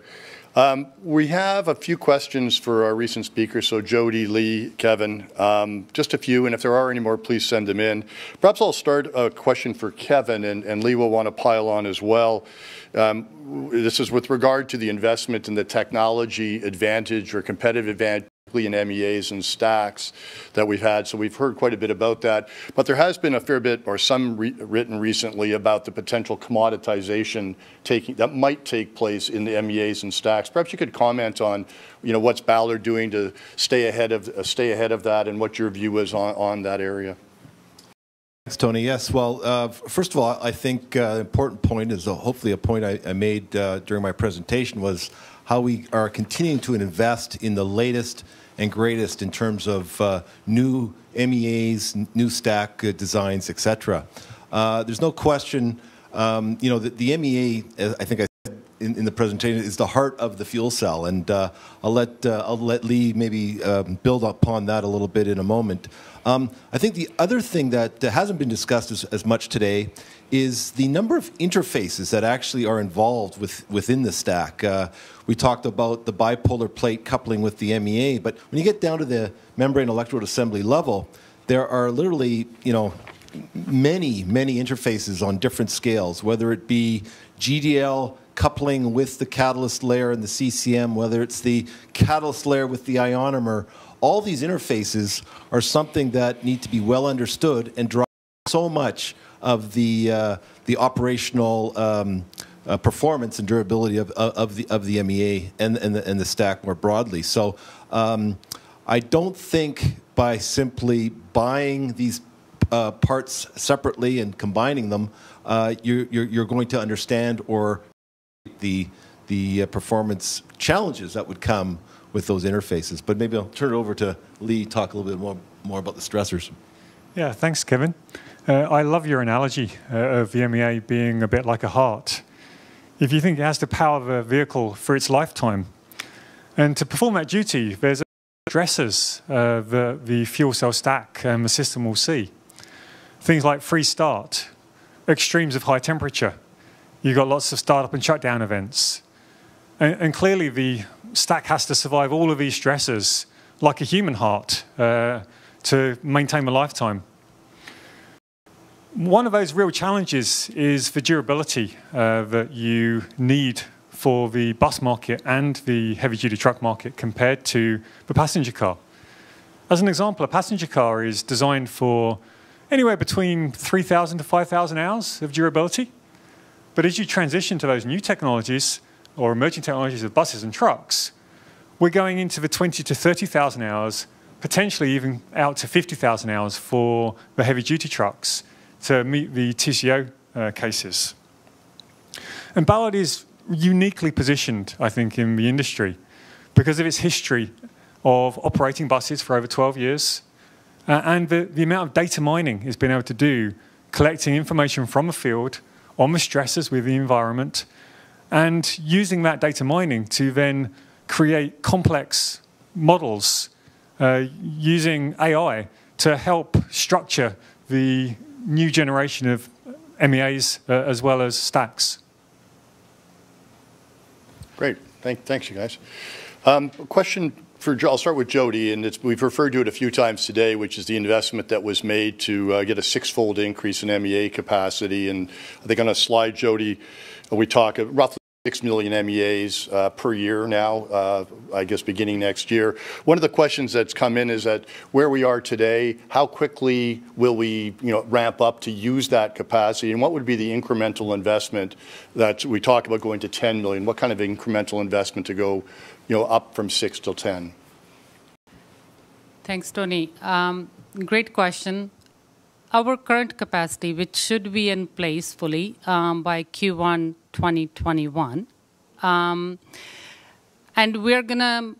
Speaker 1: Um, we have a few questions for our recent speakers, so Jyoti, Lee, Kevin, um, just a few, and if there are any more, please send them in. Perhaps I'll start a question for Kevin, and, and Lee will want to pile on as well. Um, this is with regard to the investment in the technology advantage or competitive advantage in MEAs and stacks that we've had. So we've heard quite a bit about that. But there has been a fair bit, or some re written recently, about the potential commoditization taking that might take place in the MEAs and stacks. Perhaps you could comment on, you know, what's Ballard doing to stay ahead of uh, stay ahead of that, and what your view is on, on that area.
Speaker 4: Thanks, Tony. Yes, well, uh, first of all, I think uh, the important point is uh, hopefully a point I, I made uh, during my presentation was how we are continuing to invest in the latest and greatest in terms of uh, new MEAs, new stack uh, designs, etc. Uh, there's no question, um, you know, that the MEA, I think I said in, in, the presentation, is the heart of the fuel cell, and uh, I'll let uh, I'll let Lee maybe um, build upon that a little bit in a moment. Um, I think the other thing that hasn't been discussed as, as much today is the number of interfaces that actually are involved with, within the stack. Uh, we talked about the bipolar plate coupling with the MEA, but when you get down to the membrane electrode assembly level, there are literally, you know, many, many interfaces on different scales, whether it be GDL coupling with the catalyst layer and the CCM, whether it's the catalyst layer with the ionomer, all these interfaces are something that need to be well understood and drive so much of the, uh, the operational um, uh, performance and durability of, of, the, of the MEA and, and, the, and the stack more broadly. So um, I don't think by simply buying these uh, parts separately and combining them, uh, you're, you're, you're, going to understand or the, the uh, performance challenges that would come with those interfaces. But maybe I'll turn it over to Lee, talk a little bit more, more about the stressors.
Speaker 19: Yeah, thanks, Kevin. Uh, I love your analogy uh, of the MEA being a bit like a heart. If you think it has to power the vehicle for its lifetime, and to perform that duty, there's stressors uh, the, the fuel cell stack and the system will see. Things like free start, extremes of high temperature. You've got lots of startup and shutdown events. And, and clearly the stack has to survive all of these stresses like a human heart uh, to maintain the lifetime. One of those real challenges is the durability uh, that you need for the bus market and the heavy duty truck market compared to the passenger car. As an example, a passenger car is designed for anywhere between 3,000 to 5,000 hours of durability. But as you transition to those new technologies or emerging technologies of buses and trucks, we're going into the 20 to 30,000 hours, potentially even out to 50,000 hours for the heavy duty trucks to meet the TCO uh, cases. And Ballard is uniquely positioned, I think, in the industry because of its history of operating buses for over 12 years uh, and the, the amount of data mining it's been able to do, collecting information from the field on the stresses with the environment and using that data mining to then create complex models uh, using AI to help structure the new generation of MEAs uh, as well as stacks.
Speaker 1: Great. Thank, thanks, you guys. Um, question for I'll start with Jyoti, and we've referred to it a few times today, which is the investment that was made to uh, get a six-fold increase in MEA capacity. And I think on a slide, Jyoti, we talk roughly 6 million MEAs uh, per year now, uh, I guess beginning next year. One of the questions that's come in is that where we are today, how quickly will we you know, ramp up to use that capacity, and what would be the incremental investment that we talk about going to 10 million? What kind of incremental investment to go you know, up from 6 to 10?
Speaker 20: Thanks, Tony. Um, great question. Our current capacity, which should be in place fully um, by Q1 2021, um, and we're going to,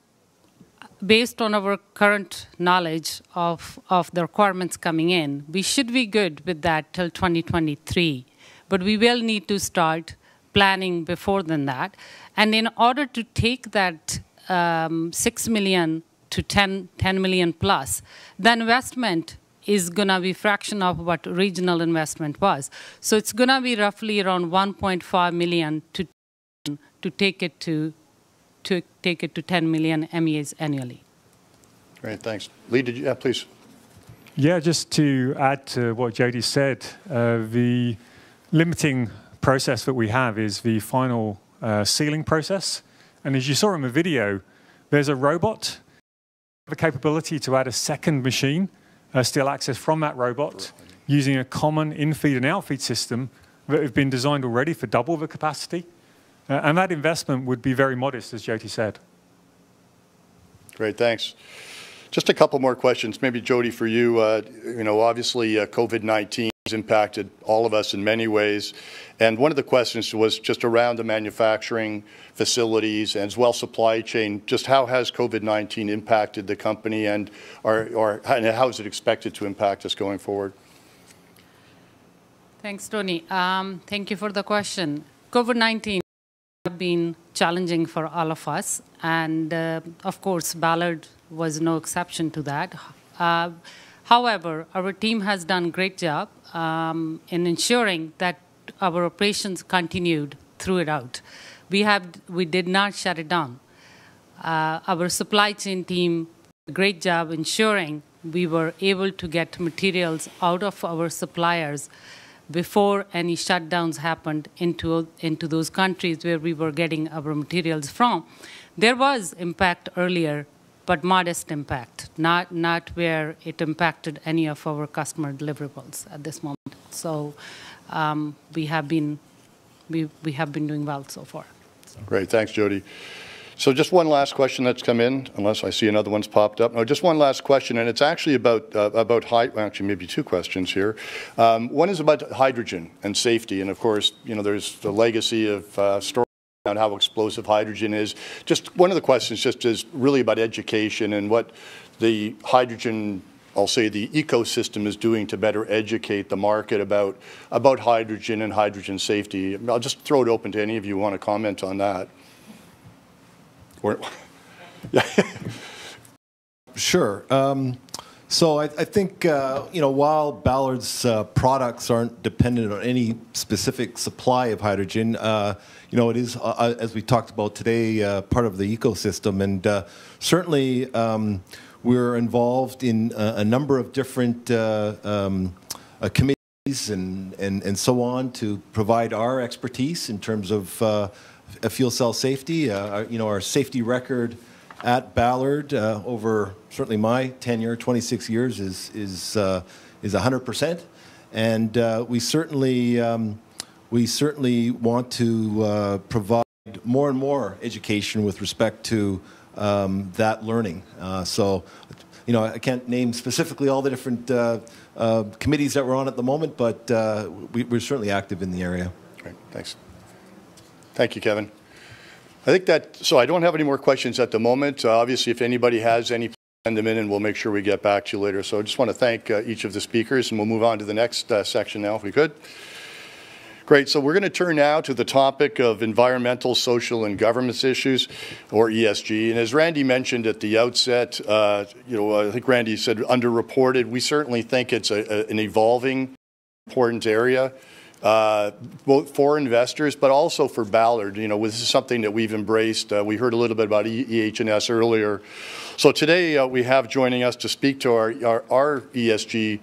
Speaker 20: based on our current knowledge of, of the requirements coming in, we should be good with that till 2023. But we will need to start planning before than that. And in order to take that um, 6 million to 10, 10 million plus, the investment is going to be fraction of what regional investment was. So it's going to be roughly around 1.5 million to to take it to to take it to 10 million MEAs annually.
Speaker 1: Great, thanks. Lee, did you? Yeah, please.
Speaker 19: Yeah, just to add to what Jyoti said, uh, the limiting process that we have is the final uh, sealing process. And as you saw in the video, there's a robot, the capability to add a second machine uh, still access from that robot using a common in-feed and out-feed system that have been designed already for double the capacity. Uh, and that investment would be very modest, as Jyoti said.
Speaker 1: Great, thanks. Just a couple more questions. Maybe Jyoti, for you. Uh, you know, obviously, uh, COVID-19 has impacted all of us in many ways. And one of the questions was just around the manufacturing facilities and as well supply chain. Just how has COVID-19 impacted the company and, or, or how is it expected to impact us going forward?
Speaker 20: Thanks, Tony. Um, thank you for the question. COVID-19 has been challenging for all of us. And uh, of course, Ballard was no exception to that. Uh, however, our team has done a great job um, in ensuring that our operations continued through it out. We, have, we did not shut it down. Uh, our supply chain team great job ensuring we were able to get materials out of our suppliers before any shutdowns happened into, into those countries where we were getting our materials from. There was impact earlier, but modest impact, not, not where it impacted any of our customer deliverables at this moment. So um, we have been we, we have been doing well so far.
Speaker 1: Great, thanks, Jyoti. So just one last question that's come in, unless I see another one's popped up. No, just one last question, and it's actually about uh, about well, actually maybe two questions here. Um, one is about hydrogen and safety, and of course, you know, there's the legacy of uh, story on how explosive hydrogen is. Just one of the questions just is really about education and what the hydrogen I'll say the ecosystem is doing to better educate the market about about hydrogen and hydrogen safety. I'll just throw it open to any of you who want to comment on that. Or,
Speaker 4: yeah. *laughs* sure. Um, so I, I think uh, you know while Ballard's uh, products aren't dependent on any specific supply of hydrogen, uh, you know it is uh, uh, as we talked about today uh, part of the ecosystem, and certainly. Um, we're involved in a, number of different um, committees and, and, and so on to provide our expertise in terms of fuel cell safety. You know, our safety record at Ballard uh, over certainly my tenure, 26 years, is, is, uh, is 100%. And we certainly um, we certainly want to provide more and more education with respect to um, that learning. Uh, so, you know, I can't name specifically all the different uh, uh, committees that we're on at the moment, but uh, we, are certainly active in the area.
Speaker 1: Great, thanks. Thank you, Kevin. I think that, so I don't have any more questions at the moment. Uh, obviously, if anybody has any, send them in and we'll make sure we get back to you later. So I just want to thank uh, each of the speakers and we'll move on to the next section now if we could. Great. So we're going to turn now to the topic of environmental, social, and governance issues, or ESG. And as Randy mentioned at the outset, uh, you know, I think Randy said underreported. We certainly think it's a, a, an evolving important area. Uh, both for investors, but also for Ballard. You know, this is something that we've embraced. Uh, we heard a little bit about EH&S earlier. So today uh, we have joining us to speak to our, our, our ESG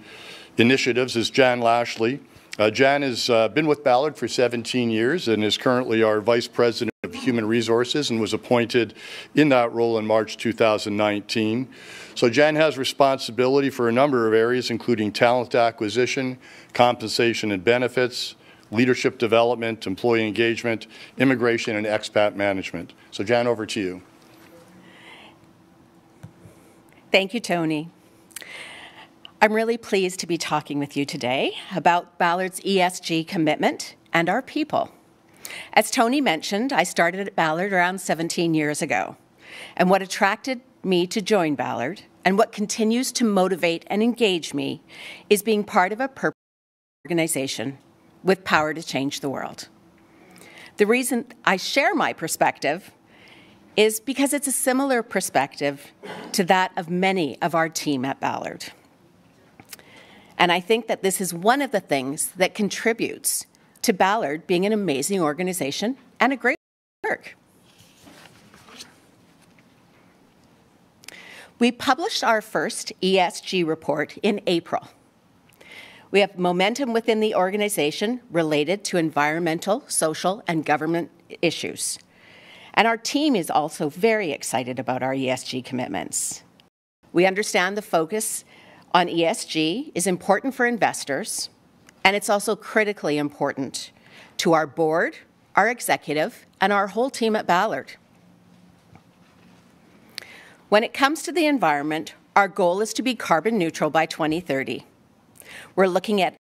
Speaker 1: initiatives is Jan Lashley. Uh, Jan has uh, been with Ballard for 17 years and is currently our Vice President of Human Resources and was appointed in that role in March 2019. So Jan has responsibility for a number of areas, including talent acquisition, compensation and benefits, leadership development, employee engagement, immigration, and expat management. So Jan, over to you.
Speaker 22: Thank you, Tony. I'm really pleased to be talking with you today about Ballard's ESG commitment and our people. As Tony mentioned, I started at Ballard around 17 years ago. And what attracted me to join Ballard and what continues to motivate and engage me is being part of a purpose organization with power to change the world. The reason I share my perspective is because it's a similar perspective to that of many of our team at Ballard. And I think that this is one of the things that contributes to Ballard being an amazing organization and a great work. We published our first ESG report in April. We have momentum within the organization related to environmental, social, and government issues. And our team is also very excited about our ESG commitments. We understand the focus on ESG is important for investors, and it's also critically important to our board, our executive, and our whole team at Ballard. When it comes to the environment, our goal is to be carbon neutral by 2030. We're looking at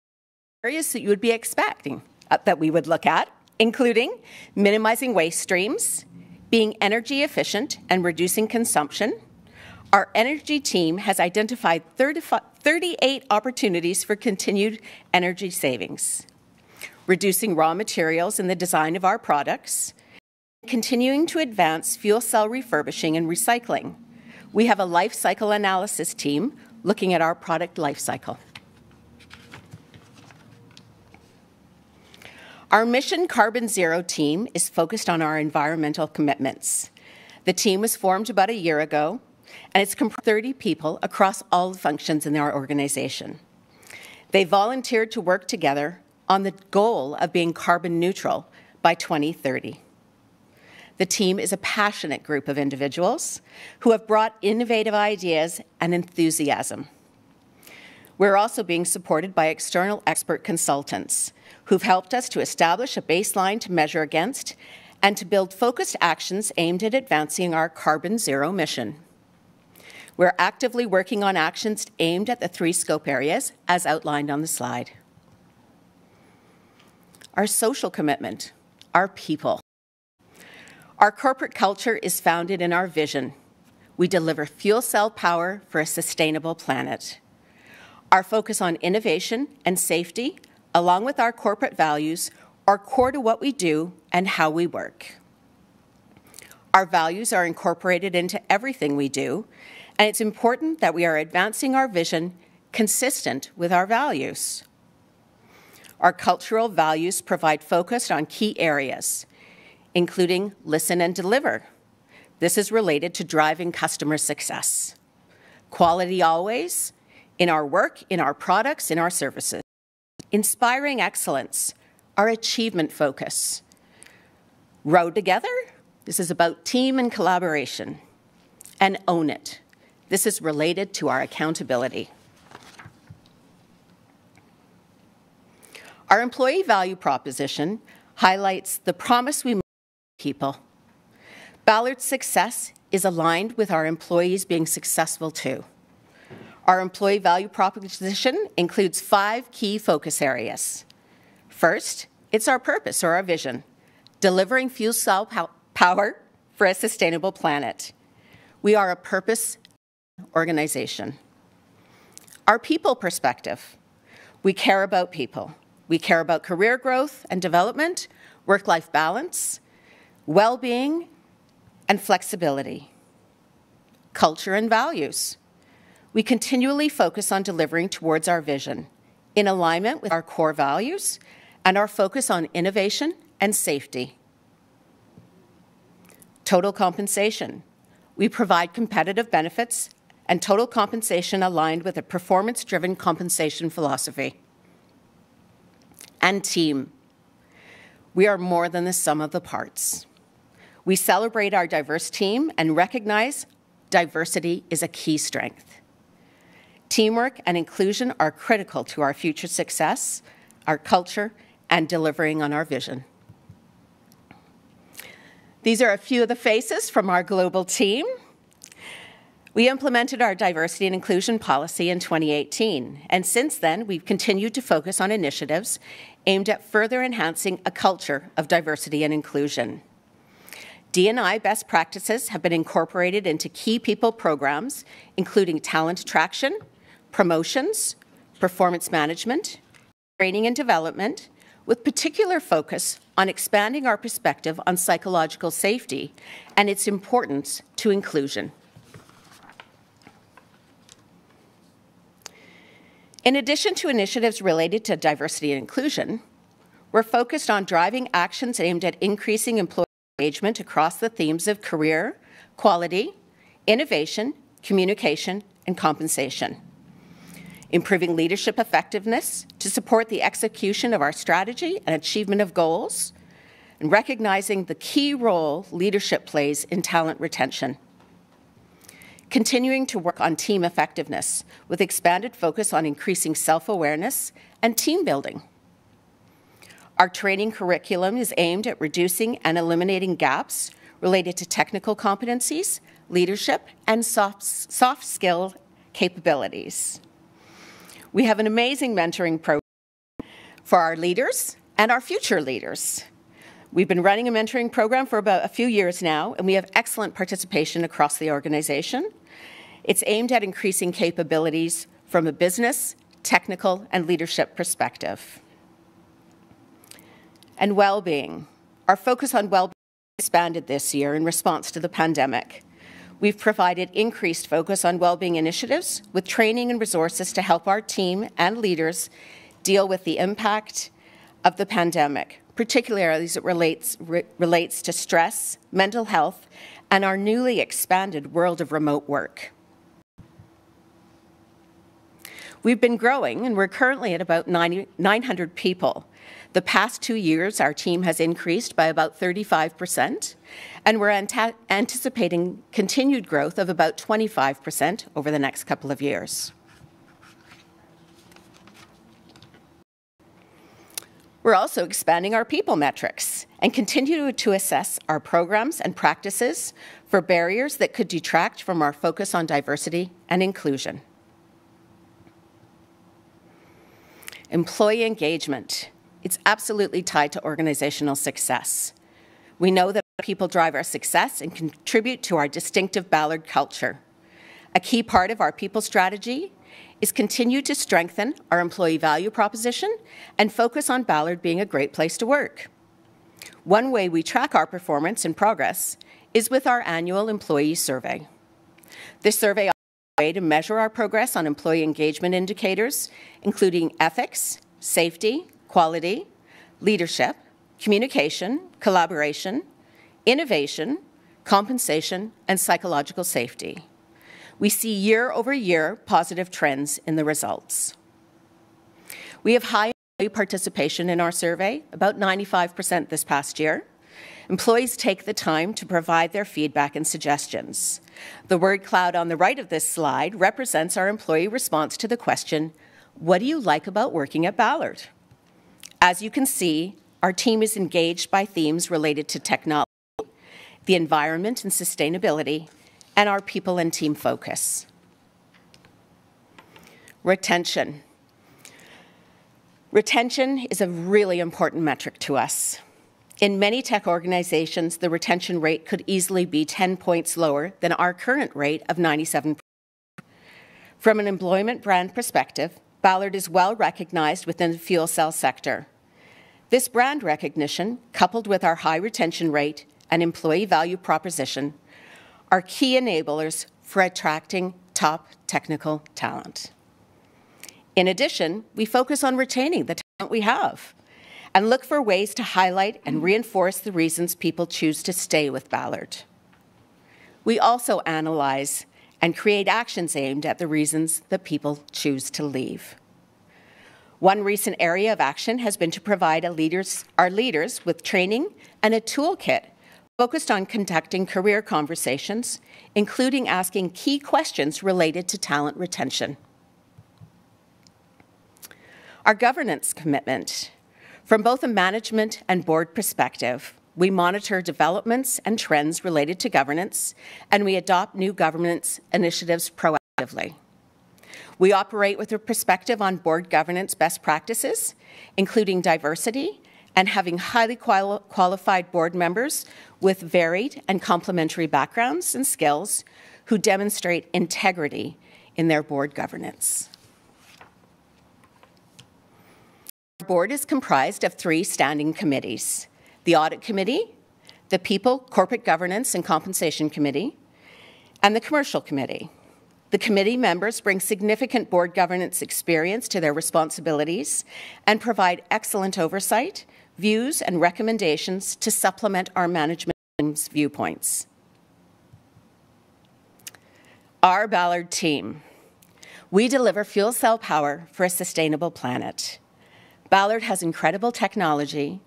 Speaker 22: areas that you would be expecting uh, that we would look at, including minimizing waste streams, being energy efficient and reducing consumption. Our energy team has identified 38 opportunities for continued energy savings, reducing raw materials in the design of our products, continuing to advance fuel cell refurbishing and recycling, we have a life cycle analysis team looking at our product life cycle. Our Mission Carbon Zero team is focused on our environmental commitments. The team was formed about a year ago, and it's comprised of 30 people across all the functions in our organization. They volunteered to work together on the goal of being carbon neutral by 2030. The team is a passionate group of individuals who have brought innovative ideas and enthusiasm. We're also being supported by external expert consultants who've helped us to establish a baseline to measure against and to build focused actions aimed at advancing our carbon zero mission. We're actively working on actions aimed at the three scope areas as outlined on the slide. Our social commitment, our people. Our corporate culture is founded in our vision. We deliver fuel cell power for a sustainable planet. Our focus on innovation and safety, along with our corporate values, are core to what we do and how we work. Our values are incorporated into everything we do, and it's important that we are advancing our vision consistent with our values. Our cultural values provide focus on key areas, including listen and deliver. This is related to driving customer success. Quality always, in our work, in our products, in our services. Inspiring excellence, our achievement focus. Row together, this is about team and collaboration. And own it, this is related to our accountability. Our employee value proposition highlights the promise we make to people. Ballard's success is aligned with our employees being successful too. Our employee value proposition includes five key focus areas. First, it's our purpose or our vision, delivering fuel cell power for a sustainable planet. We are a purpose organization. Our people perspective, we care about people. We care about career growth and development, work-life balance, well being, and flexibility, culture and values. We continually focus on delivering towards our vision, in alignment with our core values and our focus on innovation and safety. Total compensation. We provide competitive benefits and total compensation aligned with a performance-driven compensation philosophy. And team. We are more than the sum of the parts. We celebrate our diverse team and recognize diversity is a key strength. Teamwork and inclusion are critical to our future success, our culture, and delivering on our vision. These are a few of the faces from our global team. We implemented our diversity and inclusion policy in 2018, and since then, we've continued to focus on initiatives aimed at further enhancing a culture of diversity and inclusion. D&I best practices have been incorporated into key people programs, including talent attraction, promotions, performance management, training and development, with particular focus on expanding our perspective on psychological safety and its importance to inclusion. In addition to initiatives related to diversity and inclusion, we're focused on driving actions aimed at increasing employee engagement across the themes of career, quality, innovation, communication, and compensation improving leadership effectiveness to support the execution of our strategy and achievement of goals, and recognizing the key role leadership plays in talent retention. Continuing to work on team effectiveness with expanded focus on increasing self-awareness and team building. Our training curriculum is aimed at reducing and eliminating gaps related to technical competencies, leadership, and soft, soft skill capabilities. We have an amazing mentoring program for our leaders and our future leaders. We've been running a mentoring program for about a few years now, and we have excellent participation across the organization. It's aimed at increasing capabilities from a business, technical, and leadership perspective. And well-being. Our focus on well-being expanded this year in response to the pandemic. We've provided increased focus on well-being initiatives with training and resources to help our team and leaders deal with the impact of the pandemic, particularly as it relates, re relates to stress, mental health, and our newly expanded world of remote work. We've been growing, and we're currently at about 90, 900 people. The past two years, our team has increased by about 35%, and we're anticipating continued growth of about 25% over the next couple of years. We're also expanding our people metrics and continue to assess our programs and practices for barriers that could detract from our focus on diversity and inclusion. Employee engagement. It's absolutely tied to organizational success. We know that people drive our success and contribute to our distinctive Ballard culture. A key part of our people strategy is continue to strengthen our employee value proposition and focus on Ballard being a great place to work. One way we track our performance and progress is with our annual employee survey. This survey way to measure our progress on employee engagement indicators, including ethics, safety, quality, leadership, communication, collaboration, innovation, compensation, and psychological safety. We see year over year positive trends in the results. We have high employee participation in our survey, about 95% this past year. Employees take the time to provide their feedback and suggestions. The word cloud on the right of this slide represents our employee response to the question, what do you like about working at Ballard? As you can see, our team is engaged by themes related to technology, the environment and sustainability, and our people and team focus. Retention. Retention is a really important metric to us. In many tech organizations, the retention rate could easily be 10 points lower than our current rate of 97. From an employment brand perspective, Ballard is well recognized within the fuel cell sector. This brand recognition, coupled with our high retention rate and employee value proposition, are key enablers for attracting top technical talent. In addition, we focus on retaining the talent we have and look for ways to highlight and reinforce the reasons people choose to stay with Ballard. We also analyze and create actions aimed at the reasons that people choose to leave. One recent area of action has been to provide leaders, our leaders with training and a toolkit focused on conducting career conversations, including asking key questions related to talent retention. Our governance commitment. From both a management and board perspective, we monitor developments and trends related to governance, and we adopt new governance initiatives proactively. We operate with a perspective on board governance best practices, including diversity and having highly quali qualified board members with varied and complementary backgrounds and skills who demonstrate integrity in their board governance. Our board is comprised of three standing committees the Audit Committee, the People, Corporate Governance and Compensation Committee, and the Commercial Committee. The committee members bring significant board governance experience to their responsibilities and provide excellent oversight, views, and recommendations to supplement our management's viewpoints. Our Ballard team. We deliver fuel cell power for a sustainable planet. Ballard has incredible technology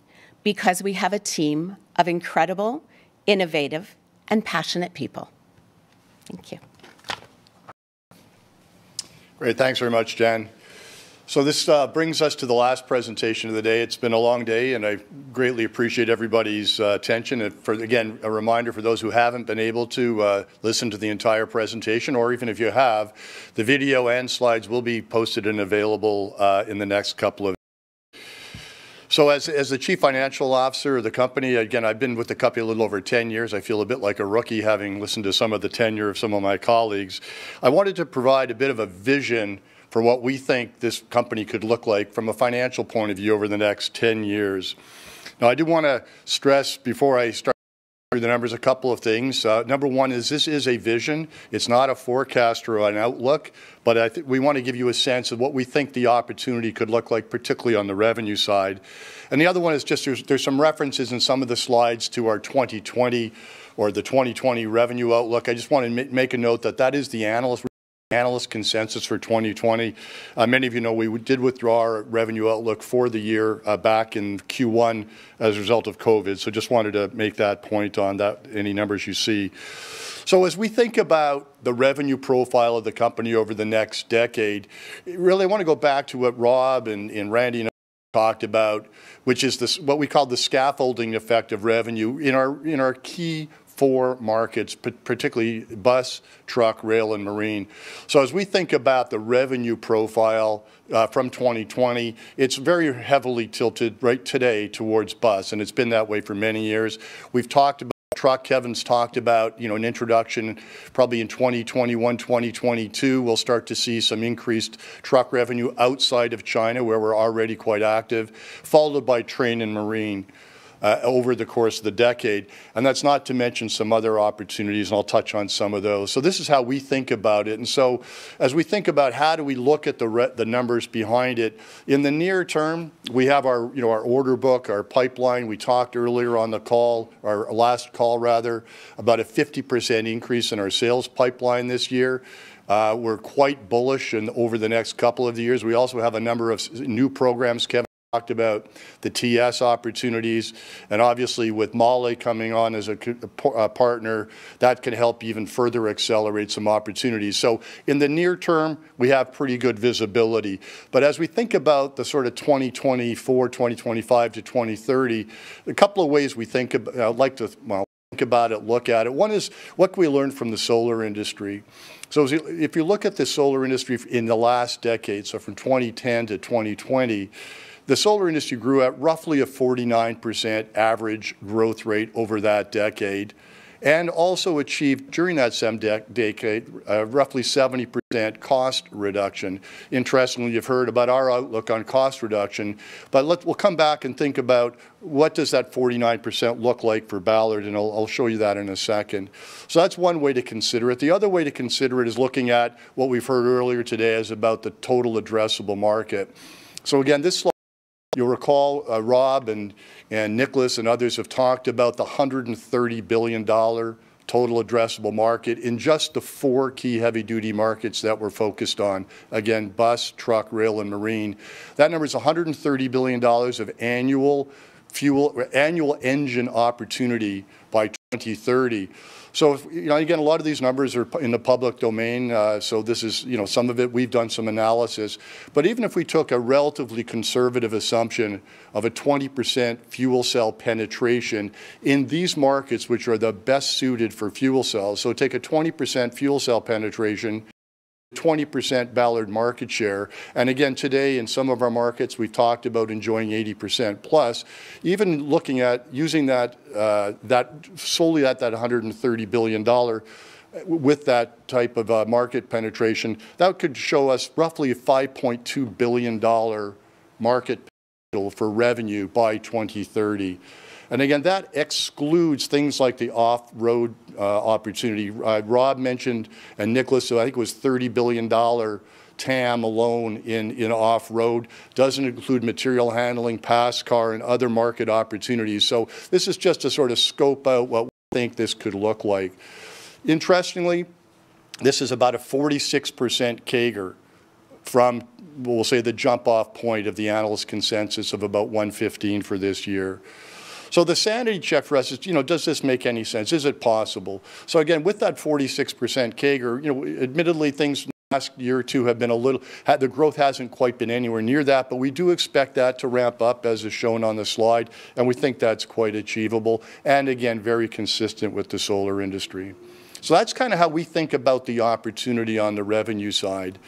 Speaker 22: because we have a team of incredible, innovative, and passionate people. Thank you.
Speaker 1: Great. Thanks very much, Jen. So this uh, brings us to the last presentation of the day. It's been a long day, and I greatly appreciate everybody's uh, attention. And for again, a reminder for those who haven't been able to uh, listen to the entire presentation, or even if you have, the video and slides will be posted and available uh, in the next couple of so as, as the chief financial officer of the company, again, I've been with the company a little over 10 years. I feel a bit like a rookie having listened to some of the tenure of some of my colleagues. I wanted to provide a bit of a vision for what we think this company could look like from a financial point of view over the next 10 years. Now, I do want to stress before I start through the numbers a couple of things. Uh, number one is this is a vision. It's not a forecast or an outlook, but I think we want to give you a sense of what we think the opportunity could look like, particularly on the revenue side. And the other one is just there's, there's some references in some of the slides to our 2020 or the 2020 revenue outlook. I just want to make a note that that is the analyst analyst consensus for 2020. Uh, many of you know we did withdraw our revenue outlook for the year uh, back in Q1 as a result of COVID. So just wanted to make that point on that, any numbers you see. So as we think about the revenue profile of the company over the next decade, really I want to go back to what Rob and, and Randy and talked about, which is this, what we call the scaffolding effect of revenue in our, in our key four markets, particularly bus, truck, rail, and marine. So as we think about the revenue profile uh, from 2020, it's very heavily tilted right today towards bus, and it's been that way for many years. We've talked about truck Kevin's talked about, you know, an introduction probably in 2021, 2022. We'll start to see some increased truck revenue outside of China where we're already quite active, followed by train and marine uh, over the course of the decade. And that's not to mention some other opportunities, and I'll touch on some of those. So this is how we think about it. And so as we think about how do we look at the, the numbers behind it, in the near term, we have our, you know, our order book, our pipeline. We talked earlier on the call, our last call rather, about a 50% increase in our sales pipeline this year. Uh, we're quite bullish and over the next couple of years. We also have a number of new programs, Kevin talked about the TS opportunities, and obviously with MAHLE coming on as a, a, partner, that can help even further accelerate some opportunities. So in the near term, we have pretty good visibility. But as we think about the sort of 2024, 2025 to 2030, a couple of ways we think about, I'd like to, well, think about it, look at it. One is, what can we learn from the solar industry? So if you look at the solar industry in the last decade, so from 2010 to 2020, the solar industry grew at roughly a 49% average growth rate over that decade. and also achieved during that same de decade uh, roughly 70% cost reduction. Interestingly, you've heard about our outlook on cost reduction, but let, we'll come back and think about what does that 49% look like for Ballard, and I'll, I'll show you that in a second. So that's one way to consider it. The other way to consider it is looking at what we've heard earlier today is about the total addressable market. So again, this slide You'll recall uh, Rob and, and Nicholas and others have talked about the $130 billion total addressable market in just the four key heavy-duty markets that we're focused on. Again, bus, truck, rail, and marine. That number is $130 billion of annual fuel, annual engine opportunity by 2030. So, if, you know, again, a lot of these numbers are in the public domain. Uh, so this is, you know, some of it we've done some analysis. But even if we took a relatively conservative assumption of a 20% fuel cell penetration in these markets, which are the best suited for fuel cells, so take a 20% fuel cell penetration 20% Ballard market share. And again, today in some of our markets, we've talked about enjoying 80% plus. Even looking at using that, uh, that solely at that $130 billion with that type of uh, market penetration, that could show us roughly a $5.2 billion market for revenue by 2030. And again, that excludes things like the off-road uh, opportunity. Uh, Rob mentioned, and Nicholas, so I think it was $30 billion TAM alone in, in off-road. Doesn't include material handling, pass car, and other market opportunities. So this is just to sort of scope out what we think this could look like. Interestingly, this is about a 46% CAGR from, we'll say, the jump-off point of the analyst consensus of about 115 for this year. So the sanity check for us is, you know, does this make any sense? Is it possible? So again, with that 46% CAGR, you know, admittedly things last year or two have been a little, the growth hasn't quite been anywhere near that, but we do expect that to ramp up as is shown on the slide, and we think that's quite achievable, and again, very consistent with the solar industry. So that's kind of how we think about the opportunity on the revenue side.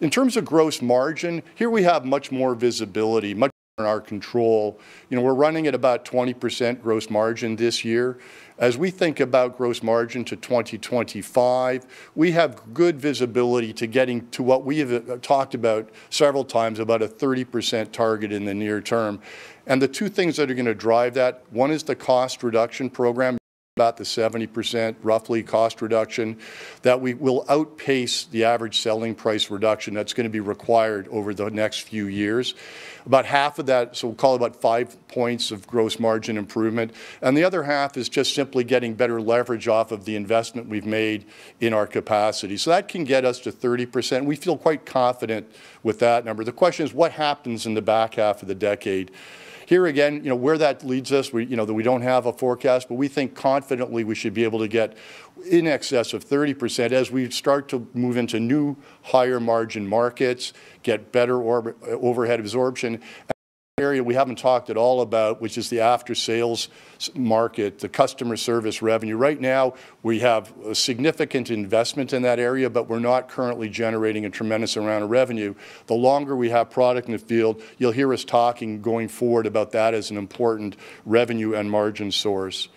Speaker 1: In terms of gross margin, here we have much more visibility, much in our control. You know, we're running at about 20% gross margin this year. As we think about gross margin to 2025, we have good visibility to getting to what we have uh, talked about several times, about a 30% target in the near term. And the two things that are going to drive that, one is the cost reduction program about the 70% roughly cost reduction, that we will outpace the average selling price reduction that's going to be required over the next few years. About half of that, so we'll call it about five points of gross margin improvement. And the other half is just simply getting better leverage off of the investment we've made in our capacity. So that can get us to 30%. We feel quite confident with that number. The question is what happens in the back half of the decade? Here again, you know, where that leads us, we, you know, that we don't have a forecast, but we think confidently we should be able to get in excess of 30% as we start to move into new higher margin markets, get better overhead absorption, area we haven't talked at all about, which is the after sales market, the customer service revenue. Right now, we have a significant investment in that area, but we're not currently generating a tremendous amount of revenue. The longer we have product in the field, you'll hear us talking going forward about that as an important revenue and margin source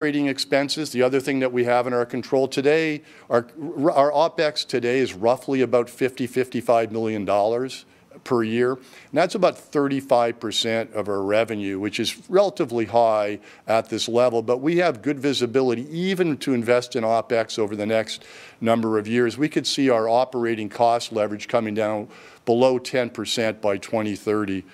Speaker 1: operating expenses, the other thing that we have in our control today, our, our OPEX today is roughly about 50, $55 million per year. And that's about 35% of our revenue, which is relatively high at this level. But we have good visibility even to invest in OPEX over the next number of years. We could see our operating cost leverage coming down below 10% by 2030.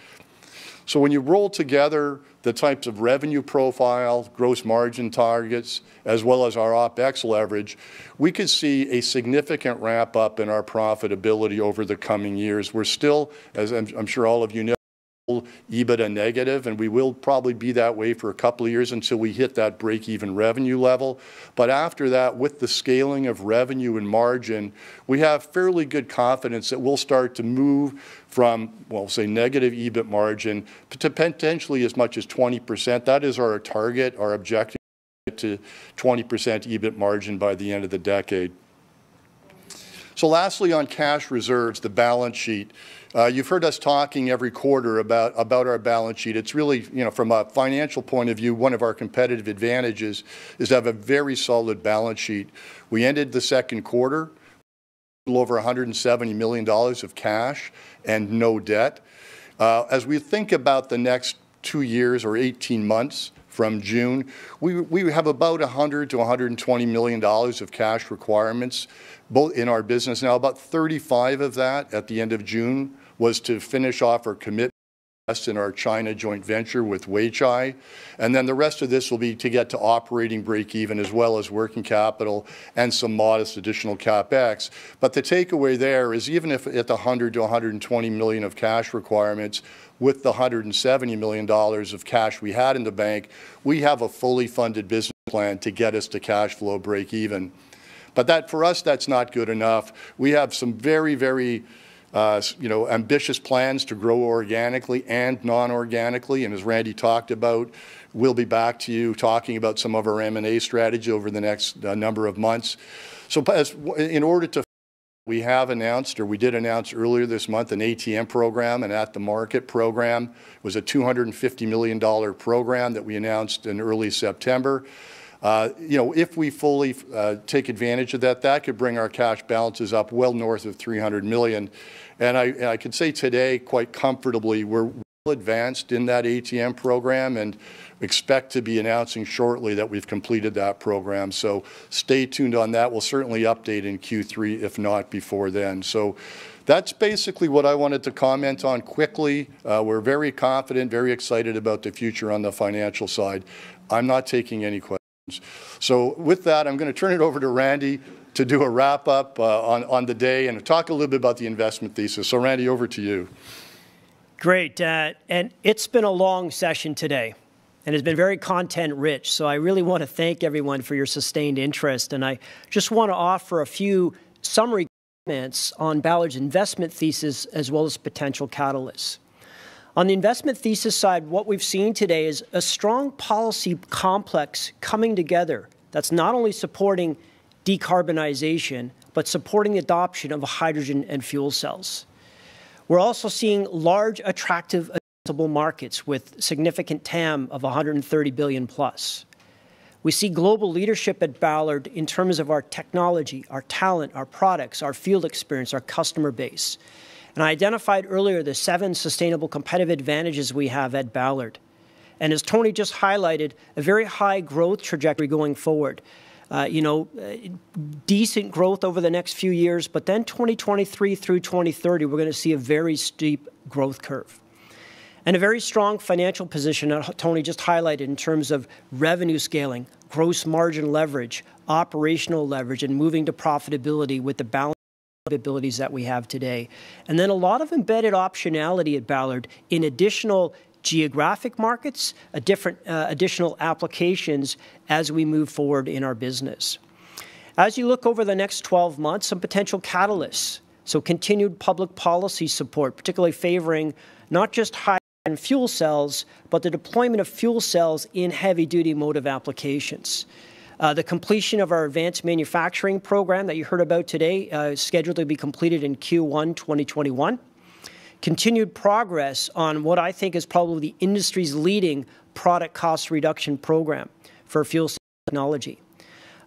Speaker 1: So when you roll together the types of revenue profile, gross margin targets, as well as our OpEx leverage, we could see a significant ramp up in our profitability over the coming years. We're still, as I'm sure all of you know, EBITDA negative, and we will probably be that way for a couple of years until we hit that break-even revenue level. But after that, with the scaling of revenue and margin, we have fairly good confidence that we'll start to move from, well, say, negative EBIT margin to potentially as much as 20%. That is our target, our objective to 20% EBIT margin by the end of the decade. So lastly, on cash reserves, the balance sheet. Uh, you've heard us talking every quarter about, about our balance sheet. It's really, you know, from a financial point of view, one of our competitive advantages is to have a very solid balance sheet. We ended the second quarter over $170 million of cash and no debt. Uh, as we think about the next two years or 18 months from June, we, we have about 100 to 120 million dollars of cash requirements both in our business now. About 35 of that at the end of June was to finish off our commitment in our China joint venture with Weichai. And then the rest of this will be to get to operating break even as well as working capital and some modest additional capex. But the takeaway there is even if at the 100 to 120 million of cash requirements, with the 170 million dollars of cash we had in the bank, we have a fully funded business plan to get us to cash flow break even. But that for us, that's not good enough. We have some very, very uh, you know, ambitious plans to grow organically and non-organically. And as Randy talked about, we'll be back to you talking about some of our M&A strategy over the next uh, number of months. So in order to we have announced, or we did announce earlier this month, an ATM program, an at-the-market program. It was a $250 million program that we announced in early September. Uh, you know, if we fully take advantage of that, that could bring our cash balances up well north of 300 million. And I, I can say today, quite comfortably, we're well advanced in that ATM program and expect to be announcing shortly that we've completed that program. So stay tuned on that. We'll certainly update in Q3, if not before then. So that's basically what I wanted to comment on quickly. Uh, we're very confident, very excited about the future on the financial side. I'm not taking any questions. So with that, I'm going to turn it over to Randy to do a wrap up uh, on, on the day and talk a little bit about the investment thesis. So, Randy, over to you.
Speaker 2: Great. Uh, and it's been a long session today and it's been very content rich. So, I really want to thank everyone for your sustained interest. And I just want to offer a few summary comments on Ballard's investment thesis as well as potential catalysts. On the investment thesis side, what we've seen today is a strong policy complex coming together that's not only supporting decarbonization, but supporting the adoption of hydrogen and fuel cells. We're also seeing large, attractive addressable markets with significant TAM of 130 billion plus. We see global leadership at Ballard in terms of our technology, our talent, our products, our field experience, our customer base. And I identified earlier the seven sustainable competitive advantages we have at Ballard. And as Tony just highlighted, a very high growth trajectory going forward uh, you know, uh, decent growth over the next few years, but then 2023 through 2030, we're going to see a very steep growth curve. And a very strong financial position, uh, Tony just highlighted, in terms of revenue scaling, gross margin leverage, operational leverage, and moving to profitability with the balance abilities that we have today. And then a lot of embedded optionality at Ballard in additional geographic markets, different, uh, additional applications as we move forward in our business. As you look over the next 12 months, some potential catalysts. So, continued public policy support, particularly favoring not just high end fuel cells, but the deployment of fuel cells in heavy duty motive applications. Uh, the completion of our advanced manufacturing program that you heard about today uh, is scheduled to be completed in Q1 2021 continued progress on what I think is probably the industry's leading product cost reduction program for fuel technology.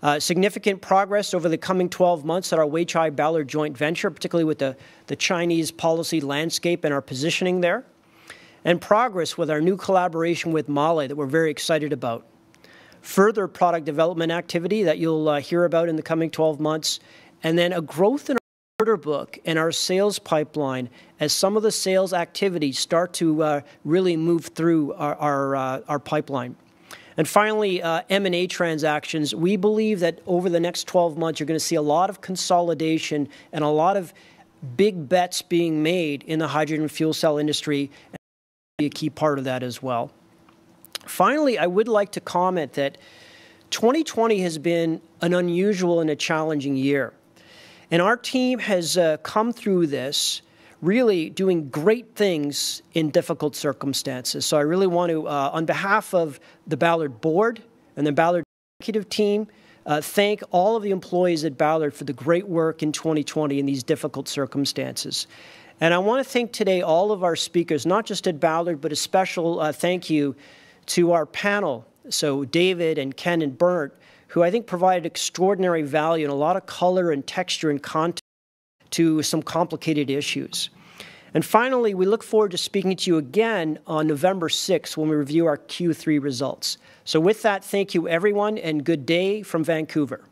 Speaker 2: Uh, significant progress over the coming 12 months at our Weichai Ballard joint venture, particularly with the, the Chinese policy landscape and our positioning there. And progress with our new collaboration with MAHLE that we're very excited about. Further product development activity that you'll uh, hear about in the coming 12 months. And then a growth in order book and our sales pipeline as some of the sales activities start to uh, really move through our, our, uh, our pipeline. And finally, uh, M&A transactions. We believe that over the next 12 months, you're going to see a lot of consolidation and a lot of big bets being made in the hydrogen fuel cell industry, and be a key part of that as well. Finally, I would like to comment that 2020 has been an unusual and a challenging year. And our team has uh, come through this really doing great things in difficult circumstances. So I really want to, uh, on behalf of the Ballard board and the Ballard executive team, uh, thank all of the employees at Ballard for the great work in 2020 in these difficult circumstances. And I want to thank today all of our speakers, not just at Ballard, but a special uh, thank you to our panel. So David and Ken and Bernd, who I think provided extraordinary value and a lot of color and texture and content to some complicated issues. And finally, we look forward to speaking to you again on November 6th when we review our Q3 results. So with that, thank you everyone and good day from Vancouver.